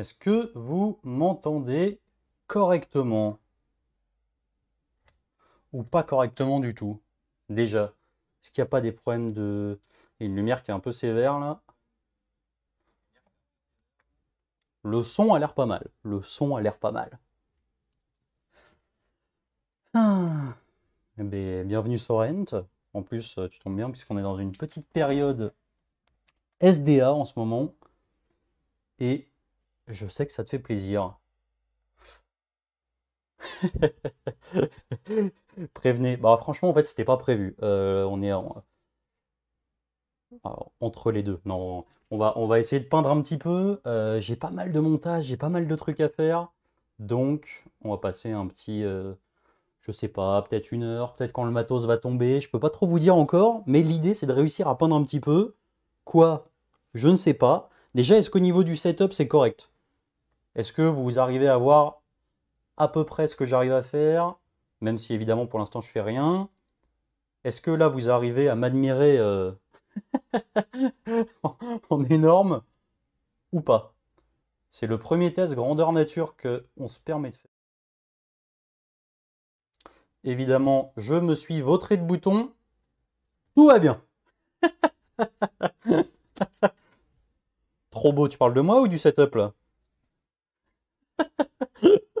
Est-ce que vous m'entendez correctement Ou pas correctement du tout? Déjà. Est-ce qu'il n'y a pas des problèmes de... Il y a une lumière qui est un peu sévère là? Le son a l'air pas mal. Le son a l'air pas mal. Ah. Eh ben, bienvenue sur Rent. En plus, tu tombes bien puisqu'on est dans une petite période SDA en ce moment. Et je sais que ça te fait plaisir. Prévenez. Bah franchement en fait c'était pas prévu. Euh, on est entre les deux. Non, on va, essayer de peindre un petit peu. Euh, j'ai pas mal de montage, j'ai pas mal de trucs à faire. Donc on va passer un petit, euh, je sais pas, peut-être une heure, peut-être quand le matos va tomber. Je peux pas trop vous dire encore, mais l'idée c'est de réussir à peindre un petit peu. Quoi? Je ne sais pas. Déjà, est-ce qu'au niveau du setup c'est correct? Est-ce que vous arrivez à voir à peu près ce que j'arrive à faire même si évidemment pour l'instant je fais rien? Est-ce que là vous arrivez à m'admirer euh, en énorme ou pas? C'est le premier test grandeur nature que on se permet de faire. Évidemment, je me suis vautré de bouton. Tout va bien. Trop beau, tu parles de moi ou du setup là?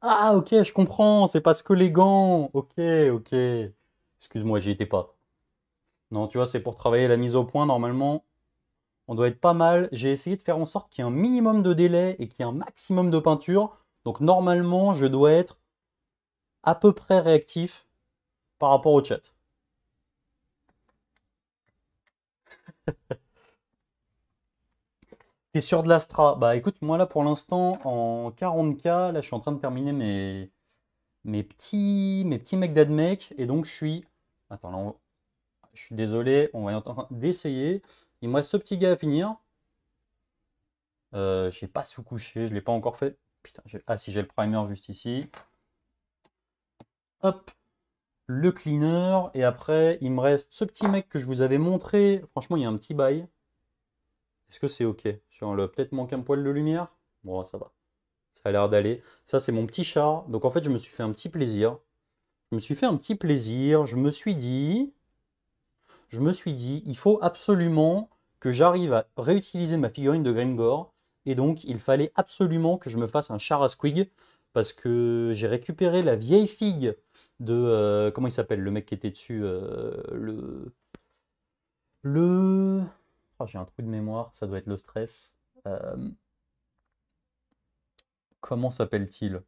Ah, ok, je comprends, c'est parce que les gants. Ok, ok. Excuse-moi, j'y étais pas. Non, tu vois, c'est pour travailler la mise au point, normalement. On doit être pas mal. J'ai essayé de faire en sorte qu'il y ait un minimum de délai et qu'il y ait un maximum de peinture. Donc normalement, je dois être à peu près réactif par rapport au chat. Sûr de l'Astra Bah écoute, moi là pour l'instant en 40K, là je suis en train de terminer mes, mes petits mes petits mecs d'admec et donc je suis. Attends là, je suis désolé, on va en d'essayer. Il me reste ce petit gars à finir. Euh, je n'ai pas sous-couché, je ne l'ai pas encore fait. Putain, ah si j'ai le primer juste ici. Hop, le cleaner. Et après, il me reste ce petit mec que je vous avais montré. Franchement, il y a un petit bail. Est-ce que c'est OK? Peut-être manque un poil de lumière? Bon, ça va. Ça a l'air d'aller. Ça, c'est mon petit char. Donc, en fait, je me suis fait un petit plaisir. Je me suis fait un petit plaisir. Je me suis dit... Je me suis dit, il faut absolument que j'arrive à réutiliser ma figurine de Grimgore. Et donc, il fallait absolument que je me fasse un char à squig. Parce que j'ai récupéré la vieille figue de... Euh, comment il s'appelle? Le mec qui était dessus. Euh, le... Le... Oh, j'ai un trou de mémoire, ça doit être le stress. Euh, comment s'appelle-t-il?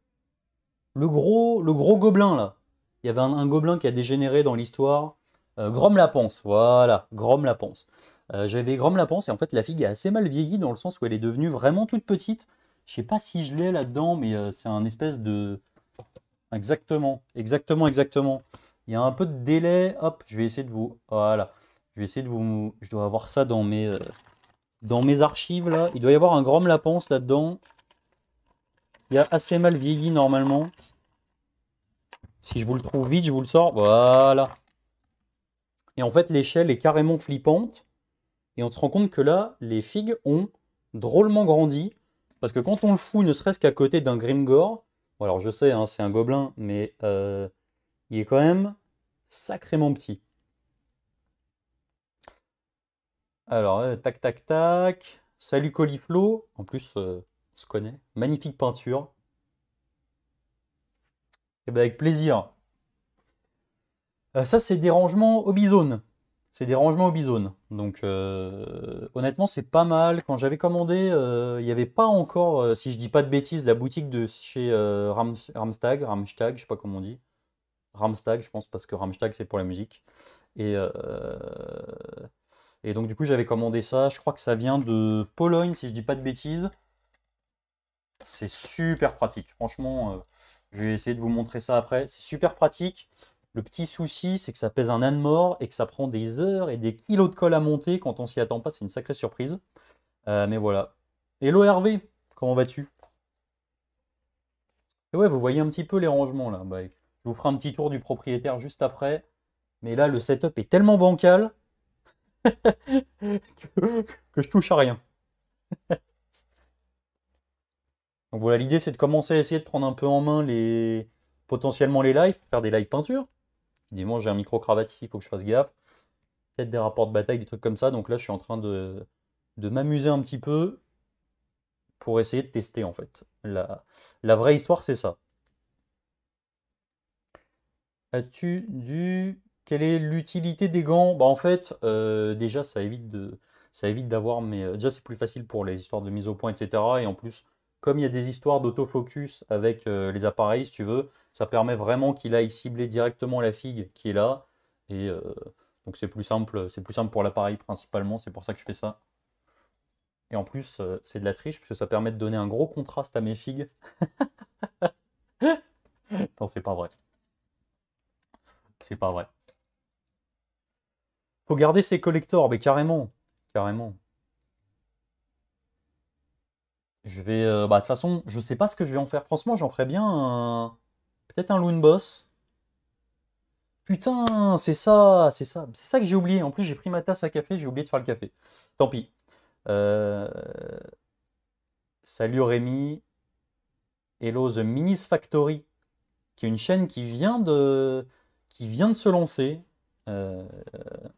Le gros, le gros gobelin, là. Il y avait un, gobelin qui a dégénéré dans l'histoire. Euh, Grom la voilà, Grom la euh, J'avais Grom la et en fait la figue est assez mal vieillie dans le sens où elle est devenue vraiment toute petite. Je sais pas si je l'ai là-dedans, mais euh, c'est un espèce de... Exactement, exactement, exactement. Il y a un peu de délai. Hop, je vais essayer de vous... Voilà. Je vais essayer de vous... Je dois avoir ça dans mes, euh, dans mes archives, là. Il doit y avoir un Grom Lapence là-dedans. Il a assez mal vieilli, normalement. Si je vous le trouve vite, je vous le sors. Voilà. Et en fait, l'échelle est carrément flippante. Et on se rend compte que là, les figues ont drôlement grandi. Parce que quand on le fout, ne serait-ce qu'à côté d'un Grimgore, alors je sais, hein, c'est un gobelin, mais euh, il est quand même sacrément petit. Alors, euh, tac, tac, tac. Salut Coliflo. En plus, euh, on se connaît. Magnifique peinture. Et eh ben avec plaisir. Euh, ça, c'est des rangements Hobbyzone. C'est des rangements Hobbyzone. Donc, honnêtement, c'est pas mal. Quand j'avais commandé, il n'y avait pas encore, si je dis pas de bêtises, la boutique de chez Ramstag, Ramstag, je sais pas comment on dit. Ramstag, je pense, parce que Ramstag, c'est pour la musique. Et et donc du coup j'avais commandé ça, je crois que ça vient de Pologne si je dis pas de bêtises. C'est super pratique, franchement, euh, je vais essayer de vous montrer ça après. C'est super pratique. Le petit souci, c'est que ça pèse un âne mort et que ça prend des heures et des kilos de colle à monter quand on s'y attend pas. C'est une sacrée surprise. Euh, mais voilà. Hello Hervé, comment vas-tu? Et ouais, vous voyez un petit peu les rangements là. Bah, je vous ferai un petit tour du propriétaire juste après. Mais là, le setup est tellement bancal que, je touche à rien. Donc voilà, l'idée c'est de commencer à essayer de prendre un peu en main les potentiellement les lives, faire des lives peinture. Évidemment, j'ai un micro-cravate ici, il faut que je fasse gaffe. Peut-être des rapports de bataille, des trucs comme ça. Donc là, je suis en train de, de m'amuser un petit peu pour essayer de tester en fait. La, la vraie histoire, c'est ça. As-tu dû... Quelle est l'utilité des gants? Bah en fait, euh, déjà, ça évite de, ça évite d'avoir, mais euh, déjà c'est plus facile pour les histoires de mise au point, etc. Et en plus, comme il y a des histoires d'autofocus avec euh, les appareils, si tu veux, ça permet vraiment qu'il aille cibler directement la figue qui est là. Et donc c'est plus simple, c'est plus simple pour l'appareil principalement, c'est pour ça que je fais ça. Et en plus, c'est de la triche, parce que ça permet de donner un gros contraste à mes figues. non, c'est pas vrai. C'est pas vrai. Faut garder ses collectors, mais carrément. Carrément. Je vais... Euh, bah, de toute façon, je sais pas ce que je vais en faire. Franchement, j'en ferais bien un... Peut-être un Loon Boss. Putain, c'est ça, c'est ça. C'est ça que j'ai oublié. En plus, j'ai pris ma tasse à café, j'ai oublié de faire le café. Tant pis. Euh, salut Rémi. Hello The Minis Factory, qui est une chaîne qui vient de, qui vient de se lancer euh,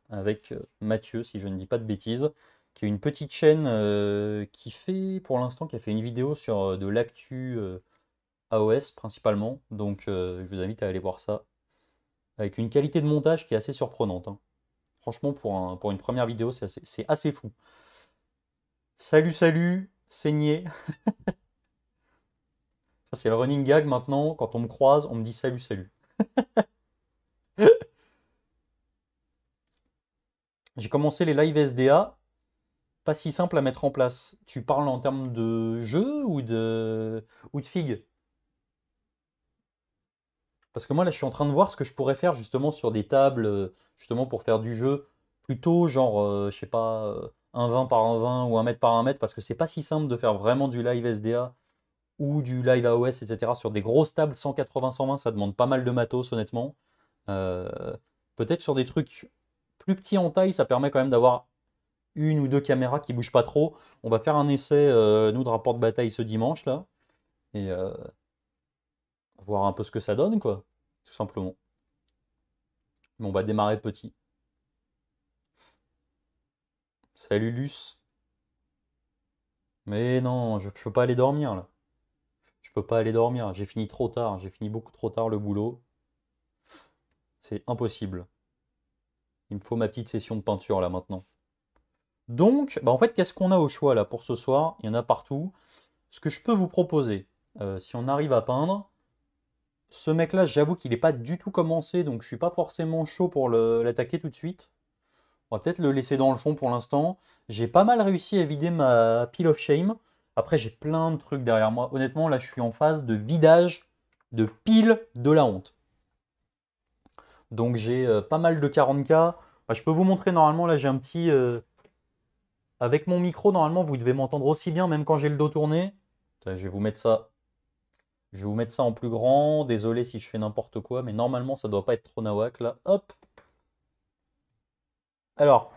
avec Mathieu, si je ne dis pas de bêtises, qui est une petite chaîne euh, qui fait, pour l'instant, qui a fait une vidéo sur euh, de l'actu AOS principalement. Donc je vous invite à aller voir ça. Avec une qualité de montage qui est assez surprenante. Hein. Franchement, pour, pour une première vidéo, c'est assez, assez fou. Salut, salut, saigné. Ça, c'est le running gag maintenant. Quand on me croise, on me dit salut, salut. J'ai commencé les live SDA, pas si simple à mettre en place. Tu parles en termes de jeu ou de, ou de figue Parce que moi là je suis en train de voir ce que je pourrais faire justement sur des tables, justement pour faire du jeu, plutôt genre, euh, je sais pas, euh, un 20 par un 20 ou un mètre par un mètre, parce que c'est pas si simple de faire vraiment du live SDA ou du live AOS, etc. Sur des grosses tables 180-120, ça demande pas mal de matos honnêtement. Euh, peut-être sur des trucs plus petit en taille, ça permet quand même d'avoir une ou deux caméras qui bougent pas trop. On va faire un essai, euh, nous, de rapport de bataille ce dimanche, là. Et euh, voir un peu ce que ça donne, quoi. Tout simplement. Mais on va démarrer petit. Salut Luce. Mais non, je, je peux pas aller dormir, là. Je peux pas aller dormir. J'ai fini trop tard. J'ai fini beaucoup trop tard le boulot. C'est impossible. Il me faut ma petite session de peinture là maintenant. Donc, bah en fait, qu'est-ce qu'on a au choix là pour ce soir? Il y en a partout. Ce que je peux vous proposer, euh, si on arrive à peindre, ce mec-là, j'avoue qu'il n'est pas du tout commencé, donc je suis pas forcément chaud pour l'attaquer tout de suite. On va peut-être le laisser dans le fond pour l'instant. J'ai pas mal réussi à vider ma pile of shame. Après, j'ai plein de trucs derrière moi. Honnêtement, là, je suis en phase de vidage de pile de la honte. Donc j'ai euh, pas mal de 40K. Bah, je peux vous montrer normalement, là j'ai un petit... Euh, avec mon micro, normalement, vous devez m'entendre aussi bien, même quand j'ai le dos tourné. je vais vous mettre ça. Je vais vous mettre ça en plus grand. Désolé si je fais n'importe quoi, mais normalement, ça doit pas être trop nawak, là. Hop Alors,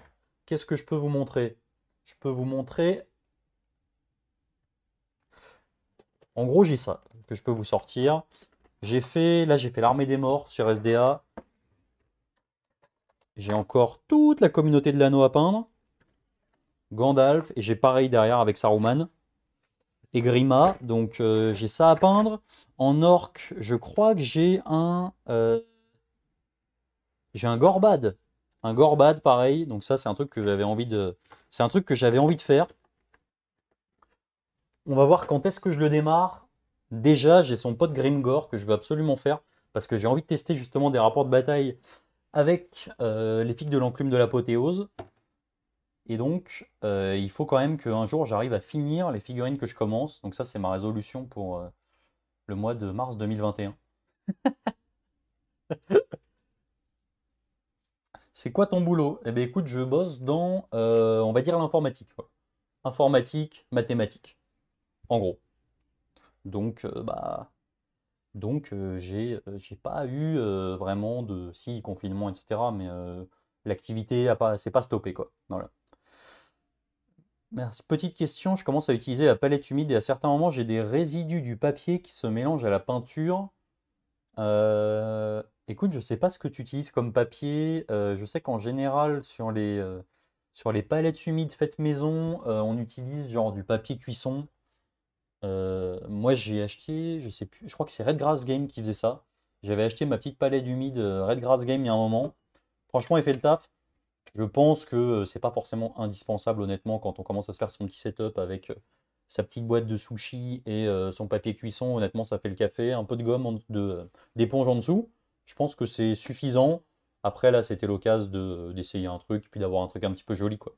qu'est-ce que je peux vous montrer? Je peux vous montrer... En gros, j'ai ça que je peux vous sortir. J'ai fait, là j'ai fait l'armée des morts sur SDA. J'ai encore toute la communauté de l'anneau à peindre. Gandalf, et j'ai pareil derrière avec Saruman. Et Grima, donc euh, j'ai ça à peindre. En orc, je crois que j'ai un... Euh, j'ai un Gorbad. Un Gorbad, pareil. Donc ça, c'est un truc que j'avais envie de... Faire. On va voir quand est-ce que je le démarre. Déjà, j'ai son pote Grimgore que je veux absolument faire. Parce que j'ai envie de tester justement des rapports de bataille avec euh, les figues de l'enclume de l'apothéose. Et donc, euh, il faut quand même qu'un jour j'arrive à finir les figurines que je commence. Donc ça, c'est ma résolution pour euh, le mois de mars 2021. c'est quoi ton boulot? Eh bien écoute, je bosse dans, on va dire, l'informatique. Informatique, mathématiques. En gros. Donc, bah, donc euh, j'ai pas eu vraiment de si confinement etc. Mais l'activité a pas c'est pas stoppé quoi. Merci. Petite question, je commence à utiliser la palette humide et à certains moments j'ai des résidus du papier qui se mélangent à la peinture. Euh, écoute, je sais pas ce que tu utilises comme papier. Euh, je sais qu'en général sur les, euh, sur les palettes humides faites maison, on utilise genre du papier cuisson. Moi j'ai acheté, je sais plus, je crois que c'est Redgrass Game qui faisait ça. J'avais acheté ma petite palette humide Redgrass Game il y a un moment. Franchement, il fait le taf. Je pense que euh, c'est pas forcément indispensable, honnêtement, quand on commence à se faire son petit setup avec euh, sa petite boîte de sushi et euh, son papier cuisson. Honnêtement, ça fait le café, un peu de gomme, d'éponge en dessous. Je pense que c'est suffisant. Après, là, c'était l'occasion d'essayer un truc, puis d'avoir un truc un petit peu joli, quoi.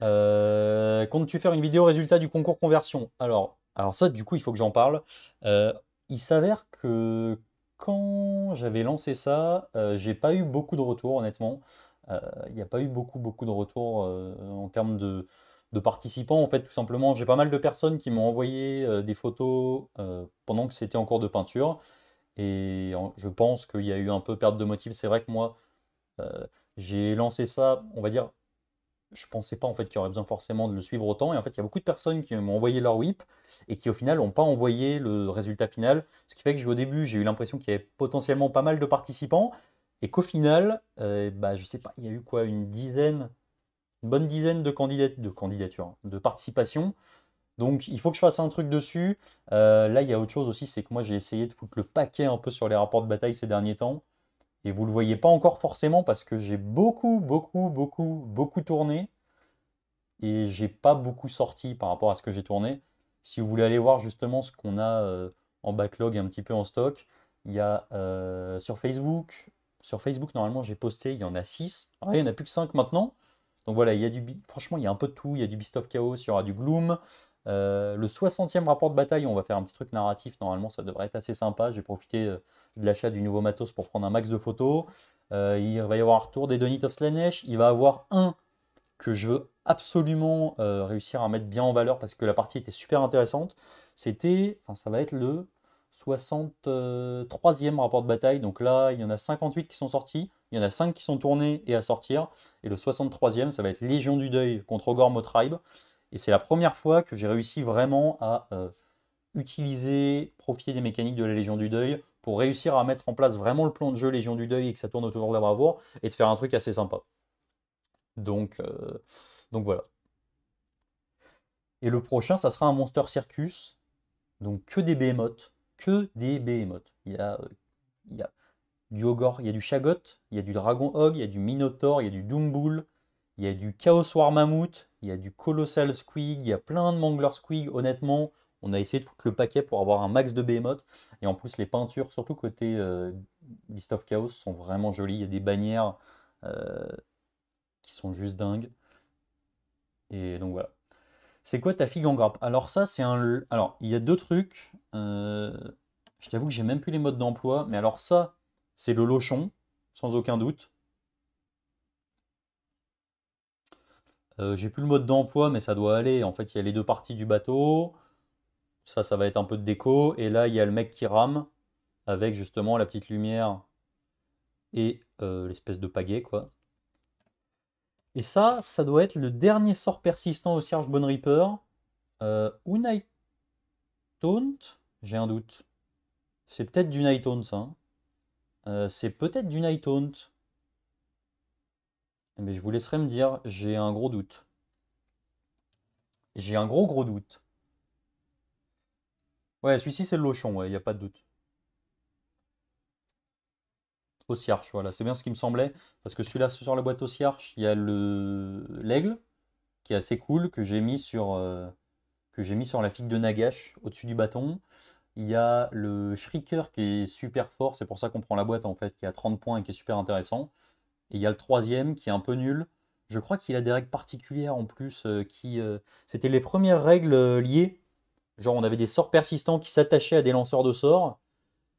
Comptes-tu faire une vidéo résultat du concours conversion alors, alors ça, du coup, il faut que j'en parle. il s'avère que quand j'avais lancé ça, euh, j'ai pas eu beaucoup de retours, honnêtement. Euh, il n'y a pas eu beaucoup, beaucoup de retours euh, en termes de, participants. En fait, tout simplement, j'ai pas mal de personnes qui m'ont envoyé des photos pendant que c'était en cours de peinture. Et je pense qu'il y a eu un peu perte de motif. C'est vrai que moi, j'ai lancé ça, on va dire, je pensais pas en fait qu'il y aurait besoin forcément de le suivre autant. Et en fait, il y a beaucoup de personnes qui m'ont envoyé leur whip et qui au final n'ont pas envoyé le résultat final. Ce qui fait que au début, j'ai eu l'impression qu'il y avait potentiellement pas mal de participants et qu'au final, euh, bah, je sais pas, il y a eu quoi, une dizaine, bonne dizaine de, de candidatures, hein, de participation. Donc il faut que je fasse un truc dessus. Euh, là, il y a autre chose aussi, c'est que moi j'ai essayé de foutre le paquet un peu sur les rapports de bataille ces derniers temps. Et vous ne le voyez pas encore forcément parce que j'ai beaucoup, beaucoup, beaucoup, beaucoup tourné. Et j'ai pas beaucoup sorti par rapport à ce que j'ai tourné. Si vous voulez aller voir justement ce qu'on a euh, en backlog un petit peu en stock, il y a euh, sur Facebook. Sur Facebook, normalement, j'ai posté, il y en a 6. Ah, il n'y en a plus que 5 maintenant. Donc voilà, il y a du, franchement, il y a un peu de tout. Il y a du Beast of Chaos, il y aura du Gloom. Euh, le 60e rapport de bataille, on va faire un petit truc narratif. Normalement, ça devrait être assez sympa. J'ai profité de l'achat du nouveau matos pour prendre un max de photos. Euh, il va y avoir un retour des Donit of. Il va avoir un que je veux absolument euh, réussir à mettre bien en valeur parce que la partie était super intéressante. C'était, enfin ça va être le 63e rapport de bataille. Donc là, il y en a 58 qui sont sortis. Il y en a 5 qui sont tournés et à sortir. Et le 63e, ça va être Légion du Deuil contre Ogor Tribe. Et c'est la première fois que j'ai réussi vraiment à euh, utiliser, profiter des mécaniques de la Légion du Deuil pour réussir à mettre en place vraiment le plan de jeu Légion du Deuil et que ça tourne autour de la bravoure et de faire un truc assez sympa. Donc, euh, donc voilà. Et le prochain, ça sera un Monster Circus. Donc que des behemoths. Que des behemoths. Il y a, il y a du Ogre, il y a du Shagot, il y a du Dragon Hog, il y a du Minotaur, il y a du Doombull, il y a du Chaos War Mammoth, il y a du Colossal Squig, il y a plein de Mangler Squig. Honnêtement, on a essayé de foutre le paquet pour avoir un max de behemoth. Et en plus, les peintures, surtout côté euh, Beast of Chaos, sont vraiment jolies. Il y a des bannières euh, qui sont juste dingues. Et donc voilà. C'est quoi ta figue en grappe? Alors ça, c'est un... Alors, il y a deux trucs. Euh, je t'avoue que j'ai même plus les modes d'emploi. Mais alors ça, c'est le lochon, sans aucun doute. j'ai plus le mode d'emploi, mais ça doit aller. En fait, il y a les deux parties du bateau. Ça, ça va être un peu de déco. Et là, il y a le mec qui rame avec justement la petite lumière et euh, l'espèce de pagaie, quoi. Et ça, ça doit être le dernier sort persistant au Cierge Bone Reaper. Euh, Night Taunt J'ai un doute. C'est peut-être du Night Taunt, ça. Hein. Euh, c'est peut-être du Night Taunt. Mais je vous laisserai me dire, j'ai un gros doute. J'ai un gros gros doute. Ouais, celui-ci, c'est le Lochon, il n'y a pas de doute. Ossiarche, voilà, c'est bien ce qui me semblait. Parce que celui-là, sur la boîte Ossiarche, il y a le l'aigle, qui est assez cool, que j'ai mis sur euh, mis sur la figue de Nagash, au-dessus du bâton. Il y a le Shrieker qui est super fort, c'est pour ça qu'on prend la boîte en fait, qui a 30 points et qui est super intéressant. Et il y a le troisième qui est un peu nul. Je crois qu'il a des règles particulières en plus, euh, qui... Euh, c'était les premières règles liées Genre, on avait des sorts persistants qui s'attachaient à des lanceurs de sorts.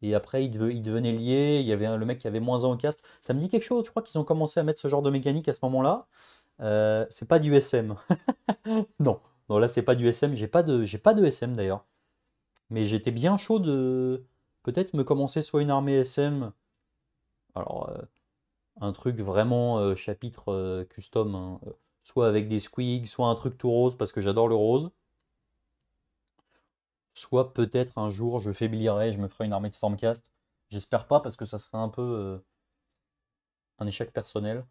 Et après, ils, devenaient liés. Il y avait le mec qui avait moins un au cast. Ça me dit quelque chose. Je crois qu'ils ont commencé à mettre ce genre de mécanique à ce moment-là. Euh, c'est pas du SM. non. Non, là, c'est pas du SM. J'ai pas de, j'ai pas de SM d'ailleurs. Mais j'étais bien chaud de peut-être me commencer soit une armée SM. Alors, euh, un truc vraiment euh, chapitre custom. Hein, soit avec des squigs, soit un truc tout rose parce que j'adore le rose. Soit peut-être un jour je faiblirai et je me ferai une armée de Stormcast. J'espère pas parce que ça serait un peu euh, un échec personnel.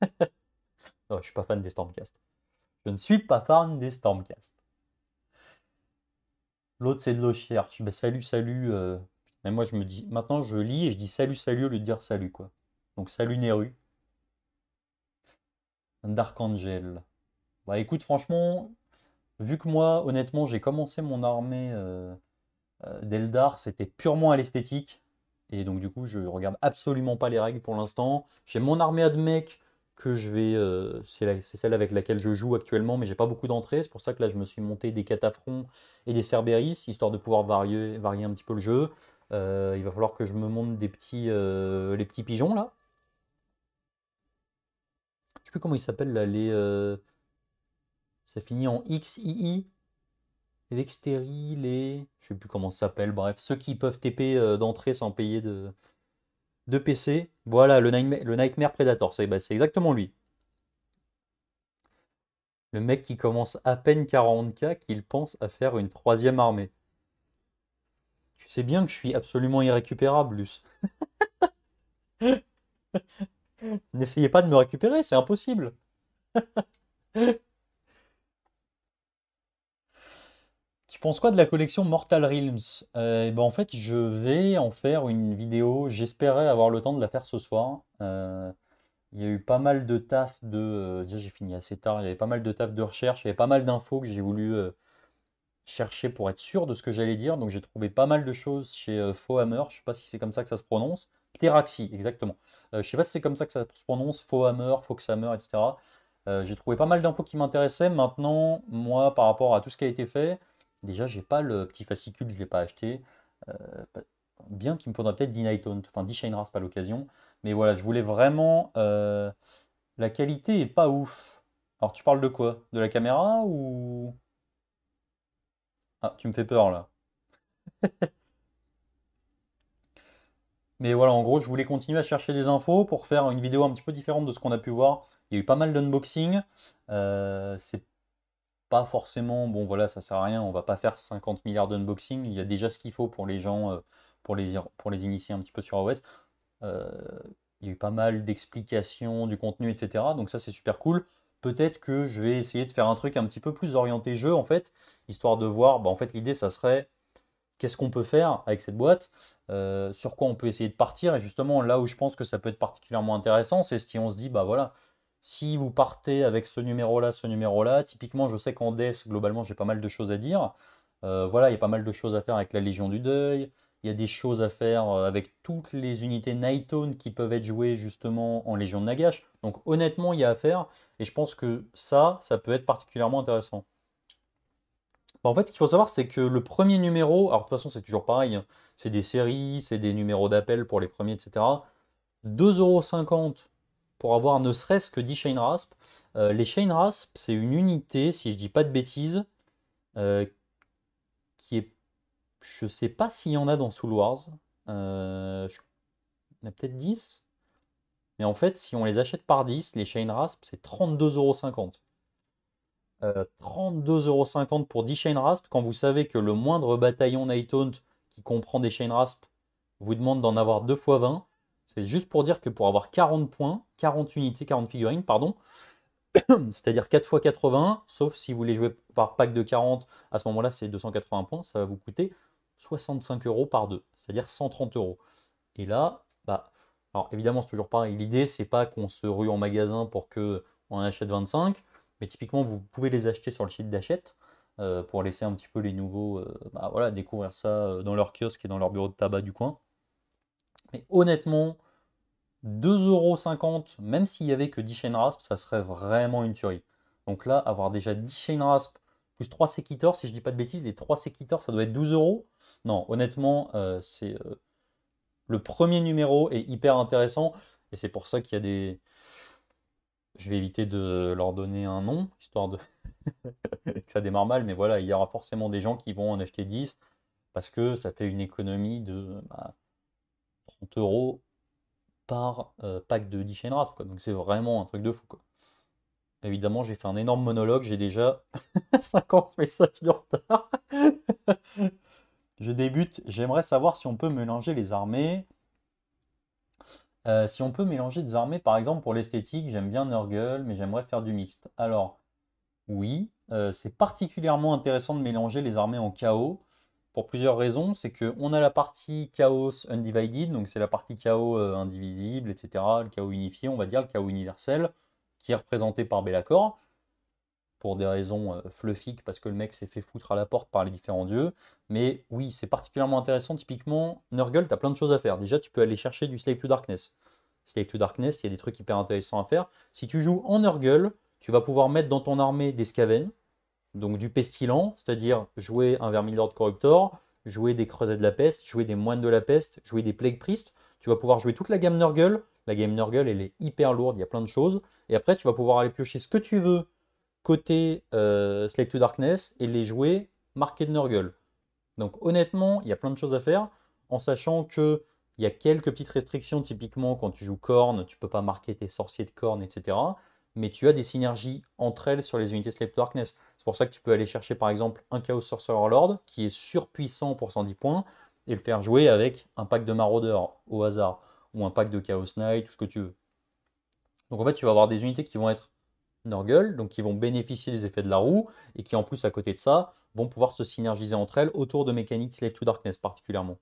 non, je suis pas fan des Stormcast. Je ne suis pas fan des Stormcast. L'autre c'est de l'eau Ben, salut, salut. Euh. Mais moi je me dis, maintenant je lis et je dis salut, salut au lieu de dire salut quoi. Donc salut Neru. Dark Angel. Bah écoute, franchement, vu que moi, honnêtement, j'ai commencé mon armée euh, euh, d'Eldar, c'était purement à l'esthétique. Et donc du coup, je regarde absolument pas les règles pour l'instant. J'ai mon armée Admech que je vais... Euh, c'est celle avec laquelle je joue actuellement, mais j'ai pas beaucoup d'entrées. C'est pour ça que là, je me suis monté des cataphrons et des Cerberus, histoire de pouvoir varier, varier un petit peu le jeu. il va falloir que je me monte des petits, les petits pigeons là comment ils s'appellent là, les. Ça finit en XII. Vexteri, les. Je sais plus comment ça s'appelle, bref. Ceux qui peuvent TP euh, d'entrée sans payer de, PC. Voilà, le Nightmare, le Nightmare Predator, bah, c'est exactement lui. Le mec qui commence à peine 40k, qu'il pense à faire une troisième armée. Tu sais bien que je suis absolument irrécupérable, Luce. N'essayez pas de me récupérer, c'est impossible. Tu penses quoi de la collection Mortal Realms? Euh, ben En fait, je vais en faire une vidéo. J'espérais avoir le temps de la faire ce soir. Euh, il y a eu pas mal de taf de... Euh, déjà, j'ai fini assez tard. Il y avait pas mal de taf de recherche. Il y avait pas mal d'infos que j'ai voulu chercher pour être sûr de ce que j'allais dire. Donc, j'ai trouvé pas mal de choses chez Fohammer. Je sais pas si c'est comme ça que ça se prononce. Teraxi, exactement. Euh, je sais pas si c'est comme ça que ça se prononce, Fohammer, Foxhammer, etc. Euh, j'ai trouvé pas mal d'infos qui m'intéressaient. Maintenant, moi, par rapport à tout ce qui a été fait, déjà, j'ai pas le petit fascicule, je l'ai pas acheté. Euh, bien qu'il me faudrait peut-être D-Nighthaunt, enfin D-Shinras pas l'occasion. Mais voilà, je voulais vraiment... la qualité est pas ouf. Alors, tu parles de quoi? De la caméra ou... Ah, tu me fais peur, là. Mais voilà, en gros, je voulais continuer à chercher des infos pour faire une vidéo un petit peu différente de ce qu'on a pu voir. Il y a eu pas mal d'unboxing. Euh, c'est pas forcément, bon voilà, ça sert à rien, on va pas faire 50 milliards d'unboxing. Il y a déjà ce qu'il faut pour les gens, euh, pour, les, pour les initier un petit peu sur AOS. Euh, il y a eu pas mal d'explications du contenu, etc. Donc ça, c'est super cool. Peut-être que je vais essayer de faire un truc un petit peu plus orienté jeu, en fait, histoire de voir, bah, en fait, l'idée, ça serait qu'est-ce qu'on peut faire avec cette boîte, euh, sur quoi on peut essayer de partir. Et justement, là où je pense que ça peut être particulièrement intéressant, c'est si on se dit, bah voilà, si vous partez avec ce numéro-là, ce numéro-là, typiquement, je sais qu'en DES, globalement, j'ai pas mal de choses à dire. Euh, voilà, il y a pas mal de choses à faire avec la Légion du Deuil. Il y a des choses à faire euh, avec toutes les unités Nightone qui peuvent être jouées justement en Légion de Nagash. Donc honnêtement, il y a à faire. Et je pense que ça, ça peut être particulièrement intéressant. Bah, en fait, ce qu'il faut savoir, c'est que le premier numéro, alors de toute façon, c'est toujours pareil, hein, c'est des séries, c'est des numéros d'appel pour les premiers, etc. 2,50€ pour avoir ne serait-ce que 10 Chain Rasp. Euh, les Chain Rasp, c'est une unité, si je dis pas de bêtises, euh, qui est. Je sais pas s'il y en a dans Soul Wars. Euh, il y en a peut-être 10. Mais en fait, si on les achète par 10, les Chain Rasp, c'est 32,50€. 32,50€ euh, pour 10 Chain Rasp, quand vous savez que le moindre bataillon Nighthaunt qui comprend des Chain Rasp vous demande d'en avoir 2 x 20. C'est juste pour dire que pour avoir 40 points, 40 unités, 40 figurines, pardon, c'est-à-dire 4 x 80, sauf si vous voulez jouer par pack de 40, à ce moment-là c'est 280 points, ça va vous coûter 65 euros par deux, c'est-à-dire 130 euros. Et là, bah, alors évidemment c'est toujours pareil, l'idée c'est pas qu'on se rue en magasin pour que on en achète 25, mais typiquement, vous pouvez les acheter sur le site d'achète euh, pour laisser un petit peu les nouveaux euh, bah, voilà, découvrir ça euh, dans leur kiosque et dans leur bureau de tabac du coin. Mais honnêtement, 2,50€, même s'il n'y avait que 10 chaînes rasp, ça serait vraiment une tuerie. Donc là, avoir déjà 10 chaînes rasp plus 3 séquitors, si je dis pas de bêtises, les 3 séquitors, ça doit être 12 euros. Non, honnêtement, euh, c'est euh, le premier numéro est hyper intéressant et c'est pour ça qu'il y a des. Je vais éviter de leur donner un nom, histoire de que ça démarre mal, mais voilà, il y aura forcément des gens qui vont en acheter 10 parce que ça fait une économie de. Bah, euros par euh, pack de 10 chaînes Donc c'est vraiment un truc de fou. Quoi. Évidemment, j'ai fait un énorme monologue, j'ai déjà 50 messages de retard. Je débute, j'aimerais savoir si on peut mélanger les armées. Euh, si on peut mélanger des armées, par exemple pour l'esthétique, j'aime bien Nurgle, mais j'aimerais faire du mixte. Alors, oui, euh, c'est particulièrement intéressant de mélanger les armées en chaos pour plusieurs raisons. C'est qu'on a la partie chaos undivided, donc c'est la partie chaos euh, indivisible, etc. Le chaos unifié, on va dire, le chaos universel, qui est représenté par Bellacore, pour des raisons fluffiques, parce que le mec s'est fait foutre à la porte par les différents dieux. Mais oui, c'est particulièrement intéressant. Typiquement, Nurgle, tu as plein de choses à faire. Déjà, tu peux aller chercher du Slave to Darkness. Slave to Darkness, il y a des trucs hyper intéressants à faire. Si tu joues en Nurgle, tu vas pouvoir mettre dans ton armée des Skaven, donc du Pestilent, c'est-à-dire jouer un Vermilord Corruptor, jouer des Creusets de la Peste, jouer des Moines de la Peste, jouer des Plague Priests. Tu vas pouvoir jouer toute la gamme Nurgle. La gamme Nurgle, elle est hyper lourde, il y a plein de choses. Et après, tu vas pouvoir aller piocher ce que tu veux côté euh, to Darkness et les jouer marqués de Nurgle. Donc honnêtement, il y a plein de choses à faire, en sachant que il y a quelques petites restrictions, typiquement quand tu joues Korn, tu peux pas marquer tes sorciers de Korn, etc. Mais tu as des synergies entre elles sur les unités Slave to Darkness. C'est pour ça que tu peux aller chercher par exemple un Chaos Sorcerer Lord qui est surpuissant pour 110 points et le faire jouer avec un pack de Maraudeurs au hasard ou un pack de Chaos Knight, tout ce que tu veux. Donc en fait, tu vas avoir des unités qui vont être Nurgle, donc qui vont bénéficier des effets de la roue, et qui en plus à côté de ça, vont pouvoir se synergiser entre elles autour de mécaniques Slave to Darkness particulièrement.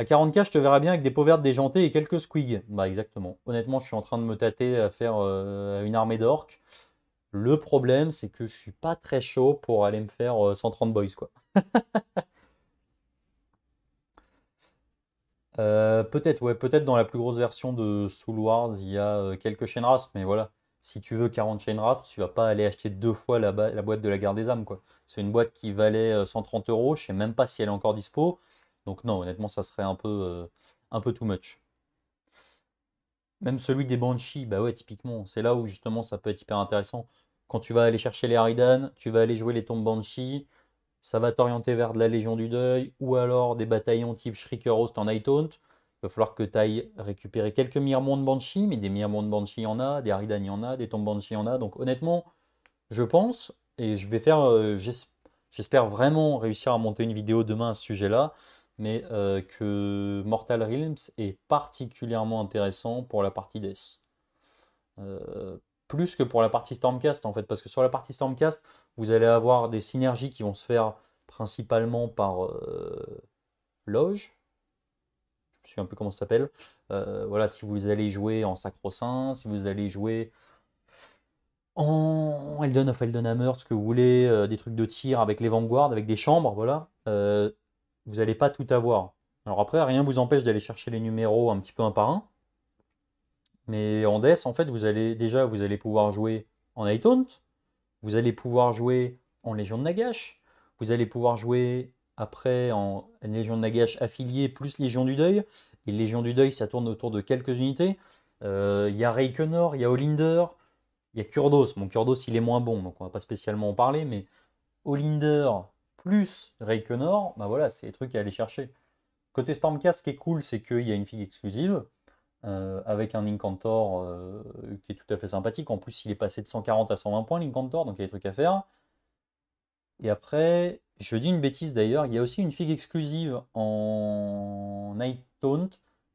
À 40k, je te verrai bien avec des peaux vertes déjantées et quelques squigs. Bah exactement. Honnêtement, je suis en train de me tâter à faire euh, une armée d'orques. Le problème, c'est que je suis pas très chaud pour aller me faire 130 euh, boys, quoi. Euh, peut-être, ouais, peut-être dans la plus grosse version de Soul Wars, il y a quelques chaînes races, mais voilà, si tu veux 40 chaînes races, tu vas pas aller acheter deux fois la, boîte de la guerre des âmes, quoi. C'est une boîte qui valait 130 euh, euros, je sais même pas si elle est encore dispo, donc non, honnêtement, ça serait un peu, un peu too much. Même celui des Banshee, bah ouais, typiquement, c'est là où justement ça peut être hyper intéressant. Quand tu vas aller chercher les Haridan, tu vas aller jouer les tombes Banshee, ça va t'orienter vers de la Légion du Deuil, ou alors des bataillons type Shrieker Host en Night Haunt. Il va falloir que tu ailles récupérer quelques Mirmons de Banshee, mais des Mirmons de Banshee, il y en a, des Aridan, il y en a, des Tombes Banshee, y en a. Donc honnêtement, je pense, et je vais faire, euh, j'espère vraiment réussir à monter une vidéo demain à ce sujet-là, mais euh, que Mortal Realms est particulièrement intéressant pour la partie Death. Euh, plus que pour la partie Stormcast en fait, parce que sur la partie Stormcast, vous allez avoir des synergies qui vont se faire principalement par euh, loge. Je me souviens un peu comment ça s'appelle. Voilà, si vous allez jouer en Sacro-Saint, si vous allez jouer en Elden of Eldenhammer, ce que vous voulez, des trucs de tir avec les Vanguard, avec des chambres, voilà, vous n'allez pas tout avoir. Alors après, rien ne vous empêche d'aller chercher les numéros un petit peu un par un. Mais en Death, en fait, vous allez déjà vous allez pouvoir jouer en Night vous allez pouvoir jouer en Légion de Nagash, vous allez pouvoir jouer après en Légion de Nagash affiliée plus Légion du Deuil. Et Légion du Deuil, ça tourne autour de quelques unités. Euh, il y a Reikenor, il y a Olinder, il y a Kurdos. Mon Kurdos, il est moins bon, donc on va pas spécialement en parler, mais Olinder plus Reikenor, bah voilà, c'est les trucs à aller chercher. Côté Stormcast, ce qui est cool, c'est qu'il y a une figue exclusive. Euh, avec un Incantor euh, qui est tout à fait sympathique. En plus, il est passé de 140 à 120 points, l'Incantor, donc il y a des trucs à faire. Et après, je dis une bêtise d'ailleurs, il y a aussi une figue exclusive en Night Taunt,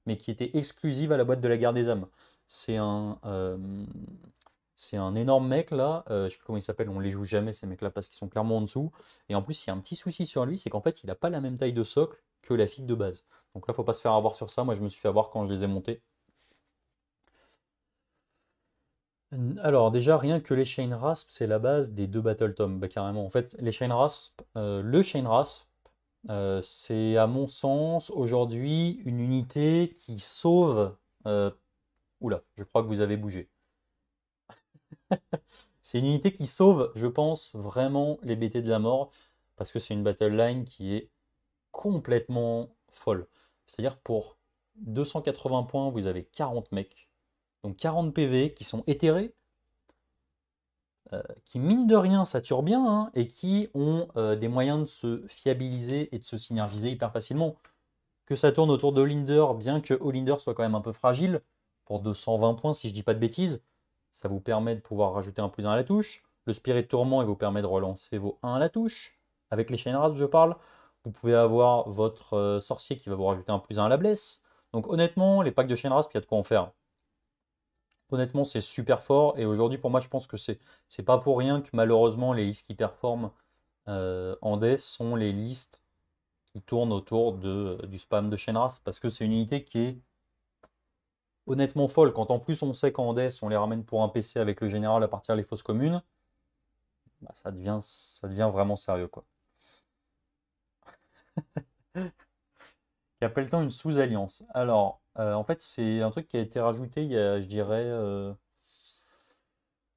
mais qui était exclusive à la boîte de la guerre des âmes. C'est un, euh, c'est un énorme mec là, je sais plus comment il s'appelle, on les joue jamais ces mecs là parce qu'ils sont clairement en dessous. Et en plus, il y a un petit souci sur lui, c'est qu'en fait, il n'a pas la même taille de socle que la figue de base. Donc là, faut pas se faire avoir sur ça. Moi, je me suis fait avoir quand je les ai montés. Alors déjà, rien que les Chain Rasp, c'est la base des deux Battle Tom, bah, carrément. En fait, les Chain Rasp, euh, le Chain Rasp, euh, c'est à mon sens aujourd'hui une unité qui sauve... Euh, oula, je crois que vous avez bougé. c'est une unité qui sauve, je pense, vraiment les BT de la mort, parce que c'est une battle line qui est complètement folle. C'est-à-dire pour 280 points, vous avez 40 mecs. Donc 40 PV qui sont éthérés, euh, qui mine de rien saturent bien, hein, et qui ont euh, des moyens de se fiabiliser et de se synergiser hyper facilement. Que ça tourne autour de bien que Olinder soit quand même un peu fragile, pour 220 points, si je dis pas de bêtises. Ça vous permet de pouvoir rajouter un plus 1 à la touche. Le Spirit Tourment, il vous permet de relancer vos 1 à la touche. Avec les Chain je parle. Vous pouvez avoir votre euh, sorcier qui va vous rajouter un plus 1 à la blesse. Donc honnêtement, les packs de Chain il y a de quoi en faire. Honnêtement, c'est super fort. Et aujourd'hui, pour moi, je pense que c'est pas pour rien que malheureusement, les listes qui performent euh, en death sont les listes qui tournent autour de, du spam de Shenras. Parce que c'est une unité qui est honnêtement folle. Quand en plus on sait qu'en death, on les ramène pour un PC avec le général à partir des fosses communes, bah, ça, devient, ça devient vraiment sérieux. quoi. Qu'appelle-t-on une sous-alliance? Alors, euh, en fait, c'est un truc qui a été rajouté il y a, je dirais, euh,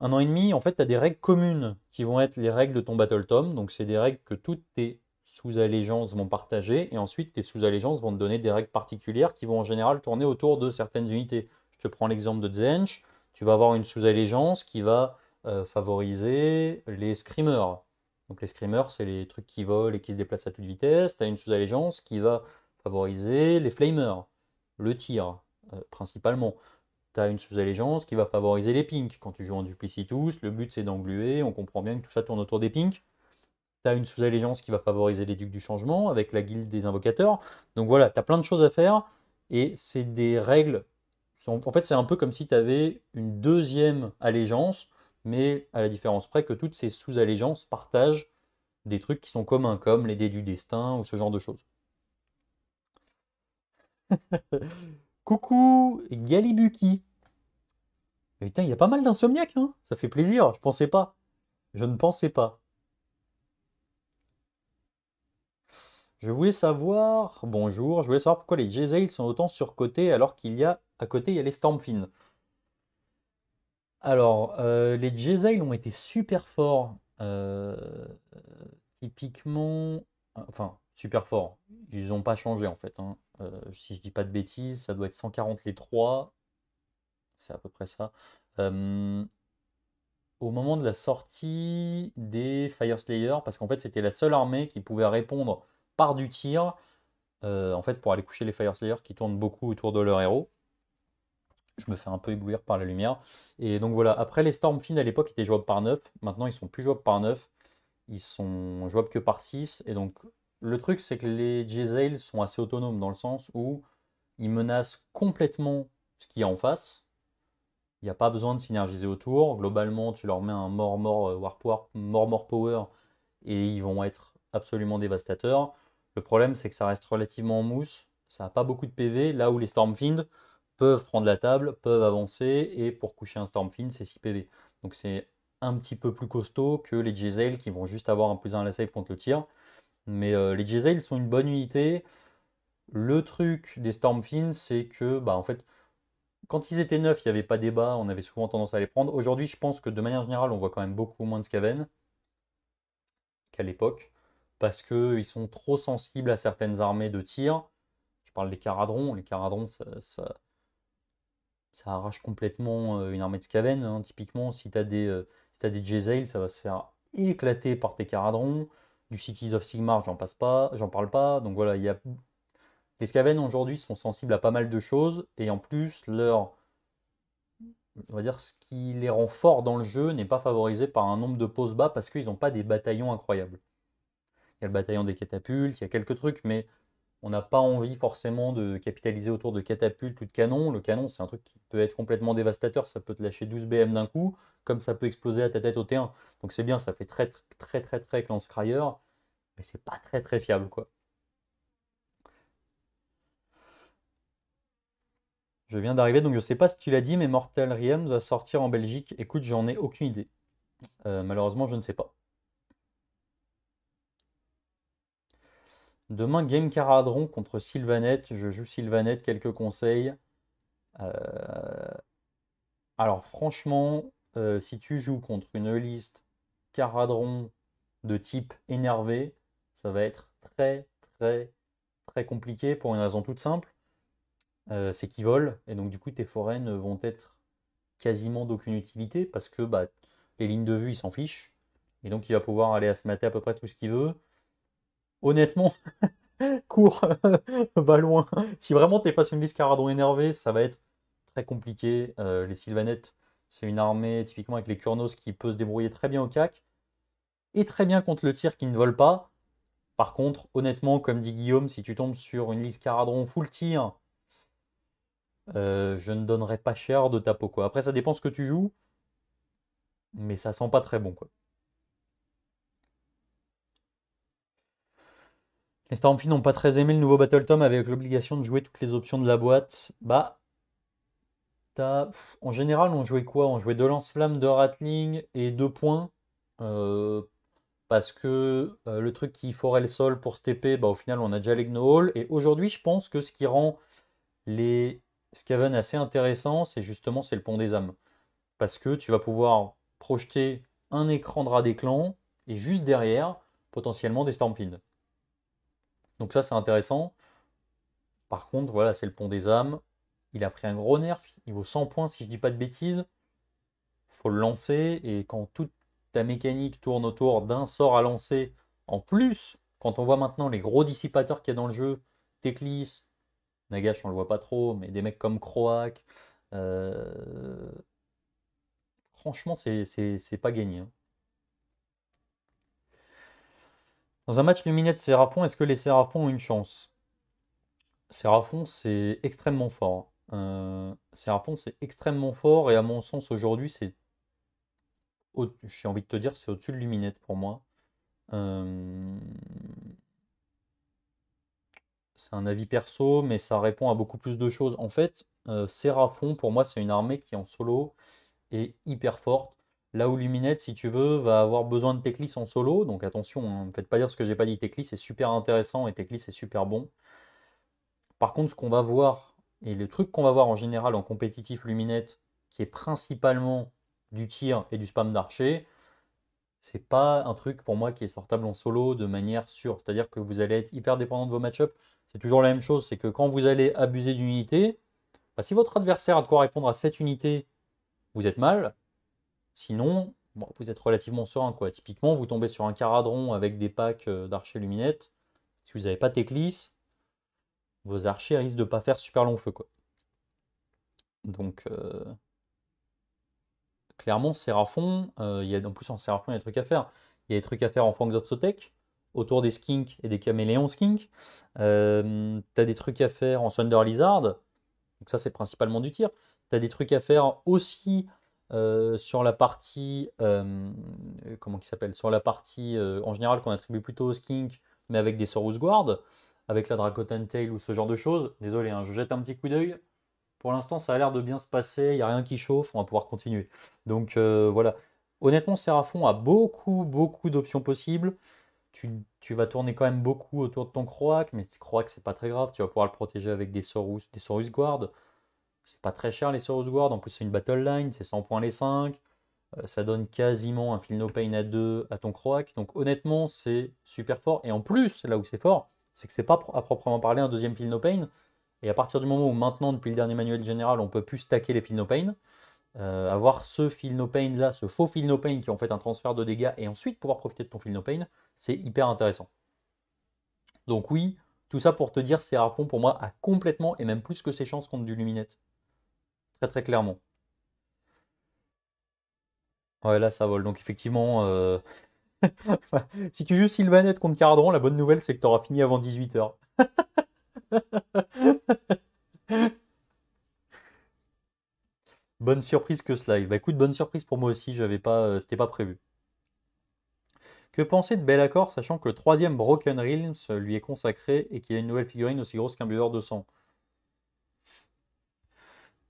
un an et demi. En fait, tu as des règles communes qui vont être les règles de ton Battle Tom. Donc, c'est des règles que toutes tes sous-allégeances vont partager. Et ensuite, tes sous-allégeances vont te donner des règles particulières qui vont en général tourner autour de certaines unités. Je te prends l'exemple de Zench. Tu vas avoir une sous-allégeance qui va euh, favoriser les screamers. Donc les screamers, c'est les trucs qui volent et qui se déplacent à toute vitesse. Tu as une sous-allégeance qui va favoriser les flamers, le tir, euh, principalement. Tu as une sous-allégeance qui va favoriser les pinks. Quand tu joues en Duplicitus, le but c'est d'engluer. On comprend bien que tout ça tourne autour des pinks. Tu as une sous-allégeance qui va favoriser les ducs du changement avec la guilde des invocateurs. Donc voilà, tu as plein de choses à faire. Et c'est des règles. En fait, c'est un peu comme si tu avais une deuxième allégeance mais à la différence près que toutes ces sous-allégeances partagent des trucs qui sont communs, comme les dés du destin ou ce genre de choses. Coucou Galibuki Putain, il y a pas mal d'insomniaques, hein ça fait plaisir, je pensais pas. Je ne pensais pas. Je voulais savoir, bonjour, je voulais savoir pourquoi les Jezzail sont autant surcotés alors qu'il y a, à côté, il y a les Stormfin. Alors, euh, les Jezzail ont été super forts. Euh, typiquement, enfin, super forts. Ils n'ont pas changé en fait. Hein. Euh, si je dis pas de bêtises, ça doit être 140 les 3. C'est à peu près ça. au moment de la sortie des Fire Slayer, parce qu'en fait c'était la seule armée qui pouvait répondre du tir, en fait pour aller coucher les Fire Slayer qui tournent beaucoup autour de leur héros je me fais un peu éblouir par la lumière. Et donc voilà, après les Stormfin à l'époque étaient jouables par 9, maintenant ils sont plus jouables par 9, ils sont jouables que par 6. Et donc le truc c'est que les sont assez autonomes dans le sens où ils menacent complètement ce qu'il y a en face. Il n'y a pas besoin de synergiser autour. Globalement, tu leur mets un mort mort euh, warp warp, mort mort power et ils vont être absolument dévastateurs. Le problème c'est que ça reste relativement en mousse, ça n'a pas beaucoup de PV, là où les Stormfind, peuvent prendre la table, peuvent avancer, et pour coucher un Stormfin, c'est 6 PV. Donc c'est un petit peu plus costaud que les Jezzail qui vont juste avoir un plus 1 à la save contre le tir. Mais euh, les Jezzail sont une bonne unité. Le truc des Stormfin, c'est que, bah, en fait, quand ils étaient neufs, il n'y avait pas débat, on avait souvent tendance à les prendre. Aujourd'hui, je pense que de manière générale, on voit quand même beaucoup moins de Skaven qu'à l'époque, parce qu'ils sont trop sensibles à certaines armées de tir. Je parle des Caradrons. Les Caradrons, ça, arrache complètement euh, une armée de Skaven. Hein. Typiquement, si tu as des, euh, si des Jezzail, ça va se faire éclater par tes Caradrons. Du Cities of Sigmar, j'en passe pas, j'en parle pas. Donc voilà, il y a... les Skaven aujourd'hui sont sensibles à pas mal de choses et en plus leur on va dire ce qui les rend forts dans le jeu n'est pas favorisé par un nombre de poses bas parce qu'ils n'ont pas des bataillons incroyables. Il y a le bataillon des catapultes, il y a quelques trucs, mais on n'a pas envie forcément de capitaliser autour de catapultes ou de canons. Le canon, c'est un truc qui peut être complètement dévastateur. Ça peut te lâcher 12 BM d'un coup, comme ça peut exploser à ta tête au T1. Donc c'est bien, ça fait très très très très Lance Cryer, mais c'est pas très très fiable quoi. Je viens d'arriver, donc je sais pas si tu l'as dit, mais Mortal Realms va sortir en Belgique. Écoute, j'en ai aucune idée. Euh, malheureusement, je ne sais pas. Demain, Game Caradron contre Sylvanette. Je joue Sylvanette, quelques conseils. Euh, alors franchement, euh, si tu joues contre une liste Caradron de type énervé, ça va être très très très compliqué pour une raison toute simple. Euh, c'est qu'ils volent, et donc du coup tes foraines vont être quasiment d'aucune utilité parce que bah, les lignes de vue il s'en fiche. Et donc il va pouvoir aller à se mater à peu près tout ce qu'il veut honnêtement, cours, va loin. Si vraiment tu es face à une liste Caradon énervé, ça va être très compliqué. Euh, les Sylvanettes, c'est une armée typiquement avec les Kurnos qui peut se débrouiller très bien au cac et très bien contre le tir qui ne vole pas. Par contre, honnêtement, comme dit Guillaume, si tu tombes sur une liste Caradron full tir, euh, je ne donnerais pas cher de ta peau. Après, ça dépend ce que tu joues, mais ça sent pas très bon. Quoi. Les Stormfiends n'ont pas très aimé le nouveau Battle Tom avec l'obligation de jouer toutes les options de la boîte. Bah, en général, on jouait quoi? On jouait deux lance-flammes, deux Ratling et deux points. Euh, parce que euh, le truc qui forait le sol pour stepper, bah, au final, on a déjà les Gnoll. Et aujourd'hui, je pense que ce qui rend les Skaven assez intéressants, c'est justement c'est le pont des âmes. Parce que tu vas pouvoir projeter un écran de rat des clans et juste derrière, potentiellement des Stormfiends. Donc ça, c'est intéressant. Par contre, voilà, c'est le pont des âmes. Il a pris un gros nerf. Il vaut 100 points, si je dis pas de bêtises. faut le lancer. Et quand toute ta mécanique tourne autour d'un sort à lancer, en plus, quand on voit maintenant les gros dissipateurs qu'il y a dans le jeu, Teclis, Nagash, on le voit pas trop, mais des mecs comme Croak, euh, franchement, c'est pas gagné. Hein. Dans un match Luminette Séraphon, est-ce que les Séraphons ont une chance? Séraphon, c'est extrêmement fort. Euh, Séraphon, c'est extrêmement fort et à mon sens, aujourd'hui, c'est. J'ai envie de te dire, c'est au-dessus de Luminette pour moi. Euh, c'est un avis perso, mais ça répond à beaucoup plus de choses. En fait, euh, pour moi, c'est une armée qui en solo est hyper forte. Là où Luminette, si tu veux, va avoir besoin de Teclis en solo. Donc attention, hein, ne faites pas dire ce que j'ai pas dit. Teclis est super intéressant et Teclis est super bon. Par contre, ce qu'on va voir, et le truc qu'on va voir en général en compétitif Luminette, qui est principalement du tir et du spam d'archer, c'est pas un truc pour moi qui est sortable en solo de manière sûre. C'est-à-dire que vous allez être hyper dépendant de vos match-ups. C'est toujours la même chose, c'est que quand vous allez abuser d'une unité, bah, si votre adversaire a de quoi répondre à cette unité, vous êtes mal. Sinon, vous êtes relativement serein. Quoi. Typiquement, vous tombez sur un caradron avec des packs euh, d'archers luminettes. Si vous n'avez pas Teclis, vos archers risquent de ne pas faire super long feu. Quoi. Donc, euh, clairement, Seraphon, euh, y a, en plus en Seraphon, il y a des trucs à faire. Il y a des trucs à faire en Fangs of Sotek, autour des skinks et des caméléons skink. Euh, tu as des trucs à faire en Thunder Lizard. Donc ça, c'est principalement du tir. Tu as des trucs à faire aussi euh, sur la partie, euh, comment qui s'appelle Sur la partie euh, en général qu'on attribue plutôt au skink, mais avec des Sorus Guard, avec la Dracotan Tail ou ce genre de choses. Désolé, hein, je jette un petit coup d'œil. Pour l'instant, ça a l'air de bien se passer, il n'y a rien qui chauffe, on va pouvoir continuer. Donc voilà. Honnêtement, Seraphon a beaucoup, beaucoup d'options possibles. Tu, tu, vas tourner quand même beaucoup autour de ton Croak, mais Croak, c'est pas très grave. Tu vas pouvoir le protéger avec des Sorus, des Sorus Guard. C'est pas très cher les Source Guard, en plus c'est une battle line, c'est 100 points les 5. Euh, ça donne quasiment un Feel No Pain à 2 à ton Croak. Donc honnêtement, c'est super fort. Et en plus, là où c'est fort, c'est que c'est pas à proprement parler un deuxième Feel No Pain. Et à partir du moment où maintenant, depuis le dernier manuel général, on peut plus stacker les Feel No Pain, euh, avoir ce Feel No Pain là, ce faux Feel No Pain qui en fait un transfert de dégâts et ensuite pouvoir profiter de ton Feel No Pain, c'est hyper intéressant. Donc oui, tout ça pour te dire, Seraphon pour moi a complètement et même plus que ses chances contre du Luminette. Très clairement. Ouais, là ça vole. Donc effectivement, euh, si tu joues Sylvanette contre Caradron, la bonne nouvelle c'est que tu auras fini avant 18h. bonne surprise que ce live. Bah écoute, bonne surprise pour moi aussi, j'avais pas, euh, c'était pas prévu. Que penser de Bellacore, sachant que le troisième Broken Realms lui est consacré et qu'il a une nouvelle figurine aussi grosse qu'un buveur de sang?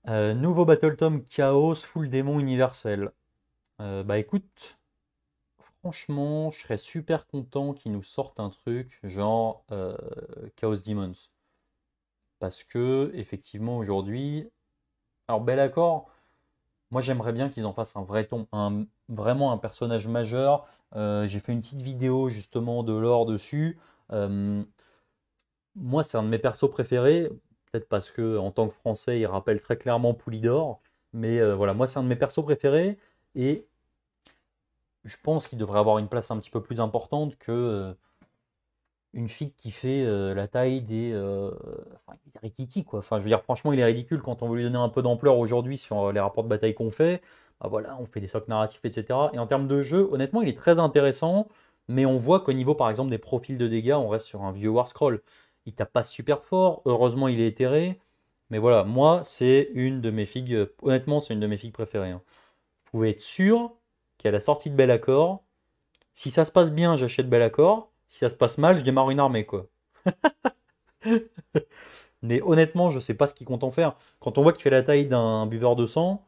Euh, nouveau Battle Tom Chaos Full Démon Universel. Euh, bah écoute, franchement, je serais super content qu'ils nous sortent un truc genre euh, Chaos Demons. Parce que, effectivement, aujourd'hui. Alors, bel accord, moi j'aimerais bien qu'ils en fassent un vrai ton, un, vraiment un personnage majeur. J'ai fait une petite vidéo justement de l'or dessus. moi, c'est un de mes persos préférés. Peut-être parce que en tant que Français, il rappelle très clairement Poulidor. Mais euh, voilà, moi c'est un de mes persos préférés. Et je pense qu'il devrait avoir une place un petit peu plus importante que, euh, une figue qui fait euh, la taille des. enfin, il est rikiki, quoi. Enfin, je veux dire, franchement, il est ridicule quand on veut lui donner un peu d'ampleur aujourd'hui sur les rapports de bataille qu'on fait. Bah voilà, on fait des socs narratifs, etc. Et en termes de jeu, honnêtement, il est très intéressant, mais on voit qu'au niveau, par exemple, des profils de dégâts, on reste sur un vieux War Scroll. Il tape pas super fort, heureusement, il est éthéré. Mais voilà, moi, c'est une de mes figues. Honnêtement, c'est une de mes figues préférées. hein. Vous pouvez être sûr qu'à la sortie de Bellacor, si ça se passe bien, j'achète Bellacor. Si ça se passe mal, je démarre une armée, quoi. Mais honnêtement, je sais pas ce qu'il compte en faire. Quand on voit qu'il fait la taille d'un buveur de sang,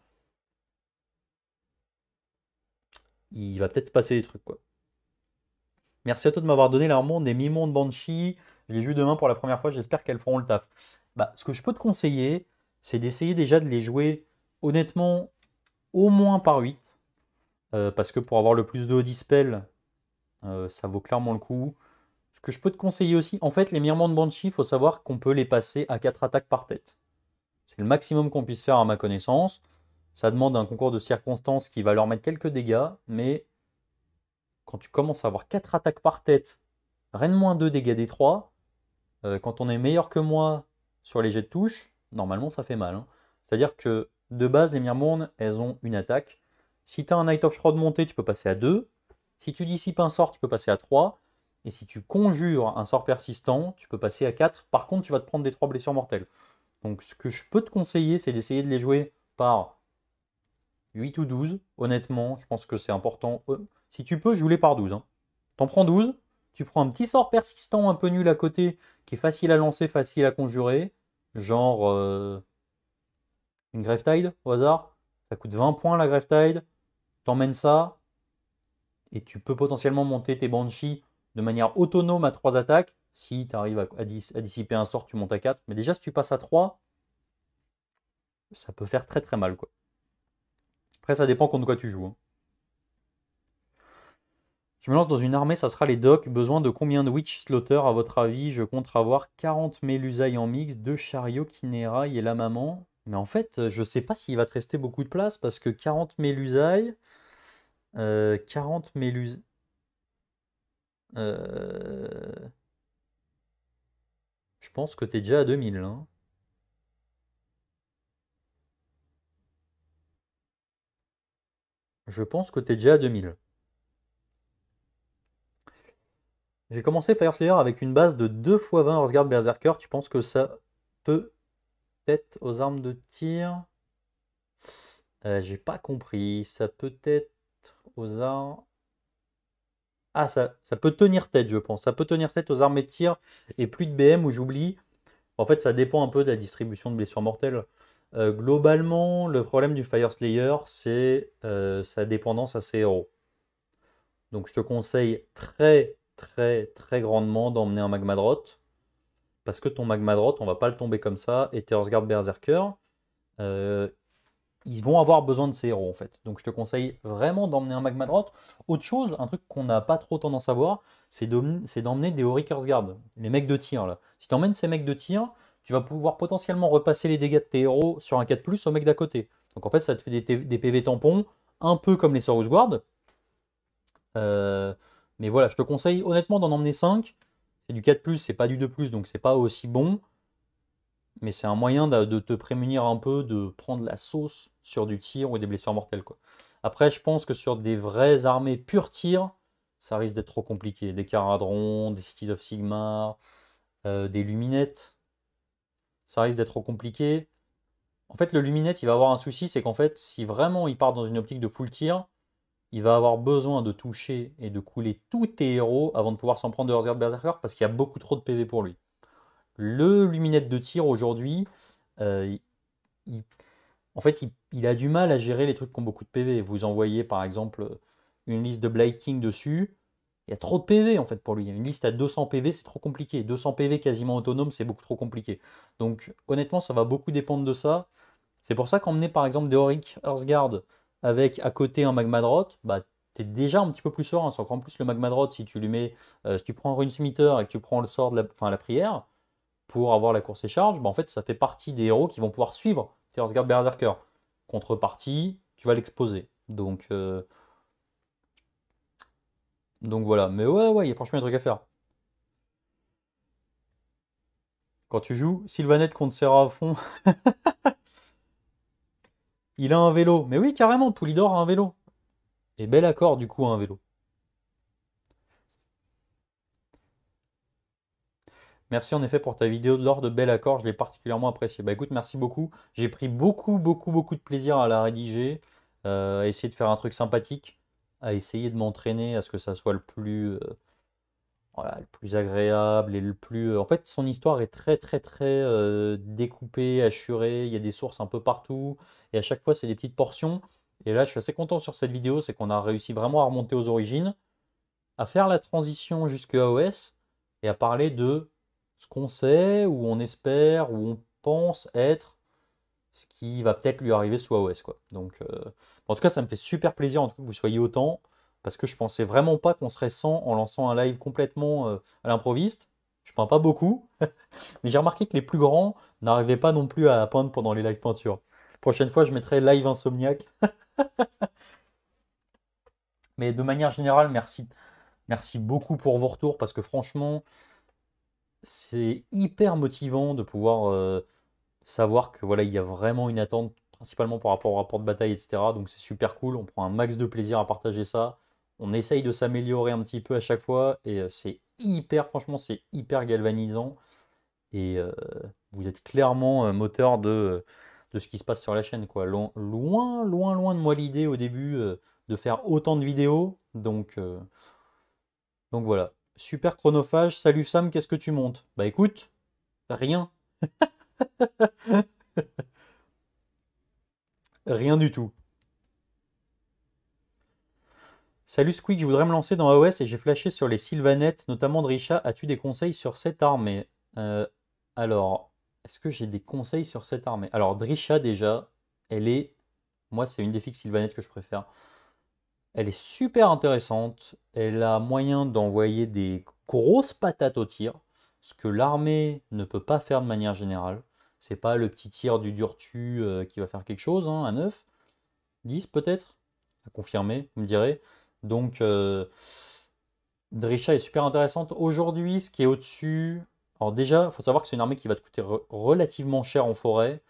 il va peut-être se passer des trucs, quoi. Merci à toi de m'avoir donné l'armure des Mimons de Banshee. Les joue demain pour la première fois, j'espère qu'elles feront le taf. Bah, ce que je peux te conseiller, c'est d'essayer déjà de les jouer honnêtement au moins par 8. euh, parce que pour avoir le plus de dispel, euh, ça vaut clairement le coup. Ce que je peux te conseiller aussi, en fait, les Mirements de Banshee, il faut savoir qu'on peut les passer à 4 attaques par tête. C'est le maximum qu'on puisse faire à ma connaissance. Ça demande un concours de circonstances qui va leur mettre quelques dégâts, mais quand tu commences à avoir 4 attaques par tête, Reine moins 2 dégâts des 3, euh, quand on est meilleur que moi sur les jets de touche, normalement ça fait mal. hein. C'est-à-dire que de base, les Mirmondes, elles ont une attaque. Si tu as un Night of Shroud monté, tu peux passer à 2. Si tu dissipes un sort, tu peux passer à 3. Et si tu conjures un sort persistant, tu peux passer à 4. Par contre, tu vas te prendre des 3 blessures mortelles. Donc ce que je peux te conseiller, c'est d'essayer de les jouer par 8 ou 12. Honnêtement, je pense que c'est important. Euh, Si tu peux, joue-les par 12. hein. T'en prends 12, tu prends un petit sort persistant un peu nul à côté, qui est facile à lancer, facile à conjurer. Genre euh, une Grave Tide au hasard. Ça coûte 20 points la Grave. T'emmènes ça. Et tu peux potentiellement monter tes Banshees de manière autonome à 3 attaques. Si tu arrives à dissiper un sort, tu montes à 4. Mais déjà, si tu passes à 3, ça peut faire très très mal. Quoi. Après, ça dépend contre quoi tu joues. hein. Je me lance dans une armée, ça sera les docks. Besoin de combien de Witch Slaughter à votre avis? Je compte avoir 40 Mélusailles en mix, 2 chariots, Kinérailles et la maman. Mais en fait, je sais pas s'il va te rester beaucoup de place parce que 40 Mélusailles, euh, 40 Mélusailles. Euh, Je pense que tu es déjà à 2000. hein. Je pense que tu es déjà à 2000. J'ai commencé Fire Slayer avec une base de 2 x 20 Earthguard Berserker. Tu penses que ça peut être aux armes de tir? Euh, J'ai pas compris. Ça peut être aux armes. Ah, ça, ça peut tenir tête, je pense. Ça peut tenir tête aux armes de tir et plus de BM où j'oublie. En fait, ça dépend un peu de la distribution de blessures mortelles. Euh, globalement, le problème du Fire Slayer, c'est euh, sa dépendance à ses héros. Donc, je te conseille très, très, très grandement d'emmener un Magmadrot. Parce que ton Magmadrot, on va pas le tomber comme ça. Et tes Earthguard Berserker, euh, ils vont avoir besoin de ces héros en fait. Donc je te conseille vraiment d'emmener un Magmadrot. Autre chose, un truc qu'on n'a pas trop tendance à voir, c'est d'em- c'est d'emmener des Auric Earthguard, les mecs de tir là. Si tu emmènes ces mecs de tir, tu vas pouvoir potentiellement repasser les dégâts de tes héros sur un 4 au mec d'à côté. Donc en fait, ça te fait des PV tampons, un peu comme les Sorus Guard. Euh, mais voilà, je te conseille honnêtement d'en emmener 5. C'est du 4 c'est pas du 2 donc c'est pas aussi bon. Mais c'est un moyen de, te prémunir un peu de prendre la sauce sur du tir ou des blessures mortelles. Quoi. Après, je pense que sur des vraies armées pure tir, ça risque d'être trop compliqué. Des Caradrons, des Cities of Sigmar, euh, des Luminettes, ça risque d'être trop compliqué. En fait, le Luminette, il va avoir un souci, c'est qu'en fait, si vraiment il part dans une optique de full tir, il va avoir besoin de toucher et de couler tous tes héros avant de pouvoir s'en prendre de Earthguard Berserker parce qu'il y a beaucoup trop de PV pour lui. Le luminette de tir aujourd'hui, euh, en fait, il, il a du mal à gérer les trucs qui ont beaucoup de PV. Vous envoyez par exemple une liste de Blight King dessus, il y a trop de PV en fait pour lui. Une liste à 200 PV, c'est trop compliqué. 200 PV quasiment autonome, c'est beaucoup trop compliqué. Donc honnêtement, ça va beaucoup dépendre de ça. C'est pour ça qu'emmener par exemple des Auric Earthguard avec à côté un Magmadrot, bah, t'es déjà un petit peu plus serein. Sans qu'en plus le Magmadrot, si tu lui mets, euh, si tu prends un Runesmiter et que tu prends le sort de la, prière, pour avoir la course et charge, bah, en fait, ça fait partie des héros qui vont pouvoir suivre tes Earthguard Berserker. Contrepartie, tu vas l'exposer. Donc, euh, donc voilà. Mais ouais, ouais, il y a franchement un truc à faire. Quand tu joues Sylvanette contre Séraphon, il a un vélo. Mais oui, carrément, Poulidor a un vélo. Et bel accord, du coup, a un vélo. Merci en effet pour ta vidéo de l'or de bel accord, je l'ai particulièrement apprécié. Bah écoute, merci beaucoup. J'ai pris beaucoup, beaucoup, beaucoup de plaisir à la rédiger, euh, à essayer de faire un truc sympathique, à essayer de m'entraîner à ce que ça soit le plus, euh, voilà, le plus agréable et le plus. Euh, en fait, son histoire est très, très, très euh, découpée, assurée. Il y a des sources un peu partout. Et à chaque fois, c'est des petites portions. Et là, je suis assez content sur cette vidéo. C'est qu'on a réussi vraiment à remonter aux origines, à faire la transition jusqu'à OS et à parler de ce qu'on sait, ou on espère, ou on pense être ce qui va peut-être lui arriver sous AOS. Quoi. Donc, euh, en tout cas, ça me fait super plaisir en tout cas, que vous soyez autant parce que je pensais vraiment pas qu'on serait 100 en lançant un live complètement euh, à l'improviste. Je peins pas beaucoup, mais j'ai remarqué que les plus grands n'arrivaient pas non plus à peindre pendant les live peintures. Prochaine fois, je mettrai live insomniaque. mais de manière générale, merci, merci beaucoup pour vos retours parce que franchement, c'est hyper motivant de pouvoir euh, savoir que voilà, il y a vraiment une attente principalement par rapport au rapport de bataille, etc. Donc c'est super cool, on prend un max de plaisir à partager ça on essaye de s'améliorer un petit peu à chaque fois et euh, c'est hyper, franchement, c'est hyper galvanisant. Et euh, vous êtes clairement euh, moteur de, de, ce qui se passe sur la chaîne. Quoi. Loin, loin, loin, de moi l'idée au début de faire autant de vidéos. Donc, donc voilà. Super chronophage. Salut Sam, qu'est-ce que tu montes? Bah écoute, rien. rien du tout. Salut Squeak, je voudrais me lancer dans AOS et j'ai flashé sur les Sylvanettes, notamment Drisha. As-tu des conseils sur cette armée euh, Alors, est-ce que j'ai des conseils sur cette armée Alors, Drisha, déjà, elle est. Moi, c'est une des fixes Sylvanettes que je préfère. Elle est super intéressante. Elle a moyen d'envoyer des grosses patates au tir, ce que l'armée ne peut pas faire de manière générale. C'est pas le petit tir du Durtu euh, qui va faire quelque chose, hein, à 9, 10 peut-être, à confirmer, vous me direz. Donc, euh, Drisha est super intéressante. Aujourd'hui, ce qui est au-dessus. Alors, déjà, il faut savoir que c'est une armée qui va te coûter relativement cher en forêt.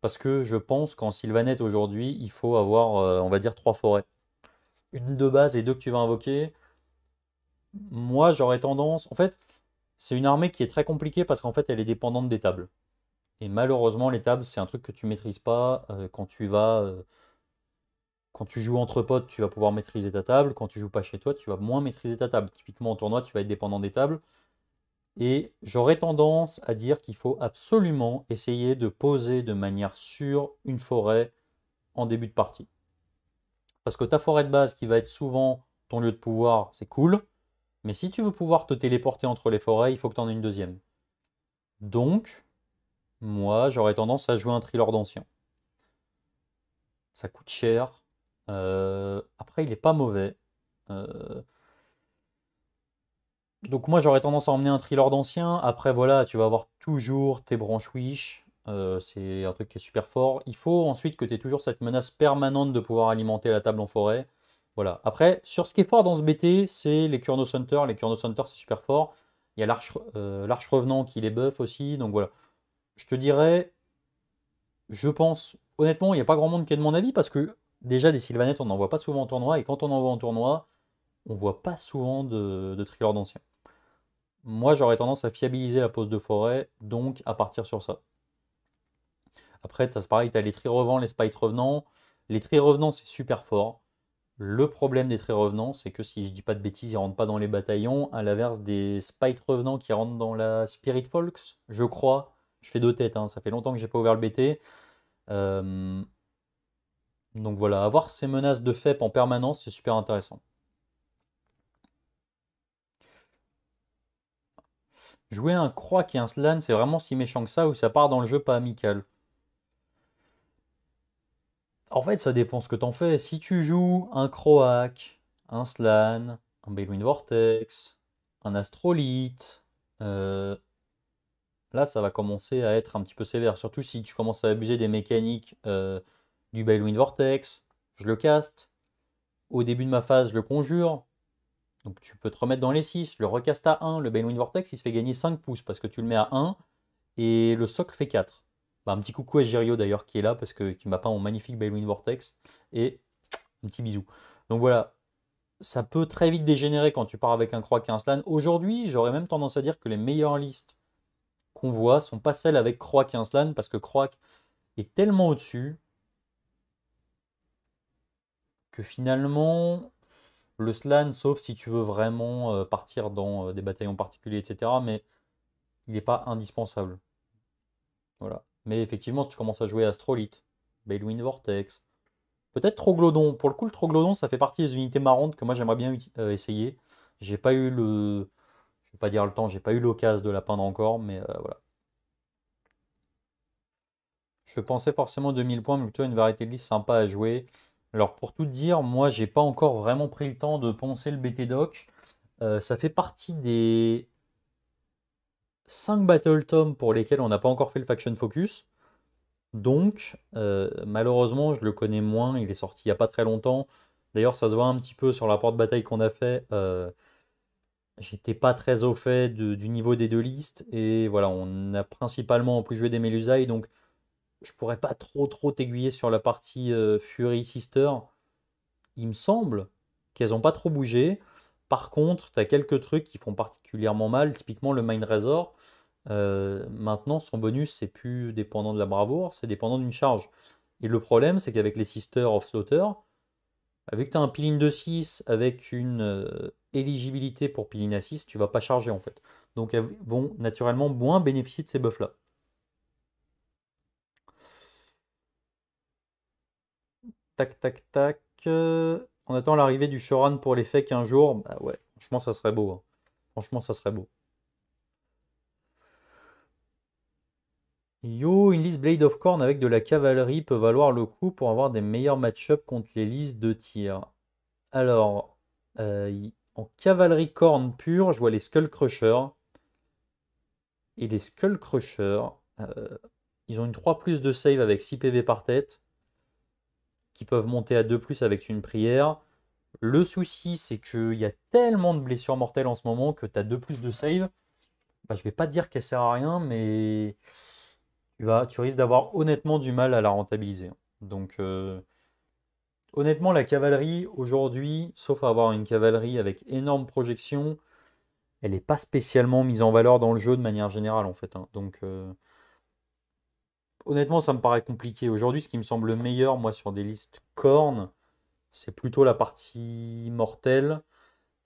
Parce que je pense qu'en Sylvanette aujourd'hui, il faut avoir, euh, on va dire, trois forêts. Une de base et deux que tu vas invoquer. Moi, j'aurais tendance. En fait, c'est une armée qui est très compliquée parce qu'en fait, elle est dépendante des tables. Et malheureusement, les tables, c'est un truc que tu maîtrises pas euh, quand tu vas quand tu joues entre potes, tu vas pouvoir maîtriser ta table. Quand tu joues pas chez toi, tu vas moins maîtriser ta table. Typiquement en tournoi, tu vas être dépendant des tables. Et j'aurais tendance à dire qu'il faut absolument essayer de poser de manière sûre une forêt en début de partie. Parce que ta forêt de base, qui va être souvent ton lieu de pouvoir, c'est cool. Mais si tu veux pouvoir te téléporter entre les forêts, il faut que tu en aies une deuxième. Donc, moi, j'aurais tendance à jouer un thriller d'ancien. Ça coûte cher, euh, après, il est pas mauvais. Euh, donc moi j'aurais tendance à emmener un thriller d'ancien. Après voilà, tu vas avoir toujours tes branches Wish. Euh, c'est un truc qui est super fort. Il faut ensuite que tu aies toujours cette menace permanente de pouvoir alimenter la table en forêt. Voilà. Après, sur ce qui est fort dans ce BT, c'est les Kurnos Hunter. Les Kurnos Hunter, c'est super fort. Il y a l'Arche Revenant qui les buff aussi. Donc voilà. Je te dirais, je pense, honnêtement, il n'y a pas grand monde qui est de mon avis parce que déjà des Sylvanettes, on n'en voit pas souvent en tournoi, et quand on en voit en tournoi, on voit pas souvent de, de d'anciens. Moi, j'aurais tendance à fiabiliser la pose de forêt, donc à partir sur ça. Après, c'est pareil, tu as les tri revents, les spites revenants. Les tri revenants, c'est super fort. Le problème des tri revenants, c'est que si je dis pas de bêtises, ils rentrent pas dans les bataillons, à l'inverse des spites revenants qui rentrent dans la Spirit Folks, je crois. Je fais deux têtes, hein, ça fait longtemps que j'ai pas ouvert le BT. Euh, donc voilà, avoir ces menaces de FEP en permanence, c'est super intéressant. Jouer un croc et un slan, c'est vraiment si méchant que ça ou ça part dans le jeu pas amical? En fait, ça dépend ce que t'en fais. Si tu joues un croak, un slan, un Balewind Vortex, un Astrolite, euh, là ça va commencer à être un petit peu sévère. Surtout si tu commences à abuser des mécaniques euh, du Balewind Vortex, je le caste. Au début de ma phase, je le conjure. Donc tu peux te remettre dans les 6, je le recaste à 1. Le Balewind Vortex, il se fait gagner 5 pouces parce que tu le mets à 1. et le socle fait 4. Bah, un petit coucou à Girio d'ailleurs qui est là parce que qui m'a peint mon magnifique Balewind Vortex et un petit bisou. Donc voilà, ça peut très vite dégénérer quand tu pars avec un et un Slan. Aujourd'hui, j'aurais même tendance à dire que les meilleures listes qu'on voit sont pas celles avec et un Slan parce que Croak est tellement au-dessus finalement, le slan, sauf si tu veux vraiment euh, partir dans euh, des bataillons particuliers, etc., mais il n'est pas indispensable. Voilà. Mais effectivement, si tu commences à jouer Astrolite, Balewind Vortex, peut-être Troglodon. Pour le coup, le Troglodon, ça fait partie des unités marrantes que moi j'aimerais bien euh, essayer. J'ai pas eu le. Je vais pas dire le temps, j'ai pas eu l'occasion de la peindre encore, mais voilà. Je pensais forcément 2000 points, mais plutôt une variété de liste sympa à jouer. Alors pour tout dire, moi j'ai pas encore vraiment pris le temps de penser le BT Doc. Euh, ça fait partie des 5 Battle Tom pour lesquels on n'a pas encore fait le Faction Focus. Donc euh, malheureusement je le connais moins, il est sorti il n'y a pas très longtemps. D'ailleurs ça se voit un petit peu sur la porte bataille qu'on a fait. Euh, j'étais pas très au fait du niveau des deux listes. Et voilà, on a principalement en plus joué des Melusailles. Donc je pourrais pas trop trop t'aiguiller sur la partie euh, Fury Sister. Il me semble qu'elles n'ont pas trop bougé. Par contre, tu as quelques trucs qui font particulièrement mal, typiquement le Mind Razor. Euh, maintenant, son bonus, c'est plus dépendant de la bravoure, c'est dépendant d'une charge. Et le problème, c'est qu'avec les Sisters of Slaughter, avec tu as un piline de 6 avec une euh, éligibilité pour piline à 6, tu vas pas charger en fait. Donc elles vont naturellement moins bénéficier de ces buffs Tac, tac, tac. Euh, on attend l'arrivée du Shoran pour les fakes un jour. Bah ouais, franchement, ça serait beau. Hein. Franchement, ça serait beau. Yo, une liste Blade of Corn avec de la cavalerie peut valoir le coup pour avoir des meilleurs match-up contre les listes de tir. Alors, euh, en cavalerie corne pure, je vois les Skull Crushers. Et les Skull Crushers, euh, ils ont une 3 plus de save avec 6 PV par tête qui peuvent monter à 2 plus avec une prière. Le souci, c'est qu'il y a tellement de blessures mortelles en ce moment que tu as 2 plus de save. Bah, je vais pas dire qu'elle sert à rien, mais tu, vas, tu risques d'avoir honnêtement du mal à la rentabiliser. Donc, euh, honnêtement, la cavalerie aujourd'hui, sauf avoir une cavalerie avec énorme projection, elle n'est pas spécialement mise en valeur dans le jeu de manière générale en fait. Hein. Donc, euh, honnêtement, ça me paraît compliqué. Aujourd'hui, ce qui me semble le meilleur, moi, sur des listes cornes, c'est plutôt la partie mortelle,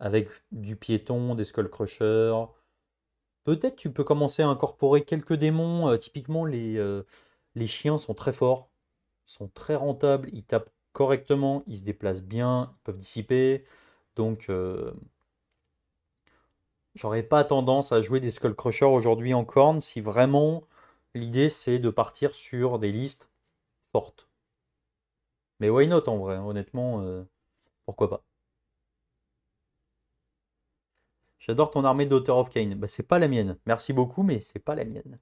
avec du piéton, des skull crushers. Peut-être tu peux commencer à incorporer quelques démons. Euh, typiquement, les, euh, les chiens sont très forts, sont très rentables, ils tapent correctement, ils se déplacent bien, ils peuvent dissiper. Donc, euh, j'aurais pas tendance à jouer des skull crushers aujourd'hui en corne si vraiment L'idée, c'est de partir sur des listes fortes. Mais why not en vrai, honnêtement, euh, pourquoi pas. J'adore ton armée d'Auteur of Kane. Bah, c'est pas la mienne. Merci beaucoup, mais c'est pas la mienne.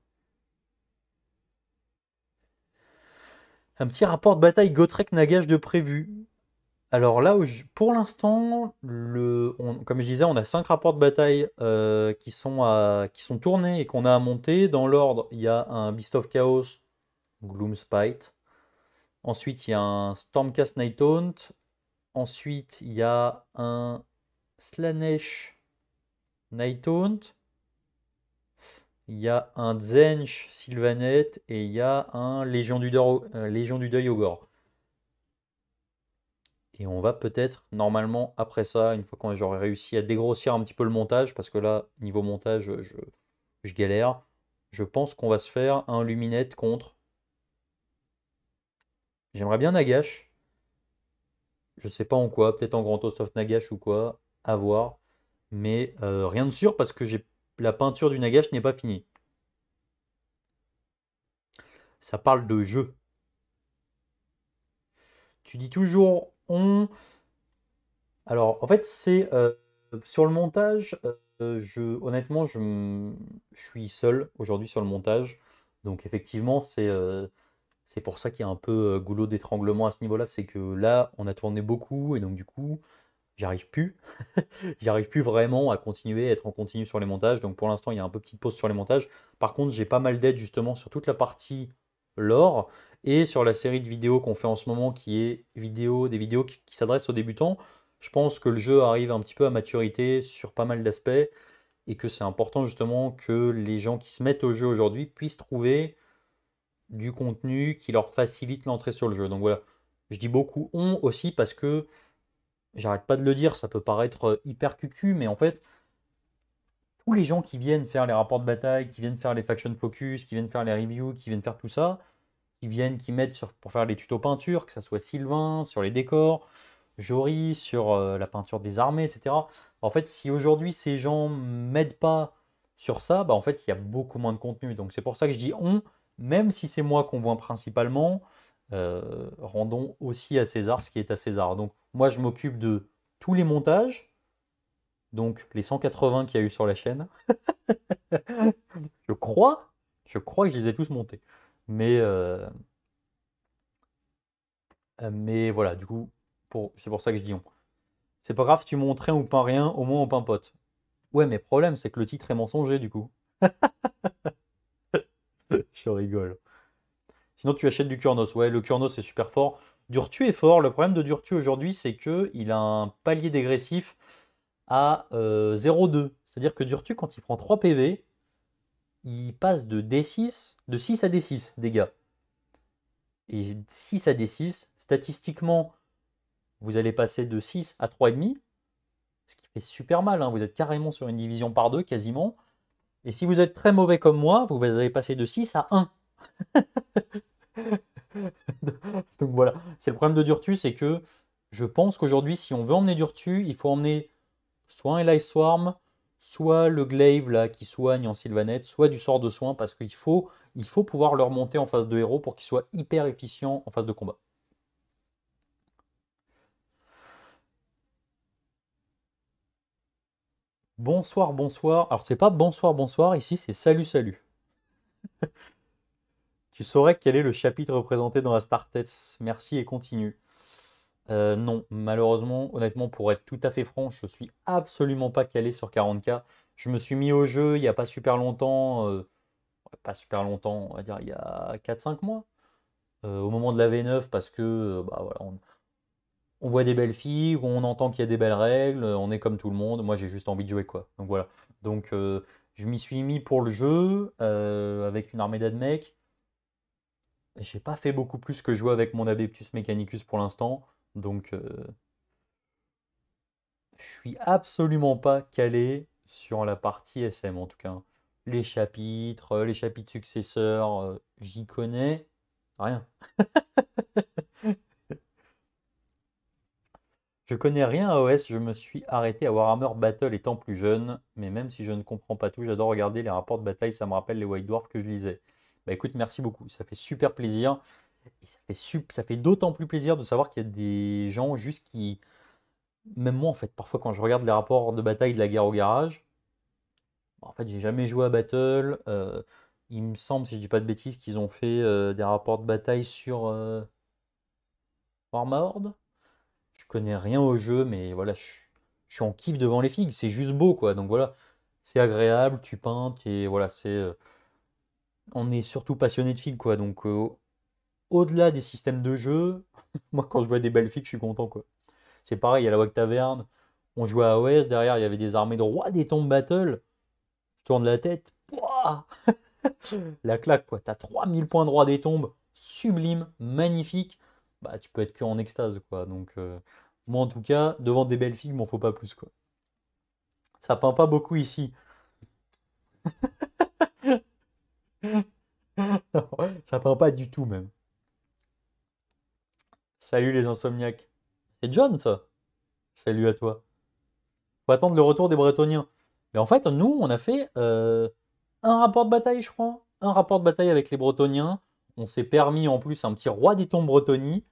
Un petit rapport de bataille Gotrek Nagash de prévu. Alors là, pour l'instant, comme je disais, on a 5 rapports de bataille euh, qui, sont tournés et qu'on a à monter. Dans l'ordre, il y a un Beast of Chaos, Gloomspite. Ensuite, il y a un Stormcast Night Taunt. Ensuite, il y a un Slanesh Night Taunt. Il y a un Zench Sylvanet et il y a un Légion du, euh, Deuil Ogre. Et on va peut-être, normalement, après ça, une fois qu'on j'aurai réussi à dégrossir un petit peu le montage, parce que là, niveau montage, je, galère, je pense qu'on va se faire un luminette contre... J'aimerais bien Nagash. Je sais pas en quoi, peut-être en Grand Toast of Nagash ou quoi, à voir. Mais euh, rien de sûr parce que la peinture du Nagash n'est pas finie. Ça parle de jeu. Tu dis toujours alors, en fait, c'est euh, sur le montage. Euh, je, honnêtement, je, suis seul aujourd'hui sur le montage. Donc, effectivement, c'est euh, c'est pour ça qu'il y a un peu goulot d'étranglement à ce niveau-là. C'est que là, on a tourné beaucoup et donc, du coup, j'arrive plus. j'arrive plus vraiment à continuer, à être en continu sur les montages. Donc pour l'instant, il y a un peu petite pause sur les montages. Par contre, j'ai pas mal d'aide justement sur toute la partie lore et sur la série de vidéos qu'on fait en ce moment qui est vidéo, des vidéos qui, s'adressent aux débutants. Je pense que le jeu arrive un petit peu à maturité sur pas mal d'aspects et que c'est important justement que les gens qui se mettent au jeu aujourd'hui puissent trouver du contenu qui leur facilite l'entrée sur le jeu. Donc voilà, je dis beaucoup on aussi parce que j'arrête pas de le dire, ça peut paraître euh, hyper cucu, mais en fait, tous les gens qui viennent faire les rapports de bataille, qui viennent faire les faction focus, qui viennent faire les reviews, qui viennent faire tout ça, qui viennent, qui mettent sur, pour faire les tutos peinture, que ce soit Sylvain sur les décors, Jory sur euh, la peinture des armées, etc. En fait, si aujourd'hui ces gens m'aident pas sur ça, bah en fait, il y a beaucoup moins de contenu. Donc c'est pour ça que je dis on, même si c'est moi qu'on voit principalement, euh, rendons aussi à César ce qui est à César. Donc moi je m'occupe de tous les montages, donc les 180 qu'il y a eu sur la chaîne. je crois, je crois que je les ai tous montés. Mais, euh, mais voilà, du coup, c'est pour ça que je dis on. C'est pas grave, tu montres rien ou pas rien, au moins on peint pote. Ouais, mais problème, c'est que le titre est mensonger du coup. je rigole. Sinon, tu achètes du Kurnos. Ouais, le Kurnos, c'est super fort. Durtu est fort. Le problème de Durtu aujourd'hui, c'est qu'il a un palier dégressif à 0,2. Euh, C'est-à-dire que Durtu, quand il prend 3 PV, il passe de D6, de 6 à D6 dégâts. Et 6 à D6, statistiquement, vous allez passer de 6 à 3,5, ce qui fait super mal. Hein. Vous êtes carrément sur une division par deux, quasiment. Et si vous êtes très mauvais comme moi, vous allez passer de 6 à 1. Donc voilà, c'est le problème de Durtu, c'est que je pense qu'aujourd'hui, si on veut emmener Durtu, il faut emmener soit un Eli Swarm, soit le Glaive là, qui soigne en Sylvanette, soit du sort de soin, parce qu'il faut, il faut pouvoir leur monter en phase de héros pour qu'ils soient hyper efficients en phase de combat. Bonsoir, bonsoir. Alors c'est pas bonsoir, bonsoir, ici c'est salut, salut. Tu saurais quel est le chapitre représenté dans la Test Merci et continue. Euh, non, malheureusement, honnêtement, pour être tout à fait franc, je suis absolument pas calé sur 40K. Je me suis mis au jeu il n'y a pas super longtemps, euh, pas super longtemps, on va dire il y a 4-5 mois, euh, au moment de la V9, parce que bah, voilà, on, voit des belles filles, on entend qu'il y a des belles règles, on est comme tout le monde. Moi, j'ai juste envie de jouer, quoi. Donc voilà. Donc, je m'y suis mis pour le jeu, avec une armée d'admecs. J'ai pas fait beaucoup plus que jouer avec mon Adeptus Mechanicus pour l'instant, donc euh, je suis absolument pas calé sur la partie SM en tout cas. Les chapitres, les chapitres successeurs, euh, j'y connais rien. je connais rien à OS, je me suis arrêté à Warhammer Battle étant plus jeune, mais même si je ne comprends pas tout, j'adore regarder les rapports de bataille, ça me rappelle les White Dwarfs que je lisais. Bah, écoute, merci beaucoup. Ça fait super plaisir. Et ça fait, fait d'autant plus plaisir de savoir qu'il y a des gens juste qui. Même moi, en fait, parfois quand je regarde les rapports de bataille de la guerre au garage, bah, en fait, j'ai jamais joué à Battle. Euh, il me semble, si je dis pas de bêtises, qu'ils ont fait euh, des rapports de bataille sur euh, Warmord. Je connais rien au jeu, mais voilà, je, suis en kiff devant les figues. C'est juste beau, quoi. Donc voilà, c'est agréable, tu peins, et voilà, c'est on est surtout passionné de filles, quoi. Donc, euh, au-delà des systèmes de jeu, moi, quand je vois des belles filles, je suis content, quoi. C'est pareil, à la WAC Taverne, on jouait à OS, derrière, il y avait des armées de rois des tombes battle. Je tourne la tête, la claque, quoi. T'as 3000 points de roi des tombes, sublime, magnifique. Bah, tu peux être que en extase, quoi. Donc, euh, moi, en tout cas, devant des belles filles, il m'en faut pas plus, quoi. Ça peint pas beaucoup ici. ça peint pas du tout même. Salut les insomniaques. C'est John ça. Salut à toi. Faut attendre le retour des Bretoniens. Mais en fait, nous, on a fait euh, un rapport de bataille, je crois. Un rapport de bataille avec les Bretoniens. On s'est permis en plus un petit roi des tombes Bretonie.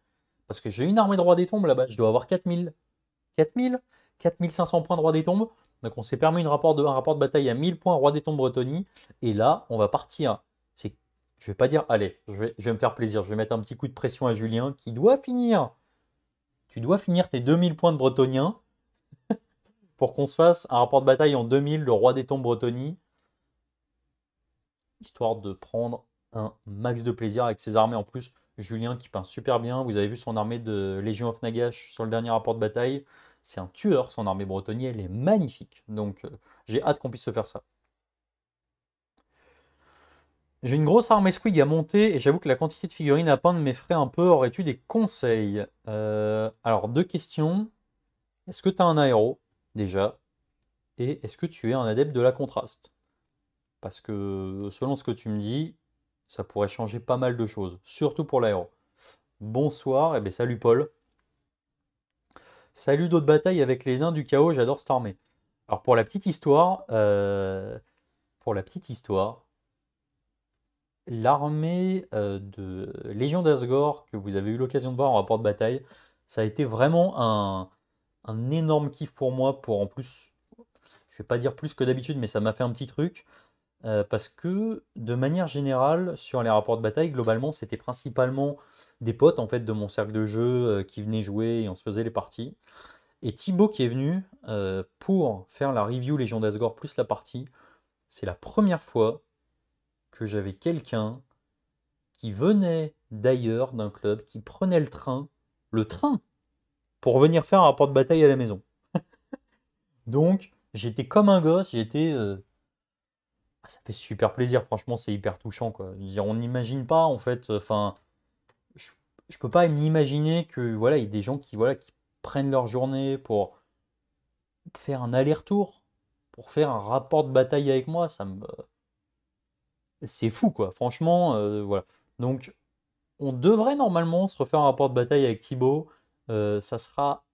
Parce que j'ai une armée de roi des tombes là-bas. Je dois avoir 4000. 4000 4500 points de roi des tombes. Donc on s'est permis une rapport de, un rapport de bataille à 1000 points roi des tombes Bretonie. Et là, on va partir. Je vais pas dire, allez, je vais, me faire plaisir. Je vais mettre un petit coup de pression à Julien qui doit finir. Tu dois finir tes 2000 points de bretonien. pour qu'on se fasse un rapport de bataille en 2000, le roi des tombes Bretonnie, histoire de prendre un max de plaisir avec ses armées. En plus, Julien qui peint super bien. Vous avez vu son armée de Légion of Nagash sur le dernier rapport de bataille. C'est un tueur, son armée bretonnie, elle est magnifique. Donc euh, j'ai hâte qu'on puisse se faire ça. J'ai une grosse armée Squig à monter et j'avoue que la quantité de figurines à peindre m'effraie un peu. Aurais-tu des conseils? Euh, Alors, deux questions. Est-ce que tu as un aéro, déjà Et est-ce que tu es un adepte de la contraste? Parce que selon ce que tu me dis, ça pourrait changer pas mal de choses, surtout pour l'aéro. Bonsoir, et eh bien salut Paul. Salut d'autres batailles avec les nains du chaos, j'adore cette armée. Alors pour la petite histoire, euh, pour la petite histoire, l'armée euh, de Légion d'Asgore que vous avez eu l'occasion de voir en rapport de bataille, ça a été vraiment un, énorme kiff pour moi. Pour en plus, je vais pas dire plus que d'habitude, mais ça m'a fait un petit truc. Euh, parce que de manière générale, sur les rapports de bataille, globalement, c'était principalement des potes en fait de mon cercle de jeu euh, qui venaient jouer et on se faisait les parties. Et Thibaut qui est venu pour faire la review Légion d'Asgore plus la partie, c'est la première fois que j'avais quelqu'un qui venait d'ailleurs d'un club, qui prenait le train, le train, pour venir faire un rapport de bataille à la maison. Donc j'étais comme un gosse, j'étais ah, ça fait super plaisir, franchement, c'est hyper touchant, quoi. on n'imagine pas, en fait, enfin, je, je peux pas m'imaginer que, voilà, il y a des gens qui, voilà, qui prennent leur journée pour faire un aller-retour, pour faire un rapport de bataille avec moi, ça me... C'est fou, quoi, franchement, euh, voilà. Donc, on devrait normalement se refaire un rapport de bataille avec Thibaut, euh, ça sera,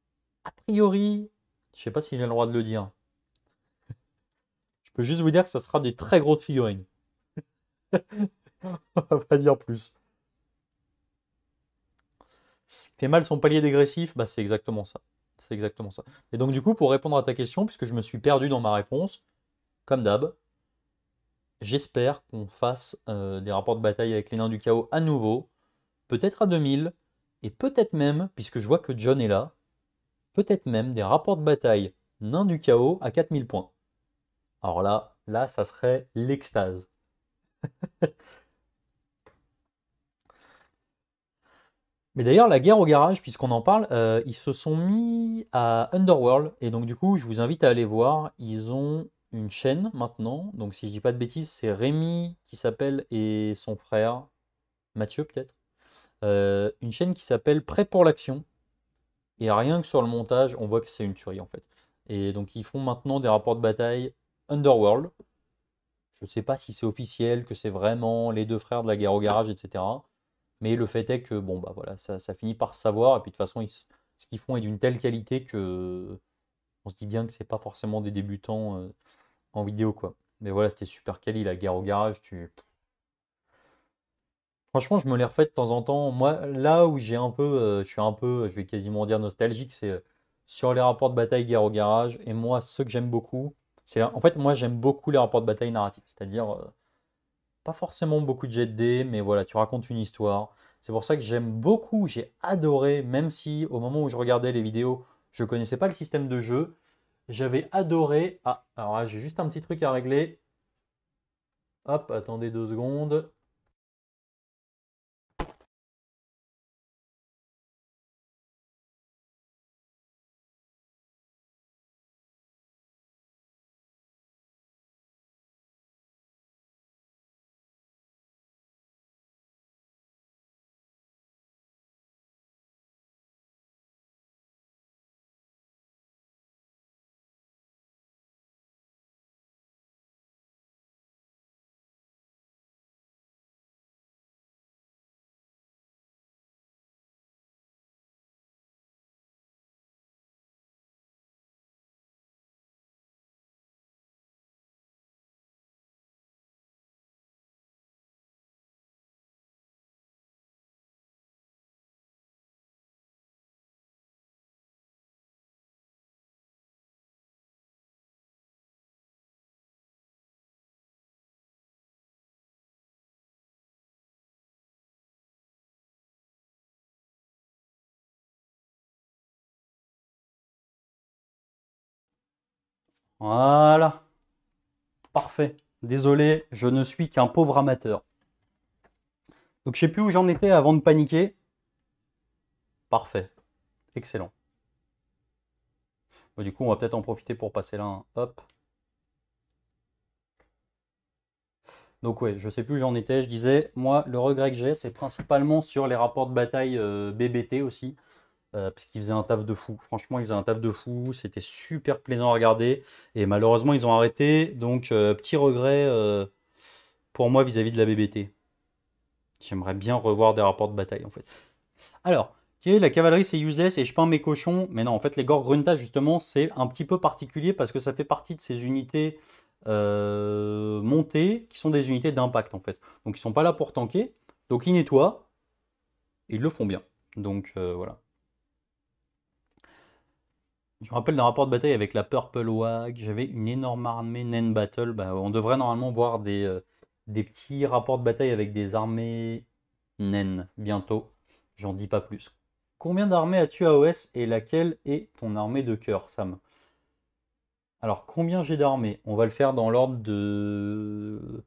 a priori, je sais pas si j'ai le droit de le dire, je peux juste vous dire que ça sera des très grosses figurines. On va pas dire plus. Fait mal son palier dégressif, bah c'est exactement ça. C'est exactement ça. Et donc du coup, pour répondre à ta question, puisque je me suis perdu dans ma réponse, comme d'hab, j'espère qu'on fasse euh, des rapports de bataille avec les nains du chaos à nouveau, peut-être à 2000, et peut-être même, puisque je vois que John est là, peut-être même des rapports de bataille nains du chaos à 4000 points. Alors là, là, ça serait l'extase. Mais d'ailleurs, la guerre au garage, puisqu'on en parle, euh, ils se sont mis à Underworld. Et donc, du coup, je vous invite à aller voir. Ils ont une chaîne maintenant. Donc, si je dis pas de bêtises, c'est Rémi qui s'appelle et son frère, Mathieu peut-être. Euh, une chaîne qui s'appelle Prêt pour l'action. Et rien que sur le montage, on voit que c'est une tuerie en fait. Et donc, ils font maintenant des rapports de bataille Underworld. Je ne sais pas si c'est officiel, que c'est vraiment les deux frères de la guerre au garage, etc. Mais le fait est que bon bah voilà, ça, finit par savoir, et puis de toute façon, ce qu'ils font est d'une telle qualité que on se dit bien que c'est pas forcément des débutants euh, en vidéo quoi. Mais voilà, c'était super quali la guerre au garage, tu. Franchement, je me l'ai refait de temps en temps. Moi, là où j'ai un peu, euh, je suis un peu, je vais quasiment dire nostalgique, c'est euh, sur les rapports de bataille guerre au garage. Et moi, ce que j'aime beaucoup, en fait, moi, j'aime beaucoup les rapports de bataille narratifs. C'est-à-dire, euh, pas forcément beaucoup de jet de mais voilà, tu racontes une histoire. C'est pour ça que j'aime beaucoup, j'ai adoré, même si au moment où je regardais les vidéos, je connaissais pas le système de jeu, j'avais adoré. Ah, alors là, j'ai juste un petit truc à régler. Hop, attendez deux secondes. Voilà. Parfait. Désolé, je ne suis qu'un pauvre amateur. Donc je sais plus où j'en étais avant de paniquer. Parfait. Excellent. du coup, on va peut-être en profiter pour passer là. Hop. Donc ouais, je sais plus où j'en étais. Je disais, moi, le regret que j'ai, c'est principalement sur les rapports de bataille euh, BBT aussi. Euh, parce qu'ils faisaient un taf de fou. Franchement, ils faisaient un taf de fou. C'était super plaisant à regarder. Et malheureusement, ils ont arrêté. Donc, euh, petit regret pour moi vis-à-vis -vis de la BBT. J'aimerais bien revoir des rapports de bataille, en fait. Alors, la cavalerie c'est useless et je peins mes cochons. Mais non, en fait, les Gorgrunta, justement, c'est un petit peu particulier parce que ça fait partie de ces unités euh, montées qui sont des unités d'impact, en fait. Donc, ils sont pas là pour tanker. Donc, ils nettoient. ils le font bien. Donc, euh, voilà. Je me rappelle d'un rapport de bataille avec la Purple Wag. J'avais une énorme armée Nen Battle. Bah, on devrait normalement voir des, euh, des petits rapports de bataille avec des armées naines bientôt. J'en dis pas plus. Combien d'armées as-tu à OS et laquelle est ton armée de cœur, Sam? Alors, combien j'ai d'armées? On va le faire dans l'ordre de...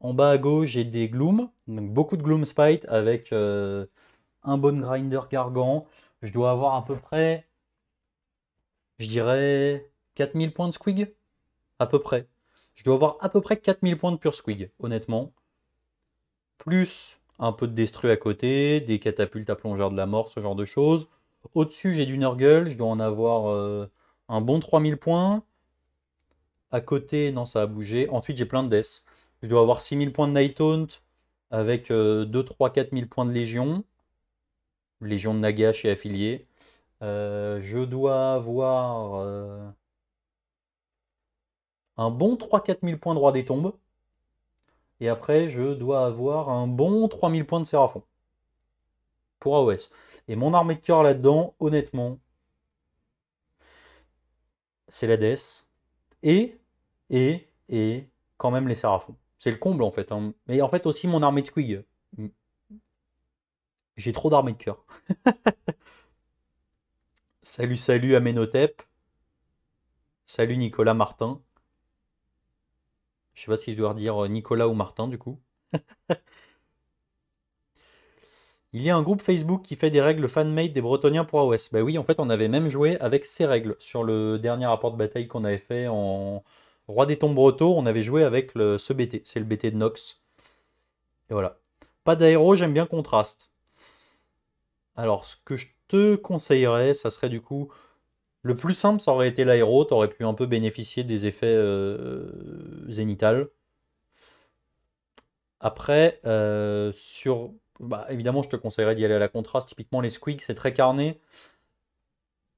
En bas à gauche, j'ai des Gloom, donc beaucoup de Gloom Spite avec euh, un bon Grinder Gargant. Je dois avoir à peu près, je dirais, 4000 points de Squig À peu près. Je dois avoir à peu près 4000 points de pure squig, honnêtement. Plus un peu de destru à côté, des catapultes à plongeur de la mort, ce genre de choses. Au-dessus, j'ai du Nurgle, je dois en avoir euh, un bon 3000 points. À côté, non, ça a bougé. Ensuite, j'ai plein de Death. Je dois avoir 6000 points de Night Haunt avec 2, 3, 4000 points de Légion. Légion de Nagash et affilié. Euh, je dois avoir... Euh, un bon 3-4 000 points de roi des tombes. Et après, je dois avoir un bon 3000 points de Séraphon. Pour AOS. Et mon armée de cœur là-dedans, honnêtement, c'est la Death. Et, et, et, quand même les Séraphons. C'est le comble en fait. Hein. Mais en fait aussi mon armée de Squig. J'ai trop d'armées de cœur. salut, salut Amenhotep. Salut Nicolas Martin. Je sais pas si je dois redire euh, Nicolas ou Martin du coup. Il y a un groupe Facebook qui fait des règles fan-made des Bretoniens pour AOS. Bah oui, en fait, on avait même joué avec ces règles sur le dernier rapport de bataille qu'on avait fait en Roi des tombes bretos. On avait joué avec ce BT, c'est le BT de Nox. Et voilà. Pas d'aéro, j'aime bien contraste. Alors, ce que je te conseillerais, ça serait du coup le plus simple, ça aurait été l'aéro. Tu aurais pu un peu bénéficier des effets euh, zénithal. Après, euh, sur. Bah, évidemment, je te conseillerais d'y aller à la contraste. Typiquement, les squigs, c'est très carné.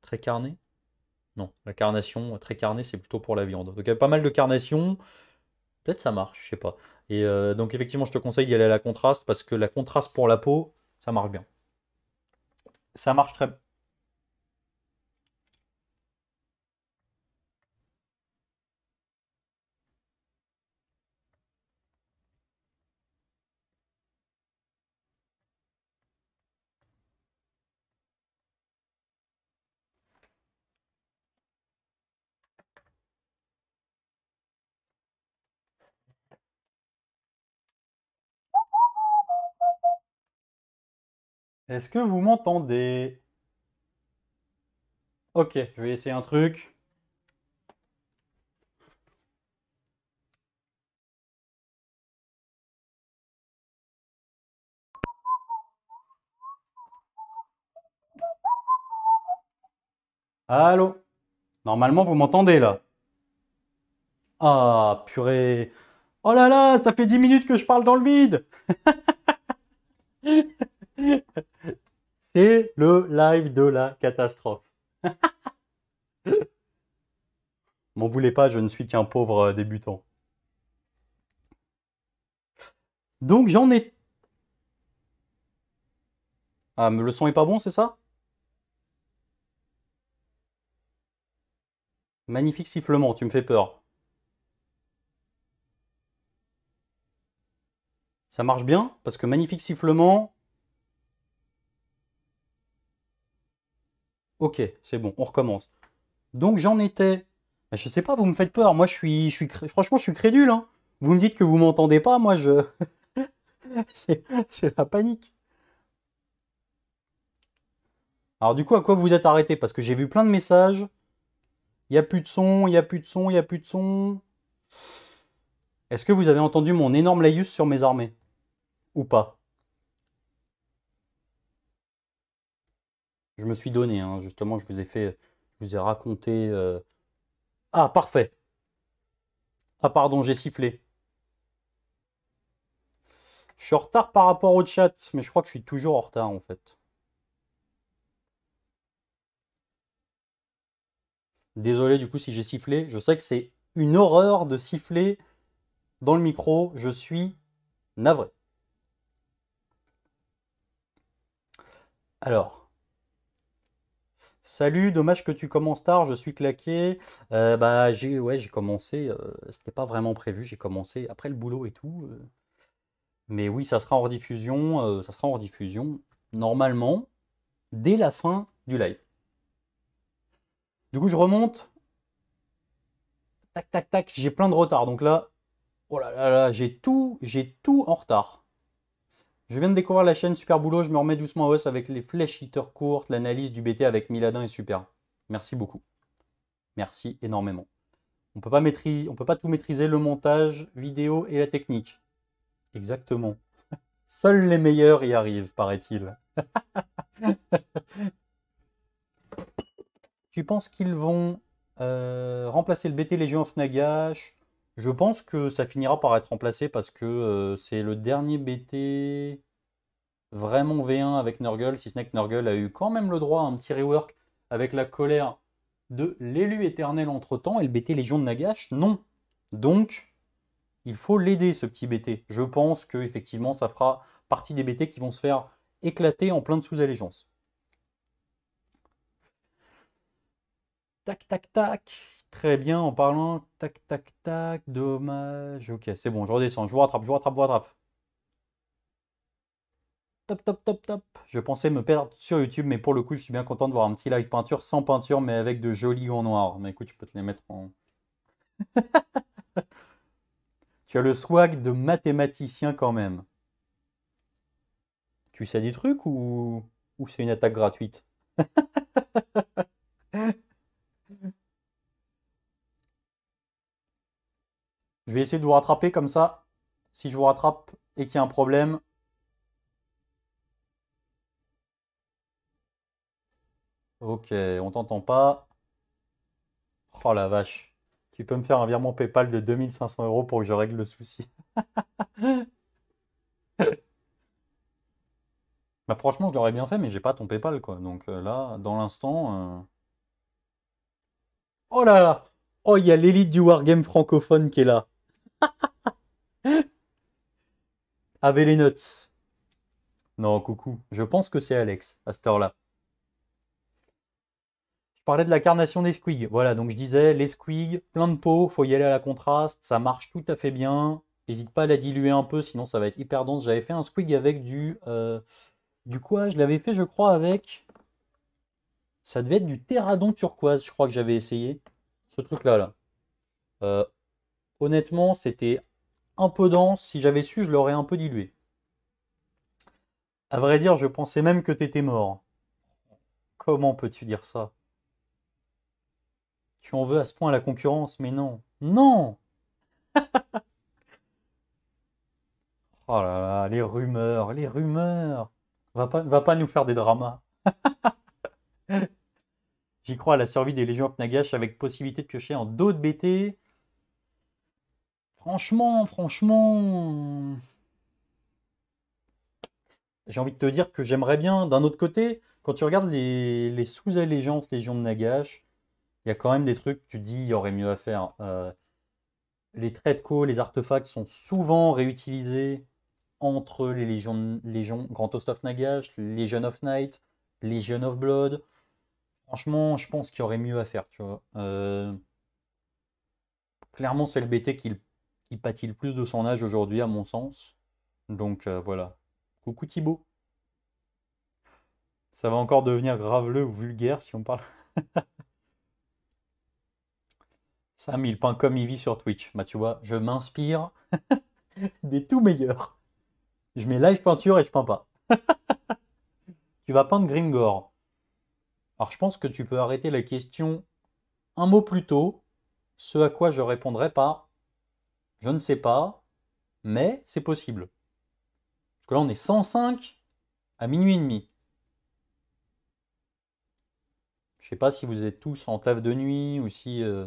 Très carné? Non, la carnation, très carné, c'est plutôt pour la viande. Donc, il y a pas mal de carnation. Peut-être ça marche, je sais pas. Et euh, donc, effectivement, je te conseille d'y aller à la contraste parce que la contraste pour la peau, ça marche bien. Ça marche très bien. Est-ce que vous m'entendez? Ok, je vais essayer un truc. Allô? Normalement, vous m'entendez là. Ah, purée. Oh là là, ça fait 10 minutes que je parle dans le vide C'est le live de la catastrophe. M'en voulez pas, je ne suis qu'un pauvre débutant. Donc j'en ai... Ah, mais le son est pas bon, c'est ça? Magnifique sifflement, tu me fais peur. Ça marche bien? Parce que magnifique sifflement... Ok, c'est bon, on recommence. Donc j'en étais Bah, je sais pas, vous me faites peur. Moi, je suis, je suis, franchement, je suis crédule. Hein. Vous me dites que vous m'entendez pas, moi, je. c'est la panique. Alors, du coup, à quoi vous êtes arrêté? Parce que j'ai vu plein de messages. Il n'y a plus de son, il n'y a plus de son, il n'y a plus de son. Est-ce que vous avez entendu mon énorme laïus sur mes armées? Ou pas? Je me suis donné, hein. justement, je vous ai fait, je vous ai raconté. Euh, ah, parfait. Ah, pardon, j'ai sifflé. Je suis en retard par rapport au chat, mais je crois que je suis toujours en retard en fait. Désolé du coup si j'ai sifflé. Je sais que c'est une horreur de siffler dans le micro. Je suis navré. Alors. Salut, dommage que tu commences tard, je suis claqué. Euh, bah j'ai ouais, j'ai commencé, euh, c'était pas vraiment prévu, j'ai commencé après le boulot et tout. Euh. Mais oui, ça sera en rediffusion, ça sera normalement dès la fin du live. Du coup, je remonte. Tac, tac, tac. J'ai plein de retard. Donc là, oh là là là, j'ai tout, j'ai tout en retard. Je viens de découvrir la chaîne Super Boulot. Je me remets doucement à hausse avec les flèches hitter courtes, l'analyse du BT avec Miladin est super. Merci beaucoup. Merci énormément. On peut peut pas tout maîtriser le montage vidéo et la technique. Exactement. Seuls les meilleurs y arrivent, paraît-il. Tu penses qu'ils vont euh, remplacer le BT Légion of Nagash Je pense que ça finira par être remplacé parce que euh, c'est le dernier BT vraiment V1 avec Nurgle, si ce n'est que Nurgle a eu quand même le droit à un petit rework avec la colère de l'élu éternel entre-temps, et le BT Légion de Nagash, non. Donc, il faut l'aider, ce petit BT. Je pense que effectivement, ça fera partie des BT qui vont se faire éclater en plein de sous-allégeance. Tac, tac, tac. Très bien, en parlant. Tac, tac, tac. Dommage. Ok, c'est bon, je redescends. Je vous rattrape, je vous rattrape, je vous rattrape. Top, top, top, top. Je pensais me perdre sur YouTube, mais pour le coup, je suis bien content de voir un petit live peinture sans peinture, mais avec de jolis gants noirs. Mais écoute, je peux te les mettre en... tu as le swag de mathématicien quand même. Tu sais des trucs ou, ou c'est une attaque gratuite? Je vais essayer de vous rattraper comme ça. Si je vous rattrape et qu'il y a un problème, Ok, on t'entend pas. Oh la vache. Tu peux me faire un virement PayPal de 2500 euros pour que je règle le souci. bah franchement, je l'aurais bien fait, mais j'ai pas ton PayPal quoi. Donc euh, là, dans l'instant... Euh, oh là là Oh, il y a l'élite du wargame francophone qui est là. Avec les notes. Non, coucou. Je pense que c'est Alex, à cette heure-là. Je parlais de la carnation des squigs. Voilà, donc je disais, les squigs, plein de peau, faut y aller à la contraste, ça marche tout à fait bien. N'hésite pas à la diluer un peu, sinon ça va être hyper dense. J'avais fait un squig avec du... Euh, du quoi? Je l'avais fait, je crois, avec... Ça devait être du terradon turquoise, je crois que j'avais essayé. Ce truc-là, là. Euh, honnêtement, c'était un peu dense. Si j'avais su, je l'aurais un peu dilué. À vrai dire, je pensais même que t'étais mort. Comment peux-tu dire ça? Tu en veux à ce point la concurrence, mais non. Non Oh là là, les rumeurs, les rumeurs. Va pas, va pas nous faire des dramas. J'y crois à la survie des légions Nagash avec possibilité de piocher en d'autres BT. Franchement, franchement, j'ai envie de te dire que j'aimerais bien. D'un autre côté, quand tu regardes les, sous-allégeances Légion de Nagash, il y a quand même des trucs, tu te dis, il y aurait mieux à faire. Euh, les traits de co, les artefacts sont souvent réutilisés entre les légions, légions Grand Host of Nagash, Legion of Night, Legion of Blood. Franchement, je pense qu'il y aurait mieux à faire, tu vois. Euh, clairement, c'est le BT qui le qui pâtit le plus de son âge aujourd'hui, à mon sens. Donc euh, voilà. Coucou Thibaut. Ça va encore devenir graveleux ou vulgaire si on parle. Sam, il peint comme il vit sur Twitch. Bah, tu vois, je m'inspire des tout meilleurs. Je mets live peinture et je peins pas. tu vas peindre Grimgore. Alors, je pense que tu peux arrêter la question un mot plus tôt, ce à quoi je répondrai par je ne sais pas, mais c'est possible. Parce que là, on est 105 à minuit et demi. Je sais pas si vous êtes tous en taf de nuit ou si, euh,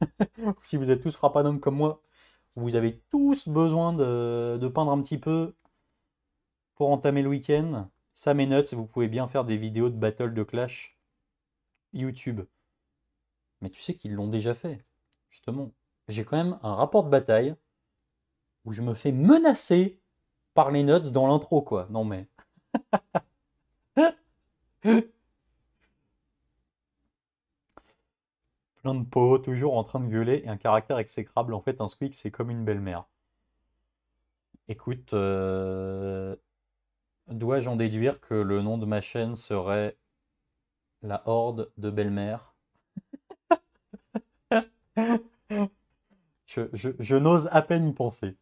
vous êtes tous frappadingues comme moi. Vous avez tous besoin de, peindre un petit peu pour entamer le week-end. Ça m'énote, vous pouvez bien faire des vidéos de battle de Clash YouTube. Mais tu sais qu'ils l'ont déjà fait, justement. J'ai quand même un rapport de bataille où je me fais menacer par les notes dans l'intro, quoi. Non mais... plein de peau, toujours en train de gueuler, et un caractère exécrable. En fait, un squeak, c'est comme une belle-mère. Écoute, euh, dois-je en déduire que le nom de ma chaîne serait La Horde de belle-mère? Je, n'ose à peine y penser.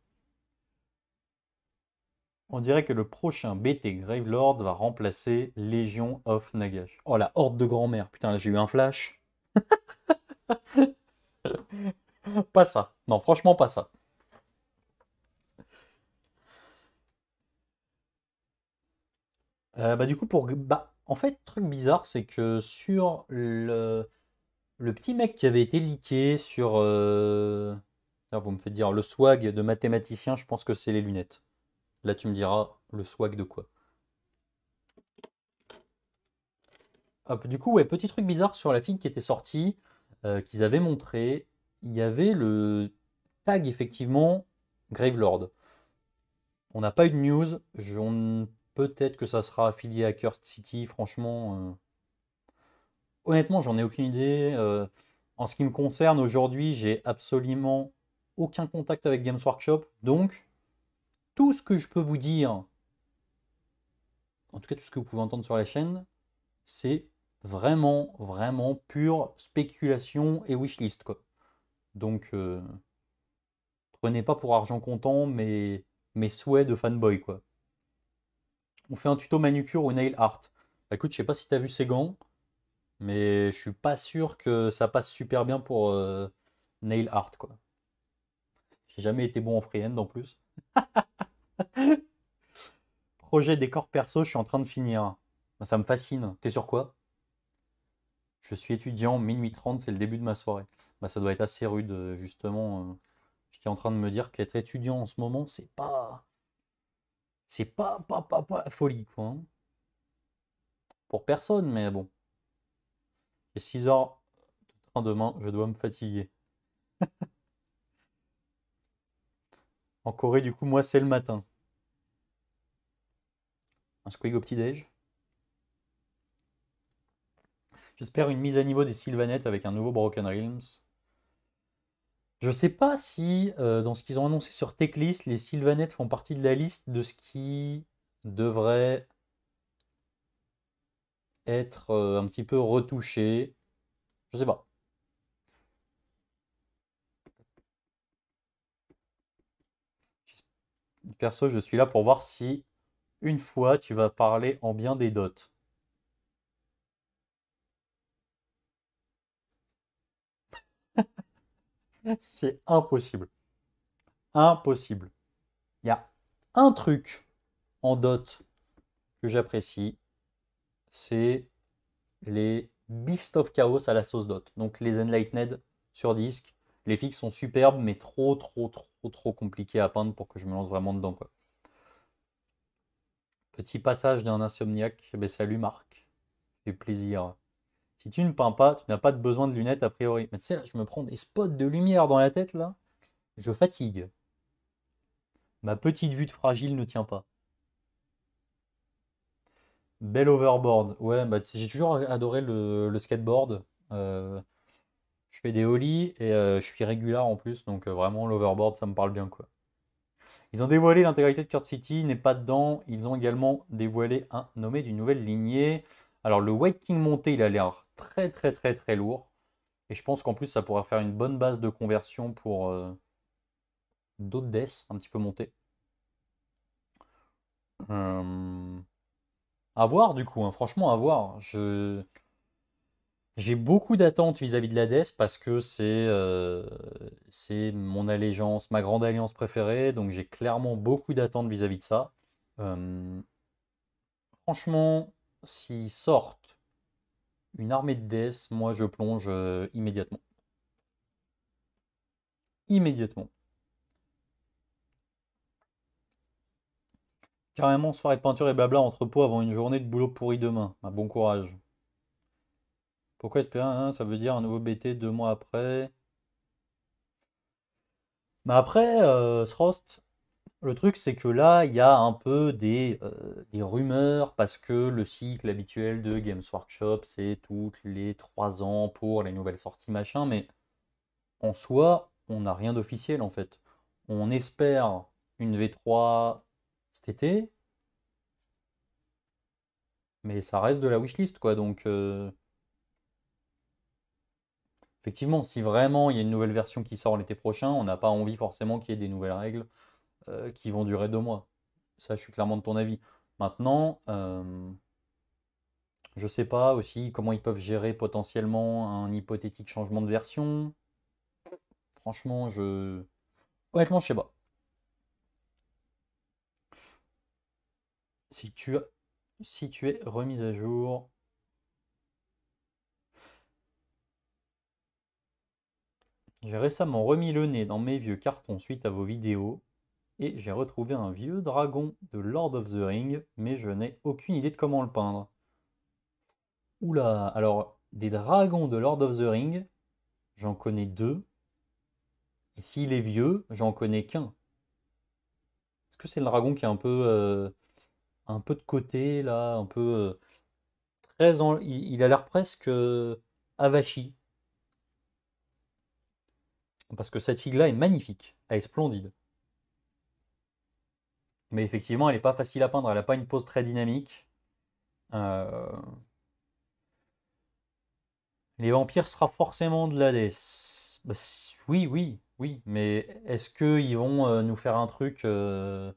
On dirait que le prochain BT Gravelord va remplacer Légion of Nagash. Oh la horde de grand-mère. Putain, là j'ai eu un flash. pas ça. Non, franchement, pas ça. Euh, bah, du coup, pour. Bah, en fait, truc bizarre, c'est que sur le, le petit mec qui avait été leaké sur. Euh... vous me faites dire le swag de mathématicien, je pense que c'est les lunettes. Là, tu me diras le swag de quoi? Hop, du coup, ouais, petit truc bizarre sur la fille qui était sortie. Euh, qu'ils avaient montré, il y avait le tag effectivement Gravelord. On n'a pas eu de news. Peut-être que ça sera affilié à Cursed City. Franchement, euh, honnêtement, j'en ai aucune idée. Euh, en ce qui me concerne, aujourd'hui, j'ai absolument aucun contact avec Games Workshop. Donc, tout ce que je peux vous dire, en tout cas tout ce que vous pouvez entendre sur la chaîne, c'est vraiment, vraiment pure spéculation et wishlist. Quoi. Donc, euh, prenez pas pour argent comptant mes, mes souhaits de fanboy. Quoi. On fait un tuto manucure ou nail art. Bah, écoute, je sais pas si tu as vu ces gants, mais je suis pas sûr que ça passe super bien pour euh, nail art. quoi. J'ai jamais été bon en freehand en plus. Projet décor perso, je suis en train de finir. Bah, ça me fascine. T'es sur quoi? Je suis étudiant, minuit 30, c'est le début de ma soirée. Bah, ça doit être assez rude, euh, justement. Euh. J'étais en train de me dire qu'être étudiant en ce moment, c'est pas. C'est pas, pas, pas, pas la folie, quoi. Hein. Pour personne, mais bon. Et 6 heures de train demain, je dois me fatiguer. En Corée, du coup, moi, c'est le matin. Un squig au petit-déj. J'espère une mise à niveau des Sylvanettes avec un nouveau Broken Realms. Je ne sais pas si, euh, dans ce qu'ils ont annoncé sur Techlist, les Sylvanettes font partie de la liste de ce qui devrait être euh, un petit peu retouché. Je sais pas. Perso, je suis là pour voir si, une fois, tu vas parler en bien des dots. C'est impossible. Impossible. Il y a un truc en dot que j'apprécie, c'est les Beast of Chaos à la sauce dot. Donc les Enlightened sur disque. Les fixes sont superbes, mais trop, trop, trop, trop compliqués à peindre pour que je me lance vraiment dedans. Quoi. Petit passage d'un insomniaque. Eh ben, salut Marc. Fait plaisir. Si tu ne peins pas, tu n'as pas besoin de lunettes a priori. Mais tu sais, là, je me prends des spots de lumière dans la tête, là. Je fatigue. Ma petite vue de fragile ne tient pas. Bel overboard. Ouais, bah, j'ai toujours adoré le, skateboard. Euh, je fais des ollies et euh, je suis régulier en plus, donc euh, vraiment l'overboard, ça me parle bien quoi. Ils ont dévoilé l'intégralité de Kurt City, n'est pas dedans. Ils ont également dévoilé un nommé d'une nouvelle lignée. Alors le White King monté, il a l'air très très très très lourd. Et je pense qu'en plus, ça pourrait faire une bonne base de conversion pour euh, d'autres deaths un petit peu montés. Euh, à voir du coup, hein. franchement à voir. Je... J'ai beaucoup d'attentes vis-à-vis de la DES parce que c'est euh, c'est mon allégeance, ma grande alliance préférée, donc j'ai clairement beaucoup d'attentes vis-à-vis de ça. Euh, franchement, s'ils sortent une armée de DS, moi je plonge euh, immédiatement. Immédiatement. Carrément, soirée de peinture et blabla entrepôt avant une journée de boulot pourri demain. Ah, bon courage. Pourquoi espérer Ça veut dire un nouveau BT deux mois après? Mais après, euh, Srost, le truc c'est que là, il y a un peu des, euh, des rumeurs parce que le cycle habituel de Games Workshop, c'est toutes les trois ans pour les nouvelles sorties machin, mais en soi, on n'a rien d'officiel en fait. On espère une V3 cet été, mais ça reste de la wishlist quoi, donc... euh, Effectivement, si vraiment il y a une nouvelle version qui sort l'été prochain, on n'a pas envie forcément qu'il y ait des nouvelles règles euh, qui vont durer deux mois. Ça, je suis clairement de ton avis. Maintenant, euh, je sais pas aussi comment ils peuvent gérer potentiellement un hypothétique changement de version. Franchement, je... Honnêtement, je sais pas. Si tu es remise à jour... J'ai récemment remis le nez dans mes vieux cartons suite à vos vidéos et j'ai retrouvé un vieux dragon de Lord of the Ring, mais je n'ai aucune idée de comment le peindre. Oula, alors des dragons de Lord of the Ring, j'en connais deux, et s'il est vieux, j'en connais qu'un. Est-ce que c'est le dragon qui est un peu, euh, un peu de côté là, un peu euh, très il a l'air presque euh, avachi. Parce que cette figue-là est magnifique, elle est splendide. Mais effectivement, elle n'est pas facile à peindre, elle n'a pas une pose très dynamique. Euh, Les vampires sera forcément de l'Hadès. Bah, si- oui, oui, oui, mais est-ce qu'ils vont euh, nous faire un truc euh,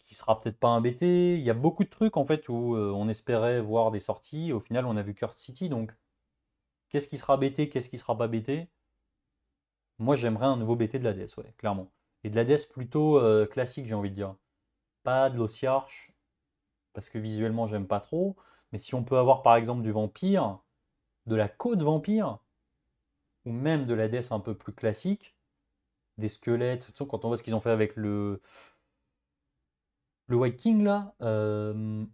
qui sera peut-être pas un BT? Il y a beaucoup de trucs en fait où euh, on espérait voir des sorties, au final on a vu Curse City, donc qu'est-ce qui sera BT, qu'est-ce qui sera pas BT? Moi j'aimerais un nouveau BT de l'Hadès, ouais, clairement. Et de l'Hadès plutôt euh, classique, j'ai envie de dire. Pas de l'Ossiarch, parce que visuellement j'aime pas trop, mais si on peut avoir par exemple du vampire, de la côte vampire, ou même de la death un peu plus classique, des squelettes, quand on voit ce qu'ils ont fait avec le, le White King là, euh,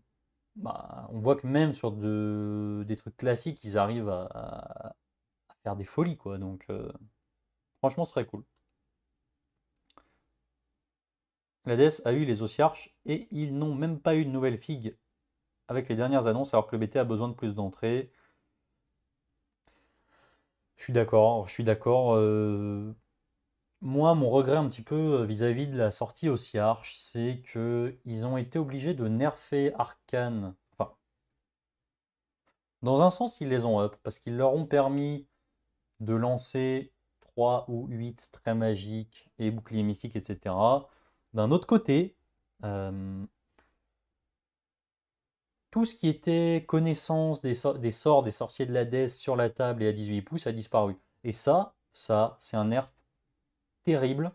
bah, on voit que même sur de- des trucs classiques, ils arrivent à faire des folies quoi. Donc euh, franchement, ce serait cool. La death a eu les Ossiarches et ils n'ont même pas eu de nouvelle figue avec les dernières annonces, alors que le BT a besoin de plus d'entrées. Je suis d'accord, je suis d'accord. euh, Moi, mon regret un petit peu euh, vis-à-vis de la sortie Ossiarch, c'est que ils ont été obligés de nerfer Arcane. Enfin, dans un sens, ils les ont up, parce qu'ils leur ont permis de lancer 3 ou 8 traits magiques et boucliers mystiques, etc. D'un autre côté, euh, tout ce qui était connaissance des, sor- des sorts des sorciers de l'Hadès sur la table et à 18 pouces a disparu. Et ça, ça, c'est un nerf terrible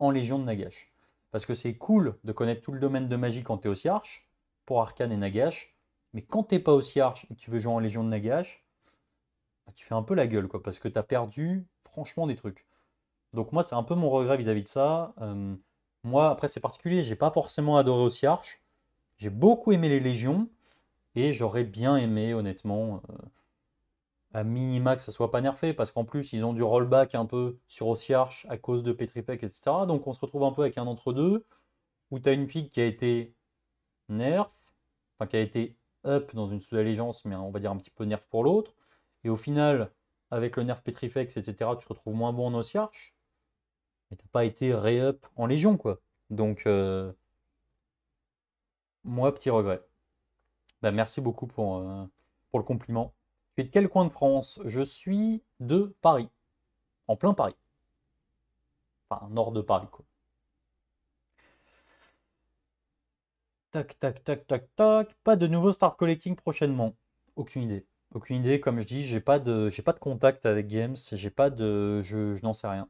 en Légion de Nagash. Parce que c'est cool de connaître tout le domaine de magie quand t'es Ossiarch, pour Arcane et Nagash, mais quand t'es pas Ossiarch et que tu veux jouer en Légion de Nagash, bah, tu fais un peu la gueule, quoi, parce que t'as perdu franchement des trucs. Donc moi, c'est un peu mon regret vis-à-vis de ça. Euh, moi, après, c'est particulier, j'ai pas forcément adoré Ossiarch. J'ai beaucoup aimé les Légions, et j'aurais bien aimé, honnêtement, euh, à minima que ça soit pas nerfé, parce qu'en plus, ils ont du rollback un peu sur Ossiarch à cause de Petrifex, etc. Donc on se retrouve un peu avec un entre-deux, où tu as une fille qui a été nerf, enfin qui a été up dans une sous-allégeance, mais on va dire un petit peu nerf pour l'autre. Et au final, avec le nerf Petrifex, etc., tu te retrouves moins bon en Ossiarch, et t'as pas été ré-up en Légion, quoi. Donc, euh, moi, petit regret. Bah, merci beaucoup pour, euh, pour le compliment. Tu es de quel coin de France? Je suis de Paris. En plein Paris. Enfin, nord de Paris, quoi. Tac, tac, tac, tac, tac. Pas de nouveau start collecting prochainement. Aucune idée. Aucune idée, comme je dis, j'ai pas de pas de contact avec Games, j'ai pas de. Je, n'en sais rien.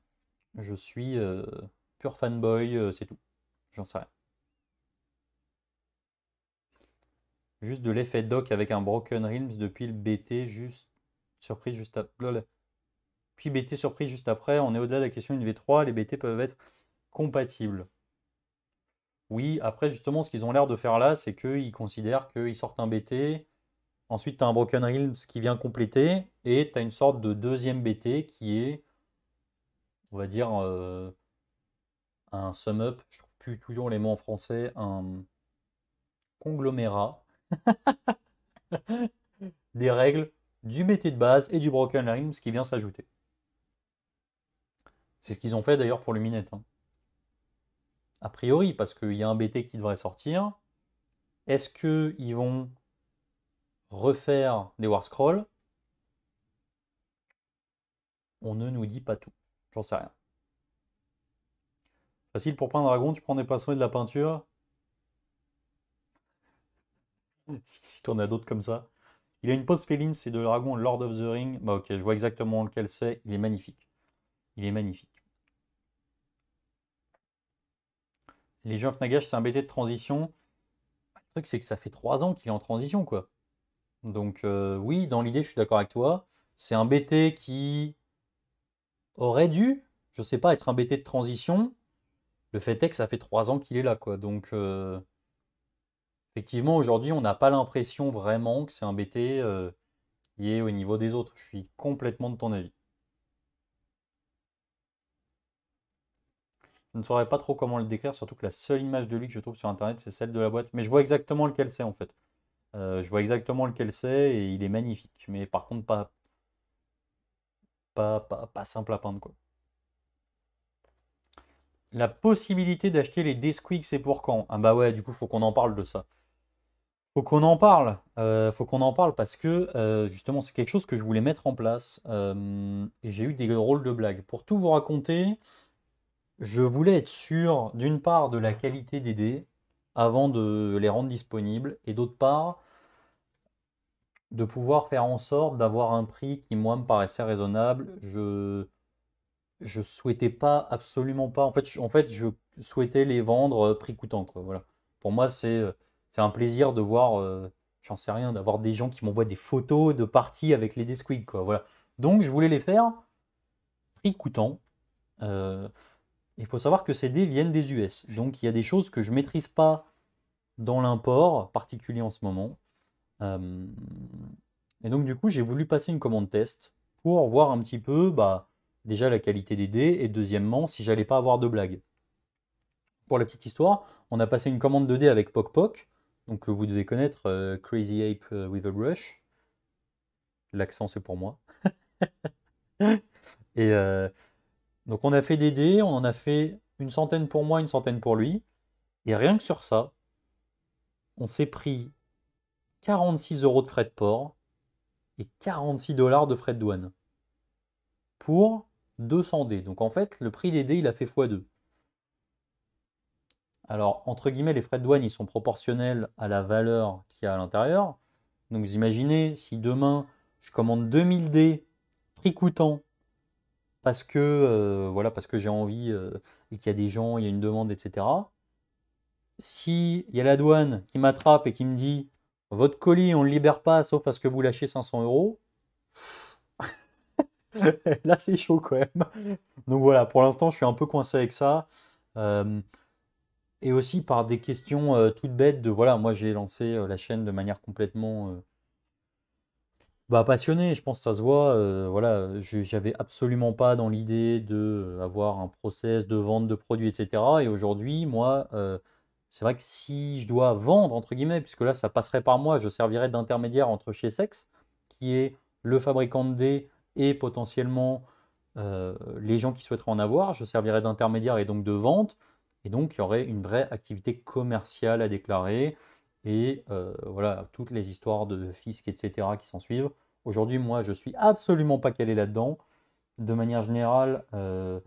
Je suis euh, pur fanboy, euh, c'est tout. J'en sais rien. Juste de l'effet doc avec un Broken Realms depuis le BT, juste surprise juste après. Puis BT surprise juste après, on est au-delà de la question d'une V3, les BT peuvent être compatibles. Oui, après justement ce qu'ils ont l'air de faire là, c'est qu'ils considèrent qu'ils sortent un BT, ensuite tu as un Broken Realms qui vient compléter, et tu as une sorte de deuxième BT qui est, on va dire, euh, un sum up, je trouve plus toujours les mots en français, un conglomérat des règles du métier de base et du Broken Realms qui vient s'ajouter. C'est ce qu'ils ont fait d'ailleurs pour Luminette. Hein. A priori, parce qu'il y a un BT qui devrait sortir. Est-ce qu'ils vont refaire des War Scrolls On ne nous dit pas tout. J'en sais rien. Facile pour prendre un dragon, tu prends des poissons et de la peinture. si tu en as d'autres comme ça. Il a une pose féline, c'est de dragon Lord of the Ring. Bah ok, je vois exactement lequel c'est. Il est magnifique. Il est magnifique. Les of Nagash, c'est un BT de transition. Le truc, c'est que ça fait 3 ans qu'il est en transition, quoi. Donc euh, oui, dans l'idée, je suis d'accord avec toi. C'est un BT qui aurait dû, je sais pas, être un BT de transition. Le fait est que ça fait 3 ans qu'il est là, quoi. Donc... Euh, Effectivement, aujourd'hui, on n'a pas l'impression vraiment que c'est un BT euh, qui est au niveau des autres. Je suis complètement de ton avis. Je ne saurais pas trop comment le décrire, surtout que la seule image de lui que je trouve sur internet, c'est celle de la boîte. Mais je vois exactement lequel c'est en fait. Euh, je vois exactement lequel c'est et il est magnifique. Mais par contre, pas, pas, pas, simple à peindre quoi. La possibilité d'acheter les Desquik, c'est pour quand? Ah bah ouais, du coup, faut qu'on en parle de ça. Faut qu'on en parle. Euh, faut qu'on en parle parce que euh, justement, c'est quelque chose que je voulais mettre en place et j'ai eu des rôles de blagues. Pour tout vous raconter, je voulais être sûr d'une part de la qualité des dés avant de les rendre disponibles et d'autre part de pouvoir faire en sorte d'avoir un prix qui moi me paraissait raisonnable. Je je souhaitais pas absolument pas. En fait, je, en fait, je souhaitais les vendre prix coûtant quoi. Voilà. Pour moi, c'est c'est un plaisir de voir, euh, j'en sais rien, d'avoir des gens qui m'envoient des photos de parties avec les Desquig, quoi. Voilà. Donc je voulais les faire prix coûtant. Euh, il faut savoir que ces dés viennent des US. Donc il y a des choses que je ne maîtrise pas dans l'import, particulier en ce moment. Euh, et donc du coup, j'ai voulu passer une commande test pour voir un petit peu bah, déjà la qualité des dés et deuxièmement si j'allais pas avoir de blagues. Pour la petite histoire, on a passé une commande de dés avec Poc Poc. Donc vous devez connaître euh, Crazy Ape euh, with a Brush. L'accent c'est pour moi. et donc on a fait des dés, on en a fait une centaine pour moi, une centaine pour lui. Et rien que sur ça, on s'est pris 46 euros de frais de port et 46 dollars de frais de douane pour 200 dés. Donc en fait, le prix des dés, il a fait x2. Alors, entre guillemets, les frais de douane, ils sont proportionnels à la valeur qu'il y a à l'intérieur. Donc, vous imaginez, si demain, je commande 2000 dés, prix coûtant, parce que, euh, voilà, que j'ai envie euh, et qu'il y a des gens, il y a une demande, etc. Si il y a la douane qui m'attrape et qui me dit votre colis, on ne le libère pas sauf parce que vous lâchez 500 euros, là c'est chaud quand même. Donc voilà, pour l'instant, je suis un peu coincé avec ça. Euh, et aussi par des questions euh, toutes bêtes de voilà, moi j'ai lancé euh, la chaîne de manière complètement bah, passionnée, je pense que ça se voit. voilà, j'avais absolument pas dans l'idée de avoir un process de vente de produits, etc. Et aujourd'hui, moi, c'est vrai que si je dois vendre, entre guillemets, puisque là ça passerait par moi, je servirais d'intermédiaire entre chez Sex, qui est le fabricant de dés et potentiellement les gens qui souhaiteraient en avoir, je servirais d'intermédiaire et donc de vente. Et donc, il y aurait une vraie activité commerciale à déclarer. Et euh, voilà, toutes les histoires de fisc, etc., qui s'en suivent, Aujourd'hui, moi, je suis absolument pas calé là-dedans. De manière générale, euh,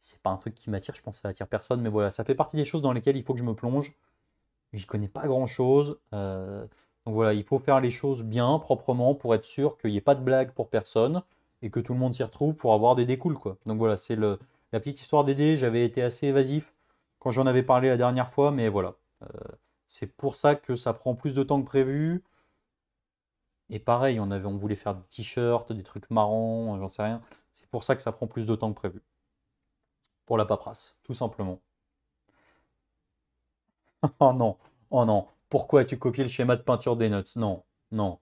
c'est pas un truc qui m'attire, je pense que ça attire personne, mais voilà, ça fait partie des choses dans lesquelles il faut que je me plonge. J'y connais pas grand-chose. Euh, donc voilà, il faut faire les choses bien, proprement, pour être sûr qu'il n'y ait pas de blague pour personne et que tout le monde s'y retrouve pour avoir des découles, quoi. Donc voilà, c'est la petite histoire des dés. J'avais été assez évasif quand j'en avais parlé la dernière fois, mais voilà. Euh, c'est pour ça que ça prend plus de temps que prévu. Et pareil, on, avait, on voulait faire des t-shirts, des trucs marrants, j'en sais rien. C'est pour ça que ça prend plus de temps que prévu. Pour la paperasse, tout simplement. oh non, oh non. Pourquoi tu copié le schéma de peinture des notes? Non, non,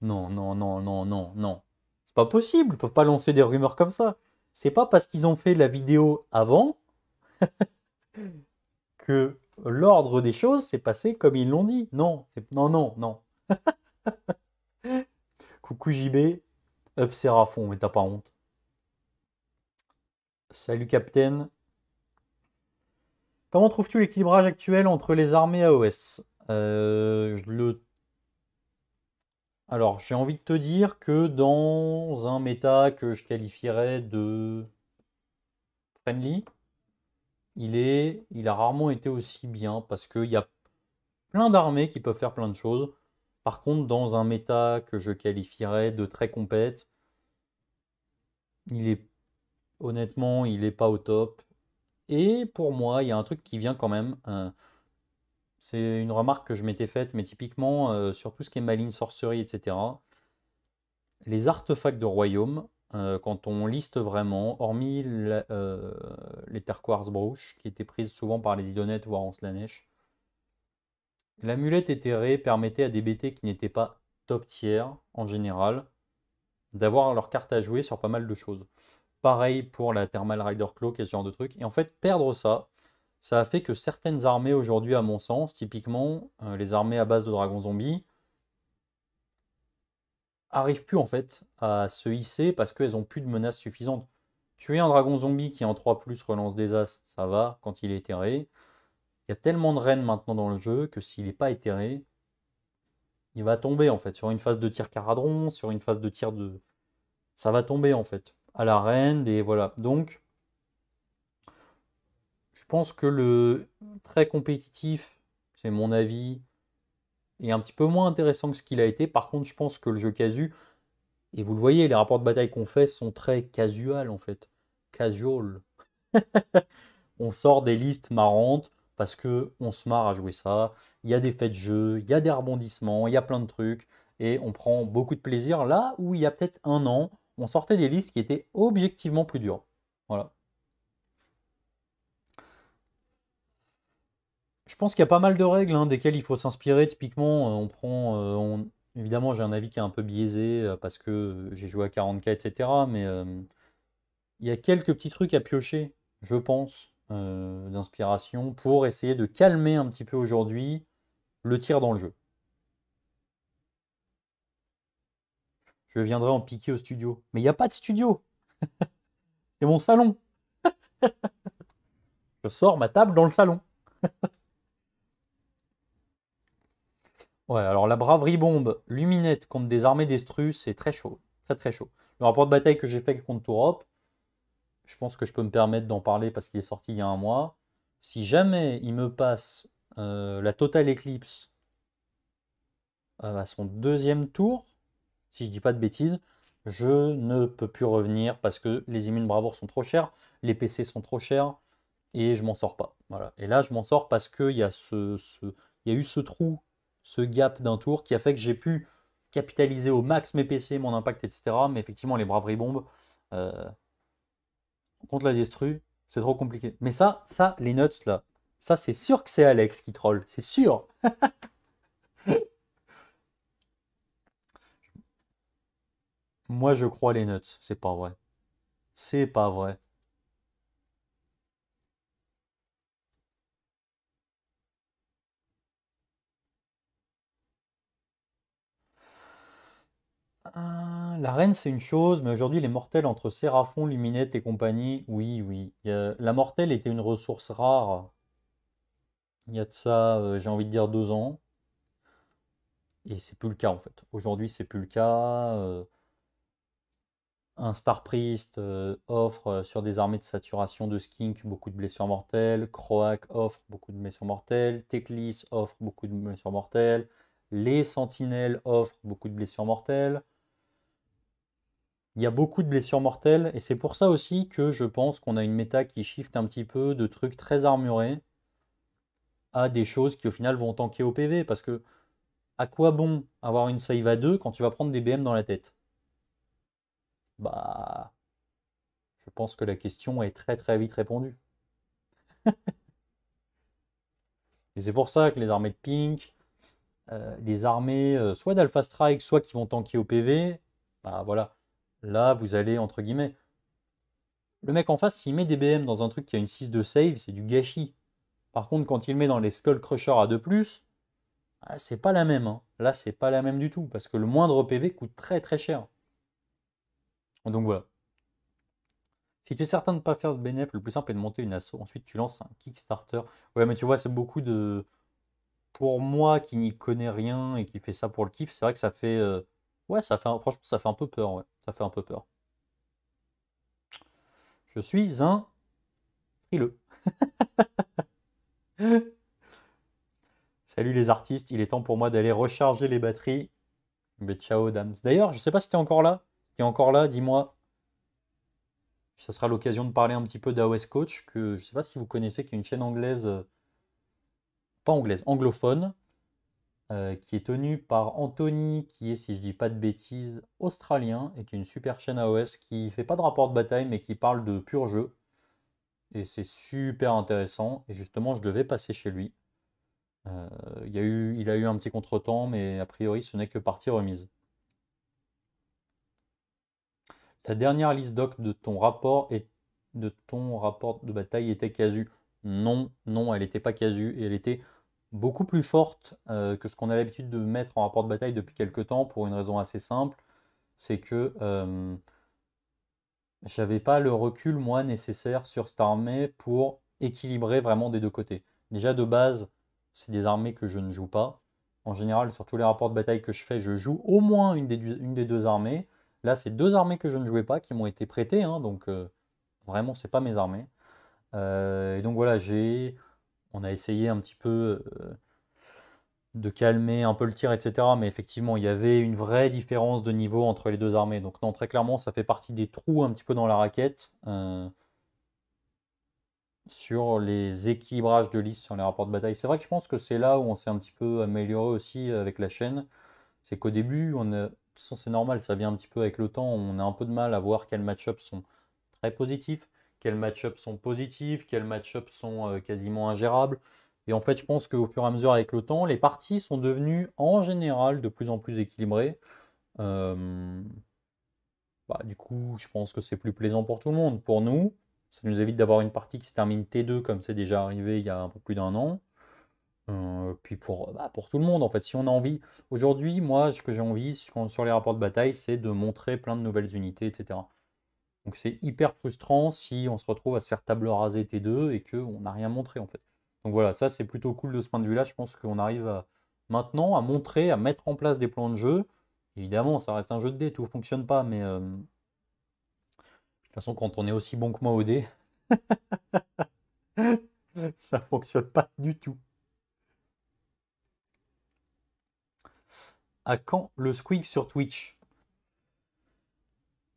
non, non, non, non, non, non. C'est pas possible, ils peuvent pas lancer des rumeurs comme ça. C'est pas parce qu'ils ont fait la vidéo avant que l'ordre des choses s'est passé comme ils l'ont dit. Non, non, non, non. Coucou JB, up Sérafon, mais t'as pas honte. Salut Captain. Comment trouves-tu l'équilibrage actuel entre les armées AOS euh. Alors, j'ai envie de te dire que dans un méta que je qualifierais de friendly, il, est, il a rarement été aussi bien parce qu'il y a plein d'armées qui peuvent faire plein de choses. Par contre, dans un méta que je qualifierais de très compète, il est honnêtement, il n'est pas au top. Et pour moi, il y a un truc qui vient quand même. Euh, c'est une remarque que je m'étais faite, mais typiquement euh, sur tout ce qui est maline, sorcerie, etc. Les artefacts de royaume, euh, quand on liste vraiment, hormis les terre quartz qui étaient prises souvent par les idonettes, voire en slanesh, L'amulette éthérée permettait à des BT qui n'étaient pas top tier en général d'avoir leur carte à jouer sur pas mal de choses. Pareil pour la Thermal Rider Cloak et ce genre de trucs. Et en fait, perdre ça, ça a fait que certaines armées aujourd'hui, à mon sens, typiquement euh, les armées à base de dragons zombies, arrivent plus en fait à se hisser parce qu'elles ont plus de menaces suffisantes. Tuer un dragon zombie qui en 3+, relance des as, ça va quand il est éthéré. Il y a tellement de reines maintenant dans le jeu que s'il n'est pas éthéré, il va tomber en fait. Sur une phase de tir caradron, sur une phase de tir de. Ça va tomber en fait. À la reine, et voilà. Donc, je pense que le très compétitif, c'est mon avis, est un petit peu moins intéressant que ce qu'il a été. Par contre, je pense que le jeu casu, et vous le voyez, les rapports de bataille qu'on fait sont très casual en fait. Casual. on sort des listes marrantes parce que on se marre à jouer ça. Il y a des faits de jeu, il y a des rebondissements, il y a plein de trucs et on prend beaucoup de plaisir là où il y a peut-être un an, on sortait des listes qui étaient objectivement plus dures. Voilà. Je pense qu'il y a pas mal de règles hein, desquelles il faut s'inspirer. Typiquement, euh, on prend. Euh, évidemment, j'ai un avis qui est un peu biaisé euh, parce que j'ai joué à 40K, etc. Mais il y a quelques petits trucs à piocher, je pense. D'inspiration pour essayer de calmer un petit peu aujourd'hui le tir dans le jeu. Je viendrai en piquer au studio. Mais il n'y a pas de studio. C'est mon salon. Je sors ma table dans le salon. ouais, alors la braverie bombe luminette contre des armées destrues, c'est très chaud. Très très chaud. Le rapport de bataille que j'ai fait contre Tourop, je pense que je peux me permettre d'en parler parce qu'il est sorti il y a un mois. Si jamais il me passe euh, la Total Eclipse euh, à son deuxième tour, si je dis pas de bêtises, je ne peux plus revenir parce que les immunes bravoure sont trop chers, les PC sont trop chers et je m'en sors pas. Voilà. Et là, je m'en sors parce qu'il y, a ce, y a eu ce trou, ce gap d'un tour qui a fait que j'ai pu capitaliser au max mes PC, mon impact, etc. Mais effectivement, les braveries bombes, euh, contre la destru, c'est trop compliqué. Mais ça, ça, les nuts là, ça c'est sûr que c'est Alex qui troll, c'est sûr. Moi je crois les nuts, c'est pas vrai. C'est pas vrai. Euh, la reine, c'est une chose, mais aujourd'hui, les mortels entre Séraphon, Luminette et compagnie, oui, oui. la mortelle était une ressource rare. Il y a de ça, euh, j'ai envie de dire, deux ans. Et c'est plus le cas en fait. Aujourd'hui, c'est plus le cas. Un Star Priest euh, offre euh, sur des armées de saturation de skink beaucoup de blessures mortelles. Croak offre beaucoup de blessures mortelles. Teklis offre beaucoup de blessures mortelles. Les Sentinelles offrent beaucoup de blessures mortelles. Il y a beaucoup de blessures mortelles et c'est pour ça aussi que je pense qu'on a une méta qui shift un petit peu de trucs très armurés à des choses qui au final vont tanker au PV parce que à quoi bon avoir une save à 2 quand tu vas prendre des BM dans la tête? Bah je pense que la question est très très vite répondue. et c'est pour ça que les armées de pink, euh, les armées euh, soit d'Alpha Strike, soit qui vont tanker au PV, bah voilà, là vous allez entre guillemets. Le mec en face, s'il met des BM dans un truc qui a une 6 de save, c'est du gâchis. Par contre, quand il met dans les Skull Crusher à 2, ah, c'est pas la même. Hein. Là, c'est pas la même du tout, parce que le moindre PV coûte très très cher. Donc voilà. Si tu es certain de ne pas faire de bénéf, le plus simple est de monter une asso. Ensuite, tu lances un Kickstarter. Ouais, mais tu vois, c'est beaucoup de. Pour moi qui n'y connais rien et qui fait ça pour le kiff, c'est vrai que ça fait. Euh, ouais, ça fait. Franchement, ça fait un peu peur. Ouais. Ça fait un peu peur. Je suis un frileux. Salut les artistes, il est temps pour moi d'aller recharger les batteries. Mais ciao, dames. D'ailleurs, je sais pas si tu es encore là. Encore là, dis-moi. Ça sera l'occasion de parler un petit peu d'AOS Coach, que je sais pas si vous connaissez, qui est une chaîne anglaise, euh, pas anglaise, anglophone, euh, qui est tenue par Anthony, qui est, si je dis pas de bêtises, australien, et qui est une super chaîne AOS, qui fait pas de rapport de bataille, mais qui parle de pur jeu. Et c'est super intéressant. Et justement, je devais passer chez lui. Euh, il, a eu, il a eu un petit contretemps, mais a priori, ce n'est que partie remise. La dernière liste doc de ton rapport et de ton rapport de bataille était casu. Non, non, elle n'était pas casu et elle était beaucoup plus forte euh, que ce qu'on a l'habitude de mettre en rapport de bataille depuis quelques temps pour une raison assez simple. C'est que euh, j'avais pas le recul, moi, nécessaire sur cette armée pour équilibrer vraiment des deux côtés. Déjà, de base, c'est des armées que je ne joue pas. En général, sur tous les rapports de bataille que je fais, je joue au moins une des, une des deux armées. Là, c'est deux armées que je ne jouais pas, qui m'ont été prêtées, hein, donc euh, vraiment, c'est pas mes armées. Euh, et donc voilà, j'ai, on a essayé un petit peu euh, de calmer un peu le tir, etc. Mais effectivement, il y avait une vraie différence de niveau entre les deux armées. Donc non, très clairement, ça fait partie des trous un petit peu dans la raquette euh, sur les équilibrages de liste sur les rapports de bataille. C'est vrai que je pense que c'est là où on s'est un petit peu amélioré aussi avec la chaîne. C'est qu'au début, on a... c'est normal, ça vient un petit peu avec le temps. On a un peu de mal à voir quels match-ups sont très positifs, quels match-ups sont positifs, quels match-ups sont euh, quasiment ingérables. Et en fait, je pense qu'au fur et à mesure avec le temps, les parties sont devenues en général de plus en plus équilibrées. Bah, du coup, je pense que c'est plus plaisant pour tout le monde. Pour nous, ça nous évite d'avoir une partie qui se termine T2 comme c'est déjà arrivé il y a un peu plus d'un an. Euh, puis pour, bah, pour tout le monde, en fait, si on a envie. Aujourd'hui, moi, ce que j'ai envie sur les rapports de bataille, c'est de montrer plein de nouvelles unités, etc. Donc c'est hyper frustrant si on se retrouve à se faire table rasée T2 et qu'on n'a rien montré, en fait. Donc voilà, ça c'est plutôt cool de ce point de vue-là. Je pense qu'on arrive maintenant à montrer, à mettre en place des plans de jeu. Évidemment, ça reste un jeu de dés, tout ne fonctionne pas, mais euh, de toute façon, quand on est aussi bon que moi au dé, ça ne fonctionne pas du tout. À quand le squeak sur Twitch?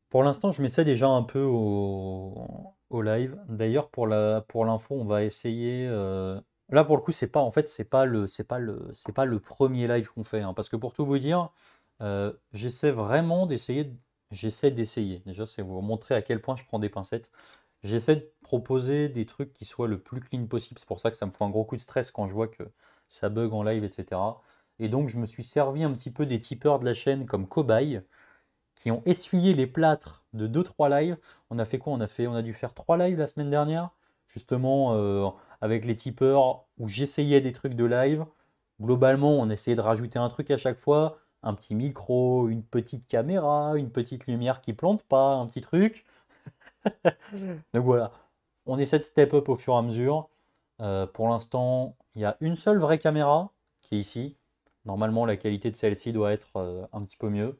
Pour l'instant, je m'essaie déjà un peu au, live. D'ailleurs, pour la pour l'info, on va essayer. Euh, là, pour le coup, c'est pas en fait, c'est pas le c'est pas le c'est pas le premier live qu'on fait, hein, parce que pour tout vous dire, euh, j'essaie vraiment d'essayer. J'essaie d'essayer. Déjà, c'est vous montrer à quel point je prends des pincettes. J'essaie de proposer des trucs qui soient le plus clean possible. C'est pour ça que ça me fout un gros coup de stress quand je vois que ça bug en live, etc. Et donc, je me suis servi un petit peu des tipeurs de la chaîne comme cobaye qui ont essuyé les plâtres de 2-3 lives. On a fait quoi? On a, fait, on a dû faire 3 lives la semaine dernière, justement euh, avec les tipeurs où j'essayais des trucs de live. Globalement, on essayait de rajouter un truc à chaque fois, un petit micro, une petite caméra, une petite lumière qui plante pas, un petit truc. Donc voilà, on essaie de step up au fur et à mesure. Euh, pour l'instant, il y a une seule vraie caméra qui est ici. Normalement, la qualité de celle-ci doit être euh, un petit peu mieux.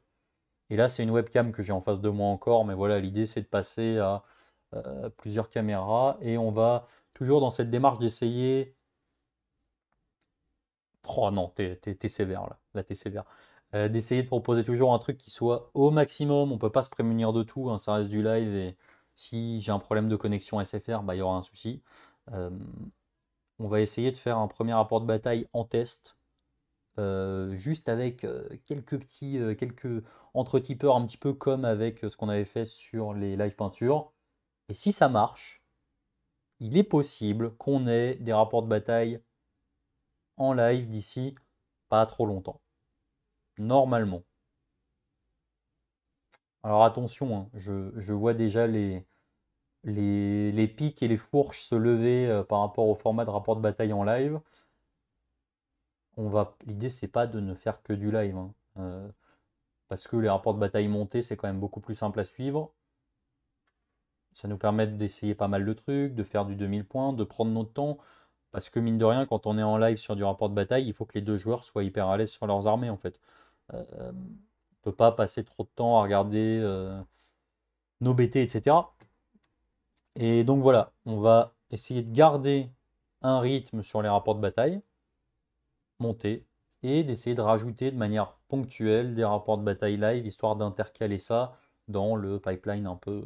Et là, c'est une webcam que j'ai en face de moi encore, mais voilà, l'idée c'est de passer à euh, plusieurs caméras et on va toujours dans cette démarche d'essayer. Oh non, t'es sévère là, là t'es sévère. Euh, d'essayer de proposer toujours un truc qui soit au maximum. On peut pas se prémunir de tout, hein, ça reste du live et si j'ai un problème de connexion SFR, bah, il y aura un souci. On va essayer de faire un premier rapport de bataille en test. Juste avec quelques petits quelques entretypeurs un petit peu comme avec ce qu'on avait fait sur les live peintures et si ça marche, il est possible qu'on ait des rapports de bataille en live d'ici pas trop longtemps. Normalement. Alors attention, hein, je, vois déjà les, les, pics et les fourches se lever euh, par rapport au format de rapport de bataille en live. On va, l'idée c'est pas de ne faire que du live, hein, euh, parce que les rapports de bataille montés c'est quand même beaucoup plus simple à suivre. Ça nous permet d'essayer pas mal de trucs, de faire du 2000 points, de prendre notre temps. Parce que mine de rien, quand on est en live sur du rapport de bataille, il faut que les deux joueurs soient hyper à l'aise sur leurs armées en fait. Euh, on ne peut pas passer trop de temps à regarder euh, nos BT, etc. Et donc voilà, on va essayer de garder un rythme sur les rapports de bataille, et d'essayer de rajouter de manière ponctuelle des rapports de bataille live, histoire d'intercaler ça dans le pipeline un peu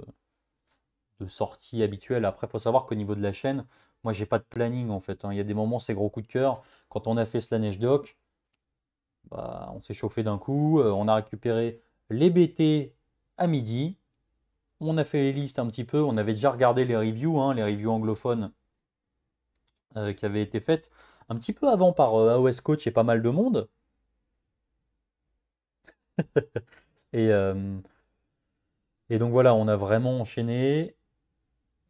de sortie habituelle. Après, il faut savoir qu'au niveau de la chaîne, moi, j'ai pas de planning en fait. Hein. Il y a des moments, c'est gros coup de cœur. Quand on a fait Slanesh Doc, bah, on s'est chauffé d'un coup. Euh, on a récupéré les BT à midi. On a fait les listes un petit peu. On avait déjà regardé les reviews, hein, les reviews anglophones euh, qui avaient été faites un petit peu avant par euh, AOS Coach et pas mal de monde. et, et donc voilà, on a vraiment enchaîné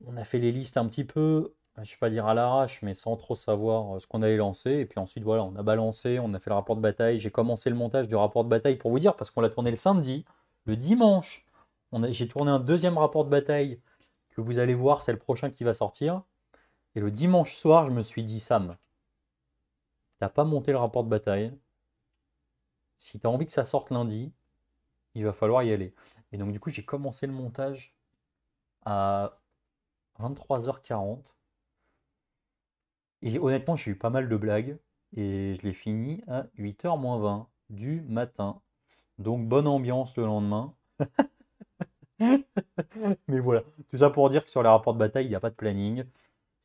on a fait les listes un petit peu, je ne vais pas dire à l'arrache, mais sans trop savoir euh, ce qu'on allait lancer. Et puis ensuite, voilà, on a balancé, on a fait le rapport de bataille. J'ai commencé le montage du rapport de bataille pour vous dire, parce qu'on l'a tourné le samedi. Le dimanche, j'ai tourné un deuxième rapport de bataille que vous allez voir, c'est le prochain qui va sortir. Et le dimanche soir, je me suis dit, Sam, t'as pas monté le rapport de bataille. Si tu as envie que ça sorte lundi, il va falloir y aller. Et donc, du coup, j'ai commencé le montage à 23h40. Et honnêtement, j'ai eu pas mal de blagues. Et je l'ai fini à 8h moins 20 du matin. Donc bonne ambiance le lendemain. Mais voilà, tout ça pour dire que sur les rapports de bataille, il n'y a pas de planning.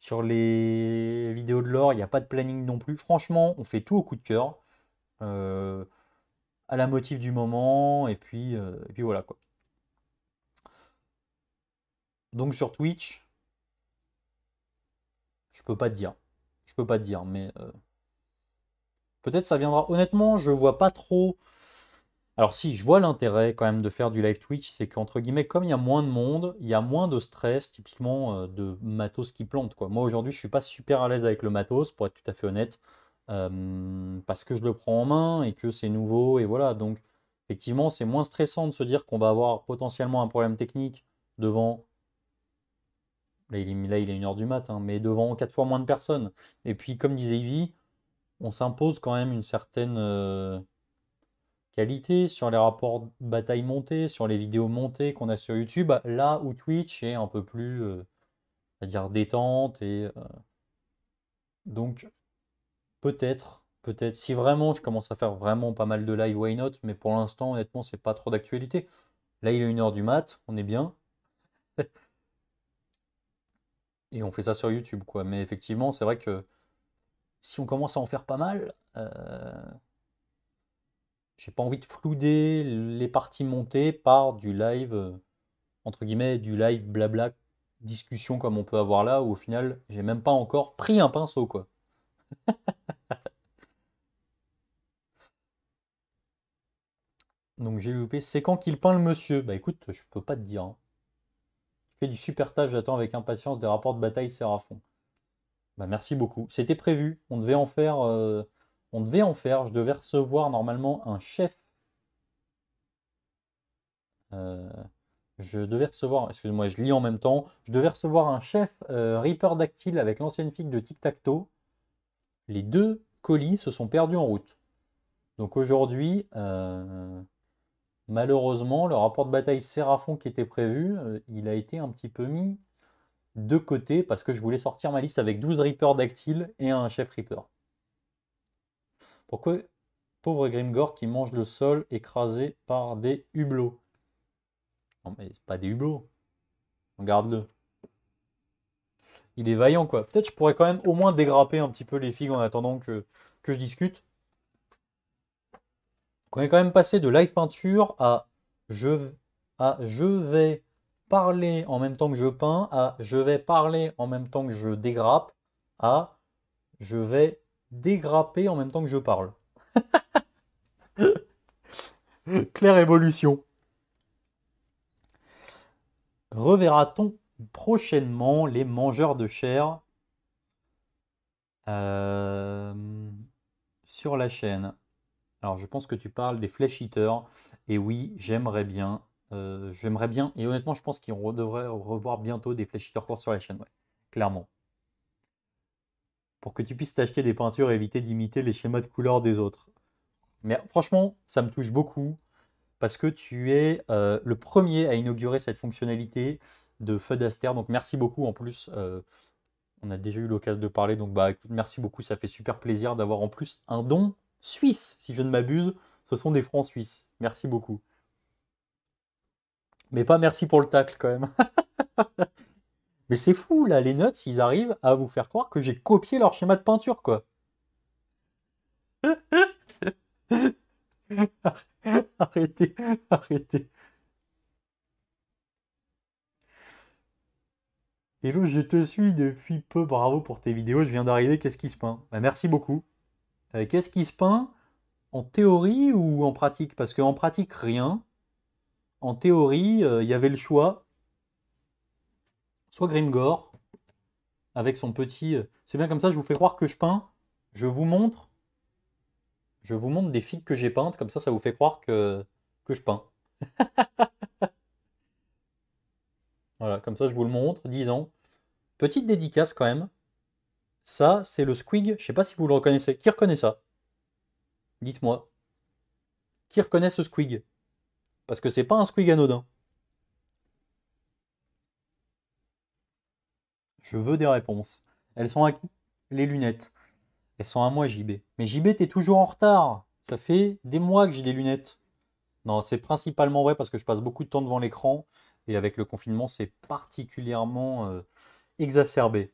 Sur les vidéos de l'or, il n'y a pas de planning non plus. Franchement, on fait tout au coup de cœur. Euh, à la motive du moment. Et puis, euh, et puis voilà quoi. Donc sur Twitch, je peux pas te dire. Je peux pas te dire, mais euh, peut-être ça viendra. Honnêtement, je vois pas trop. Alors si, je vois l'intérêt quand même de faire du live Twitch, c'est qu'entre guillemets, comme il y a moins de monde, il y a moins de stress, typiquement euh, de matos qui plante. Quoi. Moi aujourd'hui, je suis pas super à l'aise avec le matos, pour être tout à fait honnête, euh, parce que je le prends en main et que c'est nouveau, et voilà. Donc effectivement, c'est moins stressant de se dire qu'on va avoir potentiellement un problème technique devant Là, il est, une heure du matin, mais devant quatre fois moins de personnes. Et puis, comme disait Ivy, on s'impose quand même une certaine euh, qualité sur les rapports bataille montés, sur les vidéos montées qu'on a sur YouTube, là où Twitch est un peu plus, euh, à dire, détente. Et, euh, donc, peut-être, peut-être, si vraiment je commence à faire vraiment pas mal de live, why not? Mais pour l'instant, honnêtement, c'est pas trop d'actualité. Là, il est une heure du mat, on est bien. et on fait ça sur YouTube, quoi. Mais effectivement, c'est vrai que si on commence à en faire pas mal, euh, j'ai pas envie de flouder les parties montées par du live, euh, entre guillemets, du live blabla discussion comme on peut avoir là, où au final, j'ai même pas encore pris un pinceau, quoi. Donc j'ai loupé. C'est quand qu'il peint le monsieur Bah écoute, je peux pas te dire. Hein du super taf, j'attends avec impatience des rapports de bataille Séraphon. Bah, merci beaucoup. C'était prévu, on devait en faire. Euh, on devait en faire. Je devais recevoir normalement un chef. Euh, je devais recevoir, excuse-moi, je lis en même temps. Je devais recevoir un chef euh, Reaper Dactyle avec l'ancienne figue de Tic Tac Toe. Les deux colis se sont perdus en route. Donc aujourd'hui, euh, malheureusement, le rapport de bataille Séraphon qui était prévu, il a été un petit peu mis de côté parce que je voulais sortir ma liste avec 12 Reapers dactyles et un chef Reaper. Pourquoi Pauvre Grimgore qui mange le sol écrasé par des hublots. Non mais c'est pas des hublots. Regarde-le. Il est vaillant quoi. Peut-être je pourrais quand même au moins dégrapper un petit peu les figues en attendant que, je discute. On est quand même passé de live peinture à je, à je vais parler en même temps que je peins à je vais parler en même temps que je dégrappe à je vais dégrapper en même temps que je parle. Claire évolution. Reverra-t-on prochainement les mangeurs de chair euh, sur la chaîne? Alors je pense que tu parles des flesh eaters. Et oui, j'aimerais bien. Euh, j'aimerais bien. Et honnêtement, je pense qu'on devrait revoir bientôt des flesh eaters courts sur la chaîne. Clairement. Pour que tu puisses t'acheter des peintures et éviter d'imiter les schémas de couleurs des autres. Mais franchement, ça me touche beaucoup parce que tu es euh, le premier à inaugurer cette fonctionnalité de feu d'Aster. Donc merci beaucoup en plus. Euh, on a déjà eu l'occasion de parler, donc bah merci beaucoup, ça fait super plaisir d'avoir en plus un don suisse, si je ne m'abuse. Ce sont des francs suisses. Merci beaucoup. Mais pas merci pour le tacle quand même. Mais c'est fou là, les notes, ils arrivent à vous faire croire que j'ai copié leur schéma de peinture, quoi. arrêtez, arrêtez. Hello, je te suis depuis peu, bravo pour tes vidéos, je viens d'arriver, qu'est-ce qui se peint? Bah, Merci beaucoup. Euh, qu'est-ce qui se peint? En théorie ou en pratique? Parce qu'en pratique, rien. En théorie, euh, il y avait le choix. Soit Grimgore, avec son petit... Euh, c'est bien comme ça, je vous fais croire que je peins. Je vous montre je vous montre des figues que j'ai peintes, comme ça, ça vous fait croire que, je peins. voilà, comme ça, je vous le montre, 10 ans. Petite dédicace quand même. Ça, c'est le squig. Je sais pas si vous le reconnaissez. Qui reconnaît ça? Dites-moi. Qui reconnaît ce squig? Parce que c'est pas un squig anodin. Je veux des réponses. Elles sont à qui? Les lunettes. Elles sont à moi, JB. Mais JB, t'es toujours en retard. Ça fait des mois que j'ai des lunettes. Non, c'est principalement vrai parce que je passe beaucoup de temps devant l'écran. Et avec le confinement, c'est particulièrement euh, exacerbé.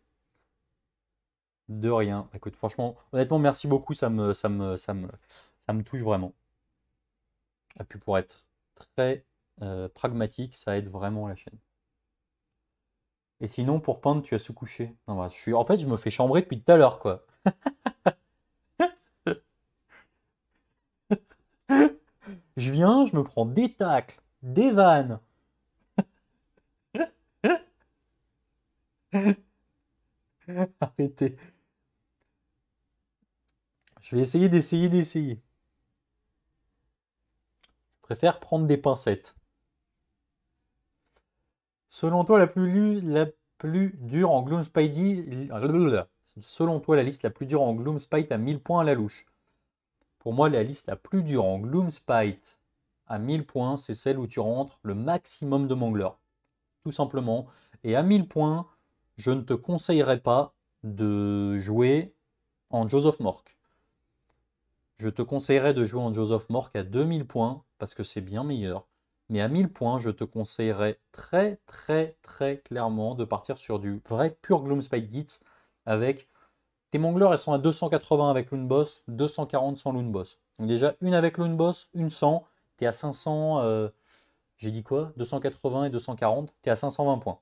De rien. Écoute, franchement, honnêtement, merci beaucoup. Ça me, ça me, ça me, ça me touche vraiment. Et puis pour être très euh, pragmatique, ça aide vraiment la chaîne. Et sinon, pour peindre, tu as se coucher. je suis... En fait, je me fais chambrer depuis tout à l'heure, quoi. je viens, je me prends des tacles, des vannes. Arrêtez. Je vais essayer d'essayer d'essayer. Je préfère prendre des pincettes. Selon toi, la plus, dure en Gloom. Selon toi, la liste la plus dure en Gloom Spite à 1000 points à la louche? Pour moi, la liste la plus dure en Gloom Spite à 1000 points, c'est celle où tu rentres le maximum de mangleurs. Tout simplement. Et à 1000 points, je ne te conseillerais pas de jouer en Joseph Mork. Je te conseillerais de jouer en Joseph Mork à 2000 points parce que c'est bien meilleur. Mais à 1000 points, je te conseillerais très très très clairement de partir sur du vrai pur Gloomspite Gits avec tes mongleurs, elles sont à 280 avec Loon Boss, 240 sans Loon Boss. Donc déjà, une avec Loon Boss, une sans, tu es à 500, euh, j'ai dit quoi? 280 et 240, tu es à 520 points.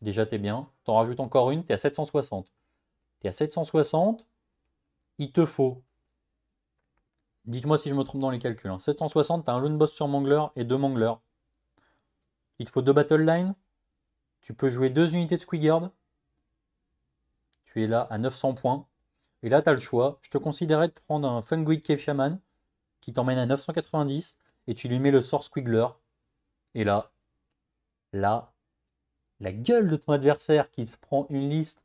Déjà, tu es bien. T'en rajoutes encore une, tu es à 760. Tu es à 760, il te faut Dites-moi si je me trompe dans les calculs. 760, tu as un Loon Boss sur Mangler et deux Manglers. Il te faut deux Battle Line. Tu peux jouer deux unités de Squigard. Tu es là à 900 points. Et là, tu as le choix. Je te conseillerais de prendre un Fungoid Cave Shaman qui t'emmène à 990 et tu lui mets le sort Squiggler. Et là, là, la gueule de ton adversaire qui se prend une liste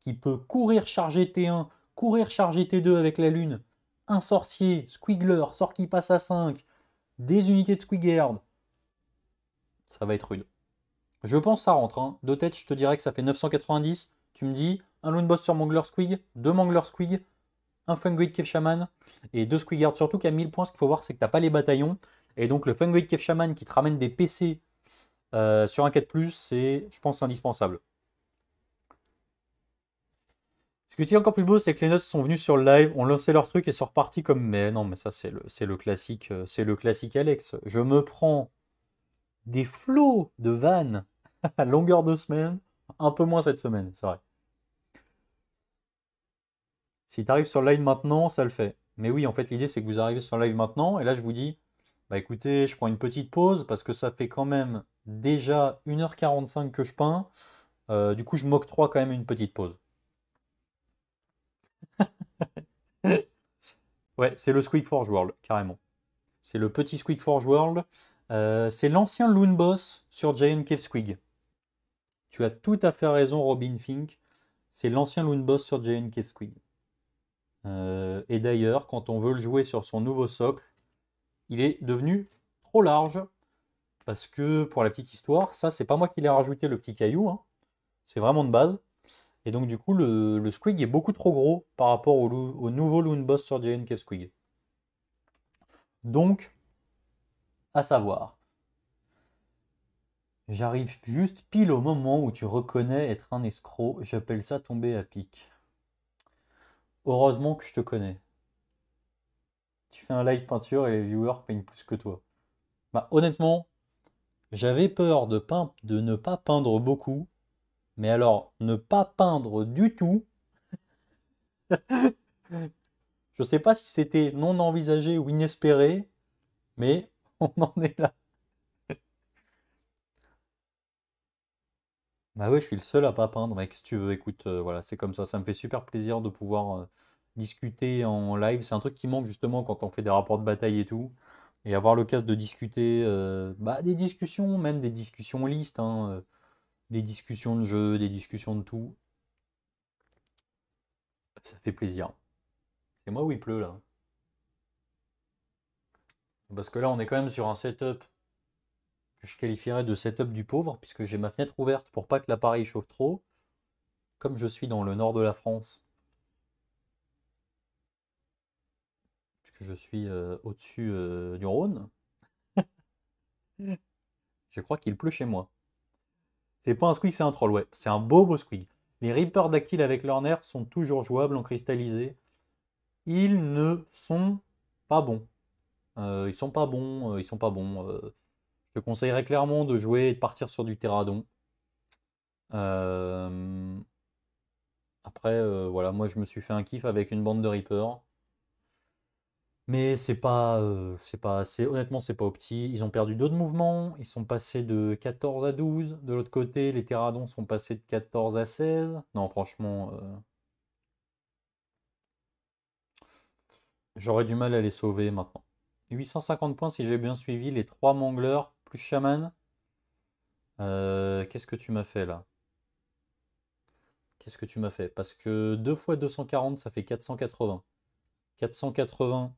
qui peut courir charger T1, courir charger T2 avec la lune, un sorcier, Squiggler, sort qui passe à 5, des unités de Squigard, ça va être rude. Je pense que ça rentre. Hein. De tête, je te dirais que ça fait 990. Tu me dis, un Lone Boss sur Mangler Squig, deux Mangler Squig, un Fungoid Kev Shaman et deux Squigard. Surtout qu'à 1000 points, ce qu'il faut voir, c'est que tu n'as pas les bataillons. Et donc le Fungoid Kev Shaman qui te ramène des PC euh, sur un 4+, c'est, je pense, indispensable. Ce qui est encore plus beau, c'est que les notes sont venus sur le live, ont lancé leur truc et sont repartis comme. Mais non, mais ça, c'est le, le classique. Euh, c'est le classique Alex. Je me prends des flots de vannes à longueur de semaine. Un peu moins cette semaine, c'est vrai. Si tu arrives sur le live maintenant, ça le fait. Mais oui, en fait, l'idée, c'est que vous arrivez sur le live maintenant. Et là, je vous dis, bah écoutez, je prends une petite pause parce que ça fait quand même déjà 1h45 que je peins. Euh, du coup, je m'octroie quand même une petite pause. ouais, c'est le Squeak Forge World, carrément. C'est le petit Squeak Forge World. Euh, c'est l'ancien Loon Boss sur Giant Cave Squig. Tu as tout à fait raison, Robin Fink. C'est l'ancien Loon Boss sur Giant Cave Squig. Euh, et d'ailleurs, quand on veut le jouer sur son nouveau socle, il est devenu trop large. Parce que, pour la petite histoire, ça, c'est pas moi qui l'ai rajouté, le petit caillou. Hein. C'est vraiment de base. Et donc, du coup, le, Squig est beaucoup trop gros par rapport au, nouveau Loon Boss sur Giant Cave Squig. Donc, à savoir, j'arrive juste pile au moment où tu reconnais être un escroc. J'appelle ça tomber à pic. Heureusement que je te connais. Tu fais un live peinture et les viewers peignent plus que toi. Bah, honnêtement, j'avais peur de, de ne pas peindre beaucoup mais alors, ne pas peindre du tout, je ne sais pas si c'était non envisagé ou inespéré, mais on en est là. Bah ouais, je suis le seul à pas peindre, qu'est-ce que tu veux, écoute, euh, voilà, c'est comme ça, ça me fait super plaisir de pouvoir euh, discuter en live, c'est un truc qui manque justement quand on fait des rapports de bataille et tout, et avoir l'occasion de discuter, euh, bah, des discussions, même des discussions listes, hein, des discussions de jeu, des discussions de tout. Ça fait plaisir. C'est moi où il pleut là. Parce que là, on est quand même sur un setup que je qualifierais de setup du pauvre, puisque j'ai ma fenêtre ouverte pour pas que l'appareil chauffe trop. Comme je suis dans le nord de la France, puisque je suis euh, au-dessus euh, du Rhône, je crois qu'il pleut chez moi. C'est pas un squig, c'est un troll, ouais. C'est un beau beau squig. Les Reaper dactyles avec leur nerf sont toujours jouables en cristallisé. Ils ne sont pas bons. Euh, ils sont pas bons, euh, ils sont pas bons. Euh, je conseillerais clairement de jouer et de partir sur du Terradon. Après, voilà, moi je me suis fait un kiff avec une bande de Reaper. Mais c'est pas, euh, c'est pas assez. Honnêtement, c'est pas opti. Ils ont perdu d'autres mouvements. Ils sont passés de 14 à 12. De l'autre côté, les Terradons sont passés de 14 à 16. Non, franchement, euh, j'aurais du mal à les sauver maintenant. 850 points si j'ai bien suivi. Les 3 mangleurs plus chaman. Euh, qu'est-ce que tu m'as fait là? Qu'est-ce que tu m'as fait? Parce que 2 fois 240, ça fait 480. 480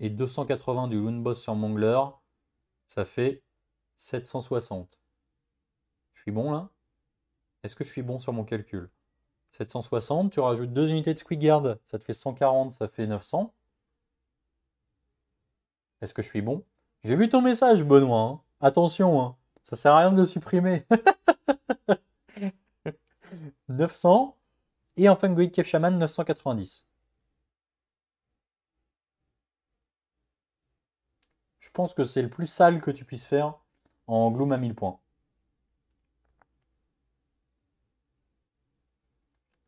et 280 du Loon Boss sur Mongler, ça fait 760. Je suis bon là? Est-ce que je suis bon sur mon calcul? 760, tu rajoutes deux unités de Squigard, ça te fait 140, ça fait 900. Est-ce que je suis bon? J'ai vu ton message, Benoît. Hein. Attention, hein. ça sert à rien de le supprimer. 900. Et enfin, Goïd Shaman, 990. Pense que c'est le plus sale que tu puisses faire en Gloom à 1000 points.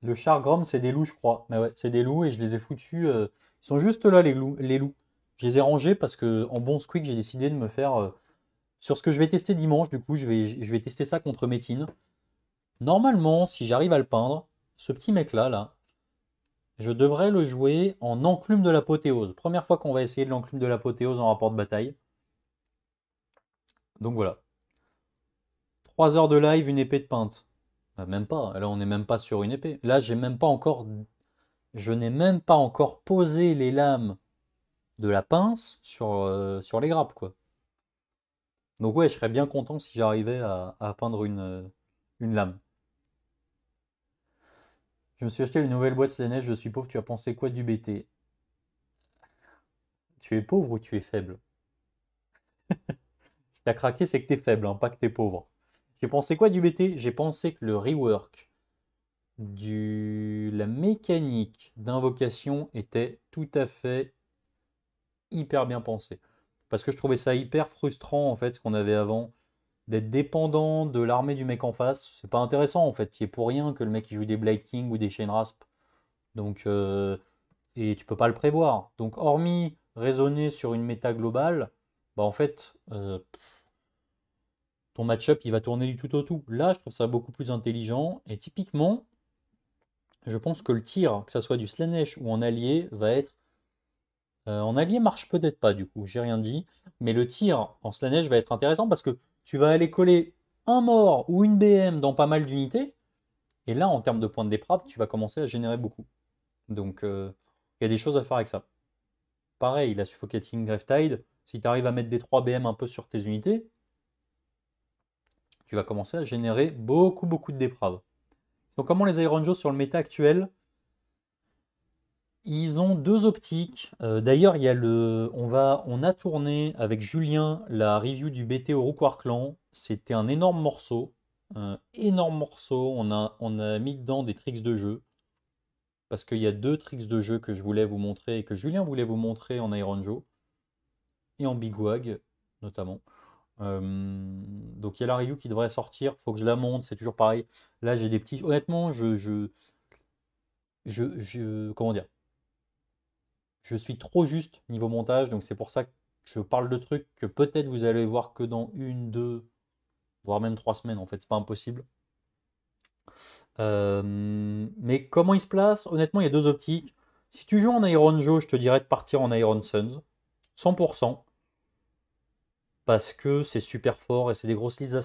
Le char Grom, c'est des loups, je crois. Mais ouais, c'est des loups et je les ai foutus. Euh, ils sont juste là, les loups, les loups. Je les ai rangés parce que en bon squeak, j'ai décidé de me faire. Euh, sur ce que je vais tester dimanche, du coup, je vais, je vais tester ça contre Métine. Normalement, si j'arrive à le peindre, ce petit mec-là, là, je devrais le jouer en enclume de l'apothéose. Première fois qu'on va essayer de l'enclume de l'apothéose en rapport de bataille. Donc voilà. 3 heures de live, une épée de peinte. Bah, même pas. Là, on n'est même pas sur une épée. Là, j'ai même pas encore. Je n'ai même pas encore posé les lames de la pince sur, euh, sur les grappes, quoi. Donc ouais, je serais bien content si j'arrivais à, à peindre une, une lame. Je me suis acheté une nouvelle boîte Slanesh, je suis pauvre, tu as pensé quoi du BT Tu es pauvre ou tu es faible? Si t'as craqué, c'est que t'es faible, hein, pas que t'es pauvre. J'ai pensé quoi du BT J'ai pensé que le rework du la mécanique d'invocation était tout à fait hyper bien pensé. Parce que je trouvais ça hyper frustrant en fait ce qu'on avait avant d'être dépendant de l'armée du mec en face, c'est pas intéressant en fait. C'est pour rien que le mec joue des Blade King ou des Chain Rasp. Donc, euh, et tu peux pas le prévoir. Donc, hormis raisonner sur une méta globale, bah en fait, euh, ton match-up il va tourner du tout au tout. Là, je trouve ça beaucoup plus intelligent. Et typiquement, je pense que le tir, que ça soit du Slanesh ou en allié, va être. Euh, en allié marche peut-être pas du coup, j'ai rien dit. Mais le tir en Slanesh va être intéressant parce que tu vas aller coller un mort ou une BM dans pas mal d'unités. Et là, en termes de points de déprave, tu vas commencer à générer beaucoup. Donc, euh, il y a des choses à faire avec ça. Pareil, la Suffocating Tide, si tu arrives à mettre des 3 BM un peu sur tes unités, tu vas commencer à générer beaucoup, beaucoup de dépraves. Donc, comment les Iron Joe sur le méta actuel ils ont deux optiques. Euh, d'ailleurs, il y a le, on va, on a tourné avec Julien la review du BT au Rook Clan. C'était un énorme morceau, un énorme morceau. On a, on a mis dedans des tricks de jeu parce qu'il y a deux tricks de jeu que je voulais vous montrer et que Julien voulait vous montrer en Iron Joe et en Big Wag notamment. Euh, donc il y a la review qui devrait sortir. Faut que je la monte. C'est toujours pareil. Là, j'ai des petits. Honnêtement, je, je, je, je comment dire? Je suis trop juste niveau montage, donc c'est pour ça que je parle de trucs que peut-être vous allez voir que dans une, deux, voire même trois semaines en fait, c'est pas impossible. Euh, mais comment il se place? Honnêtement, il y a deux optiques. Si tu joues en Iron Joe, je te dirais de partir en Iron Suns, 100%, parce que c'est super fort et c'est des grosses listes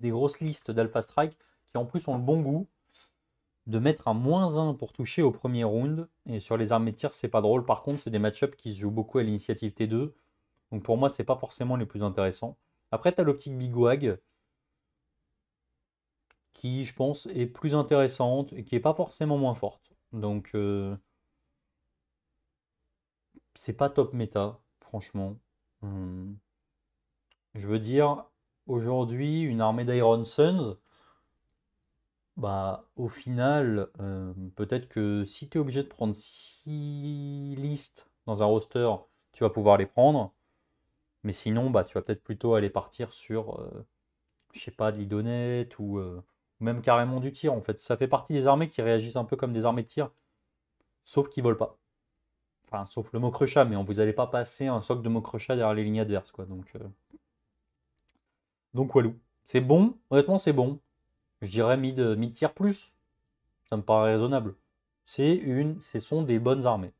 des grosses listes d'Alpha Strike qui en plus ont le bon goût de mettre un moins 1 pour toucher au premier round. Et sur les armées de tir, c'est pas drôle. Par contre, c'est des match-ups qui se jouent beaucoup à l'initiative T2. Donc pour moi, c'est pas forcément les plus intéressants. Après, tu as l'optique Big Wag, qui, je pense, est plus intéressante et qui est pas forcément moins forte. Donc, euh, c'est pas top méta, franchement. Hum. Je veux dire, aujourd'hui, une armée d'Iron Suns, bah, au final, euh, peut-être que si tu es obligé de prendre 6 listes dans un roster, tu vas pouvoir les prendre. Mais sinon, bah, tu vas peut-être plutôt aller partir sur, euh, je sais pas, de l'idonette ou euh, même carrément du tir. En fait, ça fait partie des armées qui réagissent un peu comme des armées de tir, sauf qu'ils volent pas. Enfin, sauf le Mokrechat, mais on vous allez pas passer un socle de Mokrechat derrière les lignes adverses, quoi. Donc, donc Walou. C'est bon, honnêtement, c'est bon. Je dirais mid, mid tier plus. Ça me paraît raisonnable. C'est une, ce sont des bonnes armées.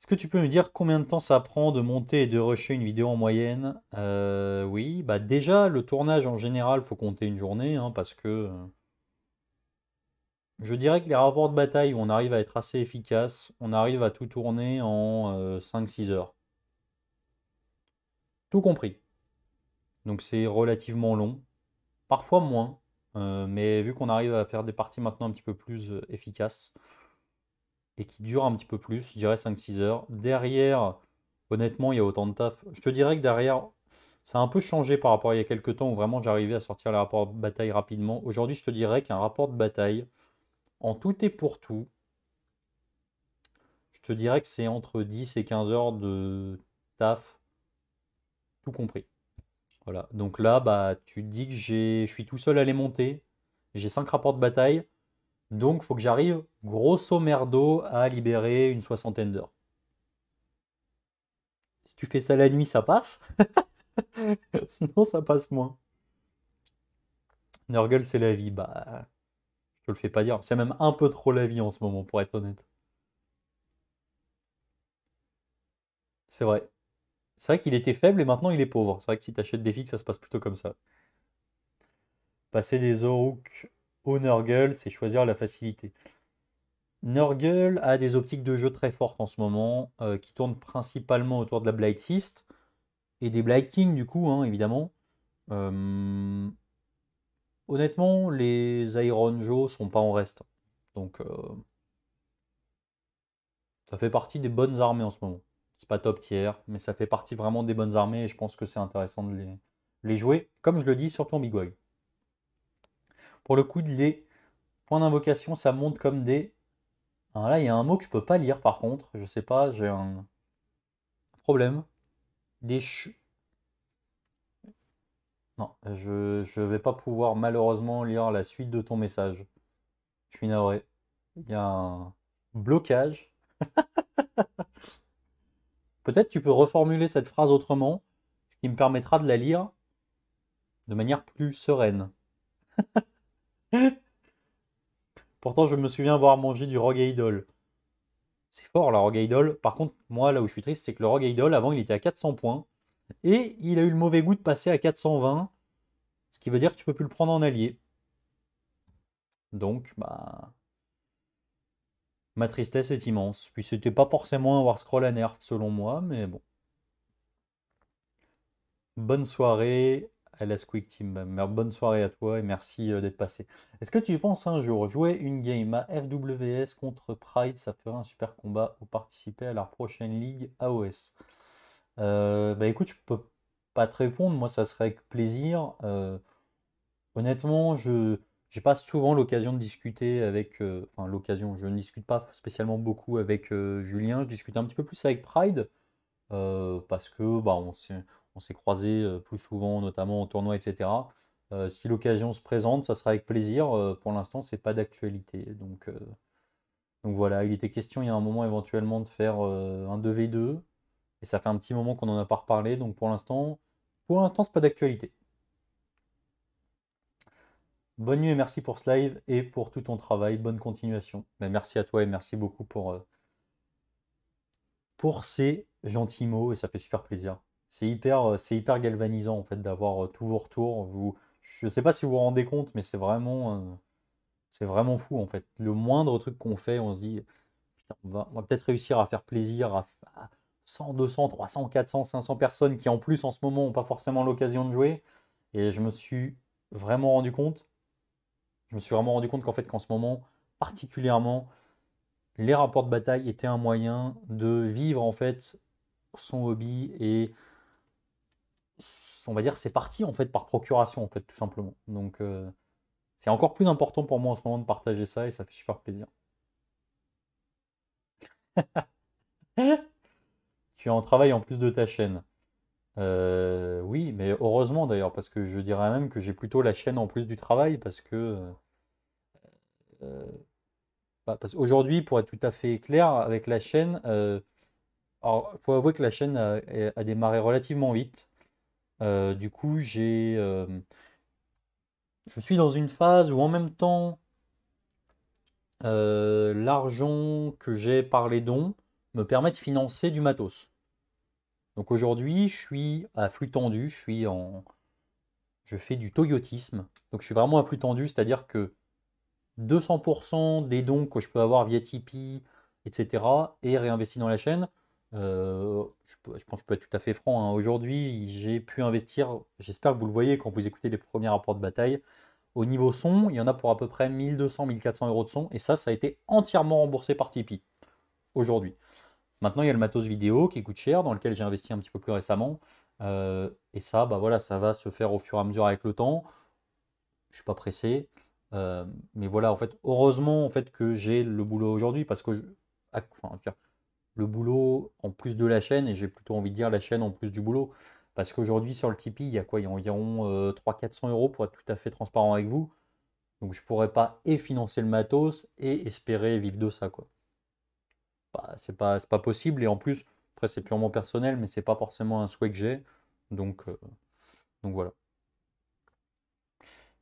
Est-ce que tu peux me dire combien de temps ça prend de monter et de rusher une vidéo en moyenne? Euh, Oui, bah déjà le tournage en général, faut compter une journée, hein, parce que euh, je dirais que les rapports de bataille où on arrive à être assez efficace, on arrive à tout tourner en 5-6 euh, heures. Tout compris. Donc c'est relativement long. Parfois moins, euh, mais vu qu'on arrive à faire des parties maintenant un petit peu plus euh, efficaces et qui durent un petit peu plus, je dirais 5-6 heures. Derrière, honnêtement, il y a autant de taf. Je te dirais que derrière, ça a un peu changé par rapport à il y a quelques temps où vraiment j'arrivais à sortir les rapports de bataille rapidement. Aujourd'hui, je te dirais qu'un rapport de bataille, en tout et pour tout, je te dirais que c'est entre 10 et 15 heures de taf, compris. Voilà. Donc là, bah, tu dis que je suis tout seul à les monter. J'ai 5 rapports de bataille. Donc, faut que j'arrive, grosso merdo, à libérer une soixantaine d'heures. Si tu fais ça la nuit, ça passe. Sinon, ça passe moins. Nurgle, c'est la vie. Bah, je te le fais pas dire. C'est même un peu trop la vie en ce moment, pour être honnête. C'est vrai. C'est vrai qu'il était faible et maintenant il est pauvre. C'est vrai que si tu achètes des fixes, ça se passe plutôt comme ça. Passer des Oruk au Nurgle, c'est choisir la facilité. Nurgle a des optiques de jeu très fortes en ce moment, euh, qui tournent principalement autour de la Blight Sist et des Blight King, du coup, hein, évidemment. Euh, honnêtement, les Iron Joe sont pas en reste. Donc, euh, ça fait partie des bonnes armées en ce moment. C'est pas top tier, mais ça fait partie vraiment des bonnes armées et je pense que c'est intéressant de les, jouer, comme je le dis, sur ton Big Wag. Pour le coup, les points d'invocation, ça monte comme des. Alors là, il y a un mot que je peux pas lire par contre. Je sais pas, j'ai un problème. Des ch... Non, je ne vais pas pouvoir malheureusement lire la suite de ton message. Je suis navré. Il y a un blocage. Peut-être tu peux reformuler cette phrase autrement, ce qui me permettra de la lire de manière plus sereine. Pourtant, je me souviens avoir mangé du Rogue Idol. C'est fort la Rogue Idol. Par contre, moi, là où je suis triste, c'est que le Rogue Idol, avant, il était à 400 points. Et il a eu le mauvais goût de passer à 420. Ce qui veut dire que tu peux plus le prendre en allié. Donc, bah. Ma tristesse est immense. Puis c'était pas forcément un War Scroll à nerf, selon moi, mais bon. Bonne soirée la Quick Team. Bonne soirée à toi et merci euh, d'être passé. Est-ce que tu penses un jour jouer une game à FWS contre Pride, ça ferait un super combat ou participer à la prochaine ligue AOS euh, Bah écoute, je peux pas te répondre, moi ça serait avec plaisir. Euh, honnêtement, je j'ai pas souvent l'occasion de discuter avec, enfin l'occasion, je ne discute pas spécialement beaucoup avec Julien, je discute un petit peu plus avec Pride parce que bah on on s'est croisé euh, plus souvent, notamment en tournoi, etc. Euh, si l'occasion se présente, ça sera avec plaisir. Euh, pour l'instant, c'est pas d'actualité. Donc, donc voilà, il était question il y a un moment éventuellement de faire un 2v2. Et ça fait un petit moment qu'on n'en a pas reparlé. Donc pour l'instant, pour l'instant, c'est pas d'actualité. Bonne nuit et merci pour ce live et pour tout ton travail. Bonne continuation. Ben, merci à toi et merci beaucoup pour, pour ces gentils mots et ça fait super plaisir. C'est hyper, euh, c'est hyper galvanisant en fait d'avoir euh, tous vos retours. Vous, je sais pas si vous vous rendez compte, mais c'est vraiment, euh, vraiment fou en fait. Le moindre truc qu'on fait, on se dit, on va, peut-être réussir à faire plaisir à, 100, 200, 300, 400, 500 personnes qui en plus en ce moment n'ont pas forcément l'occasion de jouer. Et je me suis vraiment rendu compte, je me suis vraiment rendu compte qu'en fait qu'en ce moment, particulièrement, les rapports de bataille étaient un moyen de vivre en fait son hobby et on va dire, c'est parti en fait par procuration, en fait, tout simplement. Donc, euh, c'est encore plus important pour moi en ce moment de partager ça et ça fait super plaisir. tu es en travail en plus de ta chaîne. Euh, oui, mais heureusement d'ailleurs, parce que je dirais même que j'ai plutôt la chaîne en plus du travail, parce que euh, bah, parce aujourd'hui, pour être tout à fait clair avec la chaîne, alors il faut avouer que la chaîne a démarré relativement vite. Euh, du coup, j'ai, euh, je suis dans une phase où en même temps, euh, l'argent que j'ai par les dons me permet de financer du matos. Donc aujourd'hui, je suis à flux tendu, je suis en, je fais du toyotisme. Donc je suis vraiment à flux tendu, c'est-à-dire que 200% des dons que je peux avoir via Tipeee, etc., est réinvesti dans la chaîne. Euh, je, pense que je peux être tout à fait franc. Hein. Aujourd'hui, j'ai pu investir, j'espère que vous le voyez quand vous écoutez les premiers rapports de bataille. Au niveau son, il y en a pour à peu près 1200-1400 euros de son. Et ça, ça a été entièrement remboursé par Tipeee. Aujourd'hui. Maintenant, il y a le matos vidéo qui coûte cher, dans lequel j'ai investi un petit peu plus récemment. Euh, et ça, bah voilà, ça va se faire au fur et à mesure avec le temps. Je suis pas pressé. Euh, mais voilà, en fait, heureusement en fait, que j'ai le boulot aujourd'hui parce que le boulot en plus de la chaîne, et j'ai plutôt envie de dire la chaîne en plus du boulot. Parce qu'aujourd'hui, sur le Tipeee, il y a quoi? Il y a environ 300-400 euh, euros pour être tout à fait transparent avec vous. Donc je pourrais pas et financer le matos et espérer vivre de ça. Bah, c'est pas, possible. Et en plus, après c'est purement personnel, mais c'est pas forcément un souhait que j'ai. Donc, euh, voilà.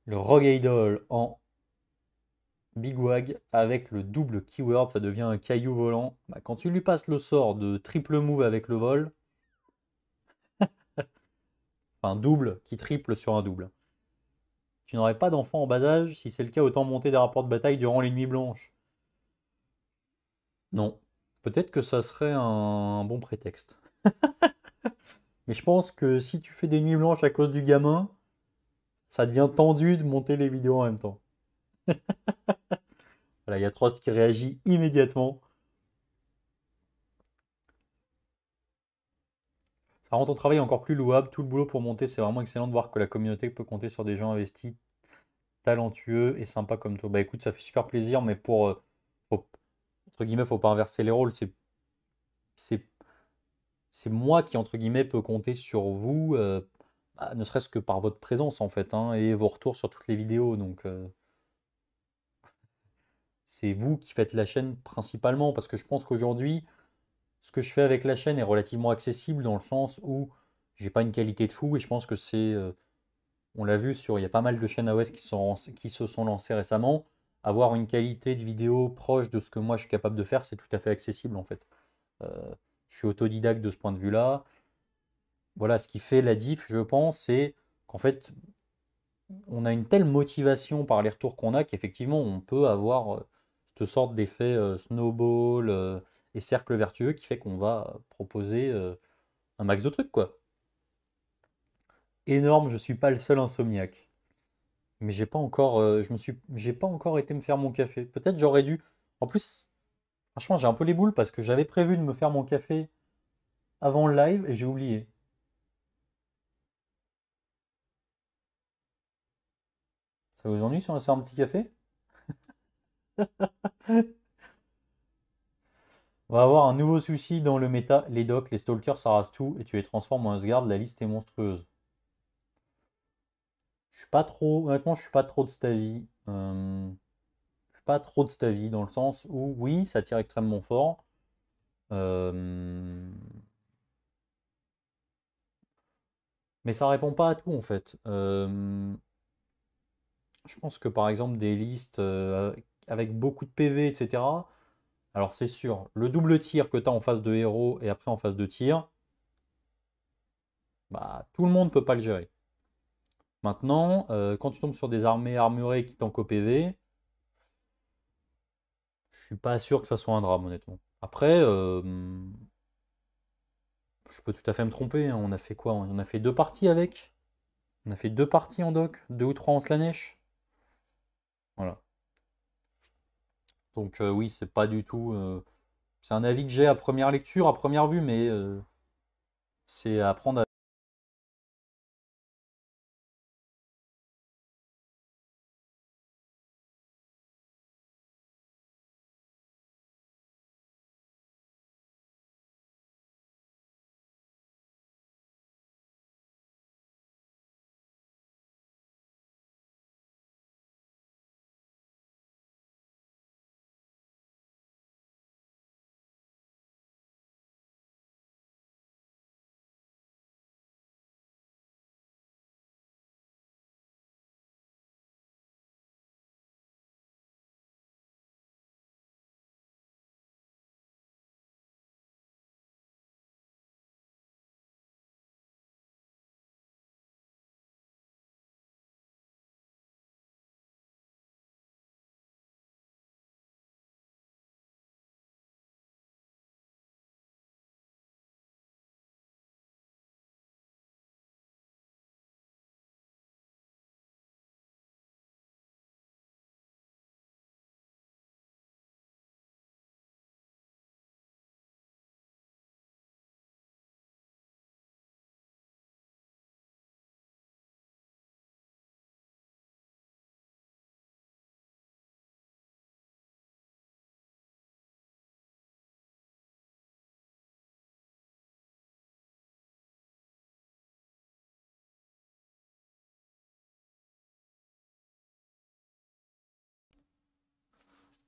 Le Rogue Idol en Big Wag avec le double keyword, ça devient un caillou volant. Bah, quand tu lui passes le sort de triple move avec le vol, enfin double qui triple sur un double. Tu n'aurais pas d'enfant en bas âge, si c'est le cas, autant monter des rapports de bataille durant les nuits blanches. Non. Peut-être que ça serait un bon prétexte. Mais je pense que si tu fais des nuits blanches à cause du gamin, ça devient tendu de monter les vidéos en même temps. voilà, il y a Trost qui réagit immédiatement. Ça rend ton travail encore plus louable. Tout le boulot pour monter, c'est vraiment excellent de voir que la communauté peut compter sur des gens investis, talentueux et sympas comme toi. Bah écoute, ça fait super plaisir, mais pour. Euh, entre guillemets, faut pas inverser les rôles. C'est. C'est moi qui, entre guillemets, peut compter sur vous, euh, bah, ne serait-ce que par votre présence, en fait, hein, et vos retours sur toutes les vidéos. Donc. Euh, c'est vous qui faites la chaîne principalement, parce que je pense qu'aujourd'hui, ce que je fais avec la chaîne est relativement accessible dans le sens où j'ai pas une qualité de fou et je pense que c'est. Euh, on l'a vu sur. Il y a pas mal de chaînes AOS qui, se sont lancées récemment. Avoir une qualité de vidéo proche de ce que moi je suis capable de faire, c'est tout à fait accessible en fait. Euh, je suis autodidacte de ce point de vue-là. Voilà, ce qui fait la diff, je pense, c'est qu'en fait, on a une telle motivation par les retours qu'on a qu'effectivement, on peut avoir euh, cette sorte d'effet snowball et cercle vertueux qui fait qu'on va proposer euh, un max de trucs, quoi. Énorme, je suis pas le seul insomniaque. Mais j'ai pas encore, euh, je me suis, j'ai pas encore été me faire mon café. Peut-être j'aurais dû. En plus, franchement, j'ai un peu les boules parce que j'avais prévu de me faire mon café avant le live et j'ai oublié. Ça vous ennuie si on va se faire un petit café? On va avoir un nouveau souci dans le méta. Les docs, les stalkers, ça rase tout et tu les transformes en Asgard. La liste est monstrueuse. Pas trop, honnêtement, je suis pas trop de cet avis. Euh, je suis pas trop de cet avis dans le sens où, oui, ça tire extrêmement fort. Euh, mais ça répond pas à tout en fait. Euh, je pense que par exemple des listes avec beaucoup de PV, etc. Alors c'est sûr, le double tir que tu as en face de héros et après en phase de tir, bah, tout le monde peut pas le gérer. Maintenant, euh, quand tu tombes sur des armées armurées qui tankent PV, je suis pas sûr que ça soit un drame, honnêtement. Après, euh, je peux tout à fait me tromper. Hein. On a fait quoi? On a fait deux parties avec? On a fait deux parties en doc, deux ou trois en Slanesh? Voilà. Donc euh, oui, c'est pas du tout. C'est un avis que j'ai à première lecture, à première vue, mais c'est à prendre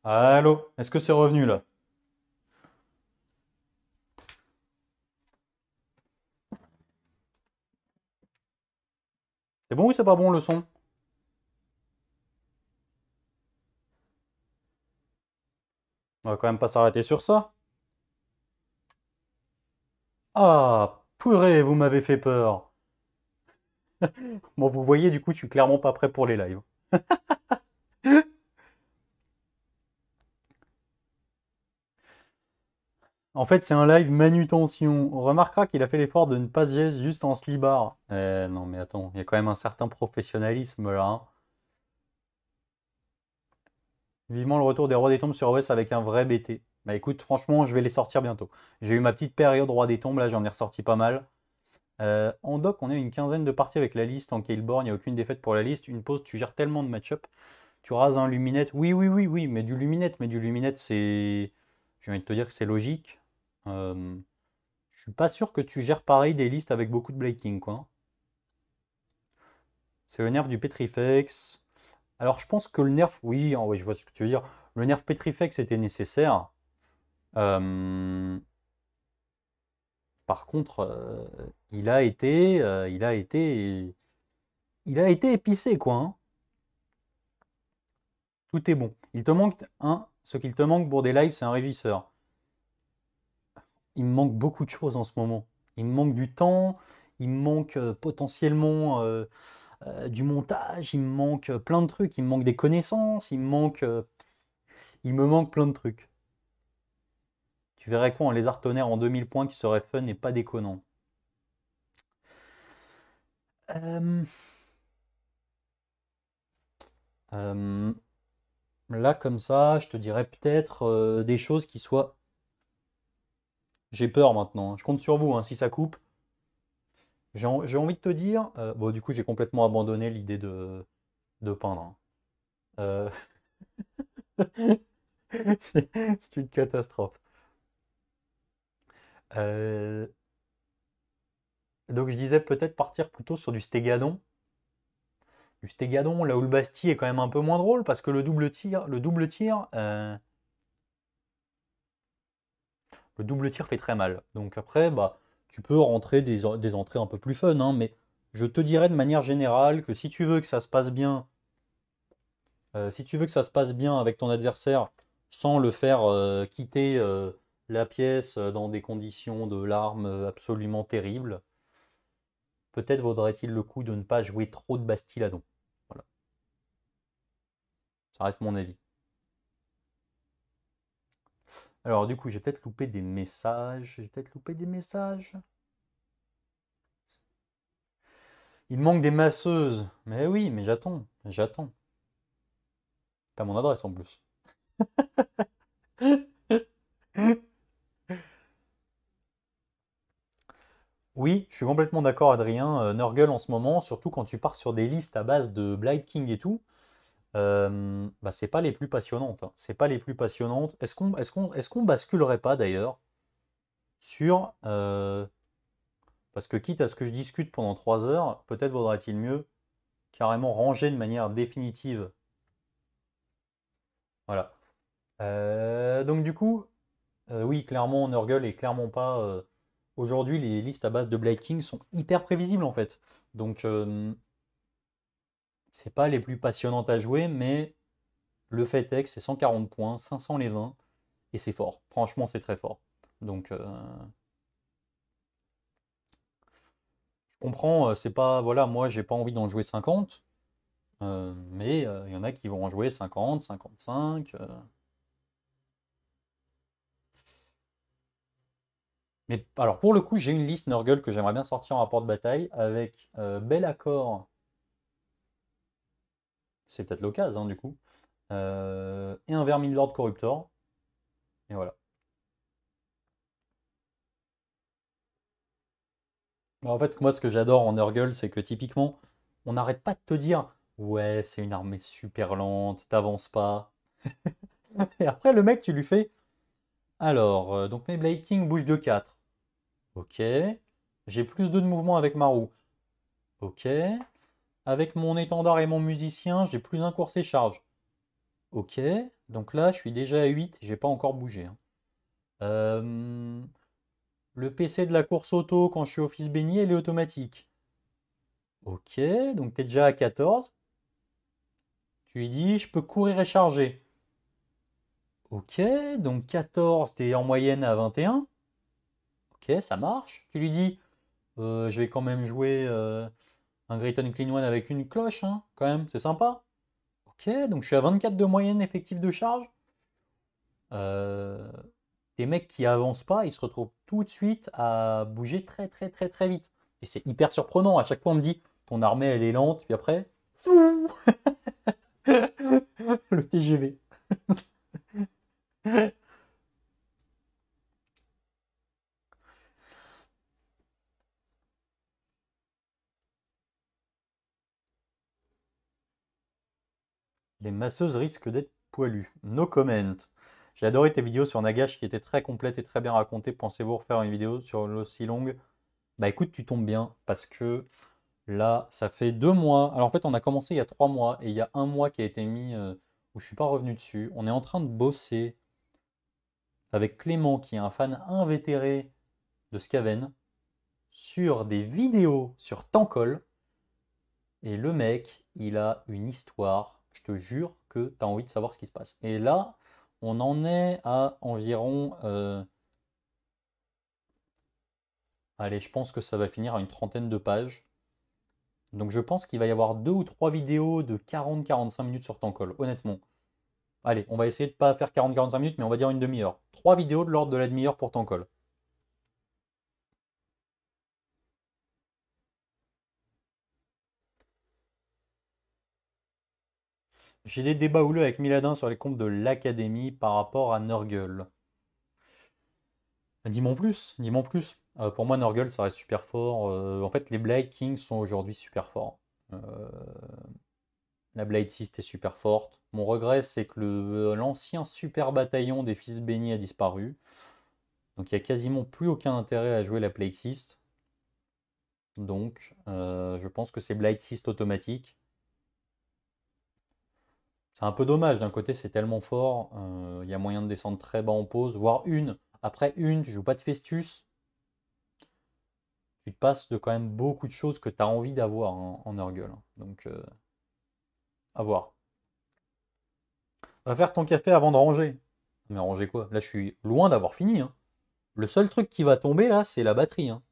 Allô Est-ce que c'est revenu là? C'est bon ou c'est pas bon le son? On va quand même pas s'arrêter sur ça. Ah, purée, vous m'avez fait peur. bon, vous voyez, du coup, je suis clairement pas prêt pour les lives. En fait, c'est un live manutention. On remarquera qu'il a fait l'effort de ne pas yes juste en slibar. Euh, non, mais attends, il y a quand même un certain professionnalisme là. Hein. Vivement le retour des rois des tombes sur OS avec un vrai BT. Bah écoute, franchement, je vais les sortir bientôt. J'ai eu ma petite période roi des tombes, là j'en ai ressorti pas mal. Euh, en doc, on a une quinzaine de parties avec la liste en Kaleborn, il n'y a aucune défaite pour la liste. Une pause, tu gères tellement de match-up. Tu rases un luminette. Oui, oui, oui, oui, mais du luminette, mais du luminette, c'est. J'ai envie de te dire que c'est logique. Euh... Je suis pas sûr que tu gères pareil des listes avec beaucoup de breaking, quoi. C'est le nerf du Petrifex. Alors, je pense que le nerf, oui, oh, je vois ce que tu veux dire. Le nerf Petrifex était nécessaire. Euh, par contre, euh, il a été, euh, il a été, il a été épicé, quoi. Hein. Tout est bon. Il te manque un. Ce qu'il te manque pour des lives, c'est un régisseur. Il me manque beaucoup de choses en ce moment. Il me manque du temps. Il me manque potentiellement du montage. Il me manque plein de trucs. Il me manque des connaissances. Il me manque, il me manque plein de trucs. Tu verrais quoi en lézard tonnerre en 2000 points qui serait fun et pas déconnant? Euh, euh, Là, comme ça, je te dirais peut-être euh, des choses qui soient. J'ai peur maintenant. Hein. Je compte sur vous hein, si ça coupe. J'ai envie de te dire. bon, du coup, j'ai complètement abandonné l'idée de, de peindre. Hein. C'est une catastrophe. Euh, donc je disais peut-être partir plutôt sur du stégadon. Du stégadon, là où le Bastille est quand même un peu moins drôle, parce que le double tir, le double tir, euh, le double tir fait très mal. Donc après, bah, tu peux rentrer des, entrées un peu plus fun, hein, mais je te dirais de manière générale que si tu veux que ça se passe bien, euh, si tu veux que ça se passe bien avec ton adversaire sans le faire quitter la pièce euh, dans des conditions de larmes euh, absolument terribles, peut-être vaudrait-il le coup de ne pas jouer trop de Bastiladon. Voilà. Ça reste mon avis. Alors du coup, j'ai peut-être loupé des messages. J'ai peut-être loupé des messages. Il manque des masseuses. Mais oui, mais j'attends. J'attends. T'as mon adresse en plus. Oui, je suis complètement d'accord, Adrien. Euh, Nurgle en ce moment, surtout quand tu pars sur des listes à base de Blight King et tout, bah, c'est pas les plus passionnantes. Hein. C'est pas les plus passionnantes. Est-ce qu'on est est basculerait pas d'ailleurs sur. Parce que quitte à ce que je discute pendant 3 heures, peut-être vaudrait-il mieux carrément ranger de manière définitive. Voilà. donc du coup, oui, clairement, Nurgle est clairement pas Aujourd'hui, les listes à base de Blade King sont hyper prévisibles en fait. Donc, c'est pas les plus passionnantes à jouer, mais le fait est que c'est 140 points, 500 les 20, et c'est fort. Franchement, c'est très fort. Donc, euh, je comprends, euh, c'est pas, voilà, moi j'ai pas envie d'en jouer 50, mais il y en a qui vont en jouer 50, 55. Mais alors pour le coup, j'ai une liste Nurgle que j'aimerais bien sortir en rapport de bataille avec euh, Bel Accord. C'est peut-être l'occasion hein, du coup. Euh, et un Verminlord Corruptor. Et voilà. En fait, moi, ce que j'adore en Nurgle, c'est que typiquement, on n'arrête pas de te dire Ouais, c'est une armée super lente, t'avances pas. et après, le mec, tu lui fais Alors, euh, donc mes Blade King bougent de 4. Ok. J'ai plus de mouvement avec ma roue. Ok. Avec mon étendard et mon musicien, j'ai plus un course et charge. Ok. Donc là, je suis déjà à 8. J'ai pas encore bougé. Hein. Euh, le PC de la course auto, quand je suis office béni, elle est automatique. Ok. Donc tu es déjà à 14. Tu lui dis, je peux courir et charger. Ok. Donc 14, tu es en moyenne à 21 ça marche. Tu lui dis, euh, je vais quand même jouer euh, un Grayton Clean One avec une cloche, hein, quand même, c'est sympa. Ok, donc je suis à 24 de moyenne effective de charge. Euh, des mecs qui avancent pas, ils se retrouvent tout de suite à bouger très très très très vite. Et c'est hyper surprenant. À chaque fois, on me dit, ton armée, elle est lente, puis après, le TGV. Les masseuses risquent d'être poilues. No comment. J'ai adoré tes vidéos sur Nagash qui étaient très complètes et très bien racontées. Pensez-vous refaire une vidéo sur l'aussi longue? Bah écoute, tu tombes bien parce que là, ça fait deux mois. Alors en fait, on a commencé il y a trois mois et il y a un mois qui a été mis euh, où je suis pas revenu dessus. On est en train de bosser avec Clément qui est un fan invétéré de Skaven sur des vidéos sur Tankol. Et le mec, il a une histoire. Je te jure que tu as envie de savoir ce qui se passe. Et là, on en est à environ... Euh, allez, je pense que ça va finir à une trentaine de pages. Donc je pense qu'il va y avoir deux ou trois vidéos de 40-45 minutes sur Tankol, honnêtement. Allez, on va essayer de ne pas faire 40-45 minutes, mais on va dire une demi-heure. Trois vidéos de l'ordre de la demi-heure pour Tankol. J'ai des débats houleux avec Miladin sur les comptes de l'Académie par rapport à Nurgle. Dis-moi plus, dis-moi plus. Euh, pour moi, Nurgle, ça reste super fort. Euh, en fait, les Blade Kings sont aujourd'hui super forts. Euh, la Blade 6 est super forte. Mon regret, c'est que l'ancien super bataillon des Fils Bénis a disparu. Donc, il n'y a quasiment plus aucun intérêt à jouer la Plague 6. Donc, je pense que c'est Blade 6 automatique. C'est un peu dommage, d'un côté c'est tellement fort, euh, il y a moyen de descendre très bas en pause, voire une. Après une, tu joues pas de Festus, tu te passes de quand même beaucoup de choses que tu as envie d'avoir en, en Nurgle. Donc, euh, à voir. Va faire ton café avant de ranger. Mais ranger quoi? Là, je suis loin d'avoir fini. Hein. Le seul truc qui va tomber là, c'est la batterie. Hein.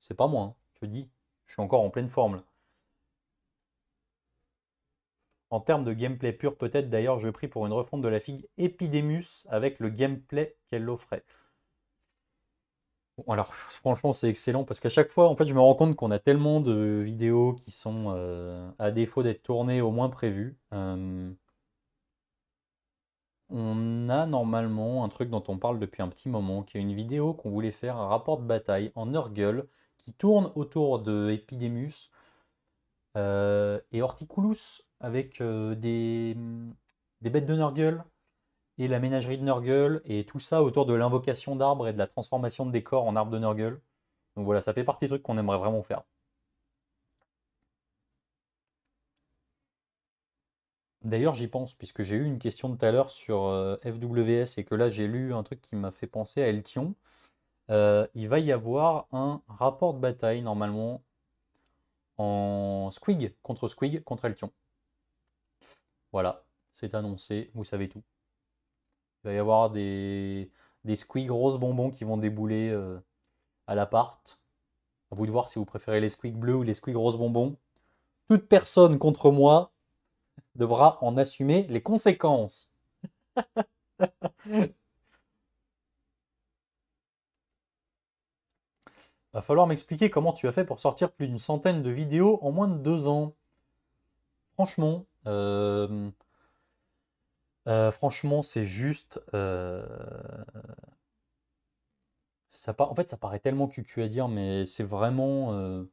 C'est pas moi, hein. je te dis. Je suis encore en pleine forme là. En termes de gameplay pur, peut-être d'ailleurs, je prie pour une refonte de la figue Epidemus avec le gameplay qu'elle offrait. Alors, franchement, c'est excellent parce qu'à chaque fois, en fait, je me rends compte qu'on a tellement de vidéos qui sont, euh, à défaut d'être tournées, au moins prévues. Euh, on a normalement un truc dont on parle depuis un petit moment, qui est une vidéo qu'on voulait faire, un rapport de bataille en Nurgle, qui tourne autour de Epidemus euh, et Horticulus avec euh, des, bêtes de Nurgle et la ménagerie de Nurgle et tout ça autour de l'invocation d'arbres et de la transformation de décors en arbres de Nurgle. Donc voilà, ça fait partie des trucs qu'on aimerait vraiment faire. D'ailleurs, j'y pense, puisque j'ai eu une question tout à l'heure sur euh, FWS et que là j'ai lu un truc qui m'a fait penser à Eltion. Euh, il va y avoir un rapport de bataille normalement en Squig contre Squig contre Eltion. Voilà, c'est annoncé, vous savez tout. Il va y avoir des, des squig roses bonbons qui vont débouler euh, à l'appart. À vous de voir si vous préférez les squig bleus ou les squig roses bonbons. Toute personne contre moi devra en assumer les conséquences. Va falloir m'expliquer comment tu as fait pour sortir plus d'une centaine de vidéos en moins de deux ans. Franchement, euh, euh, franchement, c'est juste. Euh, ça, en fait, ça paraît tellement cucu à dire, mais c'est vraiment.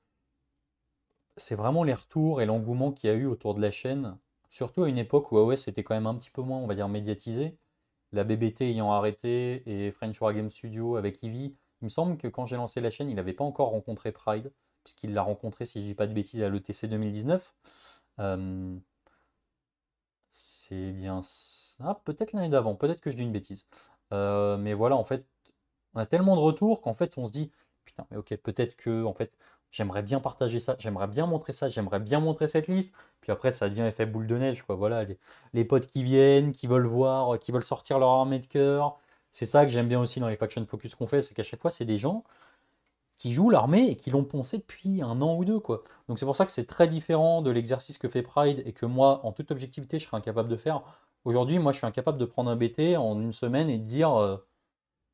c'est vraiment les retours et l'engouement qu'il y a eu autour de la chaîne. Surtout à une époque où AOS était quand même un petit peu moins, on va dire, médiatisé. La BBT ayant arrêté et French War Game Studio avec Eevee. Il me semble que quand j'ai lancé la chaîne, il n'avait pas encore rencontré Pride, puisqu'il l'a rencontré, si je dis pas de bêtises, à l'ETC 2019. C'est bien ça. Peut-être l'année d'avant, peut-être que je dis une bêtise. Euh, mais voilà, en fait, on a tellement de retours qu'en fait, on se dit, putain, mais ok, peut-être que, en fait, j'aimerais bien partager ça, j'aimerais bien montrer ça, j'aimerais bien montrer cette liste. Puis après, ça devient effet boule de neige, quoi. Voilà, les, potes qui viennent, qui veulent voir, qui veulent sortir leur armée de cœur. C'est ça que j'aime bien aussi dans les faction focus qu'on fait, c'est qu'à chaque fois, c'est des gens qui jouent l'armée et qui l'ont poncé depuis un an ou deux. Quoi. Donc c'est pour ça que c'est très différent de l'exercice que fait Pride et que moi, en toute objectivité, je serais incapable de faire. Aujourd'hui, moi, je suis incapable de prendre un BT en une semaine et de dire euh,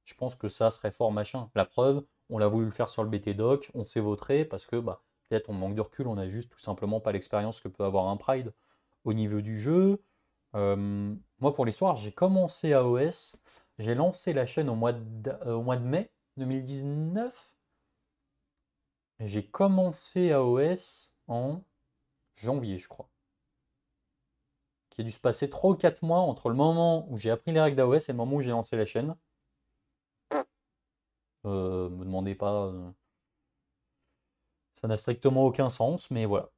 je pense que ça serait fort machin. La preuve, on l'a voulu le faire sur le BT Doc, on s'est vautré parce que bah, peut-être on manque de recul, on a juste tout simplement pas l'expérience que peut avoir un Pride au niveau du jeu. Moi, pour l'histoire, j'ai commencé à OS, j'ai lancé la chaîne au mois de mai 2019. J'ai commencé à OS en janvier, je crois. Qui a dû se passer 3 ou 4 mois entre le moment où j'ai appris les règles d'AOS et le moment où j'ai lancé la chaîne. Euh, me demandez pas. Euh, ça n'a strictement aucun sens, mais voilà.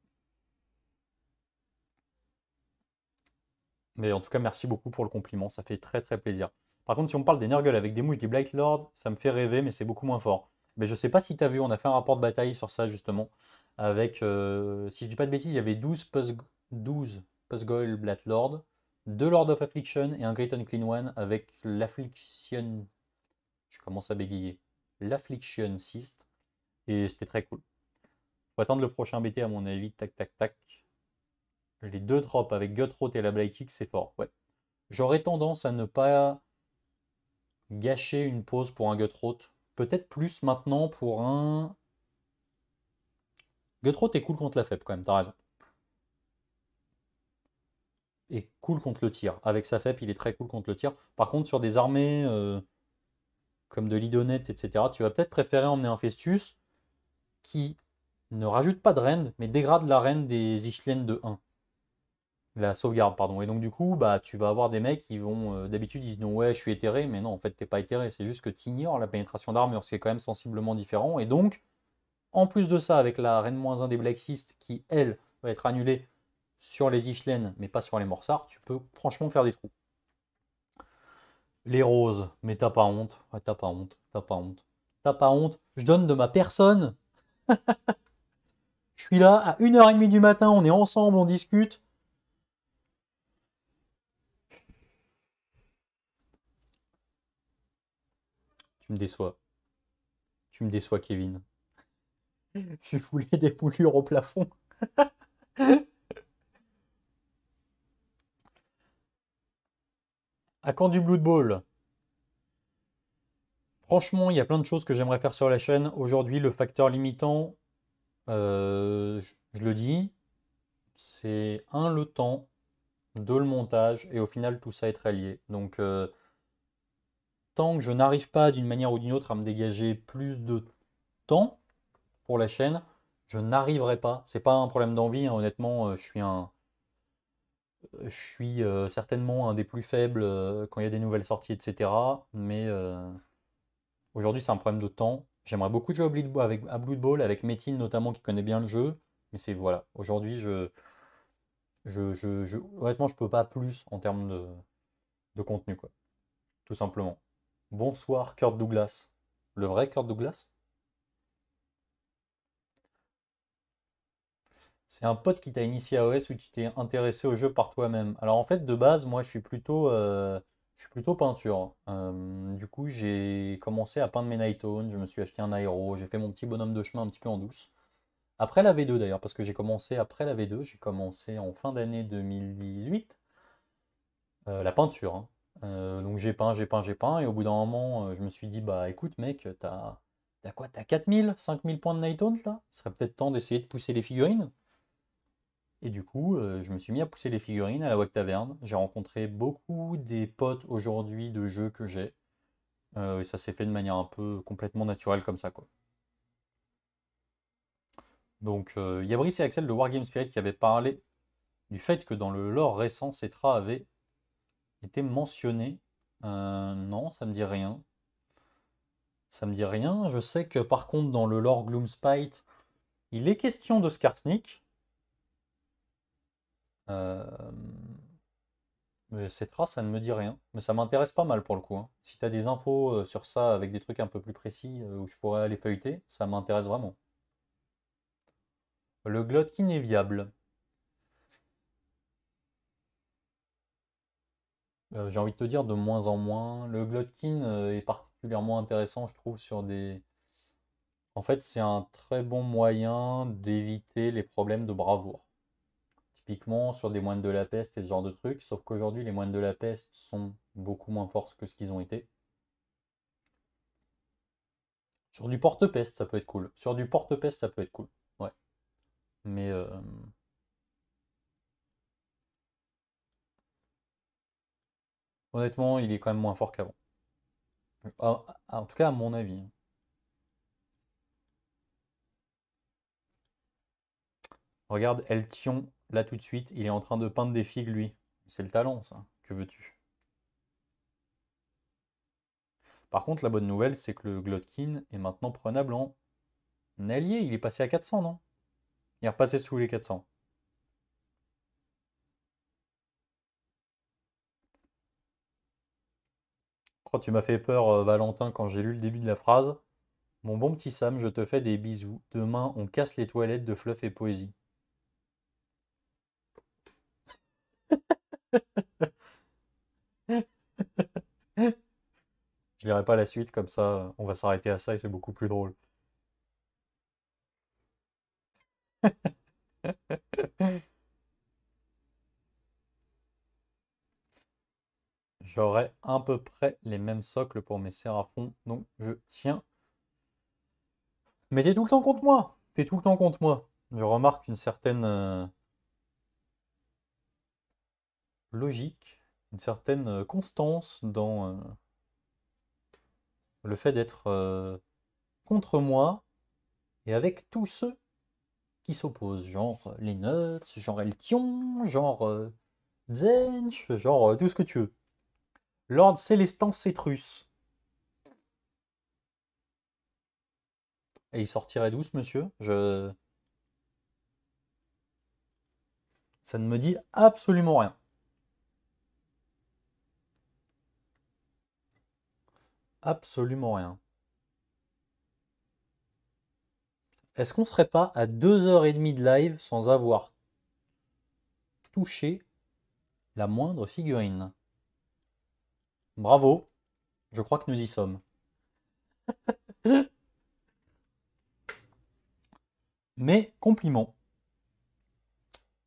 Mais en tout cas, merci beaucoup pour le compliment, ça fait très très plaisir. Par contre, si on parle des Nurgle avec des mouches, des Blight Lord, ça me fait rêver, mais c'est beaucoup moins fort. Mais je sais pas si tu as vu, on a fait un rapport de bataille sur ça justement. Avec, euh, si je dis pas de bêtises, il y avait 12 Pus, 12 Pusgoyle Blight Lord, 2 Lord of Affliction et un Great Unclean One avec l'Affliction. Je commence à bégayer. L'Affliction Cyst. Et c'était très cool. Faut attendre le prochain BT à mon avis. Tac, tac, tac. Les deux drops avec Gutrot et la Blight Kick, c'est fort. Ouais. J'aurais tendance à ne pas gâcher une pause pour un Gutrot. Peut-être plus maintenant pour un... Gutrot est cool contre la FEP quand même, t'as raison. Et cool contre le tir. Avec sa FEP, il est très cool contre le tir. Par contre, sur des armées euh, comme de l'Idonet, etc., tu vas peut-être préférer emmener un Festus qui ne rajoute pas de rend, mais dégrade la reine des Ichlen de 1. La sauvegarde, pardon. Et donc, du coup, bah, tu vas avoir des mecs qui vont, euh, d'habitude, ils disent ouais, je suis éthéré, mais non, en fait, t'es pas éthéré. C'est juste que tu la pénétration d'armure, ce qui est quand même sensiblement différent. Et donc, en plus de ça, avec la reine moins 1 des Blacksist, qui, elle, va être annulée sur les Ichlen, mais pas sur les Morsards, tu peux franchement faire des trous. Les roses, mais t'as pas honte. Ouais, t'as pas honte, t'as pas honte. T'as pas honte. Je donne de ma personne. je suis là à 1h30 du matin, on est ensemble, on discute. Tu me déçois. Tu me déçois, Kevin. Je voulais des poulures au plafond. à quand du Blood Bowl? Franchement, il y a plein de choses que j'aimerais faire sur la chaîne. Aujourd'hui, le facteur limitant, euh, je le dis, c'est un, le temps, deux, le montage, et au final, tout ça est très lié. Donc, euh, tant que je n'arrive pas d'une manière ou d'une autre à me dégager plus de temps pour la chaîne, je n'arriverai pas. C'est pas un problème d'envie, hein. honnêtement, euh, je suis un. Je suis euh, certainement un des plus faibles euh, quand il y a des nouvelles sorties, etc. Mais aujourd'hui, c'est un problème de temps. J'aimerais beaucoup jouer à Blood, avec, à Bowl, avec Metin notamment, qui connaît bien le jeu. Mais c'est voilà, aujourd'hui, je, je, je, honnêtement, je peux pas plus en termes de, de contenu, quoi. Tout simplement. Bonsoir, Kurt Douglas. Le vrai Kurt Douglas? C'est un pote qui t'a initié à OS ou tu t'es intéressé au jeu par toi-même? Alors en fait, de base, moi, je suis plutôt, euh, peinture. Euh, du coup, j'ai commencé à peindre mes Nighttones, je me suis acheté un aéro, j'ai fait mon petit bonhomme de chemin un petit peu en douce. Après la V2 d'ailleurs, parce que j'ai commencé après la V2, j'ai commencé en fin d'année 2018, euh, la peinture. Hein. Euh, donc j'ai peint, j'ai peint, j'ai peint, et au bout d'un moment, euh, je me suis dit, bah écoute mec, t'as as quoi T'as 4000, 5000 points de Nighthunt là? Ce serait peut-être temps d'essayer de pousser les figurines. Et du coup, euh, je me suis mis à pousser les figurines à la Wack Taverne. J'ai rencontré beaucoup des potes aujourd'hui de jeux que j'ai. et ça s'est fait de manière un peu complètement naturelle comme ça quoi. Donc il y a Brice et Axel de Wargame Spirit qui avaient parlé du fait que dans le lore récent, Cetra avait était mentionné. Euh, non, ça me dit rien. Ça me dit rien. Je sais que par contre, dans le lore Gloomspite, il est question de Skarsnik. Euh... Mais cette trace, ça ne me dit rien. Mais ça m'intéresse pas mal pour le coup. Hein. Si tu as des infos euh, sur ça avec des trucs un peu plus précis où je pourrais aller feuilleter, ça m'intéresse vraiment. Le Glotkin est viable. Euh, j'ai envie de te dire de moins en moins. Le Glotkin euh, est particulièrement intéressant, je trouve, sur des. En fait, c'est un très bon moyen d'éviter les problèmes de bravoure. Typiquement sur des moines de la peste et ce genre de trucs, sauf qu'aujourd'hui, les moines de la peste sont beaucoup moins forts que ce qu'ils ont été. Sur du porte-peste, ça peut être cool. Sur du porte-peste, ça peut être cool. Ouais. Mais. euh, Honnêtement, il est quand même moins fort qu'avant. Ah, ah, En tout cas, à mon avis. hein. Regarde Eltion, là tout de suite, il est en train de peindre des figues, lui. C'est le talent, ça. Que veux-tu? Par contre, la bonne nouvelle, c'est que le Glotkin est maintenant prenable en allié. Il est passé à 400, non? Il est repassé sous les 400. Tu m'as fait peur, euh, Valentin, quand j'ai lu le début de la phrase. Mon bon petit Sam, je te fais des bisous. Demain, on casse les toilettes de fluff et poésie. Je lirai pas la suite, comme ça, on va s'arrêter à ça et c'est beaucoup plus drôle. J'aurai à peu près les mêmes socles pour mes séraphons, donc je tiens. Mais t'es tout le temps contre moi! T'es tout le temps contre moi. Je remarque une certaine euh, logique, une certaine euh, constance dans euh, le fait d'être contre moi et avec tous ceux qui s'opposent. Genre les Nuts, genre Eltion, genre Zench, genre tout ce que tu veux. Lord Célestin Cétrus. Et il sortirait d'où ce monsieur? Je... Ça ne me dit absolument rien. Absolument rien. Est-ce qu'on serait pas à 2h30 de live sans avoir touché la moindre figurine? Bravo, je crois que nous y sommes. Mais compliment,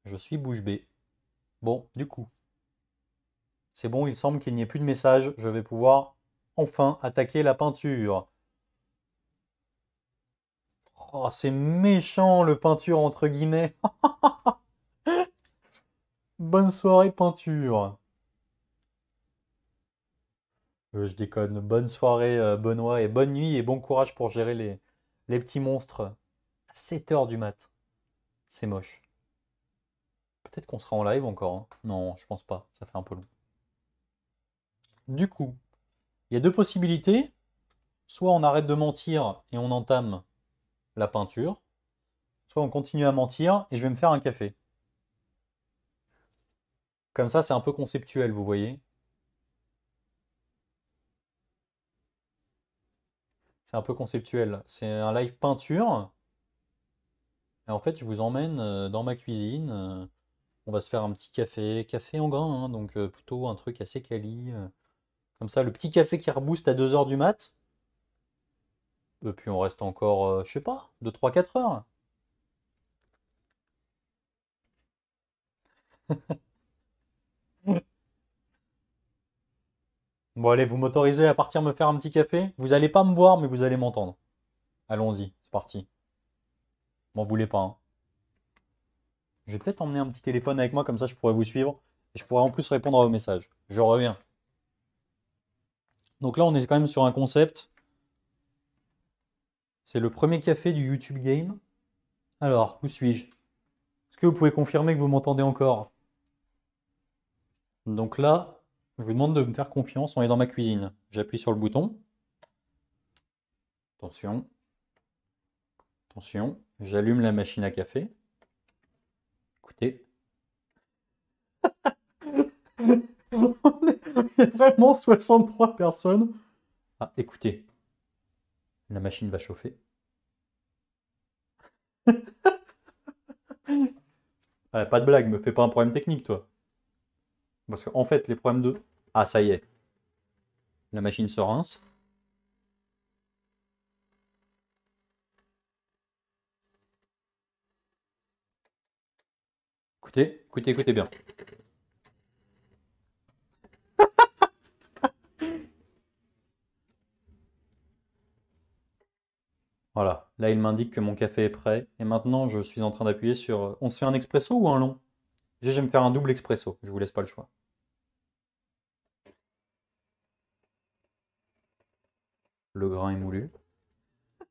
je suis bouche bée. Bon, du coup, c'est bon, il semble qu'il n'y ait plus de message. Je vais pouvoir enfin attaquer la peinture. Oh, c'est méchant le peinture entre guillemets. Bonne soirée peinture. Euh, je déconne. Bonne soirée euh, Benoît et bonne nuit et bon courage pour gérer les, petits monstres à 7h du mat. C'est moche. Peut-être qu'on sera en live encore. hein. Non, je pense pas. Ça fait un peu long. Du coup, il y a deux possibilités. Soit on arrête de mentir et on entame la peinture. Soit on continue à mentir et je vais me faire un café. Comme ça, c'est un peu conceptuel, vous voyez. C'est un peu conceptuel. C'est un live peinture. Et en fait, je vous emmène euh, dans ma cuisine. euh, On va se faire un petit café. Café en grain, hein, donc euh, plutôt un truc assez quali. Comme ça, le petit café qui rebooste à 2h du mat. Et puis on reste encore, je sais pas, de 3-4 heures. Bon allez, vous m'autorisez à partir me faire un petit café? Vous allez pas me voir, mais vous allez m'entendre. Allons-y, c'est parti. M'en voulez pas, hein. Je vais peut-être emmener un petit téléphone avec moi, comme ça je pourrais vous suivre. Et je pourrais en plus répondre à vos messages. Je reviens. Donc là, on est quand même sur un concept. C'est le premier café du YouTube Game. Alors, où suis-je? Est-ce que vous pouvez confirmer que vous m'entendez encore? Donc là, je vous demande de me faire confiance. On est dans ma cuisine. J'appuie sur le bouton. Attention. Attention. J'allume la machine à café. Écoutez. Il y a vraiment 63 personnes. Ah, écoutez. La machine va chauffer. Ah, pas de blague, me fais pas un problème technique, toi. Parce qu'en fait, les problèmes de... Ah, ça y est. La machine se rince. Écoutez, écoutez, écoutez bien. Voilà, là il m'indique que mon café est prêt. Et maintenant je suis en train d'appuyer sur... On se fait un expresso ou un long? Je vais me faire un double expresso, je vous laisse pas le choix. Le grain est moulu.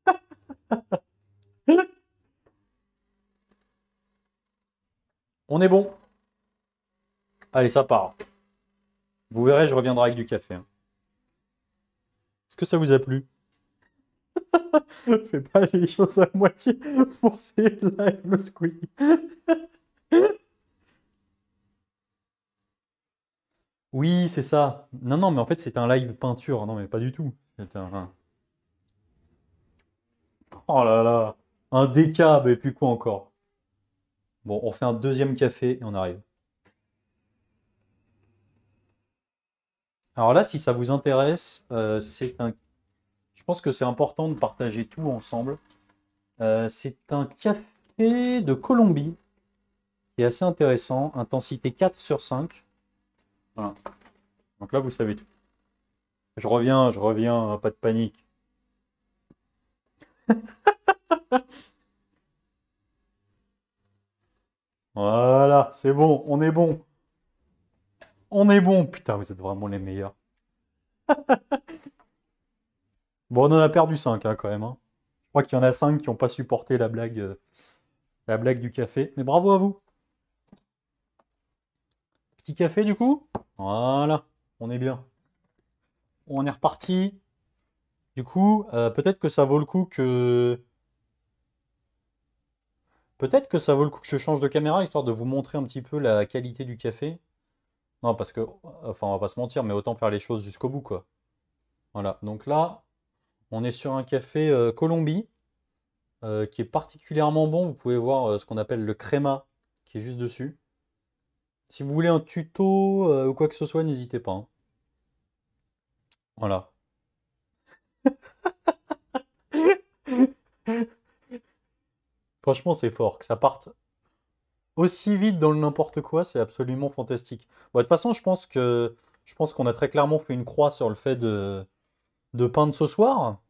On est bon. Allez, ça part. Vous verrez, je reviendrai avec du café. Hein. Est-ce que ça vous a plu? Fais pas les choses à moitié pour ces lives, le squeak. oui, c'est ça. Non, non, mais en fait, c'est un live peinture. Non, mais pas du tout. Oh là là. Un décab, et puis quoi encore Bon, on refait un deuxième café et on arrive. Alors là, si ça vous intéresse, euh, c'est un je pense que c'est important de partager tout ensemble. Euh, c'est un café de Colombie qui est assez intéressant. Intensité 4 sur 5. Voilà. Donc là, vous savez tout. Je reviens, je reviens, pas de panique. voilà, c'est bon, on est bon. On est bon. Putain, vous êtes vraiment les meilleurs. Bon, on en a perdu 5 hein, quand même. Hein. Je crois qu'il y en a 5 qui n'ont pas supporté la blague, euh, la blague du café. Mais bravo à vous. Petit café du coup? Voilà, on est bien. On est reparti. Du coup, euh, peut-être que ça vaut le coup que... Peut-être que ça vaut le coup que je change de caméra, histoire de vous montrer un petit peu la qualité du café. Non, parce que... Enfin, on va pas se mentir, mais autant faire les choses jusqu'au bout, quoi. Voilà, donc là, on est sur un café euh, Colombie euh, qui est particulièrement bon. Vous pouvez voir ce qu'on appelle le créma qui est juste dessus. Si vous voulez un tuto ou quoi que ce soit, n'hésitez pas. Hein. Voilà. Franchement, c'est fort. Que ça parte aussi vite dans le n'importe quoi, c'est absolument fantastique. de toute façon, je pense que je pense qu'on a très clairement fait une croix sur le fait de, de peindre ce soir.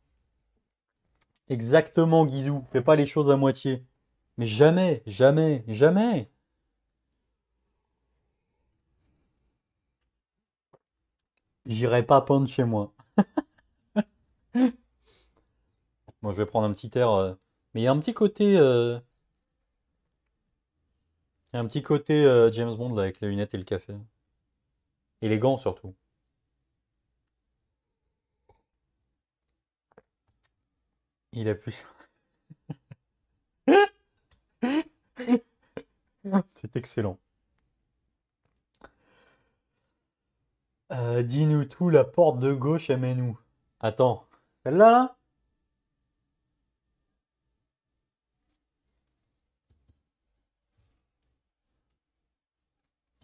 Exactement, Guizou. Fais pas les choses à moitié. Mais jamais, jamais, jamais. J'irai pas peindre chez moi. bon, je vais prendre un petit air. Euh, mais il y a un petit côté. Euh, y a un petit côté euh, James Bond avec les lunettes et le café. Et les gants surtout. Il a plus. C'est excellent. Euh, dis-nous tout, la porte de gauche, amène-nous. Attends, celle-là, là?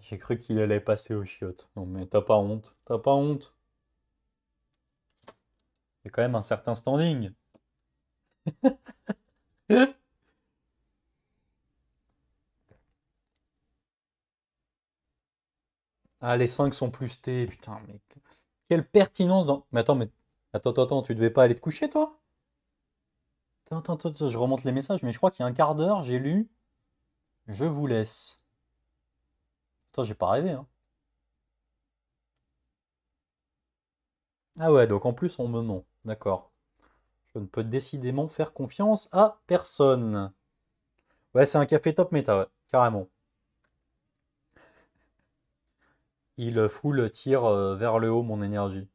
J'ai cru qu'il allait passer aux chiottes. Non mais t'as pas honte, t'as pas honte. A quand même un certain standing. Ah, les 5 sont plus T, putain, mais quelle pertinence dans... Mais attends, mais... Attends, attends, tu devais pas aller te coucher, toi? Attends, attends, attends, je remonte les messages, mais je crois qu'il y a un quart d'heure, j'ai lu... Je vous laisse. Attends, j'ai pas rêvé, hein. Ah ouais, donc en plus, on me ment. D'accord. Je ne peux décidément faire confiance à personne. Ouais, c'est un café top méta, ouais, carrément. Il foule, tire euh, vers le haut mon énergie.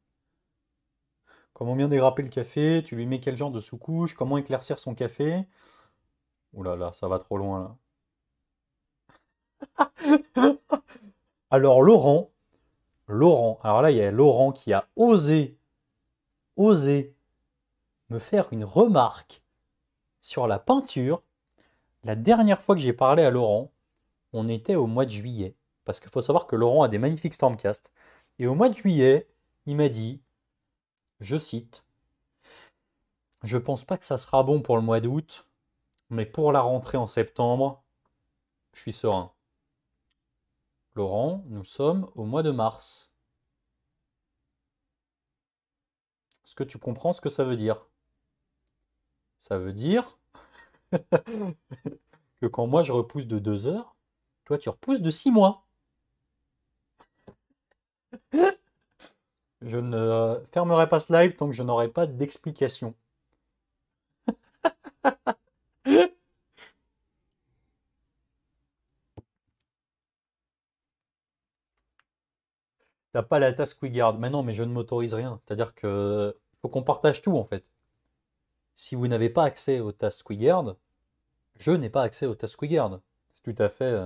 Comment bien dégraper le café? Tu lui mets quel genre de sous-couche? Comment éclaircir son café? Ouh là là, ça va trop loin là. Alors Laurent, Laurent, alors là il y a Laurent qui a osé, osé me faire une remarque sur la peinture. La dernière fois que j'ai parlé à Laurent, on était au mois de juillet. Parce qu'il faut savoir que Laurent a des magnifiques Stormcast. Et au mois de juillet, il m'a dit, je cite, Je pense pas que ça sera bon pour le mois d'août, mais pour la rentrée en septembre, je suis serein. Laurent, nous sommes au mois de mars. Est-ce que tu comprends ce que ça veut dire? Ça veut dire que quand moi je repousse de 2 heures, toi tu repousses de 6 mois. Je ne fermerai pas ce live tant que je n'aurai pas d'explication. T'as pas la task Squigard. Mais non, mais je ne m'autorise rien. C'est-à-dire que faut qu'on partage tout en fait. Si vous n'avez pas accès au task Squigard, je n'ai pas accès au task Squigard. C'est tout à fait,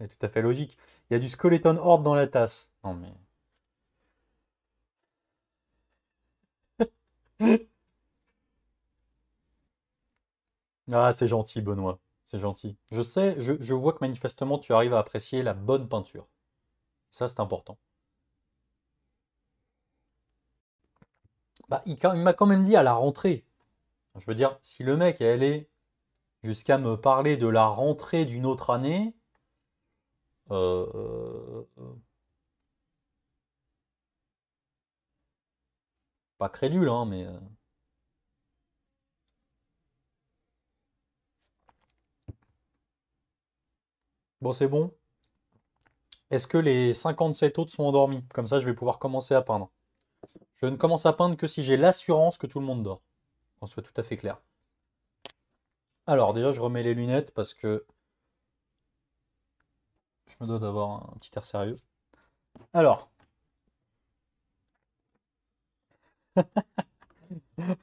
euh, tout à fait logique. Il y a du skeleton horde dans la tasse. Non mais. Ah, c'est gentil, Benoît. C'est gentil. Je sais, je, je vois que manifestement tu arrives à apprécier la bonne peinture. Ça, c'est important. Bah, il, m'a quand même dit à la rentrée. Je veux dire, si le mec est allé jusqu'à me parler de la rentrée d'une autre année, euh, euh, euh, pas crédule, hein, mais... Bon, c'est bon. Est-ce que les 57 autres sont endormis? Comme ça, je vais pouvoir commencer à peindre. Je ne commence à peindre que si j'ai l'assurance que tout le monde dort. Qu'on soit tout à fait clair. Alors, déjà, je remets les lunettes parce que je me dois d'avoir un petit air sérieux. Alors.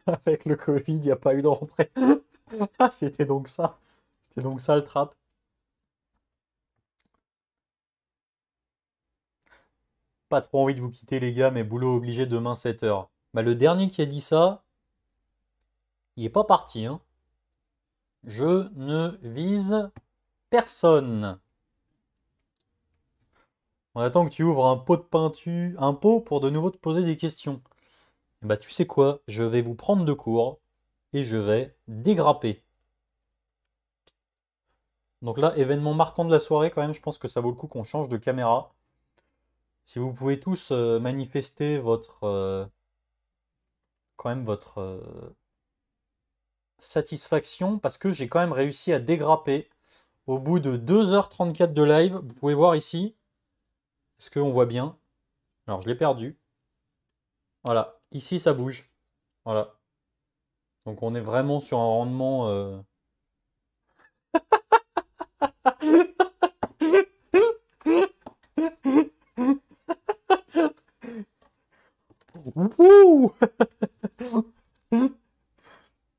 Avec le Covid, il n'y a pas eu de rentrée. ah, c'était donc ça. C'était donc ça le trap. Pas trop envie de vous quitter les gars, mais boulot obligé demain 7h. Bah le dernier qui a dit ça, il est pas parti. Hein. Je ne vise personne. On attend que tu ouvres un pot de peinture, un pot pour de nouveau te poser des questions. Bah tu sais quoi, je vais vous prendre de cours et je vais dégrapper. Donc là, événement marquant de la soirée quand même, je pense que ça vaut le coup qu'on change de caméra. Si vous pouvez tous euh, manifester votre euh, quand même votre euh, satisfaction parce que j'ai quand même réussi à dégrapper au bout de 2h34 de live. Vous pouvez voir ici. Est-ce qu'on voit bien? Alors je l'ai perdu. Voilà, ici ça bouge. Voilà. Donc on est vraiment sur un rendement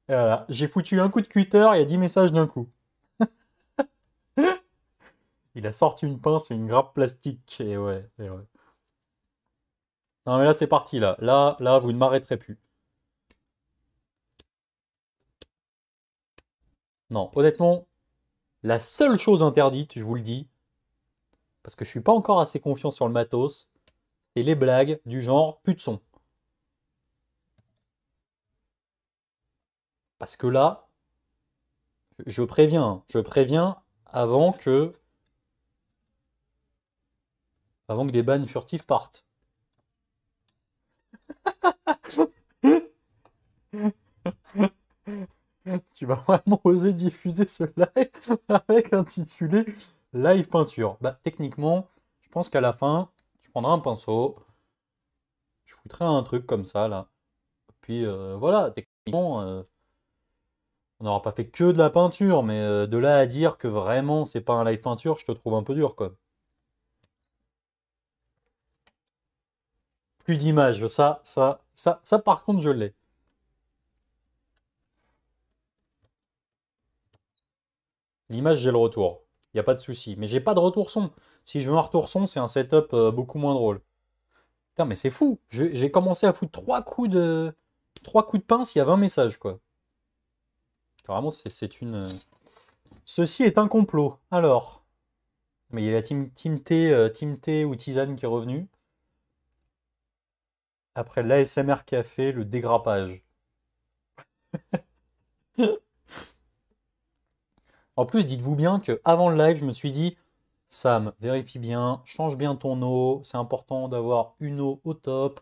voilà, j'ai foutu un coup de cutter, il y a 10 messages d'un coup. Il a sorti une pince et une grappe plastique. Et ouais, et ouais. Non mais là c'est parti là. Là, là, vous ne m'arrêterez plus. Non, honnêtement, la seule chose interdite, je vous le dis, parce que je suis pas encore assez confiant sur le matos, c'est les blagues du genre plus son. Parce que là, je préviens, je préviens avant que avant que des bannes furtifs partent. tu vas vraiment oser diffuser ce live avec intitulé Live peinture. Bah techniquement, je pense qu'à la fin, je prendrai un pinceau, je foutrai un truc comme ça là. Puis euh, voilà, techniquement, euh, on n'aura pas fait que de la peinture, mais euh, de là à dire que vraiment c'est pas un live peinture, je te trouve un peu dur quoi. Plus d'images, ça, ça, ça, ça par contre je l'ai. L'image, j'ai le retour. Il n'y a pas de souci. Mais j'ai pas de retour son. Si je veux un retour son, c'est un setup euh, beaucoup moins drôle. Putain, mais c'est fou. J'ai commencé à foutre trois coups de, trois coups de pince, il y a 20 messages, quoi. Vraiment, c'est une... Ceci est un complot. Alors, mais il y a la team, team T, euh, team T ou Tisane qui est revenu. Après l'ASMR fait le dégrappage. en plus, dites-vous bien que avant le live, je me suis dit, Sam, vérifie bien, change bien ton eau, c'est important d'avoir une eau au top.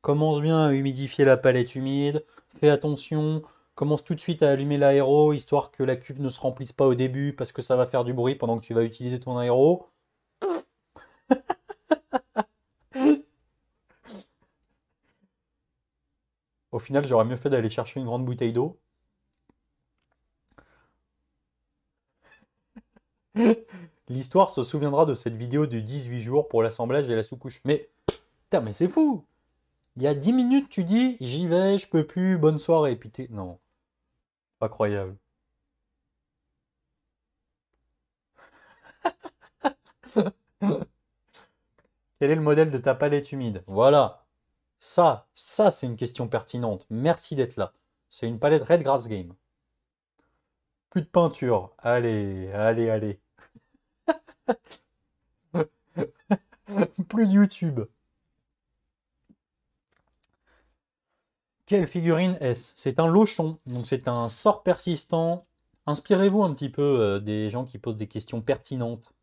Commence bien à humidifier la palette humide, fais attention commence tout de suite à allumer l'aéro, histoire que la cuve ne se remplisse pas au début, parce que ça va faire du bruit pendant que tu vas utiliser ton aéro. Au final, j'aurais mieux fait d'aller chercher une grande bouteille d'eau. L'histoire se souviendra de cette vidéo de 18 jours pour l'assemblage et la sous-couche. Mais, putain, mais c'est fou Il y a 10 minutes, tu dis, j'y vais, je peux plus, bonne soirée. Puis. Non. Pas croyable. Quel est le modèle de ta palette humide? Voilà. Ça, ça c'est une question pertinente. Merci d'être là. C'est une palette Red Grass Game. Plus de peinture. Allez, allez, allez. Plus de YouTube. Quelle figurine est-ce? C'est un lochon, donc c'est un sort persistant. Inspirez-vous un petit peu euh, des gens qui posent des questions pertinentes.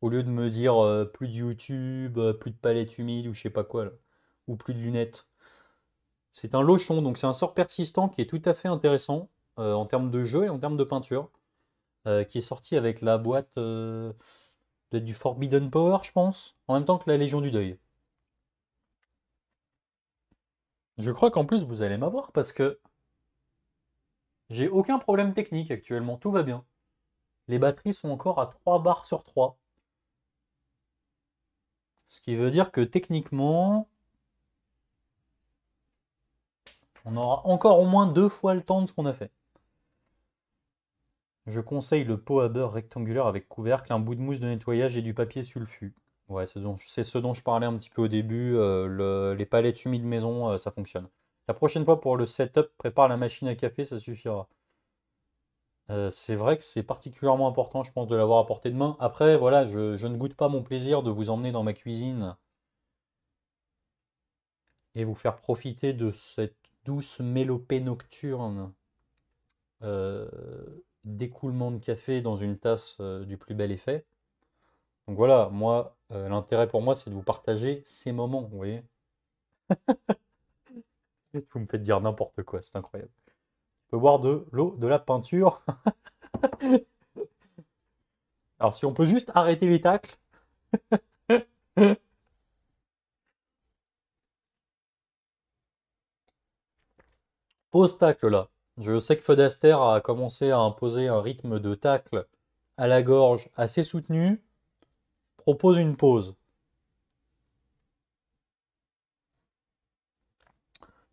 Au lieu de me dire euh, plus de YouTube, euh, plus de palette humide ou je sais pas quoi, ou plus de lunettes. C'est un lochon, donc c'est un sort persistant qui est tout à fait intéressant en termes de jeu et en termes de peinture. qui est sorti avec la boîte du Forbidden Power, je pense, en même temps que la Légion du Deuil. Je crois qu'en plus vous allez m'avoir parce que j'ai aucun problème technique actuellement, tout va bien. Les batteries sont encore à 3 barres sur 3. Ce qui veut dire que techniquement, on aura encore au moins deux fois le temps de ce qu'on a fait. Je conseille le pot à beurre rectangulaire avec couvercle, un bout de mousse de nettoyage et du papier sulfu. Ouais, c'est ce dont je parlais un petit peu au début. Euh, les palettes humides maison, euh, ça fonctionne. La prochaine fois pour le setup, prépare la machine à café, ça suffira. Euh, c'est vrai que c'est particulièrement important, je pense, de l'avoir à portée de main. Après, voilà, je, je, ne goûte pas mon plaisir de vous emmener dans ma cuisine et vous faire profiter de cette douce mélopée nocturne d'écoulement de café dans une tasse euh, du plus bel effet. Donc voilà, moi, euh, l'intérêt pour moi, c'est de vous partager ces moments, vous voyez. vous me faites dire n'importe quoi, c'est incroyable. Je peux boire de l'eau, de la peinture. Alors si on peut juste arrêter les tacles. Pause tacle là. Je sais que Fodaster a commencé à imposer un rythme de tacle à la gorge assez soutenu. Propose une pause.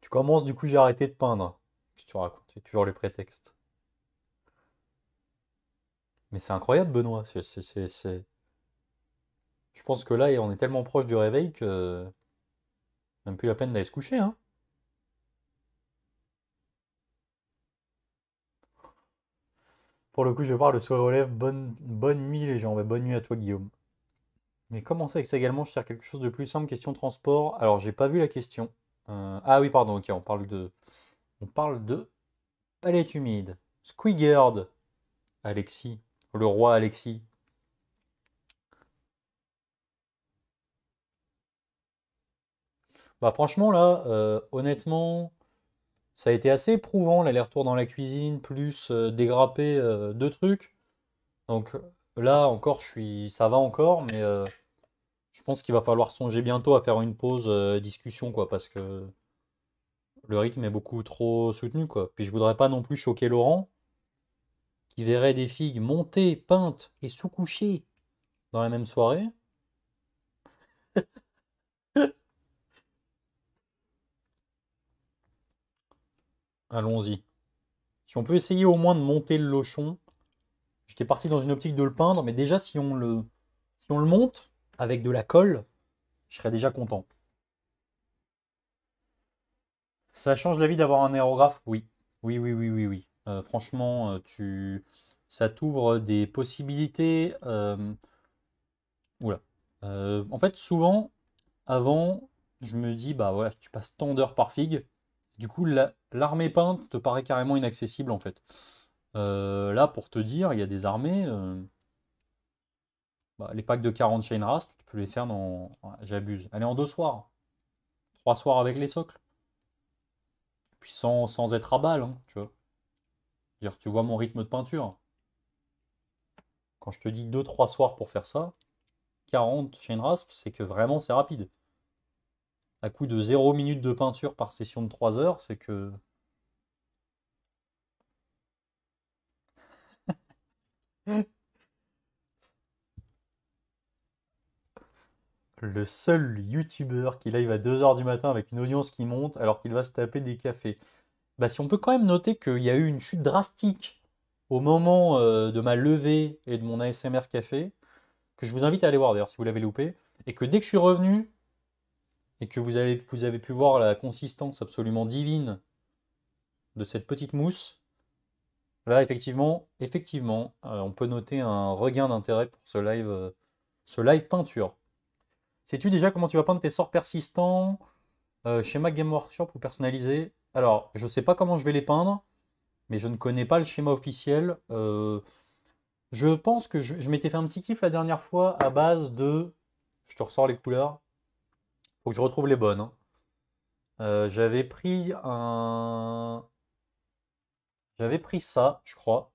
Tu commences, du coup j'ai arrêté de peindre. Qu'est-ce que tu racontes? Toujours les prétextes. Mais c'est incroyable, Benoît. Je pense que là, on est tellement proche du réveil que. Même plus la peine d'aller se coucher, hein. Pour le coup, je parle de soirée relève. Bonne, bonne nuit, les gens. bonne nuit à toi, Guillaume. Mais comment ça avec ça également Je cherche quelque chose de plus simple. Question transport. Alors, j'ai pas vu la question. Euh, ah oui, pardon. Ok, on parle de. On parle de palette humide. Squigard. Alexis. Le roi Alexis. Bah franchement là, euh, honnêtement, ça a été assez éprouvant, l'aller-retour dans la cuisine, plus euh, dégrapper euh, deux trucs. Donc là encore, je suis, ça va encore, mais euh, je pense qu'il va falloir songer bientôt à faire une pause discussion, quoi, parce que le rythme est beaucoup trop soutenu, quoi. Puis je voudrais pas non plus choquer Laurent, qui verrait des figues montées, peintes et sous-couchées dans la même soirée. Allons-y. Si on peut essayer au moins de monter le lochon. J'étais parti dans une optique de le peindre, mais déjà si on le, si on le monte avec de la colle, je serais déjà content. Ça change la vie d'avoir un aérographe? Oui. Oui, oui, oui, oui, oui. Euh, franchement, euh, ça t'ouvre des possibilités. Euh, oula. en fait, souvent, avant, je me dis, bah voilà, tu passes tant d'heures par figue. Du coup, l'armée peinte te paraît carrément inaccessible en fait. Euh, là, pour te dire, il y a des armées. Euh, bah, les packs de 40 chain rasp, tu peux les faire dans. J'abuse. Allez, en deux soirs. Trois soirs avec les socles. Puis sans, être à balle, hein, tu vois. Tu vois mon rythme de peinture. Quand je te dis 2-3 soirs pour faire ça, 40 chain rasp, c'est que vraiment c'est rapide. À coup de 0 minutes de peinture par session de 3 heures, c'est que. Le seul youtubeur qui live à 2h du matin avec une audience qui monte alors qu'il va se taper des cafés. Bah, si on peut quand même noter qu'il y a eu une chute drastique au moment euh, de ma levée et de mon ASMR café, que je vous invite à aller voir d'ailleurs si vous l'avez loupé, et que dès que je suis revenu, et que vous avez, pu voir la consistance absolument divine de cette petite mousse, là effectivement, effectivement, euh, on peut noter un regain d'intérêt pour ce live, euh, ce live peinture. Sais-tu déjà comment tu vas peindre tes sorts persistants euh, Schéma Game Workshop ou personnalisé Alors, je ne sais pas comment je vais les peindre, mais je ne connais pas le schéma officiel. Euh, je pense que je, m'étais fait un petit kiff la dernière fois à base de... Je te ressors les couleurs. Faut que je retrouve les bonnes. Hein. Euh, j'avais pris un... J'avais pris ça, je crois.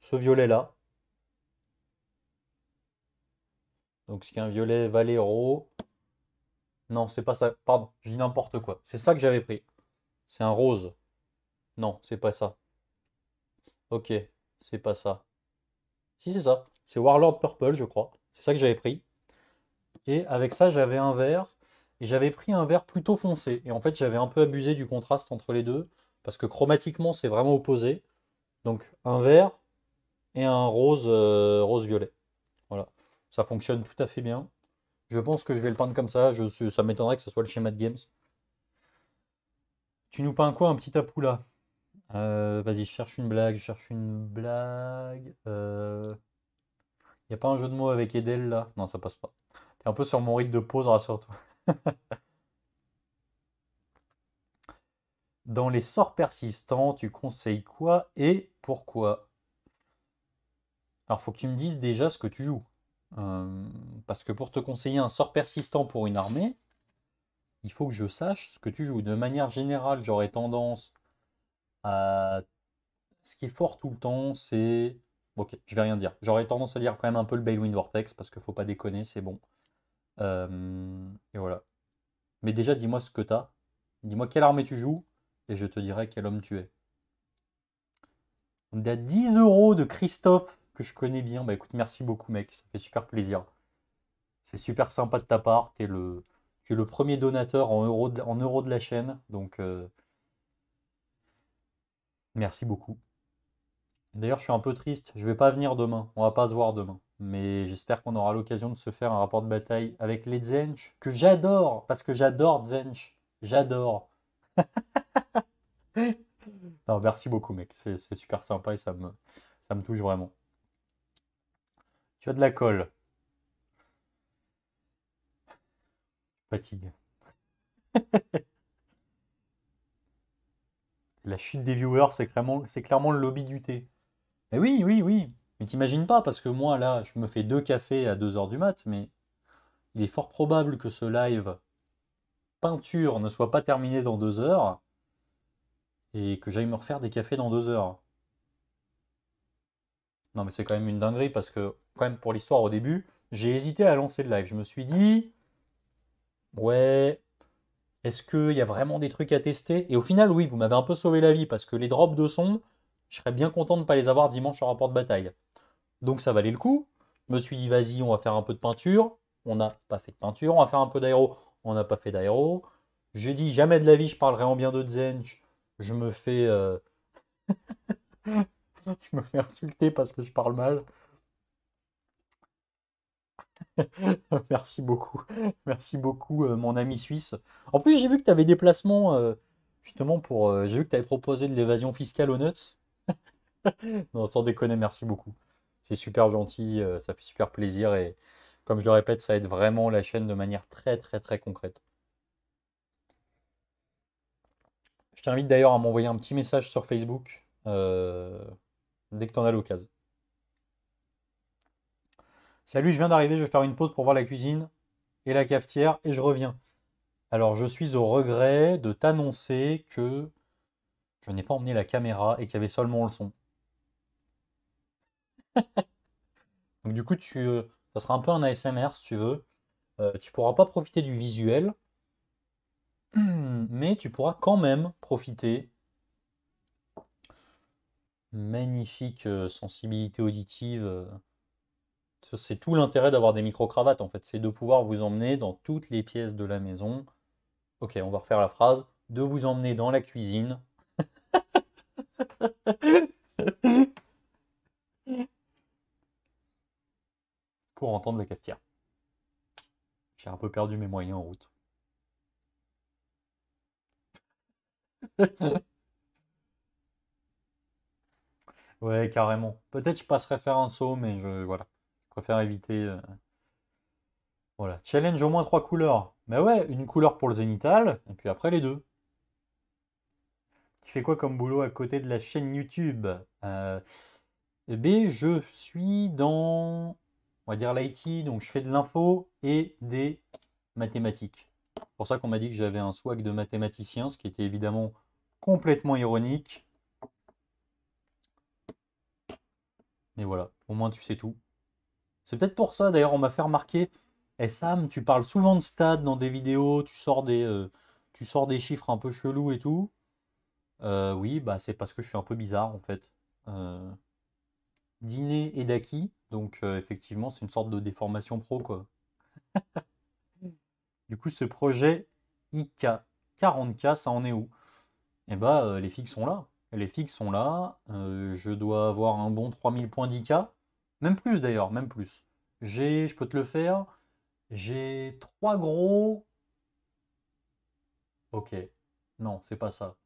Ce violet-là. Donc c'est un violet Valero. Non, c'est pas ça. Pardon, j'ai n'importe quoi. C'est ça que j'avais pris. C'est un rose. Non, c'est pas ça. Ok, c'est pas ça. Si, c'est ça. C'est Warlord Purple, je crois. C'est ça que j'avais pris. Et avec ça, j'avais un vert. Et j'avais pris un vert plutôt foncé. Et en fait, j'avais un peu abusé du contraste entre les deux. Parce que chromatiquement, c'est vraiment opposé. Donc, un vert et un rose, euh, rose violet. Voilà. Ça fonctionne tout à fait bien. Je pense que je vais le peindre comme ça. Ça m'étonnerait que ce soit le schéma de Games. Tu nous peins quoi, un petit tapou là? Euh, Vas-y, je cherche une blague, je cherche une blague. Il euh... n'y a pas un jeu de mots avec Edel là? Non, ça passe pas. T'es un peu sur mon rythme de pause, rassure-toi. Dans les sorts persistants, tu conseilles quoi et pourquoi? Alors, faut que tu me dises déjà ce que tu joues. Euh, parce que pour te conseiller un sort persistant pour une armée, il faut que je sache ce que tu joues. De manière générale, j'aurais tendance à... Ce qui est fort tout le temps, c'est... Ok, je vais rien dire. J'aurais tendance à dire quand même un peu le Balewind Vortex, parce qu'il faut pas déconner, c'est bon. Euh, et voilà. Mais déjà, dis-moi ce que tu as. Dis-moi quelle armée tu joues, et je te dirai quel homme tu es. On est à 10 euros de Christophe que je connais bien. Bah écoute, merci beaucoup, mec. Ça fait super plaisir. C'est super sympa de ta part. Tu es le, premier donateur en euros de, en euros de la chaîne. Donc, euh, merci beaucoup. D'ailleurs, je suis un peu triste. Je vais pas venir demain. On va pas se voir demain. Mais j'espère qu'on aura l'occasion de se faire un rapport de bataille avec les Zench, que j'adore, parce que j'adore Zench. J'adore. non, merci beaucoup, mec. C'est super sympa et ça me, ça me touche vraiment. Tu as de la colle. Fatigue. la chute des viewers, c'est clairement, clairement le lobby du thé. Mais oui, oui, oui. Mais t'imagines pas, parce que moi, là, je me fais deux cafés à 2h du mat, mais il est fort probable que ce live peinture ne soit pas terminé dans deux heures et que j'aille me refaire des cafés dans deux heures. Non, mais c'est quand même une dinguerie parce que, quand même, pour l'histoire, au début, j'ai hésité à lancer le live. Je me suis dit, ouais, est-ce qu'il y a vraiment des trucs à tester? Et au final, oui, vous m'avez un peu sauvé la vie parce que les drops de son, je serais bien content de ne pas les avoir dimanche en rapport de bataille. Donc ça valait le coup. Je me suis dit, vas-y, on va faire un peu de peinture. On n'a pas fait de peinture. On va faire un peu d'aéro. On n'a pas fait d'aéro. J'ai dit, jamais de la vie, je parlerai en bien de Zench. Je me fais. Euh, je me fais insulter parce que je parle mal. Merci beaucoup. Merci beaucoup, euh, mon ami suisse. En plus, j'ai vu que tu avais des placements, euh, justement, pour. J'ai vu que tu avais proposé de l'évasion fiscale aux nuts. non, sans déconner, merci beaucoup. C'est super gentil, ça fait super plaisir et, comme je le répète, ça aide vraiment la chaîne de manière très, très, très concrète. Je t'invite d'ailleurs à m'envoyer un petit message sur Facebook dès que tu en as l'occasion. Salut, je viens d'arriver, je vais faire une pause pour voir la cuisine et la cafetière et je reviens. Alors, je suis au regret de t'annoncer que je n'ai pas emmené la caméra et qu'il y avait seulement le son. Donc du coup, tu, euh, ça sera un peu un ASMR si tu veux. Euh, tu pourras pas profiter du visuel, mais tu pourras quand même profiter. Magnifique euh, sensibilité auditive. C'est tout l'intérêt d'avoir des micro-cravates en fait, c'est de pouvoir vous emmener dans toutes les pièces de la maison. Ok, on va refaire la phrase. De vous emmener dans la cuisine. pour entendre la cafetière. J'ai un peu perdu mes moyens en route. ouais, carrément. Peut-être je passerai faire un saut, mais je voilà. Je préfère éviter. Euh, voilà. Challenge au moins trois couleurs. Mais ouais, une couleur pour le zénital, et puis après les deux. Tu fais quoi comme boulot à côté de la chaîne YouTube? Euh, Eh bien, je suis dans on va dire l'IT, donc je fais de l'info et des mathématiques. C'est pour ça qu'on m'a dit que j'avais un swag de mathématicien, ce qui était évidemment complètement ironique. Mais voilà, au moins tu sais tout. C'est peut-être pour ça, d'ailleurs, on m'a fait remarquer, hey Sam, tu parles souvent de stade dans des vidéos, tu sors des, euh, tu sors des chiffres un peu chelous et tout. Euh, oui, bah c'est parce que je suis un peu bizarre en fait. Euh, dîner et d'acquis. Donc euh, effectivement, c'est une sorte de déformation pro, quoi. du coup, ce projet IK 40K, ça en est où? Eh bah, euh, les figues sont là. Les figues sont là. Euh, je dois avoir un bon 3000 points d'IK. Même plus d'ailleurs, même plus. J'ai, je peux te le faire. J'ai trois gros. Ok. Non, c'est pas ça.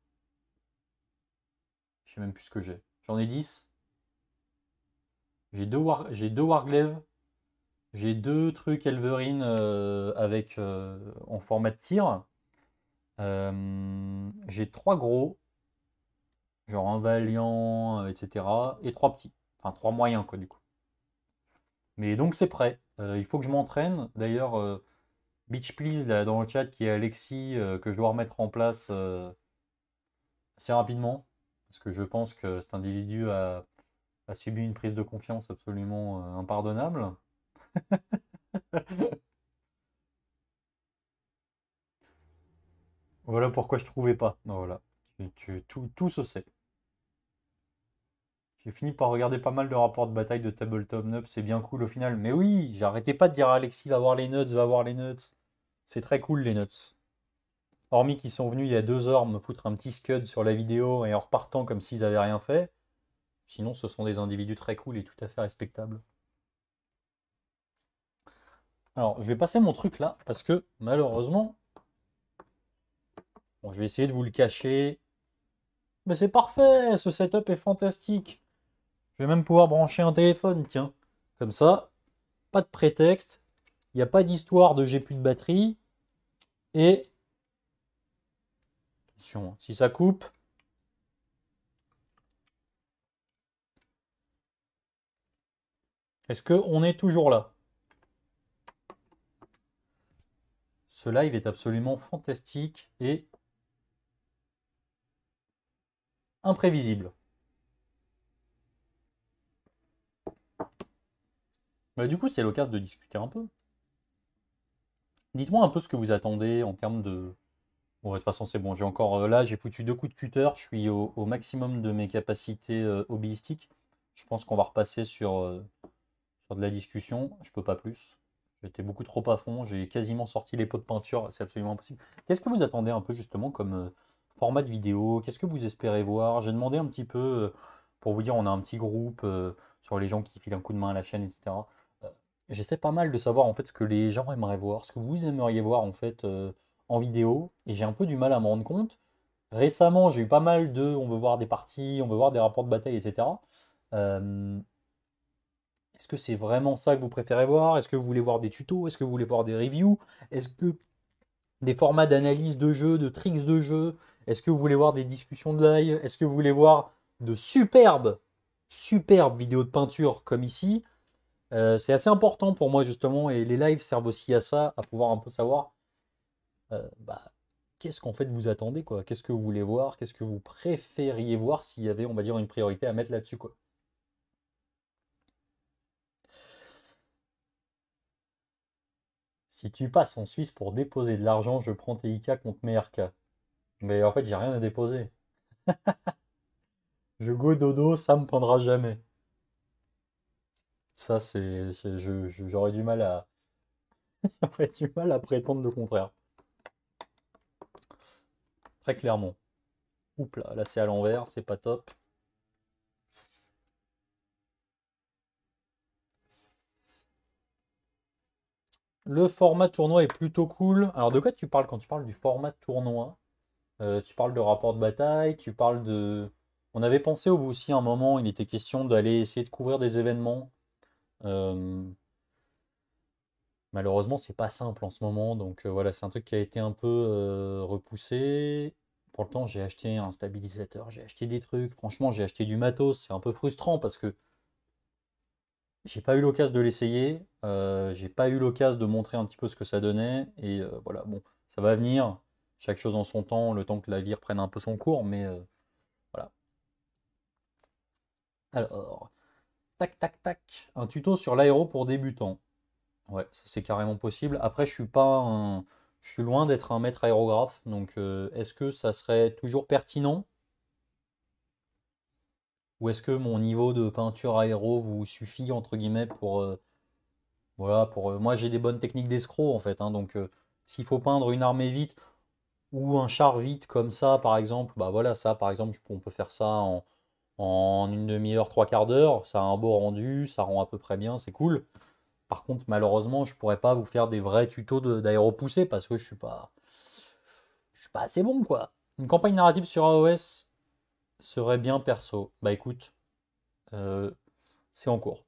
Je sais même plus ce que j'ai. J'en ai 10. J'ai deux, war... J'ai deux trucs Elverine euh, avec, euh, en format de tir. Euh, j'ai trois gros. Genre un Valiant, etc. Et trois petits. Enfin, trois moyens, quoi, du coup. Mais donc, c'est prêt. il faut que je m'entraîne. D'ailleurs, Beach Please, dans le chat, qui est Alexis, que je dois remettre en place assez rapidement. Parce que je pense que cet individu a a subi une prise de confiance absolument euh, impardonnable. voilà pourquoi je trouvais pas. Ben voilà, tout, tout se sait. J'ai fini par regarder pas mal de rapports de bataille de Tabletop Nuts, c'est bien cool au final. Mais oui, j'arrêtais pas de dire à Alexis va voir les nuts, va voir les nuts. C'est très cool les nuts. Hormis qu'ils sont venus il y a deux heures me foutre un petit scud sur la vidéo et en repartant comme s'ils avaient rien fait. Sinon, ce sont des individus très cool et tout à fait respectables. Alors, je vais passer mon truc là, parce que malheureusement, bon, je vais essayer de vous le cacher. Mais c'est parfait, ce setup est fantastique. Je vais même pouvoir brancher un téléphone, tiens. Comme ça, pas de prétexte, il n'y a pas d'histoire de j'ai plus de batterie. Et attention, si ça coupe, Est-ce qu'on est toujours là? Ce live est absolument fantastique et imprévisible. Bah, du coup, c'est l'occasion de discuter un peu. Dites-moi un peu ce que vous attendez en termes de... Bon, de toute façon, c'est bon. J'ai encore... Euh, là, j'ai foutu deux coups de cutter. Je suis au, maximum de mes capacités euh, hobbyistiques. Je pense qu'on va repasser sur... Euh, de la discussion, je peux pas plus. J'étais beaucoup trop à fond, j'ai quasiment sorti les pots de peinture, c'est absolument impossible. Qu'est-ce que vous attendez un peu justement comme euh, format de vidéo? Qu'est-ce que vous espérez voir? J'ai demandé un petit peu, euh, pour vous dire, on a un petit groupe euh, sur les gens qui filent un coup de main à la chaîne, etc. J'essaie pas mal de savoir en fait ce que les gens aimeraient voir, ce que vous aimeriez voir en fait en vidéo, et j'ai un peu du mal à me rendre compte. Récemment, j'ai eu pas mal de, on veut voir des parties, on veut voir des rapports de bataille, etc. Est-ce que c'est vraiment ça que vous préférez voir? Est-ce que vous voulez voir des tutos? Est-ce que vous voulez voir des reviews? Est-ce que des formats d'analyse de jeu, de tricks de jeu Est-ce que vous voulez voir des discussions de live? Est-ce que vous voulez voir de superbes, superbes vidéos de peinture comme ici? Euh, C'est assez important pour moi justement et les lives servent aussi à ça, à pouvoir un peu savoir euh, bah, qu'est-ce qu'en fait vous attendez, quoi? Qu'est-ce que vous voulez voir? Qu'est-ce que vous préfériez voir s'il y avait, on va dire, une priorité à mettre là-dessus, quoi? Si tu passes en Suisse pour déposer de l'argent, je prends TIK contre MERK. Mais en fait, j'ai rien à déposer. je go dodo, ça me prendra jamais. Ça, c'est. J'aurais du mal à. J'aurais du mal à prétendre le contraire. Très clairement. Oups là, là c'est à l'envers, c'est pas top. Le format tournoi est plutôt cool. Alors de quoi tu parles quand tu parles du format tournoi? Euh, Tu parles de rapport de bataille, tu parles de... On avait pensé au aussi à un moment, il était question d'aller essayer de couvrir des événements. Euh, Malheureusement, c'est pas simple en ce moment, donc euh, voilà, c'est un truc qui a été un peu repoussé. Pour le temps, j'ai acheté un stabilisateur, j'ai acheté des trucs. Franchement, j'ai acheté du matos, c'est un peu frustrant parce que j'ai pas eu l'occasion de l'essayer, euh, j'ai pas eu l'occasion de montrer un petit peu ce que ça donnait, et euh, voilà, bon, ça va venir, chaque chose en son temps, le temps que la vie reprenne un peu son cours, mais euh, voilà. Alors, tac, tac, tac, un tuto sur l'aéro pour débutants. Ouais, ça c'est carrément possible. Après, je suis pas. Je suis loin d'être un maître aérographe, donc est-ce que ça serait toujours pertinent? Ou est-ce que mon niveau de peinture aéro vous suffit, entre guillemets, pour... Euh, voilà, pour... Euh, moi, j'ai des bonnes techniques d'escroc, en fait. Hein, donc, euh, s'il faut peindre une armée vite ou un char vite comme ça, par exemple, bah voilà, ça, par exemple, on peut faire ça en, une demi-heure, trois quarts d'heure. Ça a un beau rendu, ça rend à peu près bien, c'est cool. Par contre, malheureusement, je pourrais pas vous faire des vrais tutos d'aéropoussée parce que je suis pas... Je suis pas assez bon, quoi. Une campagne narrative sur AOS, serait bien perso Bah écoute, euh, c'est en cours.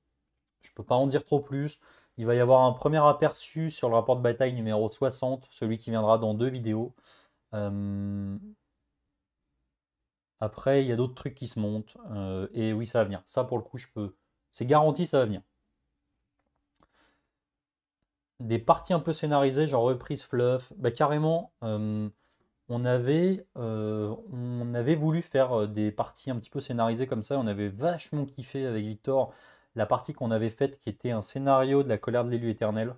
Je peux pas en dire trop plus. Il va y avoir un premier aperçu sur le rapport de bataille numéro 60, celui qui viendra dans deux vidéos. Euh, après, il y a d'autres trucs qui se montent. Euh, et oui, ça va venir. Ça, pour le coup, je peux. C'est garanti, ça va venir. Des parties un peu scénarisées, genre reprise fluff. Bah carrément on avait, euh, on avait voulu faire euh, des parties un petit peu scénarisées comme ça. On avait vachement kiffé avec Victor la partie qu'on avait faite qui était un scénario de la colère de l'élu éternel.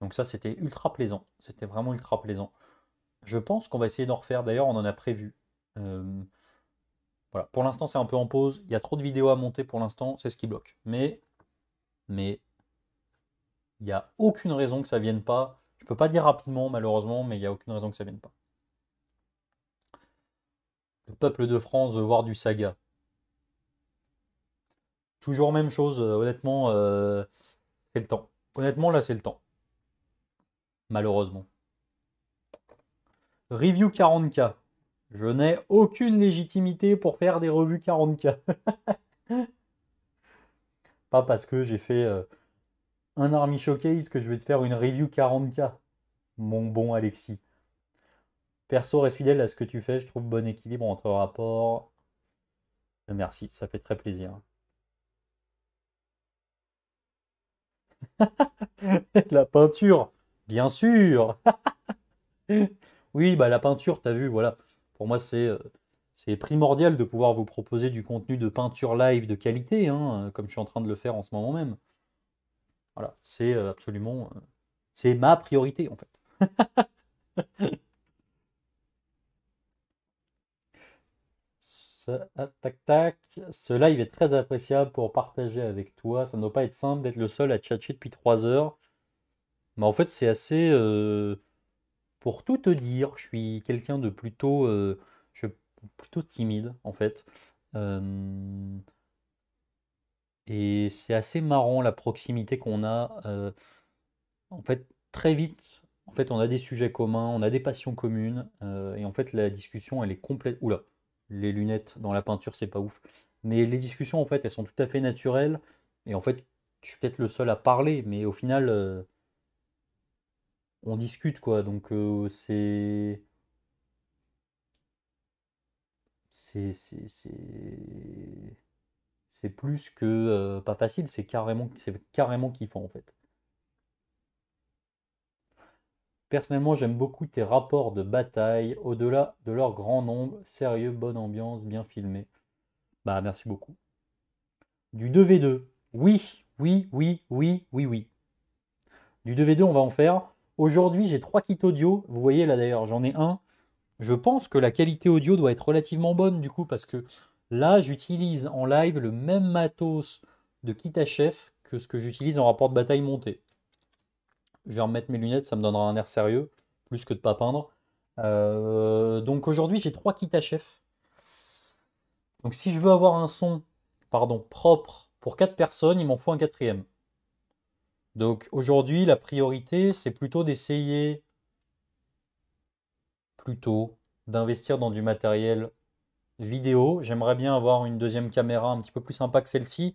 Donc ça, c'était ultra plaisant. C'était vraiment ultra plaisant. Je pense qu'on va essayer d'en refaire. D'ailleurs, on en a prévu. Euh, voilà. Pour l'instant, c'est un peu en pause. Il y a trop de vidéos à monter pour l'instant. C'est ce qui bloque. Mais, mais, il n'y a aucune raison que ça vienne pas. Je peux pas dire rapidement, malheureusement, mais il n'y a aucune raison que ça vienne pas. Le peuple de France veut voir du saga. Toujours même chose, euh, honnêtement, euh, c'est le temps. Honnêtement, là, c'est le temps. Malheureusement. Review 40K. Je n'ai aucune légitimité pour faire des revues 40K. Pas parce que j'ai fait euh, un Army Showcase que je vais te faire une review 40K. Mon bon Alexis. Perso, reste fidèle à ce que tu fais. Je trouve bon équilibre entre rapport. Euh, merci, ça fait très plaisir. la peinture, bien sûr. oui, bah la peinture, t'as vu, voilà. Pour moi, c'est euh, c'est primordial de pouvoir vous proposer du contenu de peinture live de qualité, hein, comme je suis en train de le faire en ce moment même. Voilà, c'est euh, absolument, c'est ma priorité en fait. Ah, tac. Ce live est très appréciable pour partager avec toi. Ça ne doit pas être simple d'être le seul à tchatcher depuis 3 heures. Mais en fait, c'est assez. Euh, pour tout te dire, je suis quelqu'un de plutôt, euh, plutôt timide, en fait. Euh, et c'est assez marrant la proximité qu'on a. en fait, très vite, en fait, on a des sujets communs, on a des passions communes. et en fait, la discussion, elle est complète. Oula les lunettes dans la peinture, c'est pas ouf. Mais les discussions, en fait, elles sont tout à fait naturelles. Et en fait, je suis peut-être le seul à parler, mais au final, euh, on discute, quoi. Donc, euh, c'est. C'est. C'est plus que euh, pas facile, c'est carrément, carrément kiffant, en fait. Personnellement, j'aime beaucoup tes rapports de bataille, au-delà de leur grand nombre, sérieux, bonne ambiance, bien filmé. Bah, merci beaucoup. Du 2v2. Oui, oui, oui, oui, oui, oui. Du 2v2, on va en faire. Aujourd'hui, j'ai trois kits audio. Vous voyez là d'ailleurs, j'en ai un. Je pense que la qualité audio doit être relativement bonne du coup, parce que là, j'utilise en live le même matos de kit chef que ce que j'utilise en rapport de bataille monté. Je vais remettre mes lunettes, ça me donnera un air sérieux, plus que de pas peindre. Euh, donc aujourd'hui, j'ai trois kits à chef. Donc si je veux avoir un son propre pour quatre personnes, il m'en faut un quatrième. Donc aujourd'hui, la priorité, c'est plutôt d'essayer plutôt d'investir dans du matériel vidéo. J'aimerais bien avoir une deuxième caméra un petit peu plus sympa que celle-ci.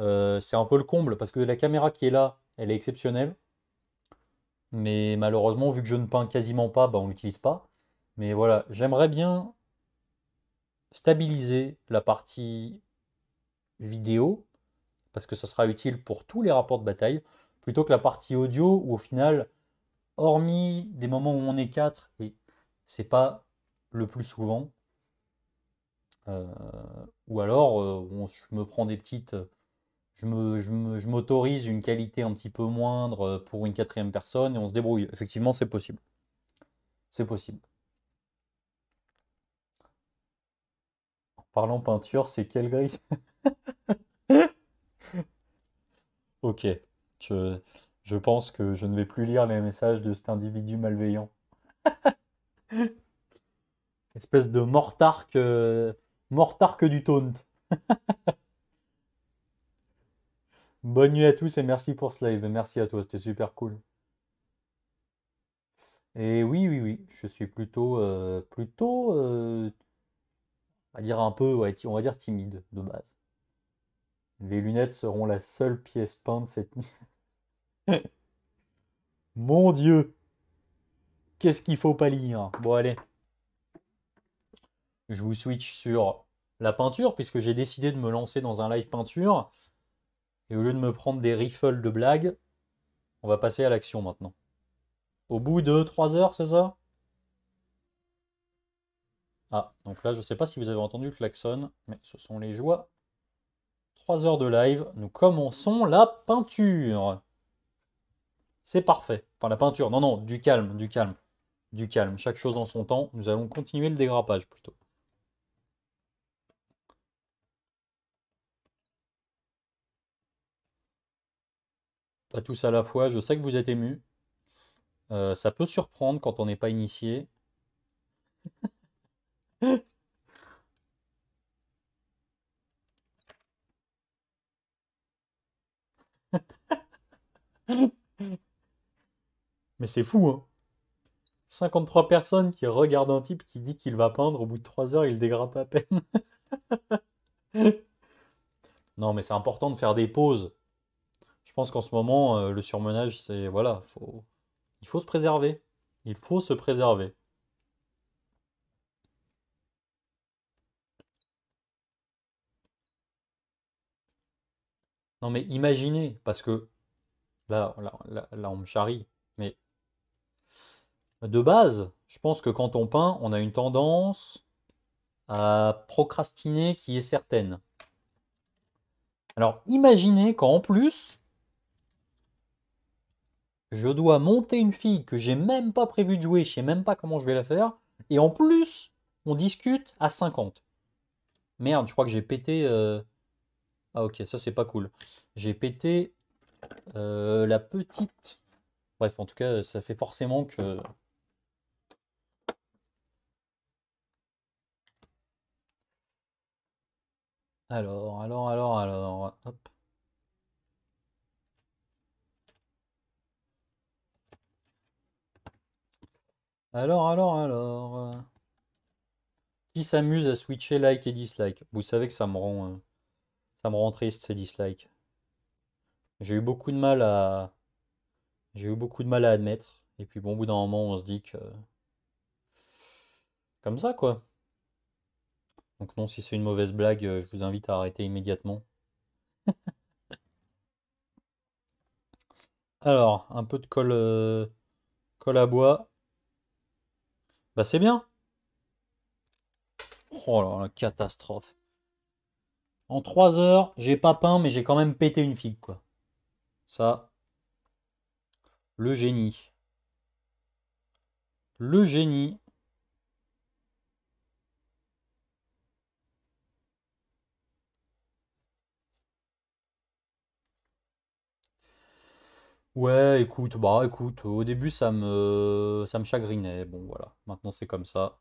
Euh, c'est un peu le comble parce que la caméra qui est là, elle est exceptionnelle. Mais malheureusement, vu que je ne peins quasiment pas, bah, on ne l'utilise pas. Mais voilà, j'aimerais bien stabiliser la partie vidéo, parce que ça sera utile pour tous les rapports de bataille, plutôt que la partie audio où au final, hormis des moments où on est quatre, et c'est pas le plus souvent, euh, ou alors euh, je me prends des petites je m'autorise une qualité un petit peu moindre pour une quatrième personne et on se débrouille. Effectivement, c'est possible. C'est possible. En parlant peinture, c'est quelle grille? Ok. Je, je pense que je ne vais plus lire les messages de cet individu malveillant. Espèce de mortarque, mortarque du taunt. Bonne nuit à tous et merci pour ce live. Merci à toi, c'était super cool. Et oui, oui, oui, je suis plutôt, euh, plutôt, euh, on va dire un peu, on va dire timide de base. Les lunettes seront la seule pièce peinte cette nuit. Mon Dieu, qu'est-ce qu'il faut pas lire? Bon allez, je vous switch sur la peinture puisque j'ai décidé de me lancer dans un live peinture. Et au lieu de me prendre des riffles de blagues, on va passer à l'action maintenant. Au bout de 3 heures, c'est ça? Ah, donc là, je ne sais pas si vous avez entendu le klaxon, mais ce sont les joies. 3 heures de live, nous commençons la peinture. C'est parfait. Enfin, la peinture, non, non, du calme, du calme. Du calme, chaque chose en son temps. Nous allons continuer le dégrappage plutôt. Tous à la fois, je sais que vous êtes ému. Euh, ça peut surprendre quand on n'est pas initié. Mais c'est fou, hein 53 personnes qui regardent un type qui dit qu'il va peindre, au bout de 3 heures, il dégrappe à peine. non, mais c'est important de faire des pauses. Pense qu'en ce moment, euh, le surmenage, c'est. Voilà, faut, il faut se préserver. Il faut se préserver. Non, mais imaginez, parce que là, là, là, on me charrie, mais de base, je pense que quand on peint, on a une tendance à procrastiner qui est certaine. Alors imaginez qu'en plus, je dois monter une fille que j'ai même pas prévu de jouer, je sais même pas comment je vais la faire, et en plus, on discute à 50. Merde, je crois que j'ai pété... Euh, ah ok, ça c'est pas cool. J'ai pété euh, la petite... Bref, en tout cas, ça fait forcément que... Alors, alors, alors, alors, hop. Alors, alors, alors. Qui s'amuse à switcher like et dislike? Vous savez que ça me rend, euh, ça me rend triste ces dislikes. J'ai eu beaucoup de mal à, j'ai eu beaucoup de mal à admettre. Et puis bon, au bout d'un moment, on se dit que, comme ça quoi. Donc non, si c'est une mauvaise blague, euh, je vous invite à arrêter immédiatement. Alors, un peu de colle. Euh, Colle à bois. Bah c'est bien. Oh là la catastrophe. En 3 heures, j'ai pas peint, mais j'ai quand même pété une figue, quoi. Ça. Le génie. Le génie. Ouais, écoute, bah écoute, au début ça me ça me chagrinait. Bon voilà, maintenant c'est comme ça.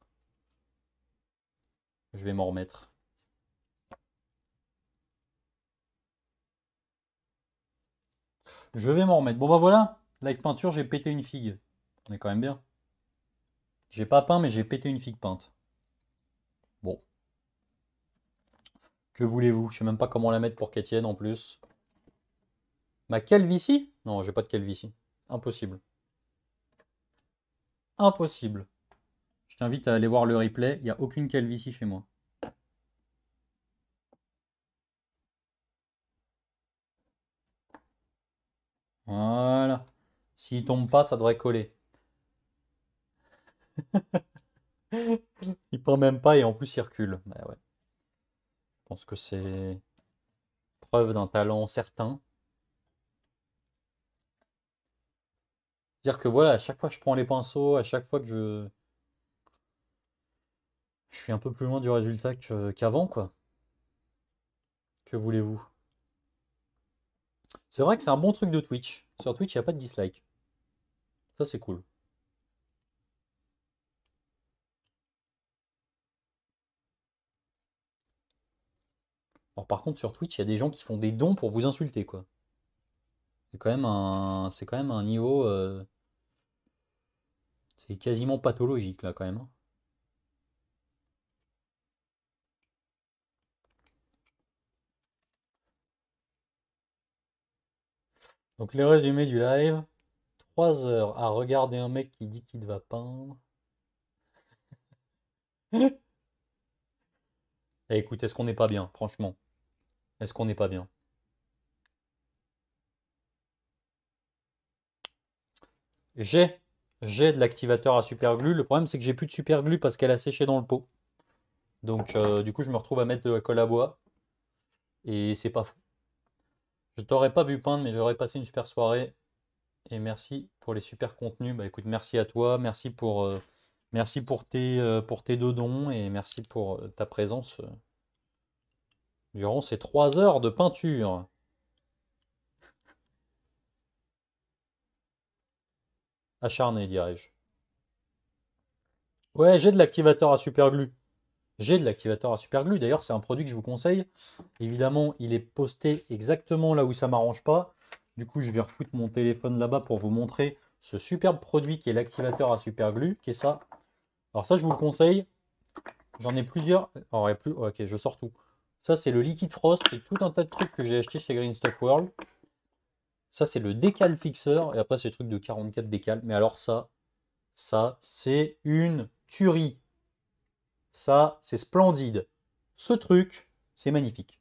Je vais m'en remettre. Je vais m'en remettre. Bon bah voilà, live peinture, j'ai pété une figue. On est quand même bien. J'ai pas peint, mais j'ai pété une figue peinte. Bon. Que voulez-vous? Je sais même pas comment la mettre pour qu'elle tienne en plus. Ma calvitie? Non, j'ai pas de calvitie. Impossible. Impossible. Je t'invite à aller voir le replay. Il n'y a aucune calvitie chez moi. Voilà. S'il tombe pas, ça devrait coller. il prend même pas et en plus il recule. Bah. Je pense que c'est preuve d'un talent certain. Dire que voilà, à chaque fois que je prends les pinceaux, à chaque fois que je. Je suis un peu plus loin du résultat qu'avant, quoi. Que voulez-vous? C'est vrai que c'est un bon truc de Twitch. Sur Twitch, il n'y a pas de dislike. Ça, c'est cool. Alors par contre sur Twitch, il y a des gens qui font des dons pour vous insulter quoi. C'est quand même un, c'est quand même un niveau, euh, c'est quasiment pathologique là quand même. Hein. Donc les résumés du live, 3 heures à regarder un mec qui dit qu'il va peindre. Eh, écoute, est-ce qu'on n'est pas bien, franchement? Est-ce qu'on n'est pas bien? J'ai j'ai de l'activateur à superglue. Le problème, c'est que j'ai plus de superglue parce qu'elle a séché dans le pot. Donc, euh, du coup, je me retrouve à mettre de la colle à bois. Et c'est pas fou. Je t'aurais pas vu peindre, mais j'aurais passé une super soirée. Et merci pour les super contenus. Bah écoute, merci à toi. Merci pour, euh, merci pour, tes, euh, pour tes deux dons. Et merci pour ta présence durant ces trois heures de peinture. Acharné, dirais-je. Ouais, j'ai de l'activateur à superglue. J'ai de l'activateur à superglue. D'ailleurs, c'est un produit que je vous conseille. Évidemment, il est posté exactement là où ça m'arrange pas. Du coup, je vais refoutre mon téléphone là-bas pour vous montrer ce superbe produit qui est l'activateur à superglue, qui est ça. Alors ça, je vous le conseille. J'en ai plusieurs. Alors, plus... Ok, je sors tout. Ça, c'est le Liquid Frost. C'est tout un tas de trucs que j'ai acheté chez Green Stuff World. Ça, c'est le décal fixeur. Et après, c'est le truc de 44 décal. Mais alors ça, ça, c'est une tuerie. Ça, c'est splendide. Ce truc, c'est magnifique.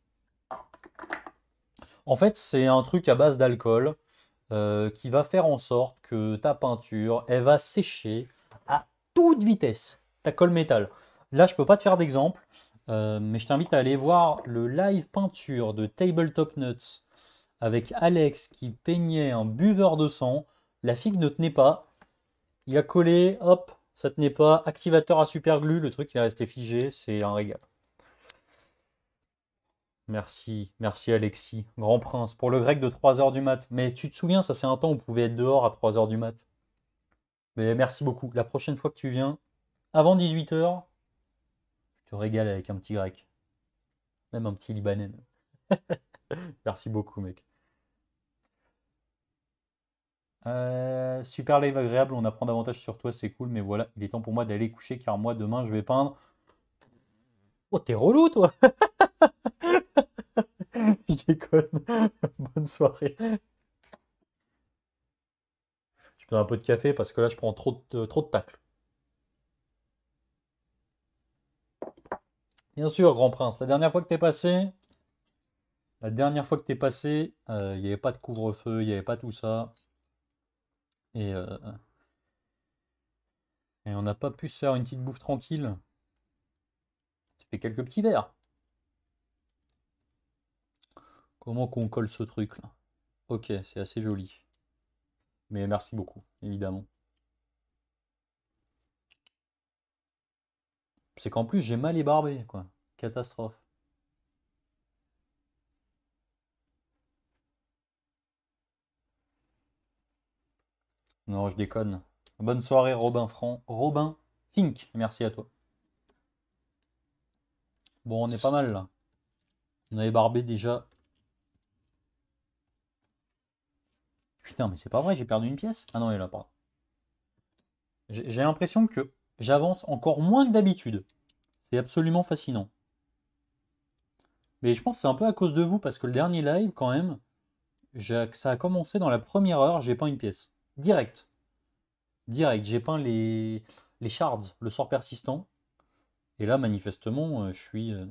En fait, c'est un truc à base d'alcool euh, qui va faire en sorte que ta peinture, elle va sécher à toute vitesse. Ta colle métal. Là, je peux pas te faire d'exemple, euh, mais je t'invite à aller voir le live peinture de Tabletop Nuts avec Alex qui peignait un buveur de sang. La figue ne tenait pas. Il a collé, hop, ça tenait pas. Activateur à super glue, le truc il est resté figé, c'est un régal. Merci, merci Alexis, grand prince, pour le grec de 3h du mat. Mais tu te souviens, ça c'est un temps où on pouvait être dehors à 3h du mat. Mais merci beaucoup. La prochaine fois que tu viens, avant 18h, je te régale avec un petit grec. Même un petit libanais. merci beaucoup, mec. Euh, super live agréable, on apprend davantage sur toi, c'est cool, mais voilà, il est temps pour moi d'aller coucher car moi demain je vais peindre. Oh, t'es relou toi Je déconne. Bonne soirée. Je prends un peu de café parce que là je prends trop de, trop de tacles. Bien sûr, grand prince, la dernière fois que t'es passé, la dernière fois que t'es passé, euh, il n'y avait pas de couvre-feu, il n'y avait pas tout ça. Et, euh, Et on n'a pas pu se faire une petite bouffe tranquille. Ça fait quelques petits verres. Comment qu'on colle ce truc là? Ok, c'est assez joli. Mais merci beaucoup, évidemment. C'est qu'en plus j'ai mal ébarbé, quoi. Catastrophe. Non, je déconne. Bonne soirée, Robin Franc. Robin Fink, merci à toi. Bon, on est pas mal là. On a ébarbé déjà. Putain, mais c'est pas vrai, j'ai perdu une pièce. Ah non, il est là, pas. J'ai l'impression que j'avance encore moins que d'habitude. C'est absolument fascinant. Mais je pense que c'est un peu à cause de vous, parce que le dernier live, quand même, ça a commencé dans la première heure, j'ai peint une pièce. Direct. Direct. J'ai peint les, shards, le sort persistant. Et là, manifestement, euh, je suis, euh,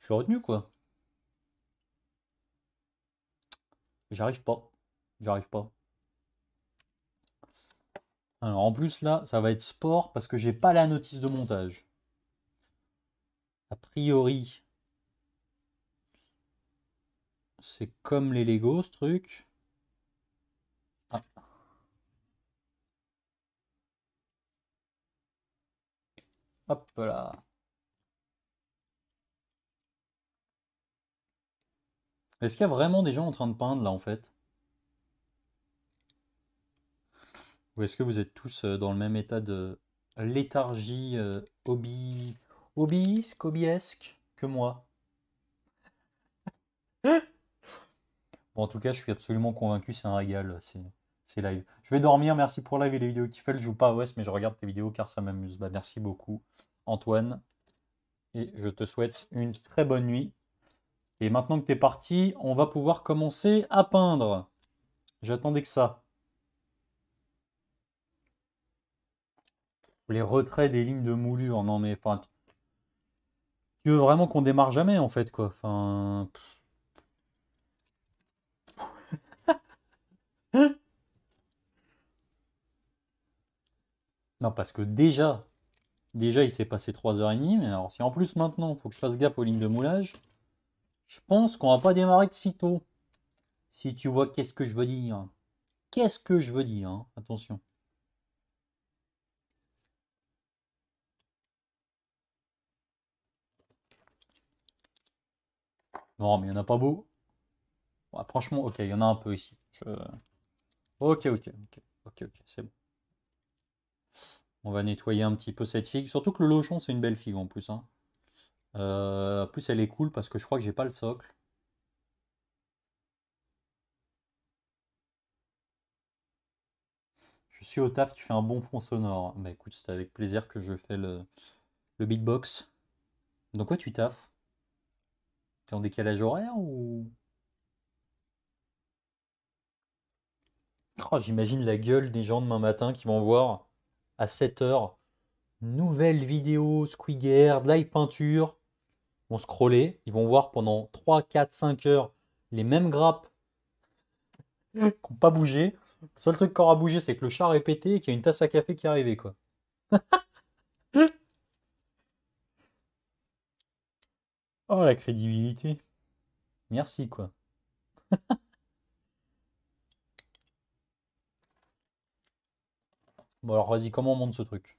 je suis retenu, quoi. J'arrive pas. J'arrive pas. Alors en plus là, ça va être sport parce que j'ai pas la notice de montage. A priori, c'est comme les Lego ce truc. Est-ce qu'il y a vraiment des gens en train de peindre là en fait? Ou est-ce que vous êtes tous euh, dans le même état de léthargie euh, hobby, que moi? Bon, en tout cas, je suis absolument convaincu, c'est un régal, c'est Je vais dormir, merci pour live et les vidéos qui fait. Je joue pas à OS, mais je regarde tes vidéos car ça m'amuse. Bah, merci beaucoup, Antoine. Et je te souhaite une très bonne nuit. Et maintenant que tu es parti, on va pouvoir commencer à peindre. J'attendais que ça. Les retraits des lignes de moulure, non mais enfin, tu veux vraiment qu'on démarre jamais en fait quoi. Enfin. Non parce que déjà, déjà il s'est passé 3h30, mais alors si en plus maintenant il faut que je fasse gaffe aux lignes de moulage, je pense qu'on va pas démarrer de sitôt. Si tu vois qu'est-ce que je veux dire. Qu'est-ce que je veux dire, hein attention. Non, mais il n'y en a pas beau. franchement, ok, il y en a un peu ici. Ok, ok, ok, ok, ok, c'est bon. On va nettoyer un petit peu cette figue. Surtout que le lochon, c'est une belle figue en plus. Hein. Euh, en plus, elle est cool parce que je crois que j'ai pas le socle. Je suis au taf, tu fais un bon fond sonore. Bah écoute, c'est avec plaisir que je fais le, le beatbox. Donc quoi tu taffes? En décalage horaire ou... Oh, J'imagine la gueule des gens demain matin qui vont voir à 7h nouvelle vidéo Squigger, live peinture. Vont scroller, ils vont voir pendant 3, 4, 5 heures les mêmes grappes qui n'ont pas bougé. Le seul truc qui aura bougé, c'est que le char est pété et qu'il y a une tasse à café qui est arrivée. Quoi. Oh, la crédibilité. Merci, quoi. Bon, alors, vas-y, comment on monte ce truc?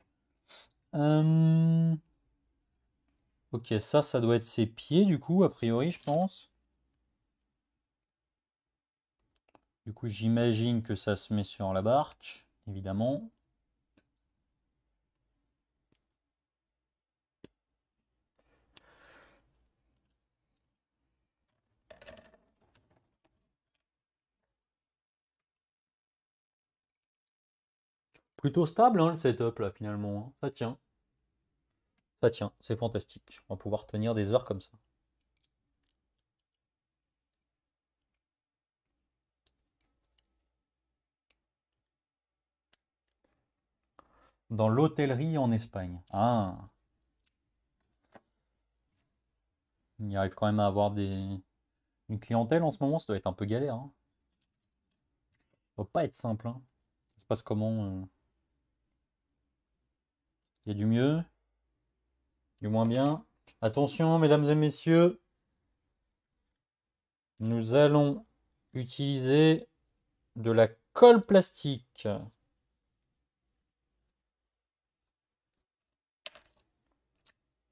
Euh, Ok, ça, ça doit être ses pieds, du coup, a priori, je pense. Du coup, j'imagine que ça se met sur la barque, évidemment. Plutôt stable hein, le setup là finalement. Hein. Ça tient. Ça tient, c'est fantastique. On va pouvoir tenir des heures comme ça. Dans l'hôtellerie en Espagne. Ah. Il arrive quand même à avoir des... une clientèle en ce moment, ça doit être un peu galère. Hein. Ça pas être simple. Hein. Ça se passe comment euh? Il y a du mieux. Du moins bien. Attention, mesdames et messieurs. Nous allons utiliser de la colle plastique.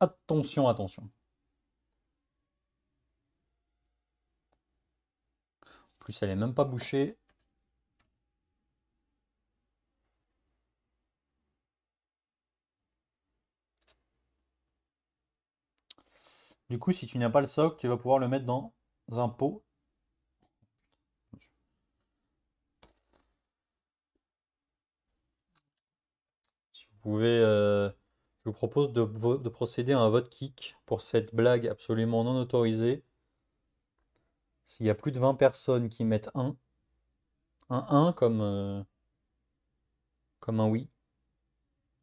Attention, attention. En plus, elle est même pas bouchée. Du coup, si tu n'as pas le socle, tu vas pouvoir le mettre dans un pot. Si vous pouvez, euh, je vous propose de, de procéder à un vote kick pour cette blague absolument non autorisée. S'il y a plus de 20 personnes qui mettent un, un 1 comme, euh, comme un oui,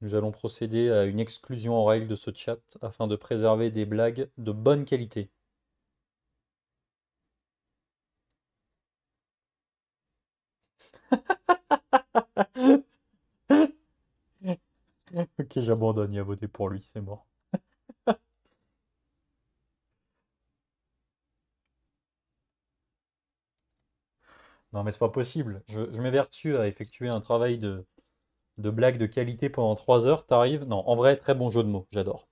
nous allons procéder à une exclusion en de ce chat afin de préserver des blagues de bonne qualité. ok, j'abandonne, il a voté pour lui, c'est mort. non mais c'est pas possible. Je, m'évertue à effectuer un travail de, de blague de qualité pendant 3 heures, t'arrives. Non, en vrai, très bon jeu de mots, j'adore.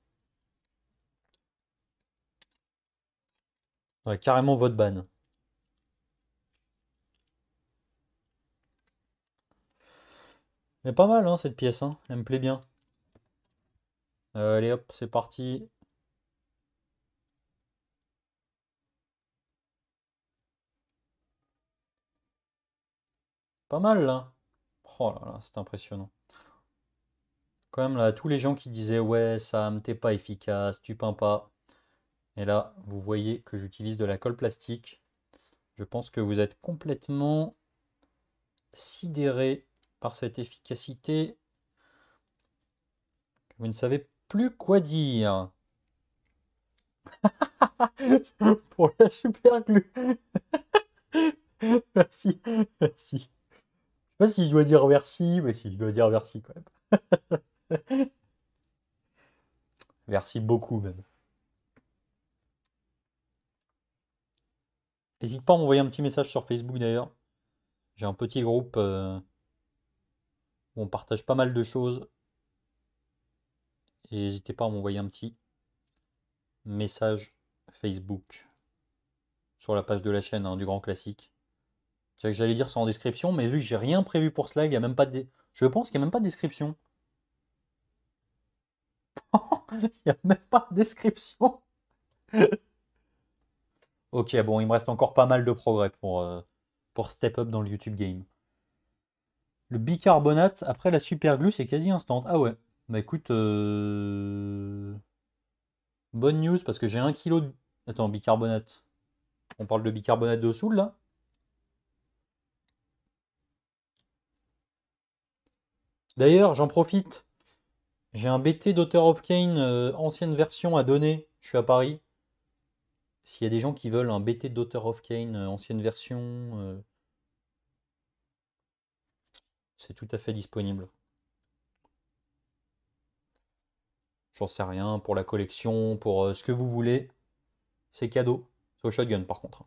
Ouais, carrément votre ban. Mais pas mal, hein, cette pièce, hein. Elle me plaît bien. Euh, allez hop, c'est parti. Pas mal, là. Oh là là, c'est impressionnant. Même, là, tous les gens qui disaient Ouais, Sam, t'es pas efficace, tu peins pas. Et là, vous voyez que j'utilise de la colle plastique. Je pense que vous êtes complètement sidéré par cette efficacité. Vous ne savez plus quoi dire. Pour la super glue. merci, merci. Je sais pas si je dois dire merci, mais si je dois dire merci quand même. merci beaucoup même. N'hésite pas à m'envoyer un petit message sur Facebook d'ailleurs. J'ai un petit groupe euh, où on partage pas mal de choses. Et n'hésitez pas à m'envoyer un petit message Facebook sur la page de la chaîne hein, du Grand Classique. J'allais dire ça en description, mais vu que j'ai rien prévu pour ce live, il a même pas. Je pense qu'il n'y a même pas de description. il n'y a même pas de description. ok, bon, il me reste encore pas mal de progrès pour, euh, pour step up dans le YouTube game. Le bicarbonate après la super glue, c'est quasi instant. Ah ouais. Bah écoute, euh, bonne news parce que j'ai un kilo de... Attends, bicarbonate. On parle de bicarbonate de soude là? D'ailleurs, j'en profite. J'ai un BT d'Author of Kane euh, ancienne version à donner. Je suis à Paris. S'il y a des gens qui veulent un BT d'Author of Kane euh, ancienne version, c'est tout à fait disponible. J'en sais rien, pour la collection, pour euh, ce que vous voulez. C'est cadeau. C'est au shotgun par contre.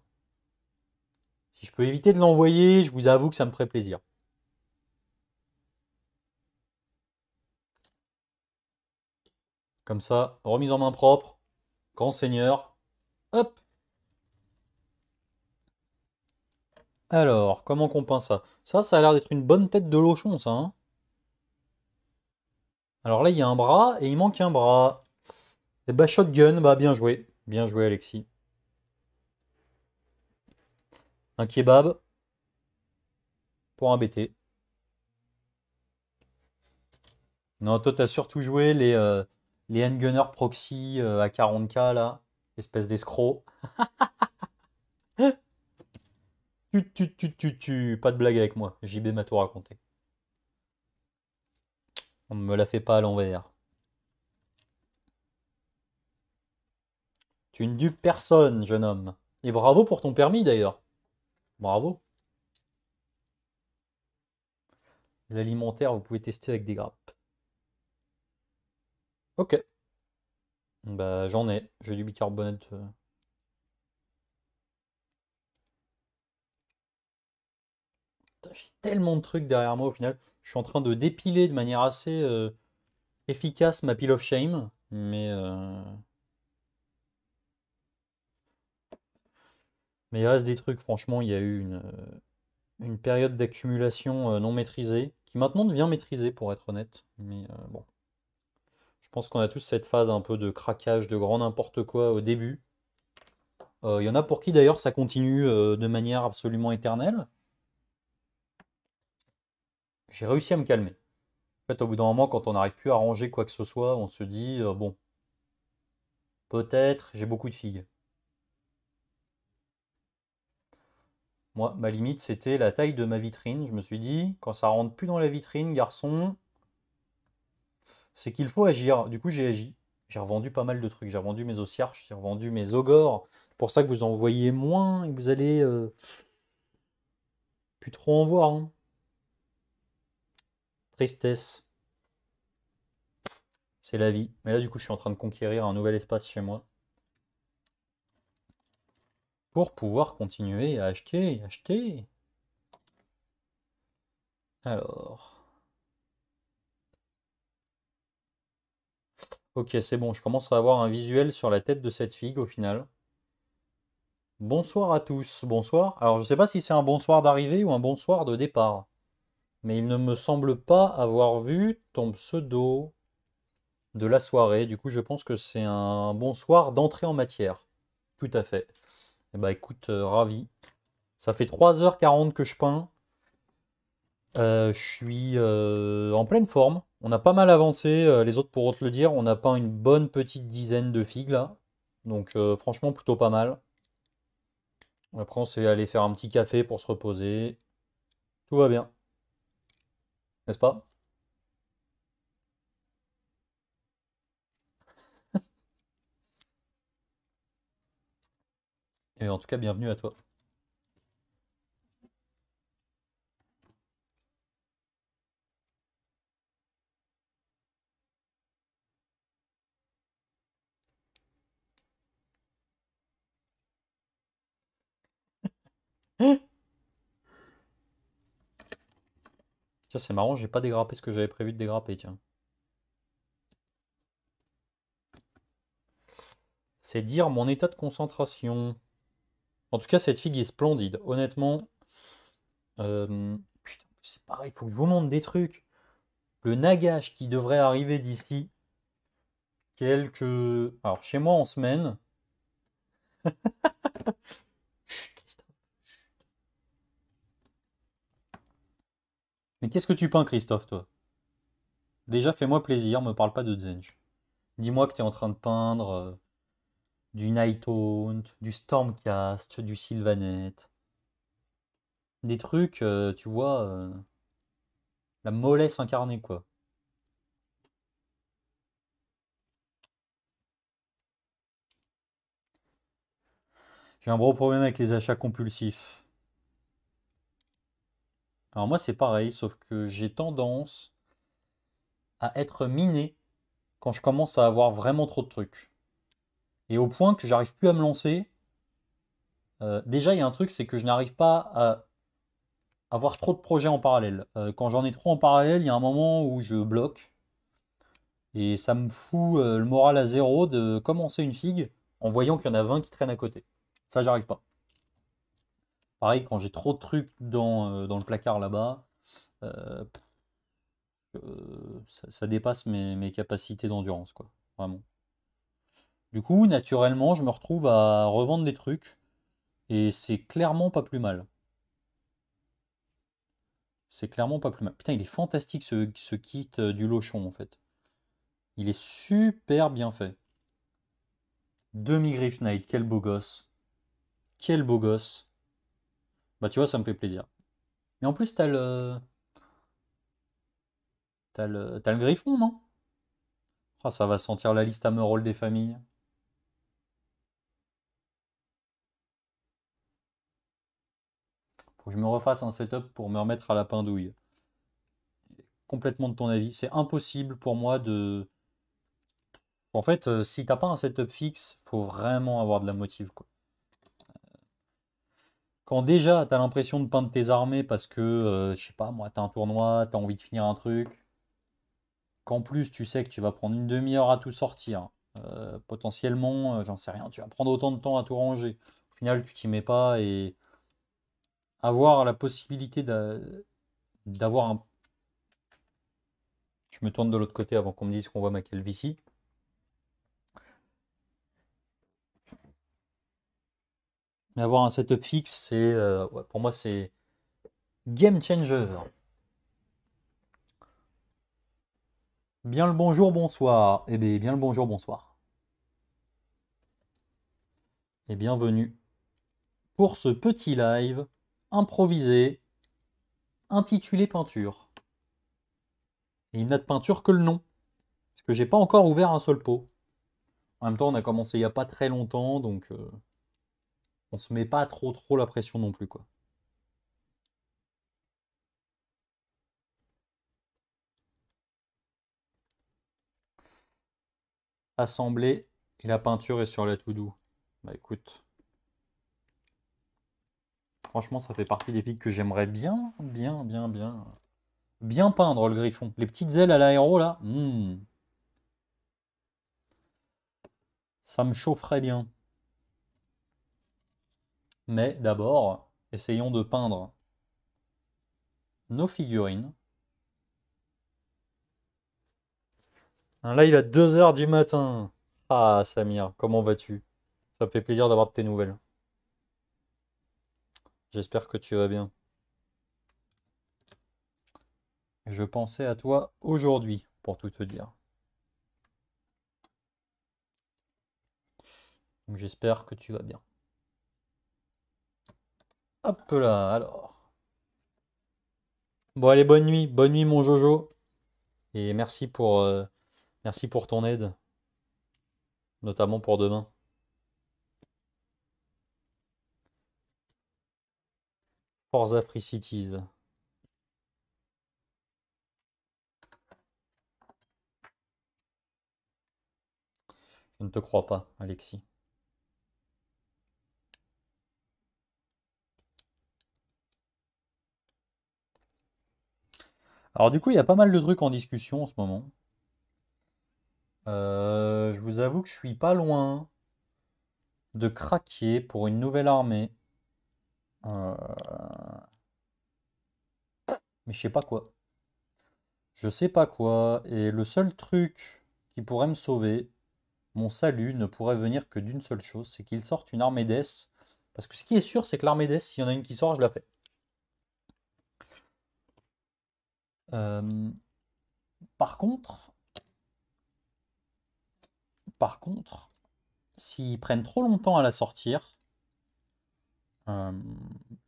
Si je peux éviter de l'envoyer, je vous avoue que ça me ferait plaisir. Comme ça, remise en main propre. Grand seigneur. Hop Alors, comment qu'on peint ça? Ça, ça a l'air d'être une bonne tête de lochon, ça. Hein Alors là, il y a un bras et il manque un bras. Et bah, shotgun, bah bien joué. Bien joué, Alexis. Un kebab pour un BT. Non, toi, t'as surtout joué les, euh, les handgunner proxy euh, à 40k, là. Espèce d'escroc. Tu, tu, tu, tu, tu, pas de blague avec moi. JB m'a tout raconté. On me la fait pas à l'envers. Tu ne dupes personne, jeune homme. Et bravo pour ton permis d'ailleurs. Bravo. L'alimentaire, vous pouvez tester avec des grappes. Ok. Bah j'en ai. J'ai du bicarbonate. euh. J'ai tellement de trucs derrière moi au final. Je suis en train de dépiler de manière assez euh, efficace ma pile of shame. Mais, euh, mais il reste des trucs, franchement, il y a eu une, euh, période d'accumulation non maîtrisée, qui maintenant devient maîtrisée pour être honnête. Mais bon, je pense qu'on a tous cette phase un peu de craquage, de grand n'importe quoi au début. Euh, Il y en a pour qui d'ailleurs ça continue euh, de manière absolument éternelle. J'ai réussi à me calmer. En fait, au bout d'un moment, quand on n'arrive plus à ranger quoi que ce soit, on se dit, euh, bon, peut-être j'ai beaucoup de figues. Moi, ma limite, c'était la taille de ma vitrine. Je me suis dit, quand ça rentre plus dans la vitrine, garçon, c'est qu'il faut agir. Du coup, j'ai agi. J'ai revendu pas mal de trucs. J'ai revendu mes ossiarches, j'ai revendu mes. C'est pour ça que vous en voyez moins et que vous allez euh, plus trop en voir. hein. Tristesse, c'est la vie. Mais là, du coup, je suis en train de conquérir un nouvel espace chez moi pour pouvoir continuer à acheter, acheter. Alors, ok, c'est bon. Je commence à avoir un visuel sur la tête de cette figue au final. Bonsoir à tous. Bonsoir. Alors, je ne sais pas si c'est un bonsoir d'arrivée ou un bonsoir de départ. Mais il ne me semble pas avoir vu ton pseudo de la soirée. Du coup, je pense que c'est un bonsoir d'entrée en matière. Tout à fait. Eh bah écoute, euh, ravi. Ça fait 3h40 que je peins. Euh, je suis euh, en pleine forme. On a pas mal avancé. euh, les autres pourront te le dire. On a peint une bonne petite dizaine de figues là. Donc euh, franchement, plutôt pas mal. Après, on s'est allé faire un petit café pour se reposer. Tout va bien. N'est-ce pas? Et en tout cas, bienvenue à toi. Tiens, c'est marrant, j'ai pas dégrappé ce que j'avais prévu de dégrapper, tiens. C'est dire mon état de concentration. En tout cas, cette figue est splendide. Honnêtement, euh, putain, c'est pareil, il faut que je vous montre des trucs. Le nagash qui devrait arriver d'ici quelques... Alors, chez moi en semaine... Chut, Christophe. Mais qu'est-ce que tu peins, Christophe, toi? Déjà, fais-moi plaisir, me parle pas de Zenj. Dis-moi que tu es en train de peindre euh, du Nighthaunt, du Stormcast, du Sylvanette. Des trucs, euh, tu vois, euh, la mollesse incarnée, quoi. J'ai un gros problème avec les achats compulsifs. Alors moi, c'est pareil, sauf que j'ai tendance à être miné quand je commence à avoir vraiment trop de trucs. Et au point que j'arrive plus à me lancer. Euh, déjà, il y a un truc, c'est que je n'arrive pas à avoir trop de projets en parallèle. Euh, quand j'en ai trop en parallèle, il y a un moment où je bloque. Et ça me fout euh, le moral à zéro de commencer une figue en voyant qu'il y en a 20 qui traînent à côté. Ça, j'arrive pas. Pareil, quand j'ai trop de trucs dans, euh, le placard là-bas, euh, euh, ça, dépasse mes, capacités d'endurance, quoi. Vraiment. Du coup, naturellement, je me retrouve à revendre des trucs. Et c'est clairement pas plus mal. C'est clairement pas plus mal. Putain, il est fantastique ce, ce kit du Lochon, en fait. Il est super bien fait. Demi-Griff Knight, quel beau gosse. Quel beau gosse. Bah, tu vois, ça me fait plaisir. Mais en plus, t'as le... T'as le... T'as le griffon, non? Ah, ça va sentir la liste Ameraude des familles. Faut que je me refasse un setup pour me remettre à la pindouille. Complètement de ton avis. C'est impossible pour moi de... En fait, euh, si t'as pas un setup fixe, faut vraiment avoir de la motive, quoi. Quand déjà, tu as l'impression de peindre tes armées parce que, euh, je sais pas, moi, tu as un tournoi, tu envie de finir un truc, qu'en plus, tu sais que tu vas prendre une demi-heure à tout sortir, euh, potentiellement, euh, j'en sais rien, tu vas prendre autant de temps à tout ranger. Au final, tu t'y mets pas et avoir la possibilité d'avoir un... Je me tourne de l'autre côté avant qu'on me dise qu'on voit ma calvitie. Mais avoir un setup fixe, c'est euh, pour moi, c'est game changer. Bien le bonjour, bonsoir. Eh bien, bien le bonjour, bonsoir. Et bienvenue pour ce petit live improvisé intitulé peinture. Et il n'a de peinture que le nom. Parce que j'ai pas encore ouvert un seul pot. En même temps, on a commencé il n'y a pas très longtemps, donc euh, on se met pas trop trop la pression non plus quoi. Assembler et la peinture est sur la to-do. Bah écoute. Franchement, ça fait partie des figues que j'aimerais bien, bien, bien, bien, bien peindre le griffon. Les petites ailes à l'aéro là, hmm. ça me chaufferait bien. Mais d'abord, essayons de peindre nos figurines. Un live à 2h du matin. Ah Samir, comment vas-tu? Ça me fait plaisir d'avoir de tes nouvelles. J'espère que tu vas bien. Je pensais à toi aujourd'hui, pour tout te dire. J'espère que tu vas bien. Hop là, alors. Bon, allez, bonne nuit. Bonne nuit, mon Jojo. Et merci pour, euh, merci pour ton aide. Notamment pour demain. Forza Free Cities. Je ne te crois pas, Alexis. Alors du coup, il y a pas mal de trucs en discussion en ce moment. Euh, je vous avoue que je suis pas loin de craquer pour une nouvelle armée. Euh, mais je sais pas quoi. Je sais pas quoi. Et le seul truc qui pourrait me sauver, mon salut, ne pourrait venir que d'une seule chose, c'est qu'il sorte une armée d'Es. Parce que ce qui est sûr, c'est que l'armée d'Es, s'il y en a une qui sort, je la fais. Euh, par contre, par contre, s'ils prennent trop longtemps à la sortir, euh,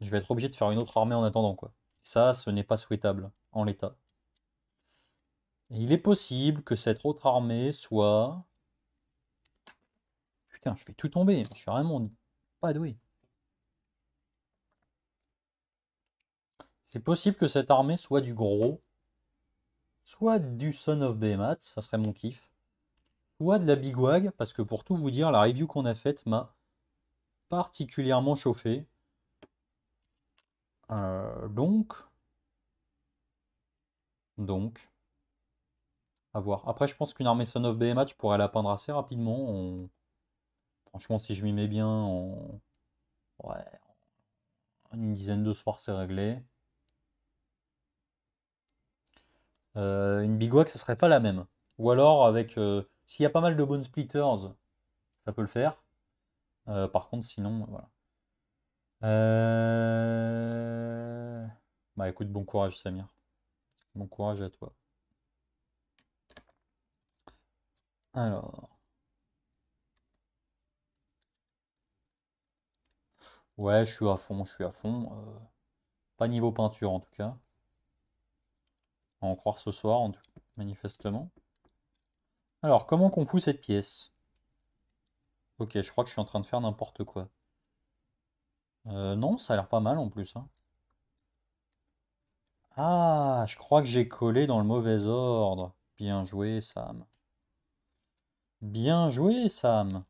je vais être obligé de faire une autre armée en attendant, quoi. Ça, ce n'est pas souhaitable en l'état. Il est possible que cette autre armée soit... Putain, je fais tout tomber. Je suis vraiment pas doué. C'est possible que cette armée soit du gros soit du Son of Behemoth, ça serait mon kiff, soit de la Bigwag, parce que pour tout vous dire, la review qu'on a faite m'a particulièrement chauffé. Euh, donc, donc, à voir. Après, je pense qu'une armée Son of Behemoth, je pourrais la peindre assez rapidement. Franchement, si je m'y mets bien, en... Ouais, une dizaine de soirs, c'est réglé. Euh, une Big ça serait pas la même. Ou alors, avec euh, s'il y a pas mal de Bone Splitters, ça peut le faire. Euh, par contre, sinon, voilà. Bah écoute, bon courage, Samir. Bon courage à toi. Alors. Ouais, je suis à fond, je suis à fond. pas niveau peinture en tout cas en croire ce soir, manifestement. Alors, comment qu'on fout cette pièce? Ok, je crois que je suis en train de faire n'importe quoi. Euh, non, ça a l'air pas mal en plus. Hein. Ah, je crois que j'ai collé dans le mauvais ordre. Bien joué, Sam. Bien joué, Sam.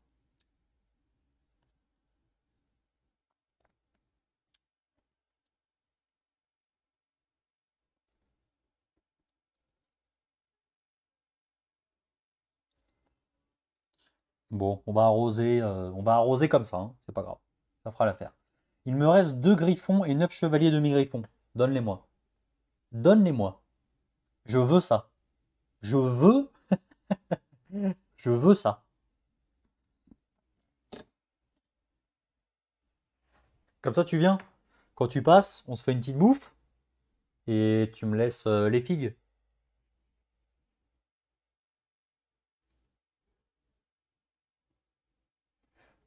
Bon, on va arroser, euh, on va arroser comme ça, hein, c'est pas grave. Ça fera l'affaire. Il me reste deux griffons et neuf chevaliers demi-griffons. Donne-les-moi. Donne-les-moi. Je veux ça. Je veux. Je veux ça. Comme ça, tu viens. Quand tu passes, on se fait une petite bouffe. Et tu me laisses euh, les figues.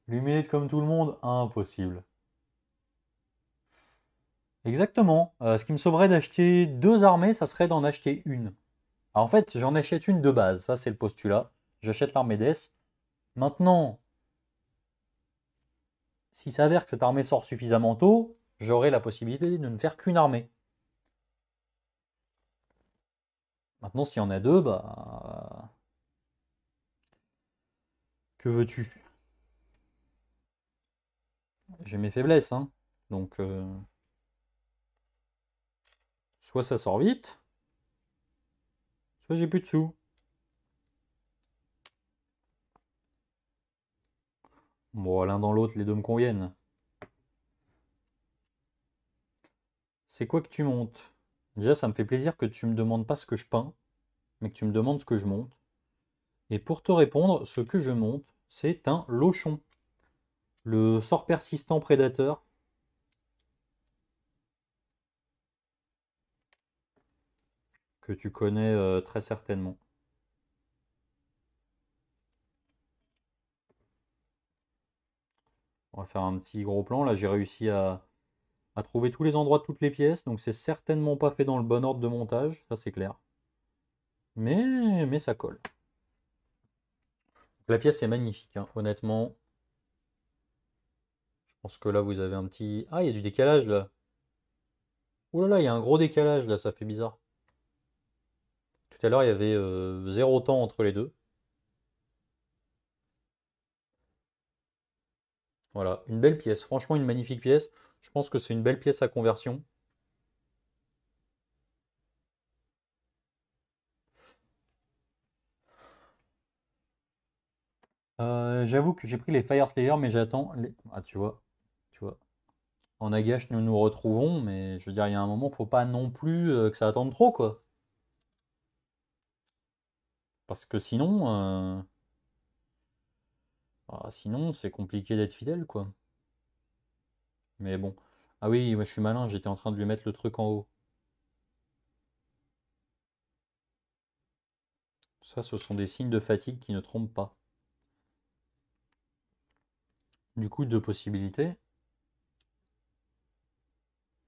L'humilité comme tout le monde, impossible. Exactement. Euh, ce qui me sauverait d'acheter deux armées, ça serait d'en acheter une. en fait, j'en achète une de base, ça c'est le postulat. J'achète l'armée d'Es. Maintenant, s'il s'avère que cette armée sort suffisamment tôt, j'aurai la possibilité de ne faire qu'une armée. Maintenant, s'il y en a deux, bah... Que veux-tu? J'ai mes faiblesses, hein. Donc... Euh, soit ça sort vite, soit j'ai plus de sous. Bon, l'un dans l'autre, les deux me conviennent. C'est quoi que tu montes? Déjà, ça me fait plaisir que tu me demandes pas ce que je peins, mais que tu me demandes ce que je monte. Et pour te répondre, ce que je monte, c'est un lochon. Le sort persistant prédateur. Que tu connais euh, très certainement. On va faire un petit gros plan. Là, j'ai réussi à, trouver tous les endroits de toutes les pièces. Donc, c'est certainement pas fait dans le bon ordre de montage. Ça, c'est clair. Mais, mais ça colle. la pièce est magnifique, hein. honnêtement. Pense que là, vous avez un petit... Ah, il y a du décalage, là. Là là, il y a un gros décalage, là. Ça fait bizarre. Tout à l'heure, il y avait euh, zéro temps entre les deux. Voilà, une belle pièce. Franchement, une magnifique pièce. Je pense que c'est une belle pièce à conversion. Euh, j'avoue que j'ai pris les Fire Slayer, mais j'attends les... Ah, tu vois, tu vois. En Agache, nous nous retrouvons, mais je veux dire, il y a un moment, faut pas non plus euh, que ça attende trop, quoi. Parce que sinon... Euh, ah, sinon, c'est compliqué d'être fidèle, quoi. Mais bon. Ah oui, moi je suis malin, j'étais en train de lui mettre le truc en haut. Ça, ce sont des signes de fatigue qui ne trompent pas. Du coup, deux possibilités.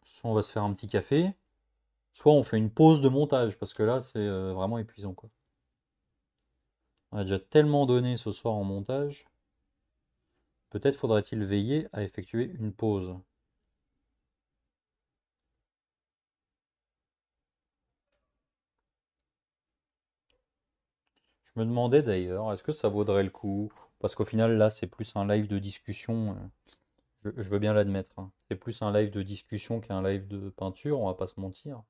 Soit on va se faire un petit café, soit on fait une pause de montage, parce que là, c'est euh, vraiment épuisant, quoi. On a déjà tellement donné ce soir en montage. Peut-être faudrait-il veiller à effectuer une pause. Je me demandais d'ailleurs, est-ce que ça vaudrait le coup? Parce qu'au final, là, c'est plus un live de discussion. Je, veux bien l'admettre. Hein. C'est plus un live de discussion qu'un live de peinture, on va pas se mentir.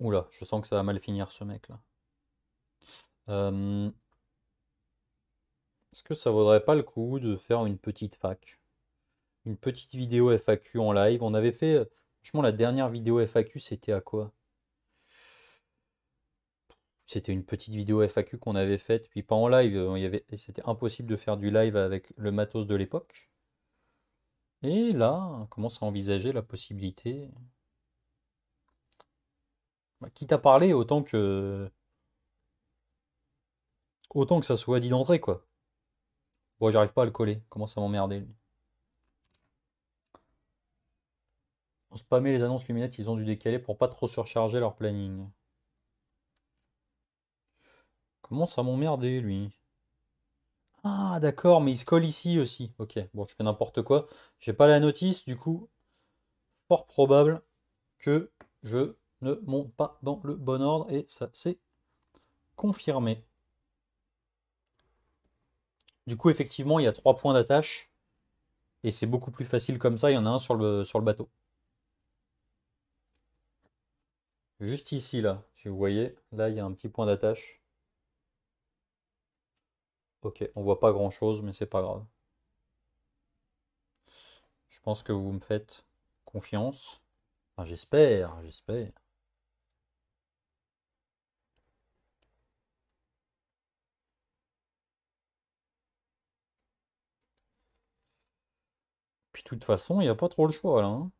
Oula, je sens que ça va mal finir ce mec là. Euh, est-ce que ça vaudrait pas le coup de faire une petite fac? Une petite vidéo FAQ en live On avait fait, euh, franchement, la dernière vidéo FAQ, c'était à quoi? C'était une petite vidéo FAQ qu'on avait faite, puis pas en live. Euh, c'était impossible de faire du live avec le matos de l'époque. Et là, on commence à envisager la possibilité. Bah, quitte à parler, autant que. Autant que ça soit dit d'entrée, quoi. Bon, j'arrive pas à le coller. Comment ça m'emmerder, lui. On spammait les annonces luminettes, ils ont dû décaler pour pas trop surcharger leur planning. Comment ça m'emmerder, lui? Ah, d'accord, mais il se colle ici aussi. Ok, bon, je fais n'importe quoi. J'ai pas la notice, du coup, fort probable que je ne monte pas dans le bon ordre, et ça c'est confirmé. Du coup, effectivement, il y a trois points d'attache. Et c'est beaucoup plus facile comme ça. Il y en a un sur le bateau. Juste ici, là, si vous voyez, là, il y a un petit point d'attache. Ok, on voit pas grand-chose, mais c'est pas grave. Je pense que vous me faites confiance. Enfin, j'espère, j'espère. Puis de toute façon, il n'y a pas trop le choix là. hein.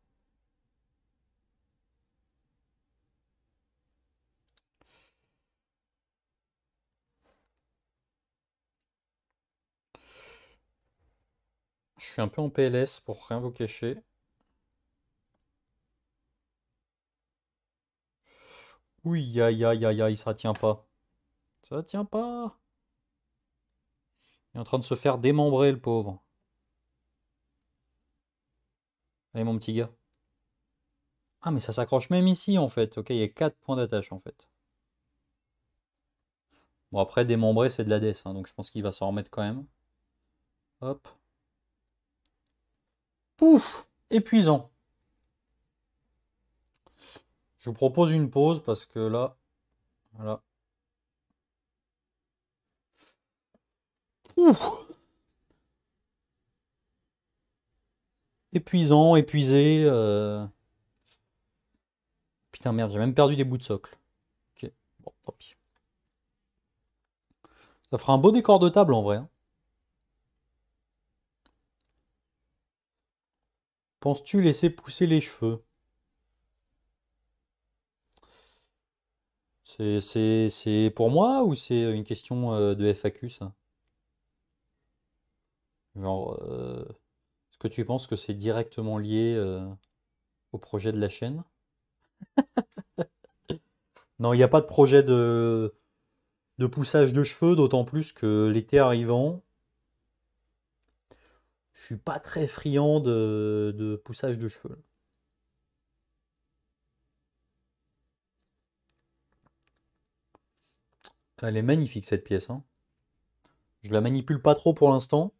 Suis un peu en PLS pour rien vous cacher. Oui, aïe aïe aïe aïe, ça tient pas. Ça tient pas. Il est en train de se faire démembrer le pauvre. Allez mon petit gars. Ah mais ça s'accroche même ici en fait. Ok, il y a 4 points d'attache en fait. Bon après démembrer c'est de la DS, hein, donc je pense qu'il va s'en remettre quand même. Hop. Pouf Épuisant. Je vous propose une pause parce que là, voilà. Ouf Épuisant, épuisé. euh. Putain merde, j'ai même perdu des bouts de socle. Ok, bon, tant pis. Ça fera un beau décor de table en vrai. hein. Penses-tu laisser pousser les cheveux? C'est, pour moi ou c'est une question euh, de FAQ ça? Genre, euh, est-ce que tu penses que c'est directement lié euh, au projet de la chaîne? Non, il n'y a pas de projet de, de poussage de cheveux, d'autant plus que l'été arrivant, je suis pas très friand de, de poussage de cheveux. Elle est magnifique cette pièce, hein. Je la manipule pas trop pour l'instant.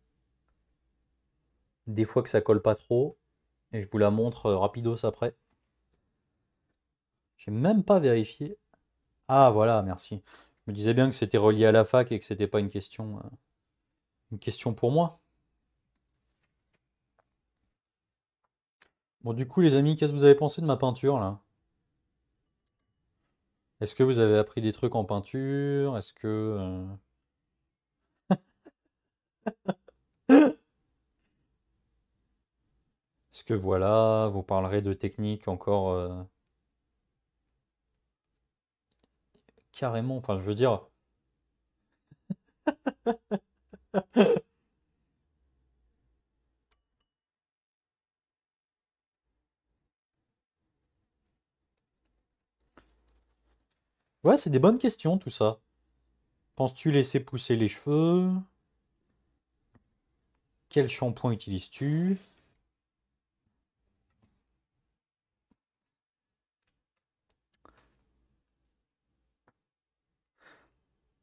Des fois que ça colle pas trop. Et je vous la montre euh, rapidos après. J'ai même pas vérifié. Ah voilà, merci. Je me disais bien que c'était relié à la fac et que c'était pas une question, euh, une question pour moi. Bon, du coup, les amis, qu'est-ce que vous avez pensé de ma peinture là? Est-ce que vous avez appris des trucs en peinture? Est-ce que euh, est-ce que voilà, vous parlerez de techniques encore euh, carrément, enfin je veux dire. C'est des bonnes questions tout ça. Penses-tu laisser pousser les cheveux? Quel shampoing utilises-tu?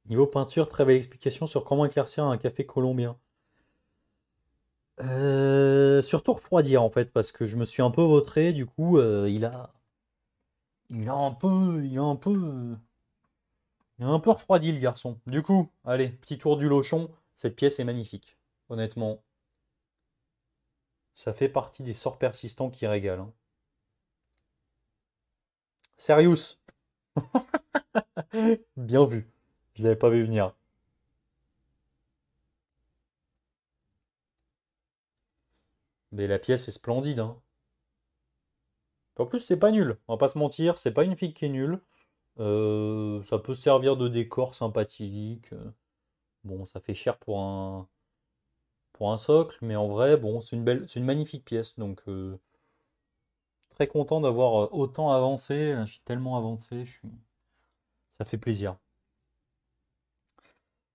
Niveau peinture, très belle explication sur comment éclaircir un café colombien. Euh, surtout refroidir en fait, parce que je me suis un peu vautré, du coup, euh, il a, il a un peu, il a un peu, il a un peu refroidi le garçon. Du coup, allez, petit tour du lochon. Cette pièce est magnifique. Honnêtement, ça fait partie des sorts persistants qui régalent. hein. Bien vu. Je l'avais pas vu venir. Mais la pièce est splendide, hein. En plus, c'est pas nul. On va pas se mentir, c'est pas une fille qui est nulle. Euh, ça peut servir de décor sympathique. euh. Bon, ça fait cher pour un, pour un socle, mais en vrai, bon, c'est une belle, c'est une magnifique pièce. Donc, euh, très content d'avoir autant avancé. Là, J'ai tellement avancé, je suis... ça fait plaisir.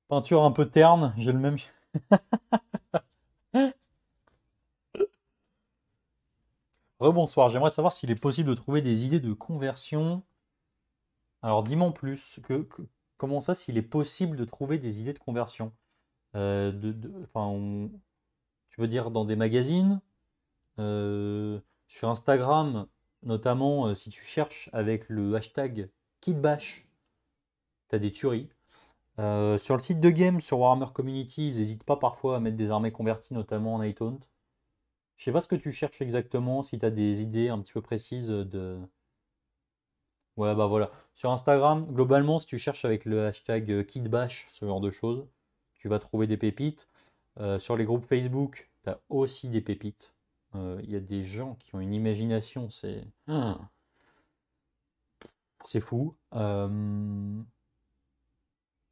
Peinture un peu terne, j'ai le même. Rebonsoir, j'aimerais savoir s'il est possible de trouver des idées de conversion. Alors dis-moi en plus, comment ça, s'il est possible de trouver des idées de conversion? euh, tu veux dire dans des magazines, euh, sur Instagram, notamment euh, si tu cherches avec le hashtag KidBash, tu as des tueries. Sur le site de game, sur Warhammer Community, ils n'hésitent pas parfois à mettre des armées converties, notamment en Night Hunt. Je sais pas ce que tu cherches exactement, si tu as des idées un petit peu précises de... Ouais, bah voilà. Sur Instagram, globalement, si tu cherches avec le hashtag euh, KidBash, ce genre de choses, tu vas trouver des pépites. Euh, sur les groupes Facebook, tu as aussi des pépites. Euh, Il y a des gens qui ont une imagination, c'est... Ah. C'est fou. Euh,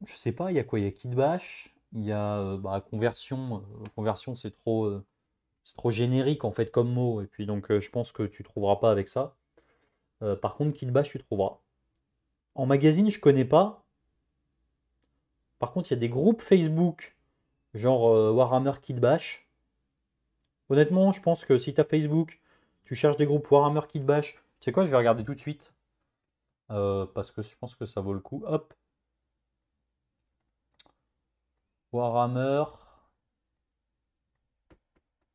je sais pas, il y a quoi? Il y a KidBash, il y a bah, conversion. Conversion, c'est trop, c'est trop générique en fait comme mot. Et puis donc, je pense que tu trouveras pas avec ça. Euh, par contre, KidBash, tu trouveras. En magazine, je connais pas. Par contre, il y a des groupes Facebook, genre euh, Warhammer KidBash. Honnêtement, je pense que si tu as Facebook, tu cherches des groupes Warhammer KidBash, tu sais quoi, je vais regarder tout de suite. Euh, parce que je pense que ça vaut le coup. Hop, Warhammer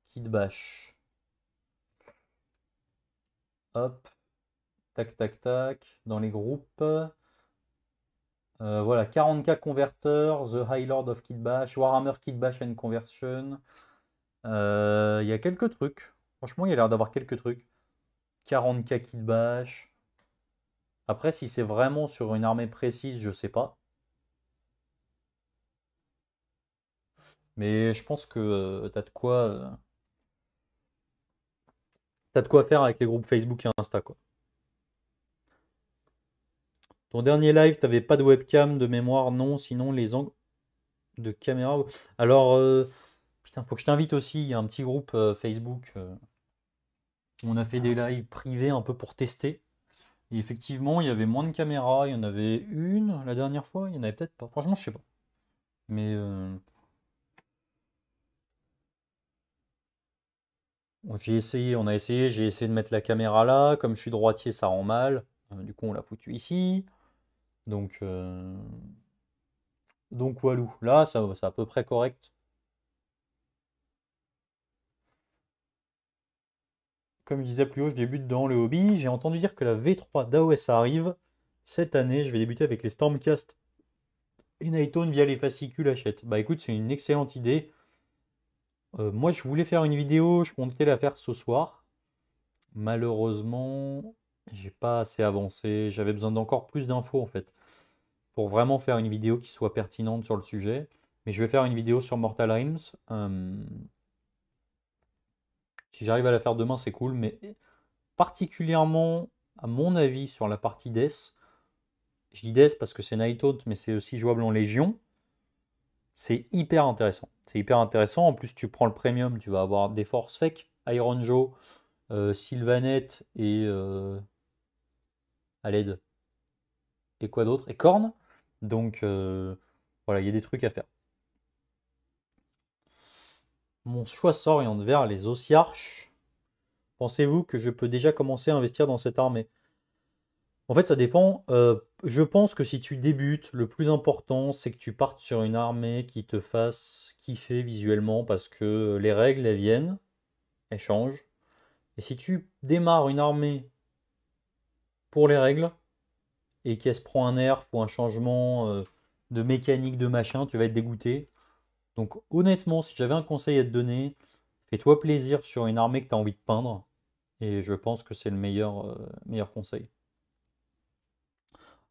KidBash. Hop, tac, tac, tac, dans les groupes. Euh, voilà, 40k converteurs, The High Lord of KidBash, Warhammer KidBash and Conversion. Euh, Il y a quelques trucs. Franchement, il y a l'air d'avoir quelques trucs. 40k KidBash. Après, si c'est vraiment sur une armée précise, je sais pas. Mais je pense que euh, t'as de quoi, t'as de quoi faire avec les groupes Facebook et Insta, quoi. Ton dernier live, t'avais pas de webcam de mémoire, non, sinon les angles de caméra. Alors, euh, putain, faut que je t'invite aussi. Il y a un petit groupe euh, Facebook. euh, où on a fait des lives privés un peu pour tester. Et effectivement, il y avait moins de caméras. Il y en avait une la dernière fois. Il y en avait peut-être pas. Franchement, je sais pas. Mais euh, j'ai essayé, on a essayé. J'ai essayé de mettre la caméra là. Comme je suis droitier, ça rend mal. Euh, du coup, on l'a foutu ici. Donc, euh, donc Walou. Là, ça, c'est à peu près correct. Comme je disais plus haut, je débute dans le hobby. J'ai entendu dire que la V3 d'AOS arrive. Cette année, je vais débuter avec les Stormcast et Nighttone via les fascicules Hachette. Bah écoute, c'est une excellente idée. Euh, moi, je voulais faire une vidéo, je comptais la faire ce soir. Malheureusement, j'ai pas assez avancé. J'avais besoin d'encore plus d'infos en fait pour vraiment faire une vidéo qui soit pertinente sur le sujet. Mais je vais faire une vidéo sur Mortal Realms. Si j'arrive à la faire demain, c'est cool. Mais particulièrement, à mon avis, sur la partie Death, je dis Death parce que c'est Nighthaunt, mais c'est aussi jouable en Légion. C'est hyper intéressant. C'est hyper intéressant. En plus, tu prends le premium, tu vas avoir des forces fake, Iron Joe, euh, Sylvanette et euh, Aled. Et quoi d'autre? Et Korn. Donc euh, voilà, il y a des trucs à faire. Mon choix s'oriente vers les Osiarches. Pensez-vous que je peux déjà commencer à investir dans cette armée? En fait, ça dépend. Euh, je pense que si tu débutes, le plus important, c'est que tu partes sur une armée qui te fasse kiffer visuellement parce que les règles, elles viennent, elles changent. Et si tu démarres une armée les règles et qu'elle se prend un nerf ou un changement euh, de mécanique de machin, tu vas être dégoûté. Donc honnêtement, si j'avais un conseil à te donner, fais-toi plaisir sur une armée que tu as envie de peindre. Et je pense que c'est le meilleur, euh, meilleur conseil.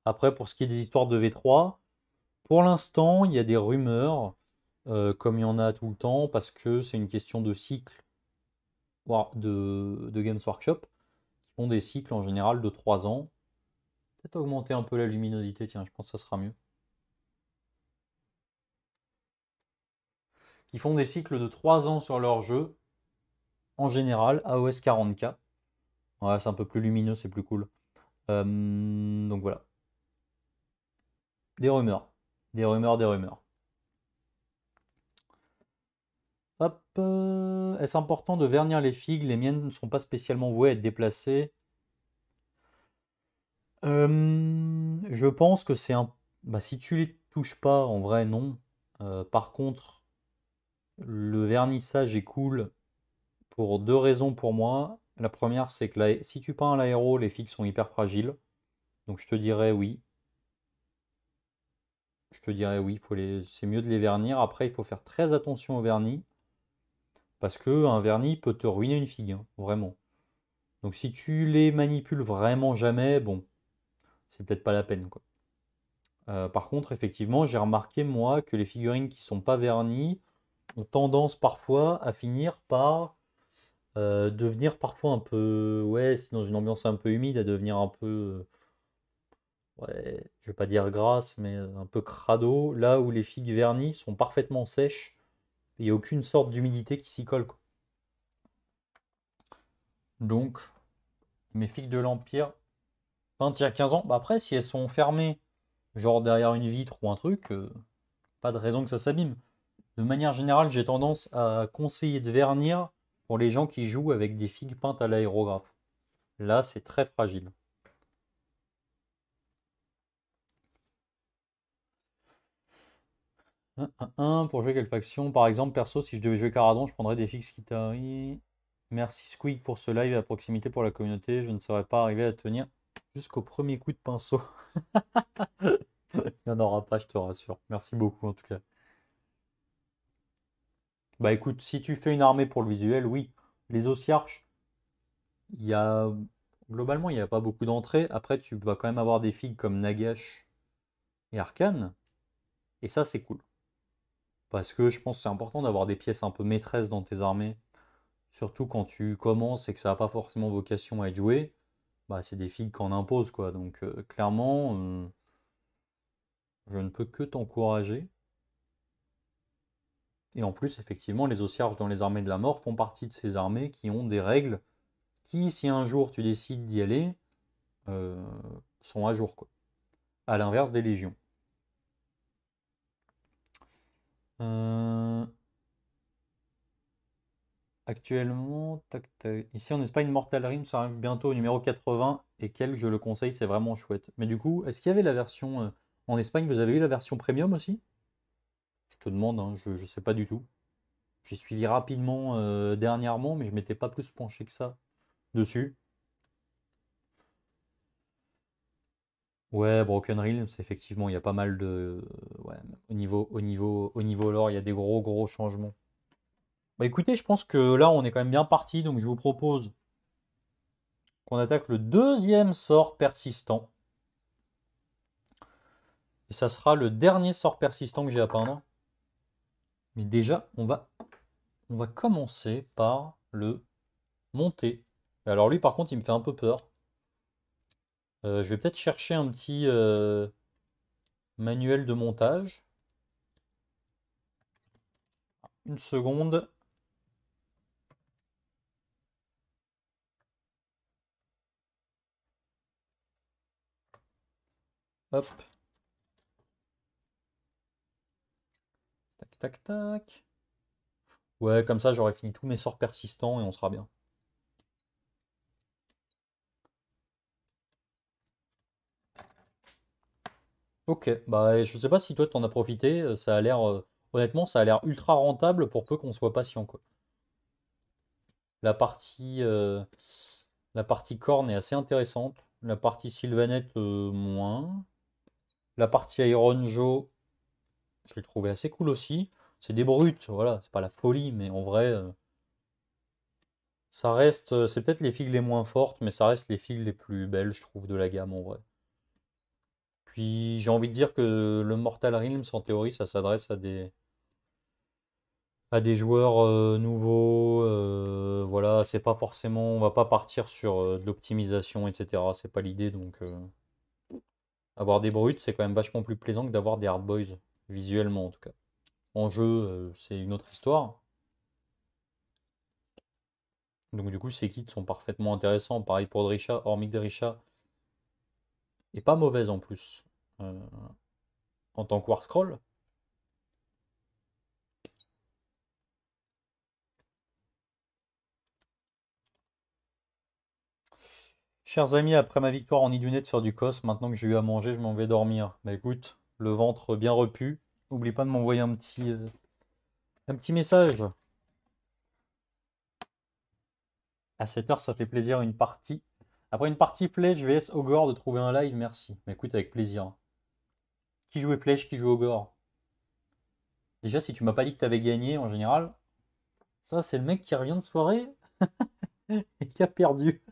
Après, pour ce qui est des histoires de V3, pour l'instant, il y a des rumeurs, euh, comme il y en a tout le temps, parce que c'est une question de cycle de, de Games Workshop, font des cycles en général de 3 ans. Peut-être augmenter un peu la luminosité, tiens, je pense que ça sera mieux. Qui font des cycles de 3 ans sur leur jeu, en général, AOS 40K. Ouais, c'est un peu plus lumineux, c'est plus cool. Euh, donc voilà. Des rumeurs. Des rumeurs, des rumeurs. Euh, Est-ce important de vernir les figues? Les miennes ne sont pas spécialement vouées à être déplacées. Euh, je pense que c'est un... Bah, si tu les touches pas, en vrai, non. Euh, par contre, Le vernissage est cool pour deux raisons pour moi. La première, c'est que si tu peins à l'aéro, les figues sont hyper fragiles. Donc je te dirais oui. Je te dirais oui, les... c'est mieux de les vernir. Après, il faut faire très attention au vernis. Parce que un vernis peut te ruiner une figue, hein, vraiment. Donc si tu les manipules vraiment jamais, bon, c'est peut-être pas la peine. Euh, par contre, effectivement, j'ai remarqué moi que les figurines qui sont pas vernies ont tendance parfois à finir par euh, devenir parfois un peu, ouais, dans une ambiance un peu humide, à devenir un peu, ouais, je vais pas dire grasse, mais un peu crado, là où les figues vernies sont parfaitement sèches, il n'y a aucune sorte d'humidité qui s'y colle. Donc, mes figues de l'Empire, peintes il y a 15 ans, bah après, si elles sont fermées, genre derrière une vitre ou un truc, euh, pas de raison que ça s'abîme. De manière générale, j'ai tendance à conseiller de vernir pour les gens qui jouent avec des figues peintes à l'aérographe. Là, c'est très fragile. Un, pour jouer quelle faction? Par exemple, perso, si je devais jouer Caradon, je prendrais des fixes Kitari. Merci Squeak pour ce live à proximité pour la communauté. Je ne serais pas arrivé à tenir jusqu'au premier coup de pinceau. Il n'y en aura pas, je te rassure. Merci beaucoup en tout cas. Bah écoute, si tu fais une armée pour le visuel, oui. Les Ossiarches, il y a. Globalement, il n'y a pas beaucoup d'entrées. Après, tu vas quand même avoir des figues comme Nagash et Arcane. Et ça, c'est cool. Parce que je pense que c'est important d'avoir des pièces un peu maîtresses dans tes armées. Surtout quand tu commences et que ça n'a pas forcément vocation à être joué. Bah, c'est des figues qu'on impose, quoi. Donc, euh, clairement, euh, je ne peux que t'encourager. Et en plus, effectivement, les ossiarches dans les armées de la mort font partie de ces armées qui ont des règles qui, si un jour tu décides d'y aller, euh, sont à jour, quoi. À l'inverse des légions. Euh, actuellement, ici en Espagne, Mortal Rim, ça arrive bientôt au numéro 80 et quel je le conseille, c'est vraiment chouette. Mais du coup, est-ce qu'il y avait la version euh, en Espagne Vous avez eu la version premium aussi? Je te demande, hein, je ne sais pas du tout. J'ai suivi rapidement euh, dernièrement, mais je m'étais pas plus penché que ça dessus. Ouais, Broken Realms, effectivement, il y a pas mal de. Ouais, au niveau, au niveau, au niveau lore, il y a des gros, gros changements. Bah écoutez, je pense que là, on est quand même bien parti, donc je vous propose qu'on attaque le deuxième sort persistant. Et ça sera le dernier sort persistant que j'ai à peindre. Mais déjà, on va, on va commencer par le monter. Alors lui, par contre, il me fait un peu peur. Euh, je vais peut-être chercher un petit euh, manuel de montage. Une seconde. Hop. Tac, tac, tac. Ouais, comme ça, j'aurai fini tous mes sorts persistants et on sera bien. Ok, bah je sais pas si toi t'en as profité, euh, ça a l'air, euh, honnêtement, ça a l'air ultra rentable pour peu qu'on soit patient, quoi. La partie, euh, la partie corne est assez intéressante, la partie sylvanette, moins. La partie Iron Joe, je l'ai trouvé assez cool aussi. C'est des brutes, voilà, c'est pas la folie, mais en vrai, ça reste, c'est peut-être les figues les moins fortes, mais ça reste les figues les plus belles, je trouve, de la gamme, en vrai. Puis j'ai envie de dire que le Mortal Realms, en théorie, ça s'adresse à des, joueurs euh, nouveaux. Euh, voilà, c'est pas forcément. On va pas partir sur euh, de l'optimisation, etc. C'est pas l'idée. Donc, avoir des brutes, c'est quand même vachement plus plaisant que d'avoir des hard boys, visuellement en tout cas. En jeu, c'est une autre histoire. Donc, du coup, ces kits sont parfaitement intéressants. Pareil pour Drisha, hormis Drisha et pas mauvaise en plus. Euh, en tant que War Scroll. Chers amis, après ma victoire en Idunette sur du cos, maintenant que j'ai eu à manger, je m'en vais dormir. Bah écoute, le ventre bien repu. N'oublie pas de m'envoyer un petit, euh, Un petit message. À 7h, ça fait plaisir une partie. Après une partie flèche vs Ogre de trouver un live, merci. Mais écoute, avec plaisir. Qui jouait flèche, qui jouait Ogre Déjà, si tu m'as pas dit que tu avais gagné en général, ça c'est le mec qui revient de soirée et qui a perdu.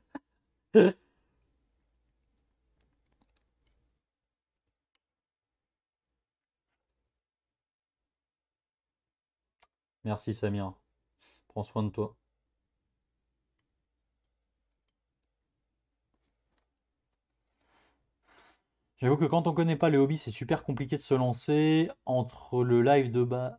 Merci Samir. Prends soin de toi. J'avoue que quand on connaît pas les hobbies, c'est super compliqué de se lancer entre le live de base.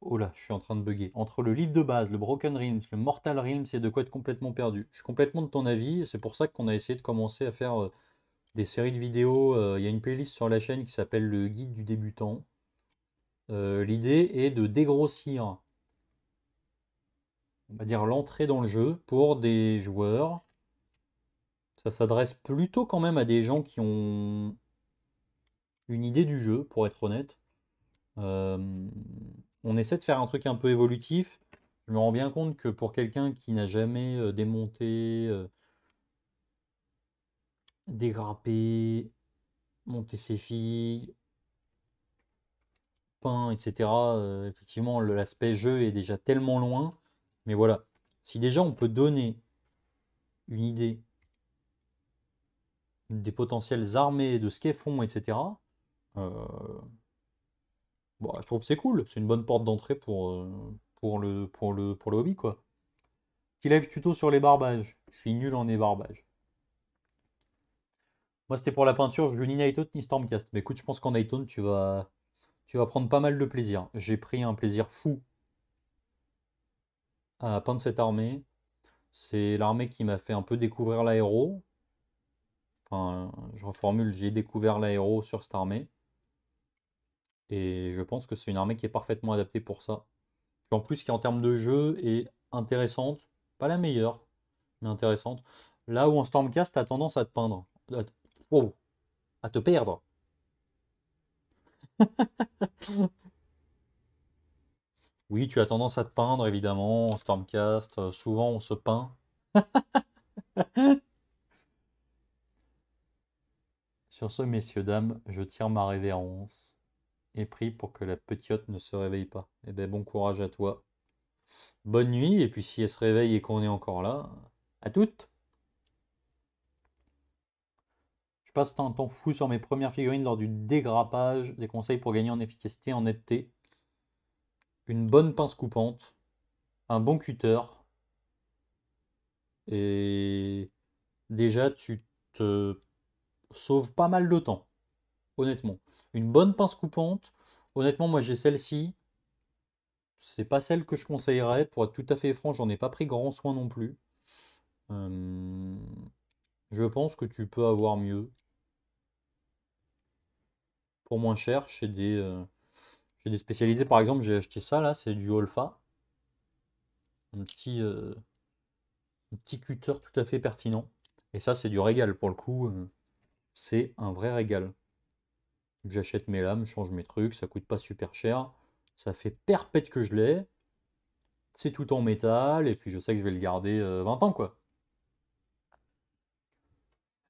Oh là, je suis en train de bugger. Entre le livre de base, le Broken Realms, le Mortal Realms, a de quoi être complètement perdu. Je suis complètement de ton avis, c'est pour ça qu'on a essayé de commencer à faire euh, des séries de vidéos. Euh, il y a une playlist sur la chaîne qui s'appelle le guide du débutant. Euh, l'idée est de dégrossir, on va dire, l'entrée dans le jeu pour des joueurs. Ça s'adresse plutôt quand même à des gens qui ont une idée du jeu, pour être honnête. Euh, on essaie de faire un truc un peu évolutif. Je me rends bien compte que pour quelqu'un qui n'a jamais euh, démonté, euh, dégrappé, monté ses filles, peint, etc., effectivement, l'aspect jeu est déjà tellement loin. Mais voilà, si déjà on peut donner une idée des potentielles armées, de ce qu'elles font, etc., bon, je trouve c'est cool, c'est une bonne porte d'entrée pour, euh, pour, le, pour, le, pour le hobby, quoi. Qui live tuto sur les barbages. Je suis nul en ébarbage. Moi, c'était pour la peinture, je joue ni Nighthawk ni Stormcast. Mais écoute, je pense qu'en Nighthawk, tu vas, tu vas prendre pas mal de plaisir. J'ai pris un plaisir fou à peindre cette armée. C'est l'armée qui m'a fait un peu découvrir l'aéro. Enfin, je reformule, j'ai découvert l'aéro sur cette armée. Et je pense que c'est une armée qui est parfaitement adaptée pour ça. En plus, qui en termes de jeu est intéressante. Pas la meilleure, mais intéressante. Là où en Stormcast, tu as tendance à te peindre. Oh, à te perdre. oui, tu as tendance à te peindre, évidemment, en Stormcast. Euh, souvent, on se peint. Sur ce, messieurs, dames, je tire ma révérence et prie pour que la petite ne se réveille pas. Eh bien, bon courage à toi. Bonne nuit, et puis si elle se réveille et qu'on est encore là, à toutes Je passe un temps fou sur mes premières figurines lors du dégrappage. Des conseils pour gagner en efficacité, en netteté. Une bonne pince coupante. Un bon cutter. Et déjà, tu te sauves pas mal de temps. Honnêtement. Une bonne pince coupante. Honnêtement, moi j'ai celle-ci. C'est pas celle que je conseillerais. Pour être tout à fait franc, j'en ai pas pris grand soin non plus. Euh, je pense que tu peux avoir mieux. Pour moins cher, chez des, euh, des spécialisés. Par exemple, j'ai acheté ça là, c'est du Olfa. Un petit, euh, un petit cutter tout à fait pertinent. Et ça, c'est du régal pour le coup. c'est un vrai régal. J'achète mes lames, change mes trucs, ça coûte pas super cher. Ça fait perpète que je l'ai. C'est tout en métal, et puis je sais que je vais le garder 20 euh, ans, quoi.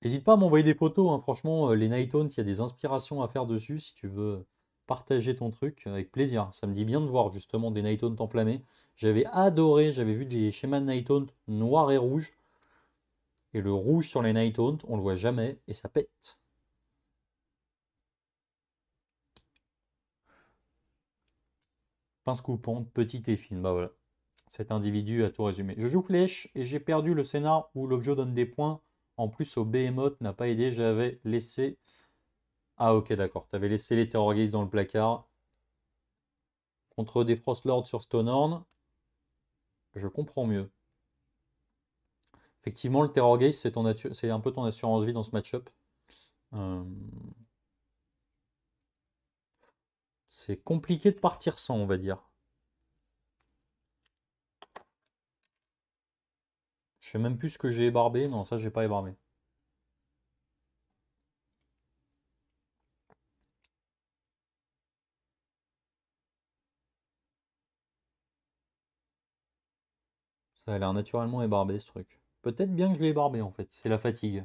N'hésite pas à m'envoyer des photos, hein. franchement, euh, les Nighttones, il y a des inspirations à faire dessus, si tu veux partager ton truc, avec plaisir. Ça me dit bien de voir justement des Nighttones templamés. J'avais adoré, j'avais vu des schémas de noirs et rouges. Et le rouge sur les Nighttones, on le voit jamais, et ça pète. Pince coupante, petite et fine. Bah voilà. Cet individu a tout résumé. Je joue flèche et j'ai perdu le scénar où l'objet donne des points. En plus, au Behemoth n'a pas aidé. J'avais laissé. Ah, ok, d'accord. Tu avais laissé les Terror dans le placard. Contre des Frostlords sur Stonehorn. Je comprends mieux. Effectivement, le Terror c'est un peu ton assurance vie dans ce match-up. Euh, C'est compliqué de partir sans, on va dire. Je sais même plus ce que j'ai ébarbé. Non, ça, j'ai pas ébarbé. Ça a l'air naturellement ébarbé ce truc. Peut-être bien que je l'ai ébarbé en fait, c'est la fatigue.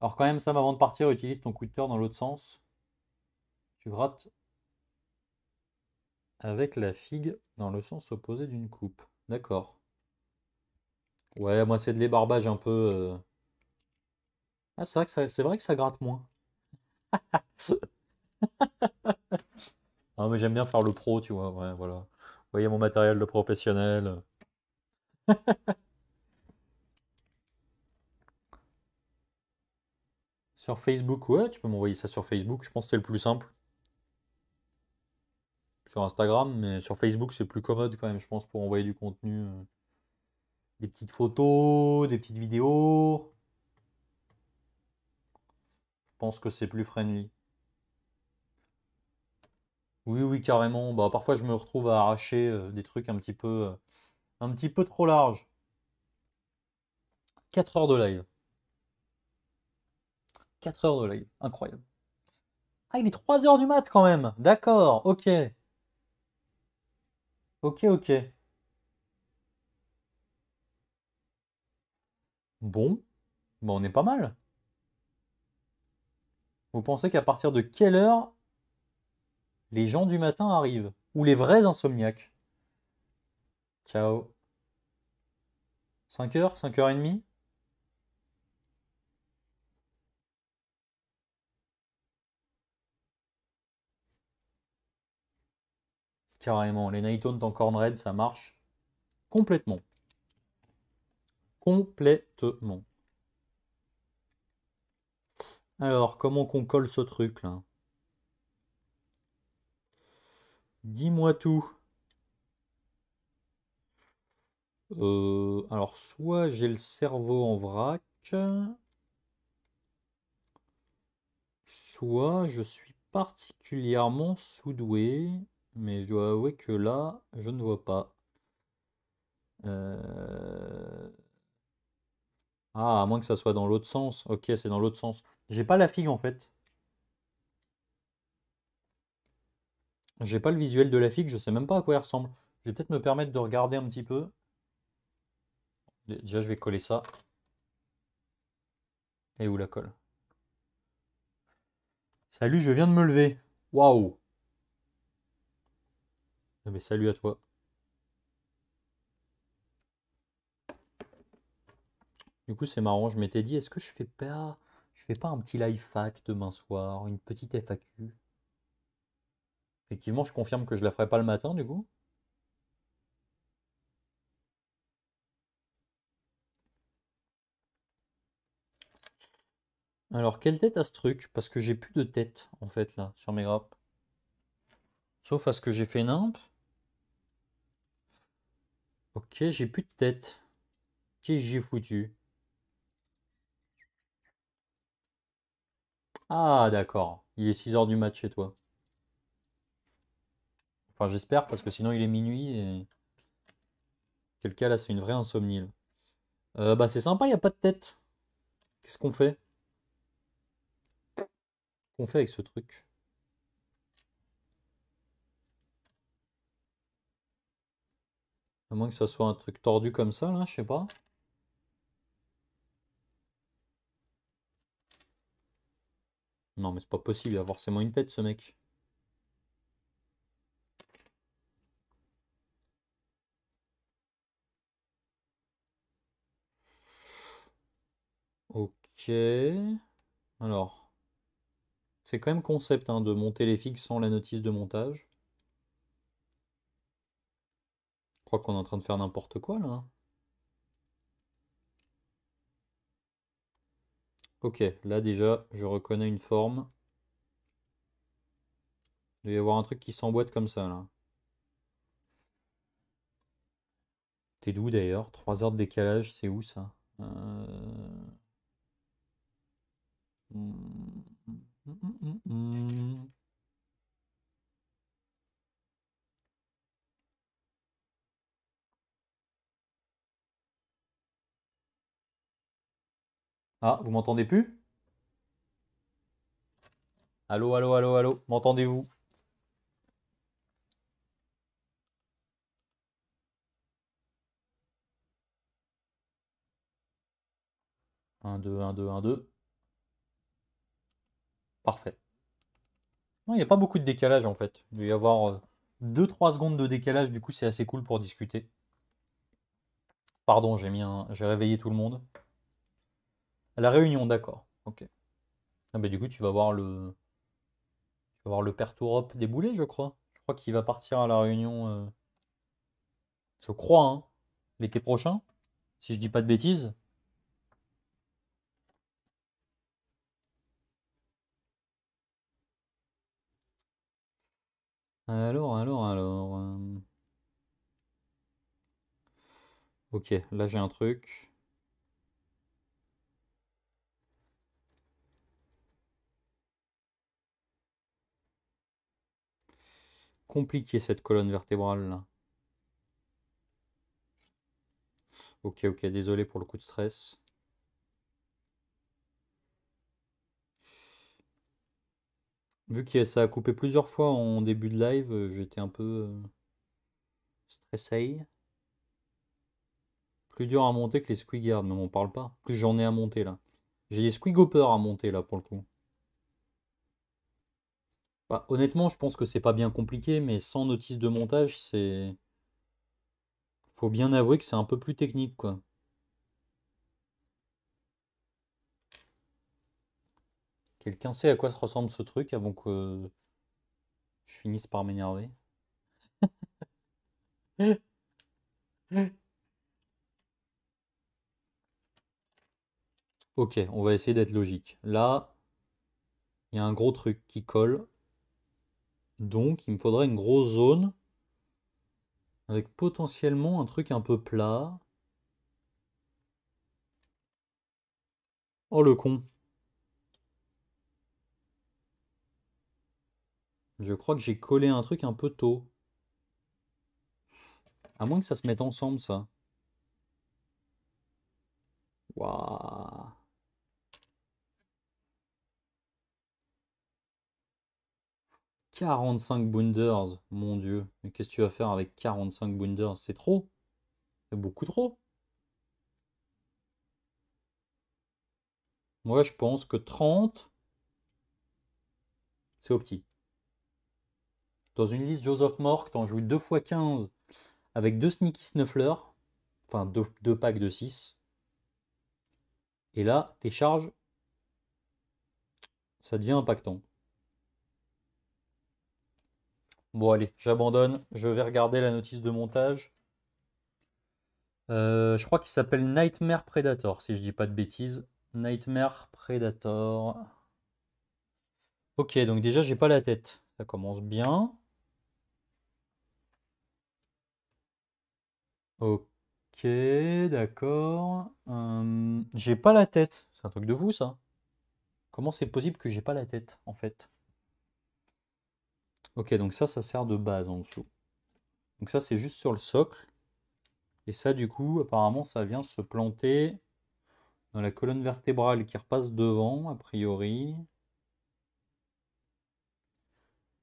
Alors quand même Sam, avant de partir, utilise ton coup de cœur dans l'autre sens. Tu grattes avec la figue dans le sens opposé d'une coupe. D'accord. Ouais, moi c'est de l'ébarbage un peu... Euh. Ah c'est vrai, que ça, vrai que ça gratte moins. ah mais j'aime bien faire le pro, tu vois, ouais, voilà. Vous voyez mon matériel de professionnel. Sur Facebook, ouais, tu peux m'envoyer ça sur Facebook, je pense que c'est le plus simple. Sur Instagram, mais sur Facebook, c'est plus commode quand même, je pense, pour envoyer du contenu. Euh. Des petites photos, des petites vidéos. Je pense que c'est plus friendly. Oui, oui, carrément. Bah, parfois, je me retrouve à arracher euh, des trucs un petit peu, euh, un petit peu trop larges. 4 heures de live. 4 heures de live. Incroyable. Ah, il est 3 heures du mat quand même. D'accord, ok. Ok, ok. Bon, bah on est pas mal. Vous pensez qu'à partir de quelle heure les gens du matin arrivent? Ou les vrais insomniaques? Ciao. 5h, 5h30 Carrément, les Nighttones en corn red, ça marche complètement. Complètement. Alors, comment qu'on colle ce truc là? Dis-moi tout. Euh, alors, soit j'ai le cerveau en vrac, soit je suis particulièrement sous-doué, mais je dois avouer que là, je ne vois pas. Euh, ah, à moins que ça soit dans l'autre sens. Ok, c'est dans l'autre sens. J'ai pas la figue en fait. J'ai pas le visuel de la figue, je sais même pas à quoi elle ressemble. Je vais peut-être me permettre de regarder un petit peu. Déjà, je vais coller ça. Et où la colle? Salut, je viens de me lever. Waouh ah, salut à toi. Du coup, c'est marrant, je m'étais dit, est-ce que je fais pas, je fais pas un petit live hack demain soir, une petite FAQ Effectivement, je confirme que je la ferai pas le matin, du coup. Alors, quelle tête a ce truc? Parce que j'ai plus de tête, en fait, là, sur mes grappes. Sauf à ce que j'ai fait nimp. Ok, j'ai plus de tête. Que j'ai foutu? Ah, d'accord. Il est 6h du match chez toi. Enfin, j'espère, parce que sinon il est minuit et... Quel cas là, c'est une vraie insomnie. Euh, bah, c'est sympa, il n'y a pas de tête. Qu'est-ce qu'on fait? Qu'on fait avec ce truc? Moins que ça soit un truc tordu comme ça, là, je sais pas. Non, mais c'est pas possible, il a forcément une tête, ce mec. Ok. Alors. C'est quand même concept hein, de monter les figues sans la notice de montage. Je crois qu'on est en train de faire n'importe quoi là. Ok, là déjà, je reconnais une forme. Il doit y avoir un truc qui s'emboîte comme ça, là. T'es d'où d'ailleurs? 3 heures de décalage, c'est où ça? Euh, Ah, vous m'entendez plus? Allô, allô, allô, allô, m'entendez-vous? Un, deux, un, deux, un, deux. Parfait. Il n'y a pas beaucoup de décalage en fait. Il doit y avoir euh, 2-3 secondes de décalage, du coup c'est assez cool pour discuter. Pardon, j'ai mis un... j'ai réveillé tout le monde. La réunion, d'accord. Ok. Ah bah, du coup tu vas voir le. Tu vas voir le père Tourop débouler, je crois. Je crois qu'il va partir à la réunion. euh, Je crois, hein. L'été prochain. Si je dis pas de bêtises. Alors, alors, alors. euh, Ok, là j'ai un truc. Compliqué cette colonne vertébrale là. Ok, ok, désolé pour le coup de stress. Vu que ça a coupé plusieurs fois en début de live, euh, j'étais un peu euh, stressé. Plus dur à monter que les Squigard, mais on parle pas. Plus j'en ai à monter là. J'ai des Squighoppers à monter là pour le coup. Bah, honnêtement, je pense que c'est pas bien compliqué, mais sans notice de montage, c'est. Faut bien avouer que c'est un peu plus technique quoi. Quelqu'un sait à quoi se ressemble ce truc avant que je finisse par m'énerver? Ok, on va essayer d'être logique. Là, il y a un gros truc qui colle. Donc, il me faudrait une grosse zone avec potentiellement un truc un peu plat. Oh le con. Je crois que j'ai collé un truc un peu tôt. À moins que ça se mette ensemble, ça. Waouh. 45 boonders, mon dieu. Mais qu'est-ce que tu vas faire avec 45 boonders? C'est trop? C'est beaucoup trop? Moi, je pense que 30, c'est au petit. Dans une liste Joseph Mork, t'en joues 2 x 15 avec 2 Sneaky Snuffler, enfin 2, packs de 6. Et là, tes charges, ça devient impactant. Bon, allez, j'abandonne. Je vais regarder la notice de montage. Euh, je crois qu'il s'appelle Nightmare Predator, si je dis pas de bêtises. Nightmare Predator. Ok, donc déjà, j'ai pas la tête. Ça commence bien. Ok, d'accord. Hum, j'ai pas la tête. C'est un truc de vous, ça. Comment c'est possible que j'ai pas la tête, en fait? Ok, donc ça, ça sert de base en dessous. Donc ça, c'est juste sur le socle. Et ça, du coup, apparemment, ça vient se planter dans la colonne vertébrale qui repasse devant, a priori.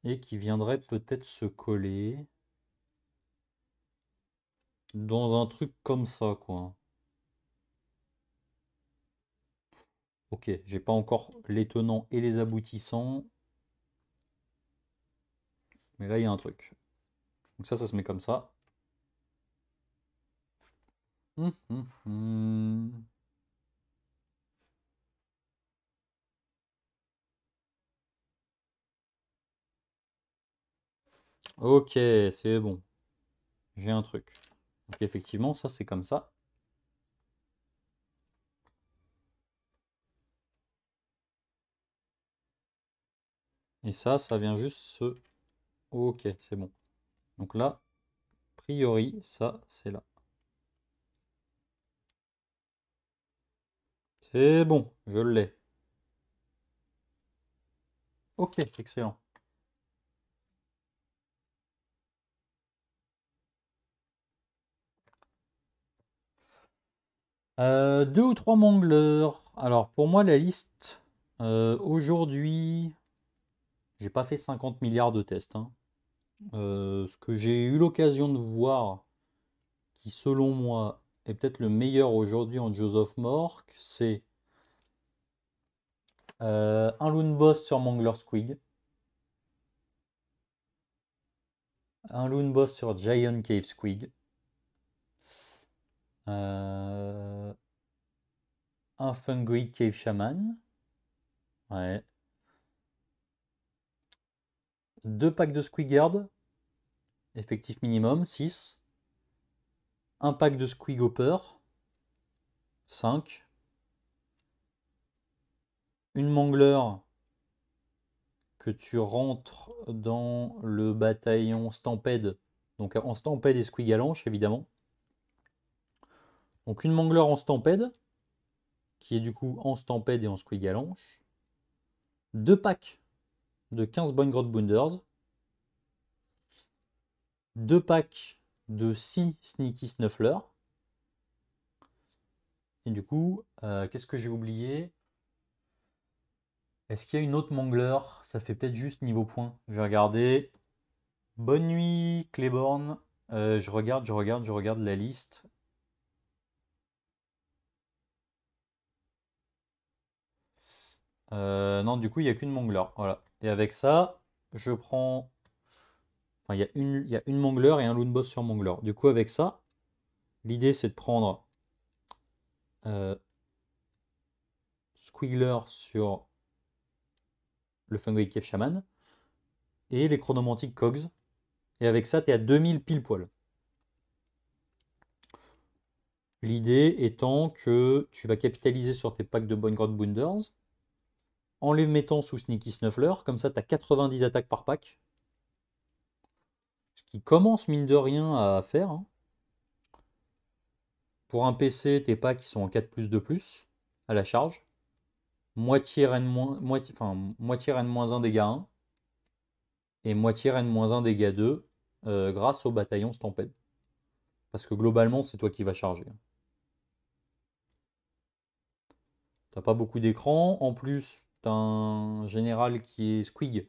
Et qui viendrait peut-être se coller dans un truc comme ça, quoi. Ok, j'ai pas encore les tenants et les aboutissants. Mais là, il y a un truc. Donc ça, ça se met comme ça. Hum, hum, hum. Ok, c'est bon. J'ai un truc. Donc effectivement, ça c'est comme ça. Et ça, ça vient juste se... Ok, c'est bon. Donc là, a priori, ça, c'est là. C'est bon, je l'ai. Ok, excellent. Euh, deux ou trois mangleurs. Alors pour moi la liste euh, aujourd'hui, j'ai pas fait 50 milliards de tests. hein. Euh, ce que j'ai eu l'occasion de voir, qui selon moi est peut-être le meilleur aujourd'hui en Joseph Mork, c'est Euh, un Loon Boss sur Mangler Squig. Un Loon Boss sur Giant Cave Squig. Euh, un Fungoid Cave Shaman. Ouais. Deux packs de Squigard. Effectif minimum, 6. Un pack de Squigopper. 5. Une Mangler que tu rentres dans le bataillon Stampede. Donc en Stampede et Squigalanche, évidemment. Donc une Mangler en Stampede, qui est du coup en Stampede et en Squigalanche. Deux packs de 15 Bongrot Boonders. Deux packs de 6 Sneaky Snuffler. Et du coup, euh, qu'est-ce que j'ai oublié? Est-ce qu'il y a une autre Mangler? Ça fait peut-être juste niveau point. Je vais regarder. Bonne nuit, Cléborn. Euh, je regarde, je regarde, je regarde la liste. Euh, non, du coup, il n'y a qu'une Mangler. Voilà. Et avec ça, je prends. Il y, a une, il et un Loon Boss sur Mangler. Du coup, avec ça, l'idée c'est de prendre euh, Squiggler sur le Fungoid Shaman et les chronomantiques Cogs. Et avec ça, tu es à 2000 pile poil. L'idée étant que tu vas capitaliser sur tes packs de Bonne Grotte Boonders en les mettant sous Sneaky Snuffler. Comme ça, tu as 90 attaques par pack. Ce qui commence, mine de rien, à faire. Hein. Pour un PC, tes packs qui sont en 4 plus 2 plus à la charge. Moitié Rennes moins, moitié, enfin, moitié Rennes moins 1 dégâts 1 et moitié Rennes moins 1 dégâts 2 euh, grâce au bataillon Stampede. Parce que globalement, c'est toi qui vas charger. T'as pas beaucoup d'écran. En plus, un général qui est Squig.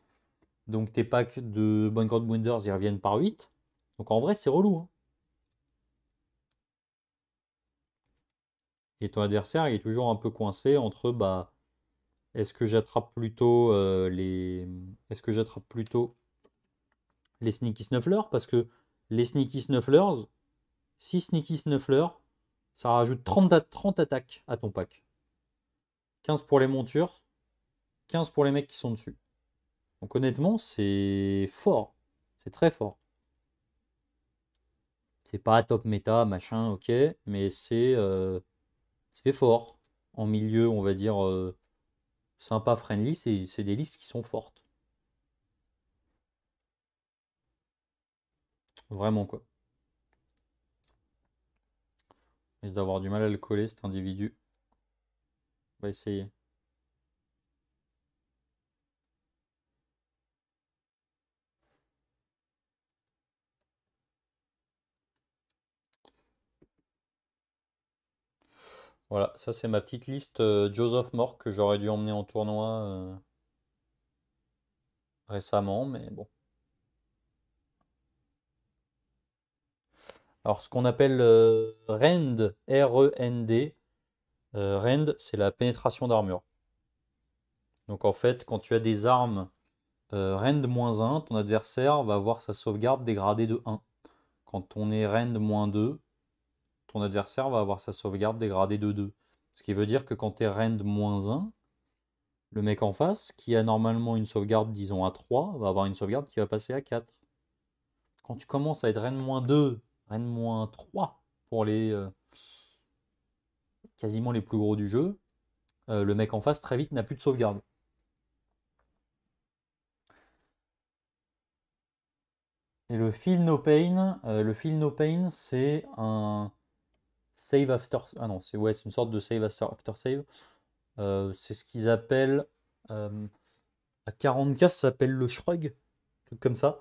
Donc tes packs de Bongrot Wonders, ils reviennent par 8. Donc en vrai, c'est relou. Hein. Et ton adversaire, il est toujours un peu coincé entre bah est-ce que j'attrape plutôt euh, les est-ce que j'attrape plutôt les sneaky snufflers? Parce que les sneaky snufflers 6 sneaky snufflers ça rajoute 30, 30 attaques à ton pack 15 pour les montures 15 pour les mecs qui sont dessus. Donc honnêtement, c'est fort. C'est très fort. C'est pas top méta, machin, ok, mais c'est euh, fort. En milieu, on va dire, euh, sympa, friendly, c'est des listes qui sont fortes. Vraiment, quoi. risque d'avoir du mal à le coller, cet individu. On va essayer. Voilà, ça c'est ma petite liste euh, Joseph Mork que j'aurais dû emmener en tournoi euh, récemment, mais bon. Alors ce qu'on appelle euh, REND, R-E-N-D, REND c'est la pénétration d'armure. Donc en fait, quand tu as des armes REND-1, ton adversaire va avoir sa sauvegarde dégradée de 1. Quand on est REND-2, ton adversaire va avoir sa sauvegarde dégradée de 2. Ce qui veut dire que quand tu es rend moins 1, le mec en face, qui a normalement une sauvegarde, disons, à 3, va avoir une sauvegarde qui va passer à 4. Quand tu commences à être rend moins 2, rend moins 3 pour les euh, quasiment les plus gros du jeu, euh, le mec en face très vite n'a plus de sauvegarde. Et le Feel No Pain, euh, le Feel No Pain, c'est un, Save after. Ah non, c'est ouais, une sorte de save after, save. Euh, c'est ce qu'ils appellent. Euh, à 40K, ça s'appelle le shrug. Tout comme ça.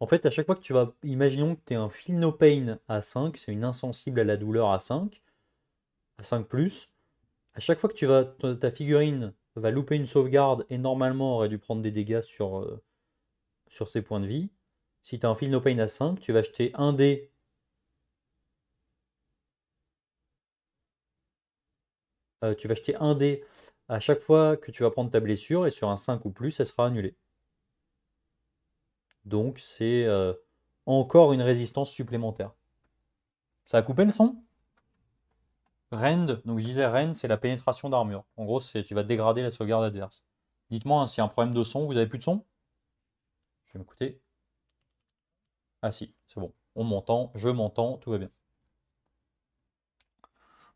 En fait, à chaque fois que tu vas. Imaginons que tu es un feel no pain à 5, c'est une insensible à la douleur à 5. À 5 plus. À chaque fois que tu vas. Ta figurine va louper une sauvegarde et normalement aurait dû prendre des dégâts sur, euh, sur ses points de vie. Si tu as un feel no pain à 5, tu vas acheter un dé Euh, tu vas acheter un dé à chaque fois que tu vas prendre ta blessure, et sur un 5 ou plus, elle sera annulée. Donc c'est euh, encore une résistance supplémentaire. Ça a coupé le son? Rend, donc je disais Rend, c'est la pénétration d'armure. En gros, tu vas dégrader la sauvegarde adverse. Dites-moi hein, s'il y a un problème de son, vous avez plus de son? Je vais m'écouter. Ah si, c'est bon. On m'entend, je m'entends, tout va bien.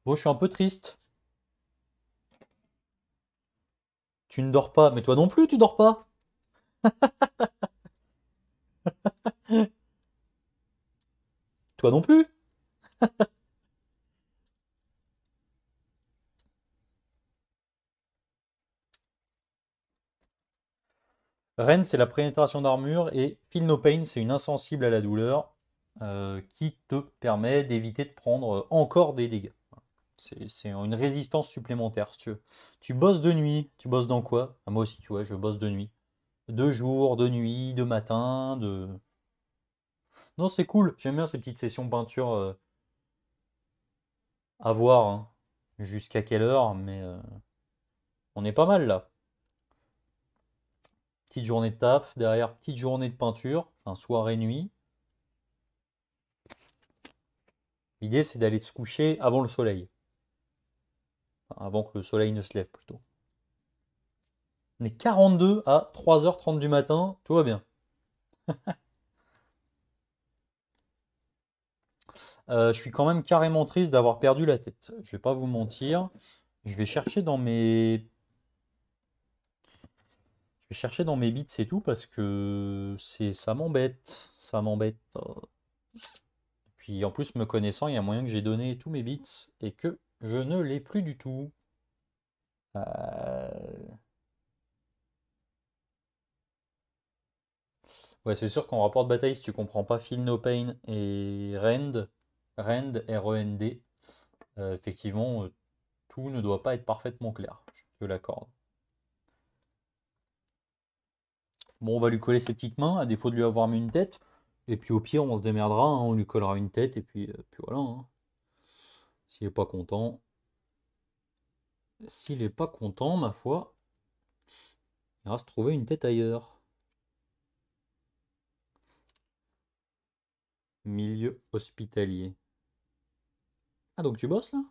Bon, je suis un peu triste. Tu ne dors pas, mais toi non plus, tu dors pas. toi non plus. Ren, c'est la pénétration d'armure et Feel No Pain, c'est une insensible à la douleur euh, qui te permet d'éviter de prendre encore des dégâts. C'est une résistance supplémentaire, si tu veux. Tu bosses de nuit, tu bosses dans quoi? Ah, Moi aussi, tu vois, je bosse de nuit. De jour, de nuit, de matin, de... Non, c'est cool. J'aime bien ces petites sessions peinture euh, à voir hein. jusqu'à quelle heure, mais euh, on est pas mal là. Petite journée de taf, derrière petite journée de peinture, enfin soirée-nuit. L'idée c'est d'aller se coucher avant le soleil. Avant que le soleil ne se lève plutôt. On est 42 à 3h30 du matin, tout va bien. Euh, je suis quand même carrément triste d'avoir perdu la tête. Je vais pas vous mentir. Je vais chercher dans mes je vais chercher dans mes bits et tout parce que ça m'embête. Ça m'embête. Puis en plus, me connaissant, il y a moyen que j'ai donné tous mes bits et que je ne l'ai plus du tout. Euh. Ouais, c'est sûr qu'en rapport de bataille, si tu comprends pas Feel No Pain et Rend, Rend, R-E-N-D, euh, effectivement, euh, tout ne doit pas être parfaitement clair. Je te l'accorde. Bon, on va lui coller ses petites mains, à défaut de lui avoir mis une tête. Et puis au pire, on se démerdera, hein, on lui collera une tête, et puis, voilà. Hein. S'il n'est pas content. S'il n'est pas content, ma foi, il va se trouver une tête ailleurs. Milieu hospitalier. Ah, donc tu bosses là?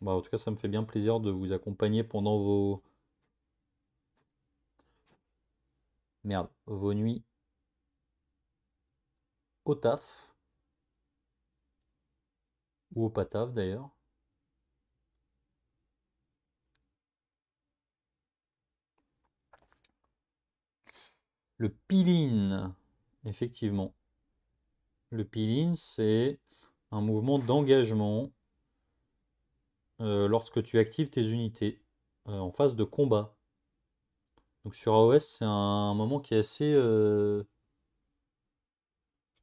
Bah, en tout cas, ça me fait bien plaisir de vous accompagner pendant vos... Merde, vos nuits au taf. Ou au pataf d'ailleurs. Le peeling, effectivement. Le peeling, c'est un mouvement d'engagement euh, lorsque tu actives tes unités euh, en phase de combat. Donc sur AOS, c'est un moment qui est assez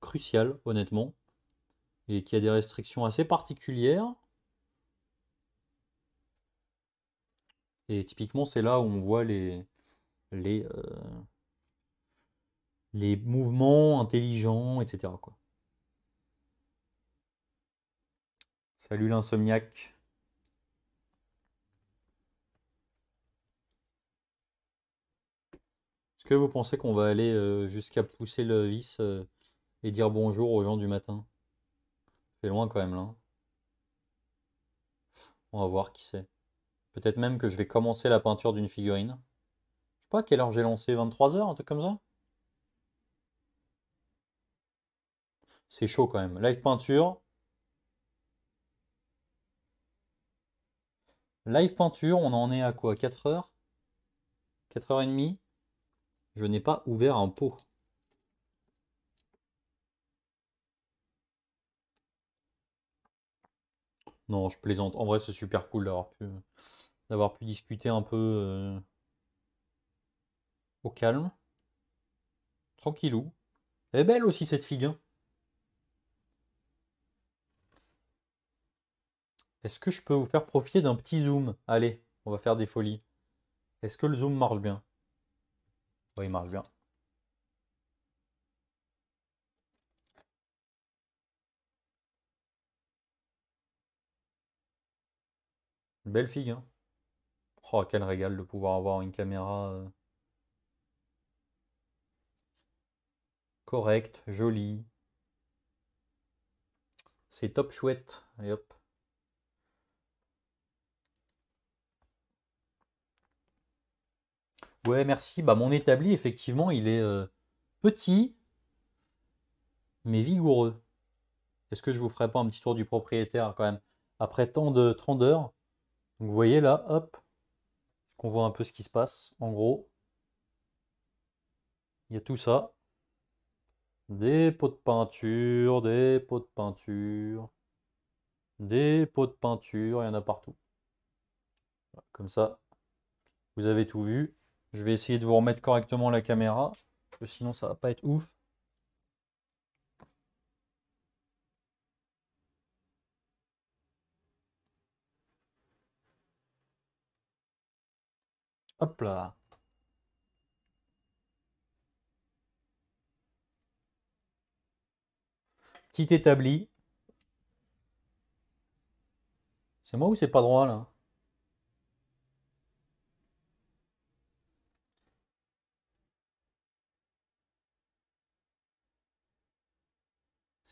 crucial, honnêtement, et qui a des restrictions assez particulières. Et typiquement, c'est là où on voit les, les, mouvements intelligents, etc. Salut l'insomniaque. Est-ce que vous pensez qu'on va aller euh, jusqu'à pousser le vis euh, et dire bonjour aux gens du matin? C'est loin quand même là. Hein. On va voir qui c'est. Peut-être même que je vais commencer la peinture d'une figurine. Je sais pas à quelle heure j'ai lancé, 23h, un truc comme ça? C'est chaud quand même. Live peinture. Live peinture, on en est à quoi? 4 heures? 4h30 je n'ai pas ouvert un pot. Non, je plaisante. En vrai, c'est super cool d'avoir pu, discuter un peu euh, au calme. Tranquillou. Elle est belle aussi cette figue. Hein. Est-ce que je peux vous faire profiter d'un petit zoom? Allez, on va faire des folies. Est-ce que le zoom marche bien? Ouais, il marche bien. Belle figue. Hein. Oh, quel régal de pouvoir avoir une caméra euh. correcte, jolie. C'est top chouette. Allez hop. Ouais, merci. Bah, mon établi, effectivement, il est euh, petit, mais vigoureux. Est-ce que je vous ferai pas un petit tour du propriétaire quand même? Après tant de 30 heures vous voyez là, hop, qu'on voit un peu ce qui se passe. En gros, il y a tout ça. Des pots de peinture, des pots de peinture, des pots de peinture, il y en a partout. Comme ça, vous avez tout vu. Je vais essayer de vous remettre correctement la caméra, parce que sinon ça va pas être ouf. Hop là. Petit établi. C'est moi ou c'est pas droit là?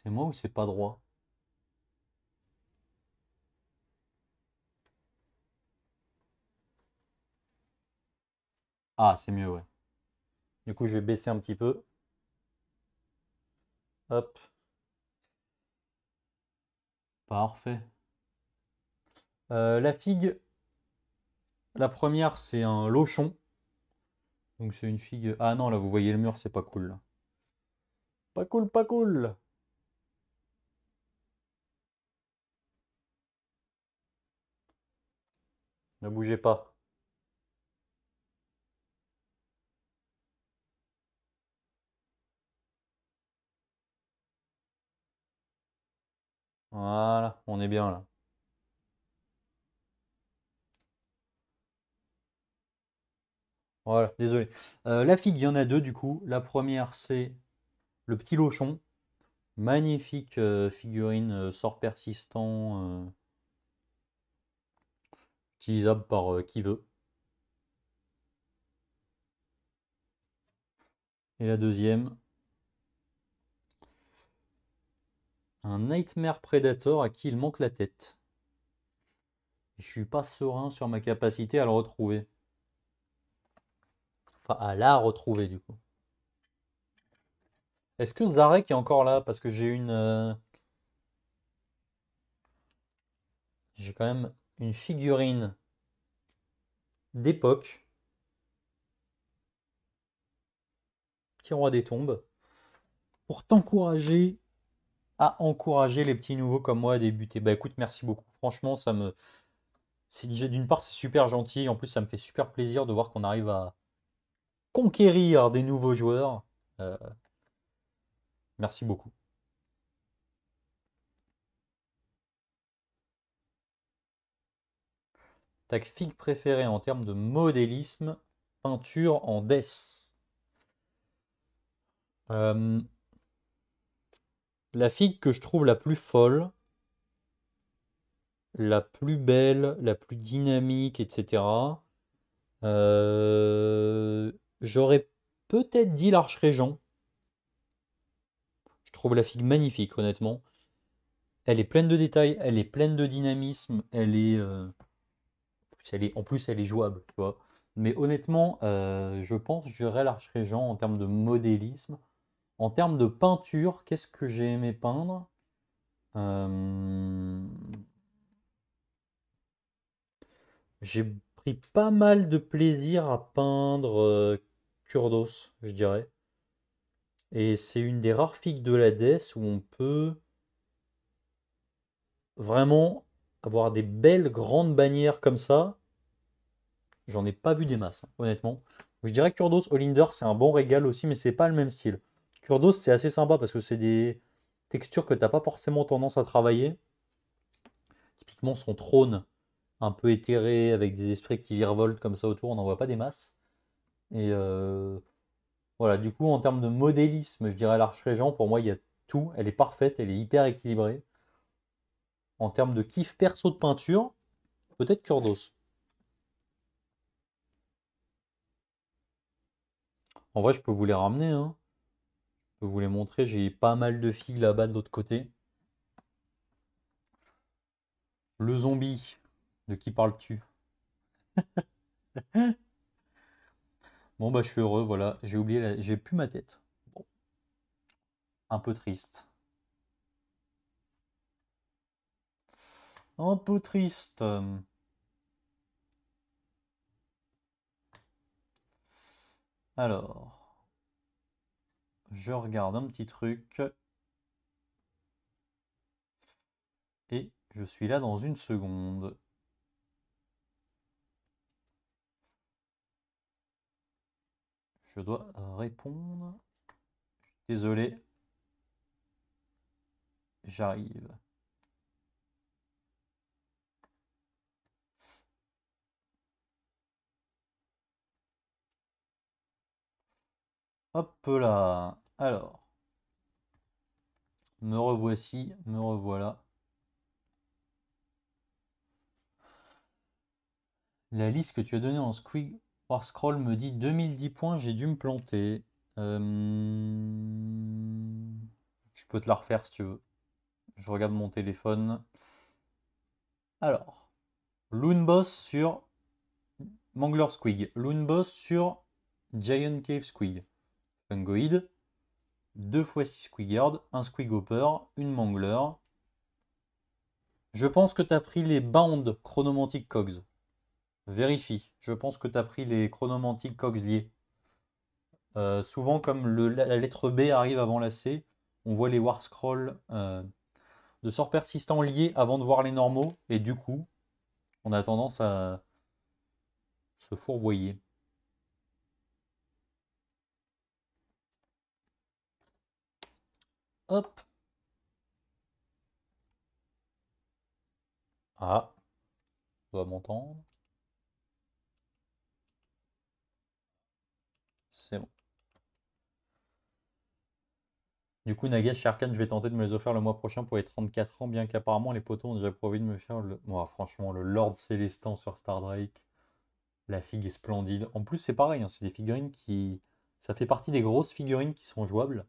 C'est moi ou c'est pas droit? Ah, c'est mieux, ouais. Du coup, je vais baisser un petit peu. Hop. Parfait. Euh, la figue, la première, c'est un lochon. Donc c'est une figue. Ah non, là, vous voyez le mur, c'est pas cool. Pas cool, pas cool. Ne bougez pas. Voilà, on est bien là. Voilà, désolé. Euh, la figue, il y en a deux du coup. La première, c'est le petit lochon. Magnifique euh, figurine euh, sort persistant. Utilisable par qui veut. Et la deuxième, Un Nightmare Predator à qui il manque la tête. Je suis pas serein sur ma capacité à le retrouver. Enfin, à la retrouver du coup. Est-ce que Zarek est encore là? Parce que j'ai une... Euh, j'ai quand même une figurine d'époque. Petit roi des tombes. Pour t'encourager à encourager les petits nouveaux comme moi à débuter. Bah écoute, merci beaucoup. Franchement, ça me. D'une part, c'est super gentil. En plus, ça me fait super plaisir de voir qu'on arrive à conquérir des nouveaux joueurs. Euh, merci beaucoup. Figue préférée en termes de modélisme, peinture en DES. Euh, la figue que je trouve la plus folle, la plus belle, la plus dynamique, etc. Euh, j'aurais peut-être dit l'Arche Régent. Je trouve la figue magnifique, honnêtement. Elle est pleine de détails, elle est pleine de dynamisme, elle est, euh, en plus elle est jouable, tu vois. Mais honnêtement, euh, je pense que j'aurais l'Arche Régent en termes de modélisme. En termes de peinture, qu'est-ce que j'ai aimé peindre? Euh, J'ai pris pas mal de plaisir à peindre euh, Kurdos, je dirais. Et c'est une des rares figues de la DES où on peut vraiment avoir des belles grandes bannières comme ça. J'en ai pas vu des masses, hein, honnêtement. Je dirais Kurdos Olinder, c'est un bon régal aussi, mais c'est pas le même style. Kurdos, c'est assez sympa parce que c'est des textures que tu n'as pas forcément tendance à travailler. Typiquement, son trône un peu éthéré avec des esprits qui virevoltent comme ça autour, on n'en voit pas des masses. Et euh, voilà, du coup, en termes de modélisme, je dirais l'Arche Régent, pour moi, il y a tout. Elle est parfaite, elle est hyper équilibrée. En termes de kiff perso de peinture, Peut-être Kurdos. En vrai, je peux vous les ramener. Hein. Je peux vous les montrer. J'ai pas mal de figues là-bas de l'autre côté. Le zombie. De qui parles-tu? Bon bah je suis heureux, voilà. J'ai oublié, j'ai plus ma tête. Un peu triste. Un peu triste. Alors, je regarde un petit truc. Et je suis là dans une seconde. Je dois répondre. Désolé. J'arrive. Hop là. Alors. Me revoici, me revoilà. La liste que tu as donnée en Squig War Scroll me dit 2010 points, j'ai dû me planter. Euh, je peux te la refaire si tu veux. Je regarde mon téléphone. Alors, Loon Boss sur Mangler Squig. Loon Boss sur Giant Cave Squig. Fungoid. 2 x 6 Squigard, un Squighopper, une Mangler. Je pense que tu as pris les Bound Chronomantic Cogs. Vérifie. Je pense que tu as pris les Chronomantic Cogs liés. Euh, souvent, comme la, lettre B arrive avant la C, on voit les War Scrolls euh, de sort persistant liés avant de voir les normaux, et du coup, on a tendance à se fourvoyer. Hop. Ah. On doit m'entendre. C'est bon. Du coup, Naga chez Arkane, je vais tenter de me les offrir le mois prochain pour les 34 ans, bien qu'apparemment les potos ont déjà prévu de me faire le. franchement, le Lord Célestin sur Star Drake. La figue est splendide. En plus, c'est pareil, hein, c'est des figurines qui. Ça fait partie des grosses figurines qui sont jouables.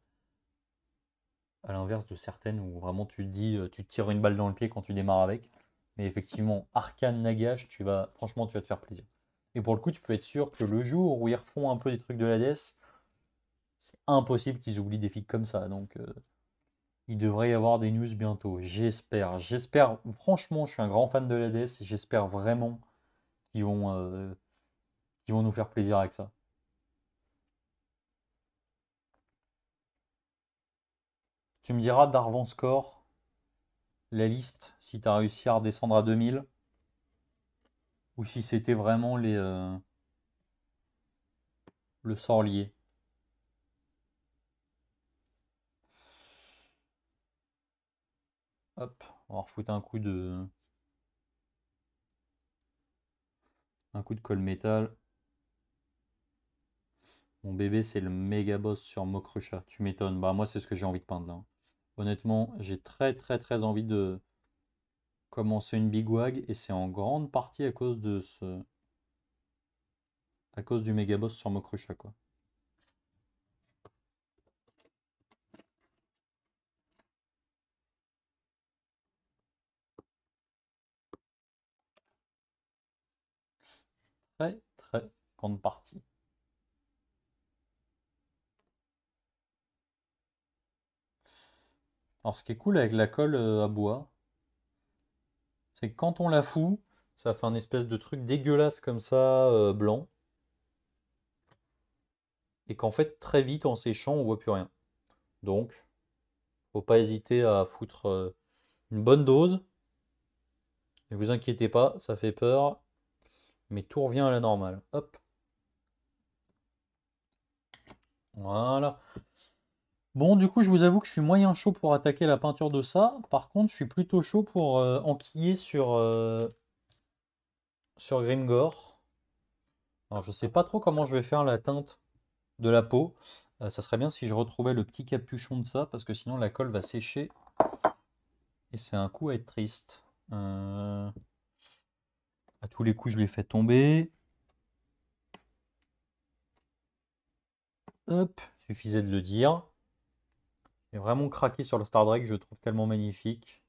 À l'inverse de certaines où vraiment tu te dis, euh, tu te tires une balle dans le pied quand tu démarres avec. Mais effectivement, Arkane Nagash, tu vas, franchement, tu vas te faire plaisir. Et pour le coup, tu peux être sûr que le jour où ils refont un peu des trucs de la DS, c'est impossible qu'ils oublient des figues comme ça. Donc, euh, il devrait y avoir des news bientôt. J'espère. J'espère. Franchement, je suis un grand fan de la DS et j'espère vraiment qu'ils euh, vont nous faire plaisir avec ça. Tu me diras d'Arvan Score, la liste, si tu as réussi à redescendre à 2000. Ou si c'était vraiment les, euh, le sort lié. Hop, on va refoutre un coup de. Un coup de colle métal. Mon bébé, c'est le méga boss sur Mokrusha. Tu m'étonnes. Bah, moi, c'est ce que j'ai envie de peindre là. Honnêtement, j'ai très, très, très envie de commencer une big wag et c'est en grande partie à cause de ce. À cause du méga boss sur Mokrusha, quoi. très très grande partie. Alors ce qui est cool avec la colle euh, à bois, c'est que quand on la fout, ça fait un espèce de truc dégueulasse comme ça, euh, blanc. Et qu'en fait, très vite, en séchant, on voit plus rien. Donc, faut pas hésiter à foutre euh, une bonne dose. Ne vous inquiétez pas, ça fait peur mais tout revient à la normale. Hop. Voilà. Bon, du coup, je vous avoue que je suis moyen chaud pour attaquer la peinture de ça. Par contre, je suis plutôt chaud pour euh, enquiller sur, euh, sur Grimgore. Alors, je sais pas trop comment je vais faire la teinte de la peau. Euh, ça serait bien si je retrouvais le petit capuchon de ça, parce que sinon la colle va sécher. Et c'est un coup à être triste. À tous les coups, je l'ai fait tomber. Hop, suffisait de le dire. J'ai vraiment craqué sur le Star je le trouve tellement magnifique.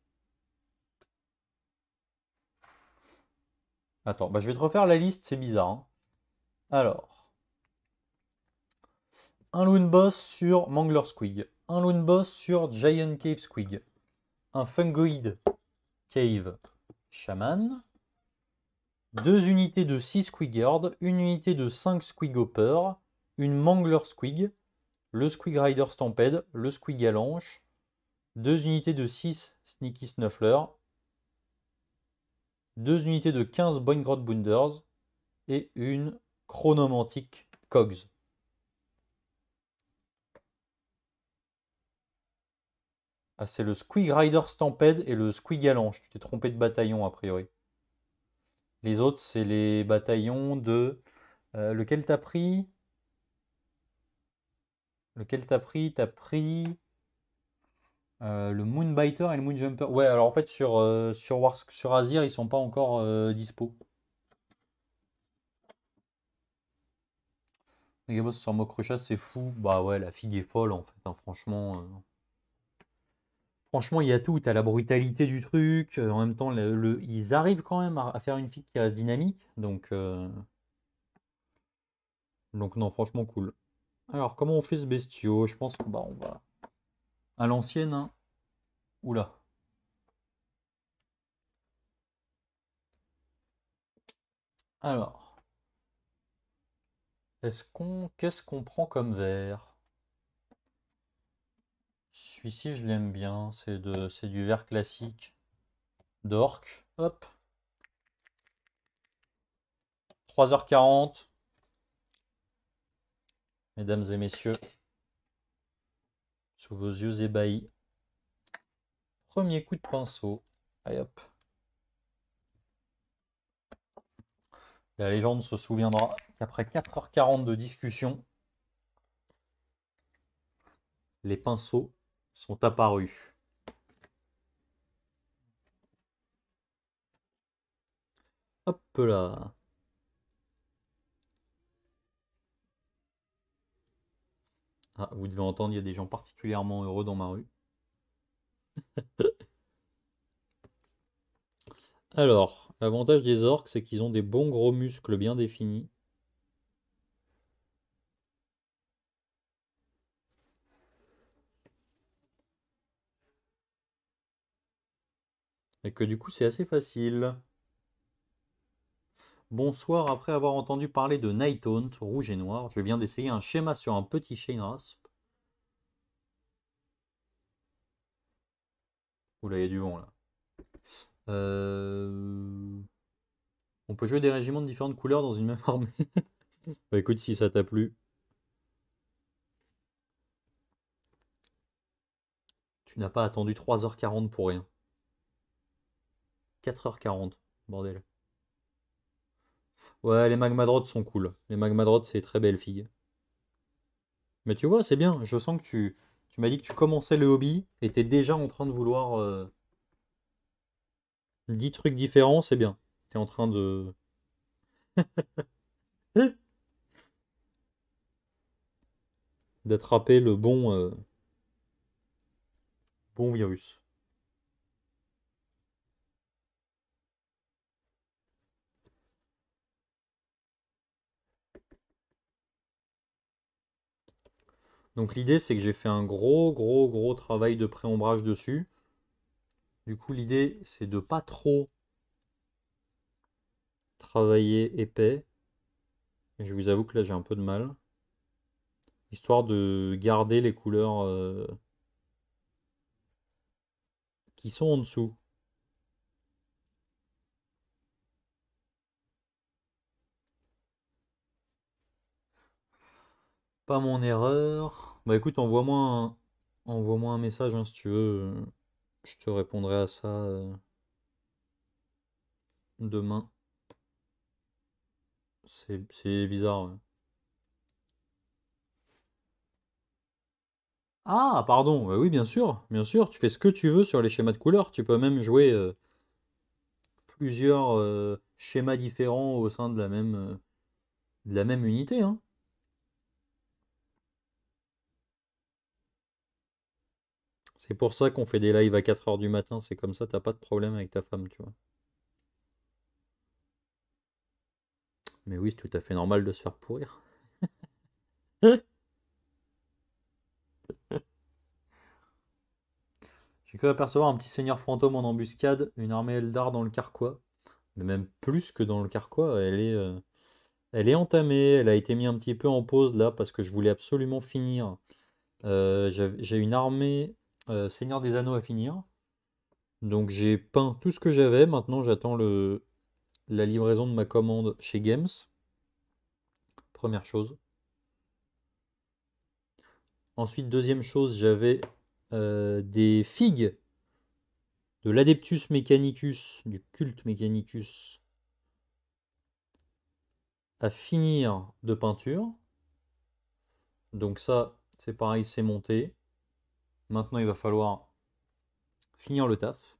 Attends, bah je vais te refaire la liste, c'est bizarre. Hein. Alors. Un Loon Boss sur Mangler Squig. Un Loon Boss sur Giant Cave Squig. Un Fungoid Cave Shaman. Deux unités de 6 Squigard. Une unité de 5 Squigopper. Une Mangler Squig. Le Squig Rider Stampede. Le Squig Galanche. Deux unités de 6 Sneaky Snuffler deux unités de 15 Boingrod Bunders et une Chronomantique Cogs. Ah, c'est le Squig Rider Stampede et le Squig Galanche. Tu t'es trompé de bataillon a priori. Les autres, c'est les bataillons de. Euh, lequel t'as pris? Lequel t'as pris? T'as pris. Euh, le Moonbiter et le Moonjumper. Ouais, alors en fait, sur, euh, sur, sur Azir, ils sont pas encore euh, dispo. Megaboss sur Mokrocha, c'est fou. Bah ouais, la figue est folle en fait, hein, franchement. Franchement, il y a tout. T'as la brutalité du truc. En même temps, le, ils arrivent quand même à, faire une figue qui reste dynamique. Donc, donc non, franchement, cool. Alors, comment on fait ce bestiau? Je pense qu'on bah, va à l'ancienne. Hein. Oula. Alors. Est-ce qu'on. Qu'est-ce qu'on prend comme verre? Celui-ci, je l'aime bien. C'est de... du verre classique. D'orc. Hop. 3h40. Mesdames et messieurs, sous vos yeux ébahis. Premier coup de pinceau. Allez hop. La légende se souviendra qu'après 4h40 de discussion, les pinceaux sont apparus. Hop là. Ah, vous devez entendre, il y a des gens particulièrement heureux dans ma rue. Alors, l'avantage des orques, c'est qu'ils ont des bons gros muscles bien définis. Et que du coup, c'est assez facile. Bonsoir, après avoir entendu parler de Night rouge et noir, je viens d'essayer un schéma sur un petit Chain Rasp. Oula, il y a du vent là. Euh, on peut jouer des régiments de différentes couleurs dans une même armée? bah écoute, si ça t'a plu. Tu n'as pas attendu 3h40 pour rien. 4h40, bordel. Ouais, les magmadrods sont cool. Les magmadrods, c'est très belle fille. Mais tu vois, c'est bien. Je sens que tu, m'as dit que tu commençais le hobby et t'es déjà en train de vouloir 10 euh, trucs différents, c'est bien. T'es en train de... d'attraper le bon, euh, bon virus. Donc l'idée c'est que j'ai fait un gros gros gros travail de pré-ombrage dessus. Du coup l'idée c'est de pas trop travailler épais. Je vous avoue que là j'ai un peu de mal. Histoire de garder les couleurs euh, qui sont en dessous. Pas mon erreur. Bah écoute, envoie-moi un... message hein, si tu veux. Je te répondrai à ça euh, demain. C'est bizarre. Ah, pardon. Bah oui, bien sûr. Bien sûr. Tu fais ce que tu veux sur les schémas de couleurs. Tu peux même jouer euh, plusieurs euh, schémas différents au sein de la même, de la même unité. hein. C'est pour ça qu'on fait des lives à 4h du matin, c'est comme ça, t'as pas de problème avec ta femme, tu vois. Mais oui, c'est tout à fait normal de se faire pourrir. J'ai cru apercevoir un petit seigneur fantôme en embuscade, une armée Eldar dans le carquois. Mais même plus que dans le carquois, elle est, euh, elle est entamée, elle a été mise un petit peu en pause là parce que je voulais absolument finir. Euh, j'ai une armée euh, Seigneur des Anneaux à finir. Donc j'ai peint tout ce que j'avais. Maintenant j'attends la livraison de ma commande chez Games. Première chose. Ensuite, deuxième chose, j'avais euh, des figues de l'Adeptus Mechanicus, du culte Mechanicus, à finir de peinture. Donc ça, c'est pareil, c'est monté. Maintenant, il va falloir finir le taf.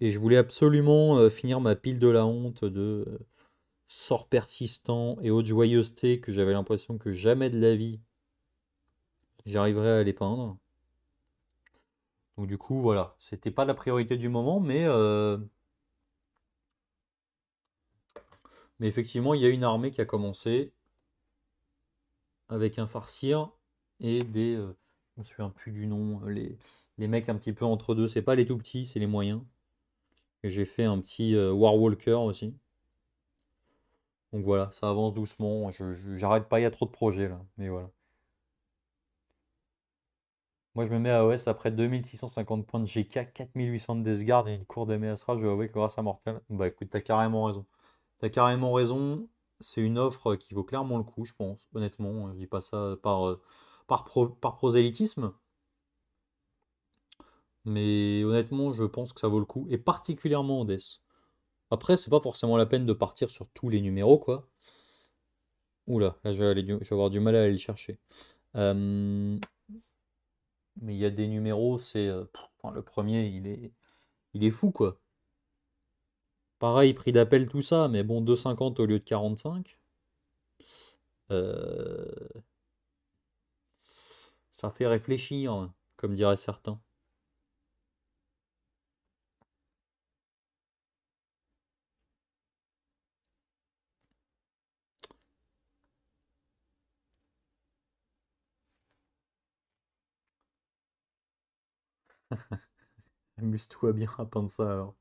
Et je voulais absolument euh, finir ma pile de la honte de euh, sorts persistants et haute joyeuseté que j'avais l'impression que jamais de la vie j'arriverai à les peindre. Donc du coup, voilà, c'était pas la priorité du moment, mais, euh, mais effectivement, il y a une armée qui a commencé avec un farcir et des... je me souviens plus du nom, les, les mecs un petit peu entre deux, c'est pas les tout petits, c'est les moyens. Et j'ai fait un petit euh, Warwalker aussi. Donc voilà, ça avance doucement, j'arrête pas, il y a trop de projets là, mais voilà. Moi, je me mets à OS après 2650 points de GK, 4800 de Deathguard et une cour d'Améastra. Je vais avouer que grâce à Mortel. Bah écoute, t'as carrément raison. T'as carrément raison. C'est une offre qui vaut clairement le coup, je pense. Honnêtement, je dis pas ça par, euh, par, pro- par prosélytisme. Mais honnêtement, je pense que ça vaut le coup. Et particulièrement en Death. Après, c'est pas forcément la peine de partir sur tous les numéros, quoi. Oula, là, je vais, avoir du mal à aller le chercher. Euh, Mais il y a des numéros, c'est. euh, le premier, il est, il est fou, quoi. Pareil, prix d'appel, tout ça, mais bon, 2,50 au lieu de 45. Euh, Ça fait réfléchir, comme diraient certains. Amuse-toi bien à peindre ça alors.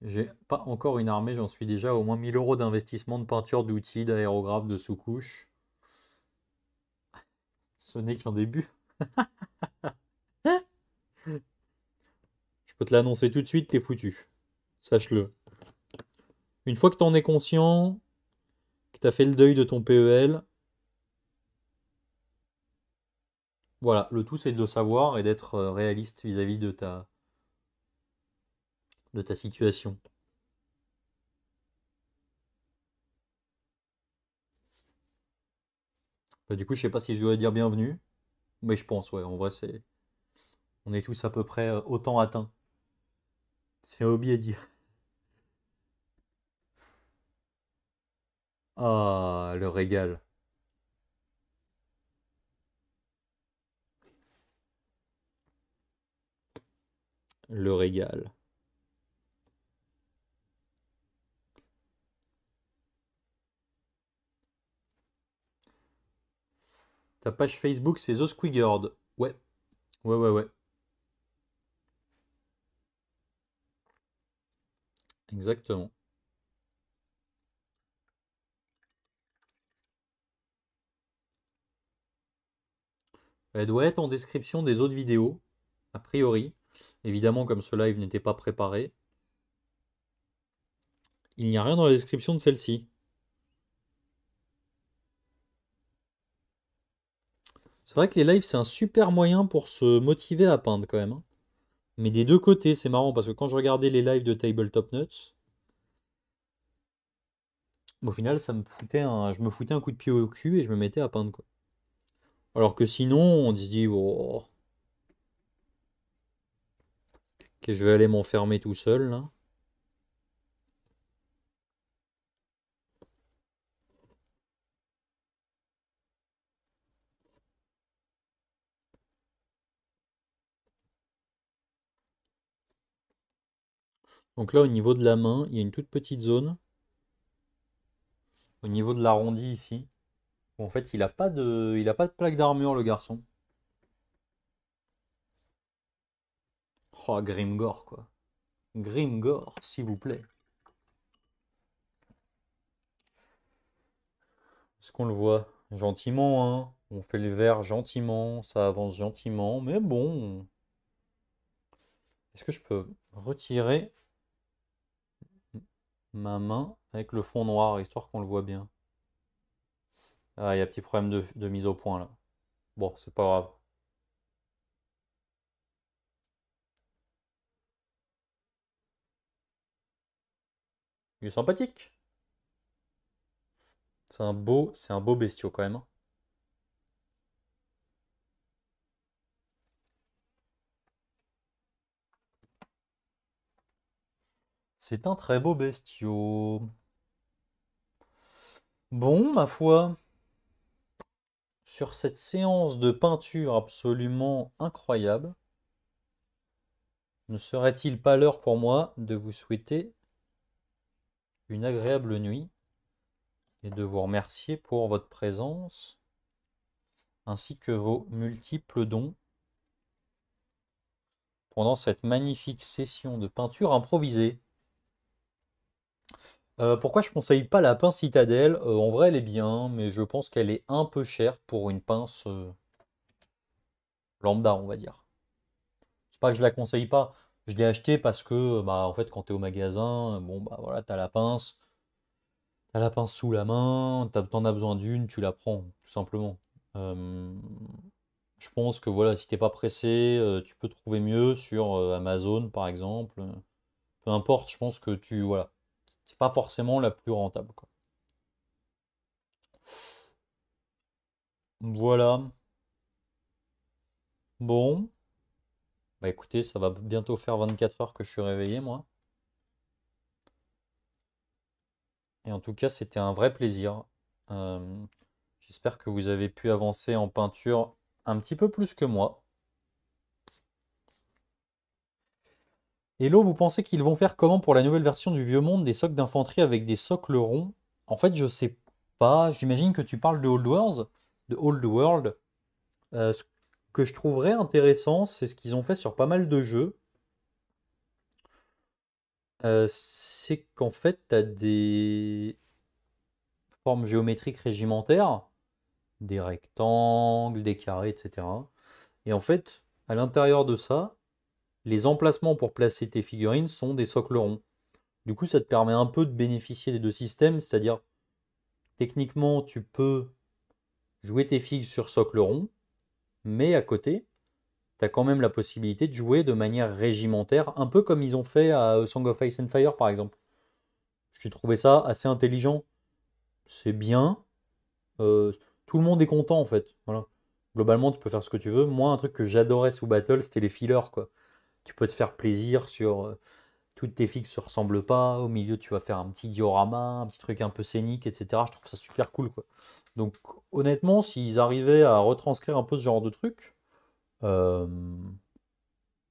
J'ai pas encore une armée, j'en suis déjà au moins 1000 euros d'investissement de peinture d'outils, d'aérographes, de sous-couches. Ce n'est qu'un début. Je peux te l'annoncer tout de suite, t'es foutu. Sache-le. Une fois que t'en es conscient, que t'as fait le deuil de ton PEL, voilà, le tout c'est de le savoir et d'être euh, réaliste vis-à-vis de ta, de ta situation. Bah, du coup, je sais pas si je dois dire bienvenue, mais je pense, ouais, en vrai, c'est, on est tous à peu près euh, autant atteints. C'est hobby à dire. Ah, le régal. Le régal. Ta page Facebook, c'est The Squigard. Ouais, ouais, ouais, ouais. Exactement. Elle doit être en description des autres vidéos, a priori. Évidemment, comme ce live n'était pas préparé, il n'y a rien dans la description de celle-ci. C'est vrai que les lives, c'est un super moyen pour se motiver à peindre quand même. hein. Mais des deux côtés, c'est marrant parce que quand je regardais les lives de Tabletop Nuts, au final, ça me foutait un, je me foutais un coup de pied au cul et je me mettais à peindre quoi. Alors que sinon, on se dit, oh, je vais aller m'enfermer tout seul là. Donc là, au niveau de la main, il y a une toute petite zone. Au niveau de l'arrondi ici. en fait, il n'a pas de, pas de plaque d'armure, le garçon. Oh, Grimgore, quoi. Grimgore, s'il vous plaît. Est-ce qu'on le voit? Gentiment, hein. On fait le vert gentiment, ça avance gentiment, mais bon. Est-ce que je peux retirer? Ma main avec le fond noir, histoire qu'on le voit bien. Ah, il y a un petit problème de, mise au point là. Bon, c'est pas grave. Il est sympathique. C'est un beau, c'est un beau bestiau quand même. C'est un très beau bestiau. Bon, ma foi, sur cette séance de peinture absolument incroyable, ne serait-il pas l'heure pour moi de vous souhaiter une agréable nuit et de vous remercier pour votre présence ainsi que vos multiples dons pendant cette magnifique session de peinture improvisée? Euh, pourquoi je conseille pas la pince Citadel? Euh, en vrai, elle est bien, mais je pense qu'elle est un peu chère pour une pince euh, lambda, on va dire. C'est pas que je la conseille pas. Je l'ai acheté parce que, bah, en fait, quand tu es au magasin, bon, bah voilà, t'as la pince, t'as la pince sous la main, t'en as besoin d'une, tu la prends, tout simplement. Je pense que voilà, si t'es pas pressé, tu peux trouver mieux sur Amazon, par exemple. Peu importe, je pense que tu, voilà, c'est pas forcément la plus rentable, quoi. Voilà. Bon, bah écoutez, ça va bientôt faire 24 heures que je suis réveillé, moi. Et en tout cas, c'était un vrai plaisir. Euh, j'espère que vous avez pu avancer en peinture un petit peu plus que moi. Hello, vous pensez qu'ils vont faire comment pour la nouvelle version du Vieux Monde des socles d'infanterie avec des socles ronds? En fait, je sais pas. J'imagine que tu parles de Old World, de Old World. Euh, ce que je trouverais intéressant, c'est ce qu'ils ont fait sur pas mal de jeux. Euh, c'est qu'en fait, tu as des formes géométriques régimentaires, des rectangles, des carrés, etc. Et en fait, à l'intérieur de ça, les emplacements pour placer tes figurines sont des socles ronds. Du coup, ça te permet un peu de bénéficier des deux systèmes, c'est-à-dire, techniquement, tu peux jouer tes figues sur socle rond, mais à côté, tu as quand même la possibilité de jouer de manière régimentaire, un peu comme ils ont fait à Song of Ice and Fire par exemple. J'ai trouvé ça assez intelligent. C'est bien. Euh, tout le monde est content en fait. Globalement, tu peux faire ce que tu veux. Moi, un truc que j'adorais sous Battle, c'était les fillers quoi. Tu peux te faire plaisir sur euh, toutes tes figues se ressemblent pas. Au milieu, tu vas faire un petit diorama, un petit truc un peu scénique, etc. Je trouve ça super cool quoi. Donc honnêtement, s'ils arrivaient à retranscrire un peu ce genre de truc, euh,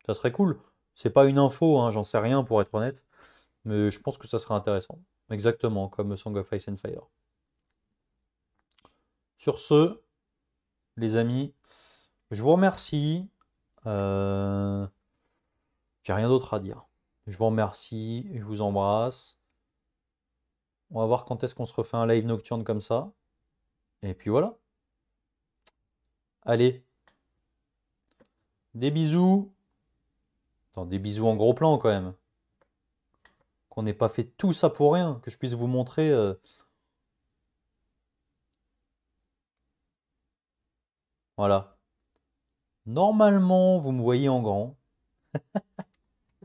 ça serait cool. C'est pas une info, hein, j'en sais rien pour être honnête, mais je pense que ça serait intéressant. Exactement, comme Song of Ice and Fire. Sur ce, les amis, je vous remercie. Euh, J'ai rien d'autre à dire. Je vous remercie, je vous embrasse. On va voir quand est-ce qu'on se refait un live nocturne comme ça. Et puis voilà. Allez, des bisous. Attends, des bisous en gros plan quand même. Qu'on n'ait pas fait tout ça pour rien. Que je puisse vous montrer. euh, Voilà. Normalement, vous me voyez en grand.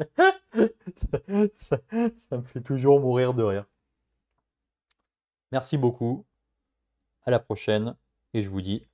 Ça, me fait toujours mourir de rire. Merci beaucoup. À la prochaine. Et je vous dis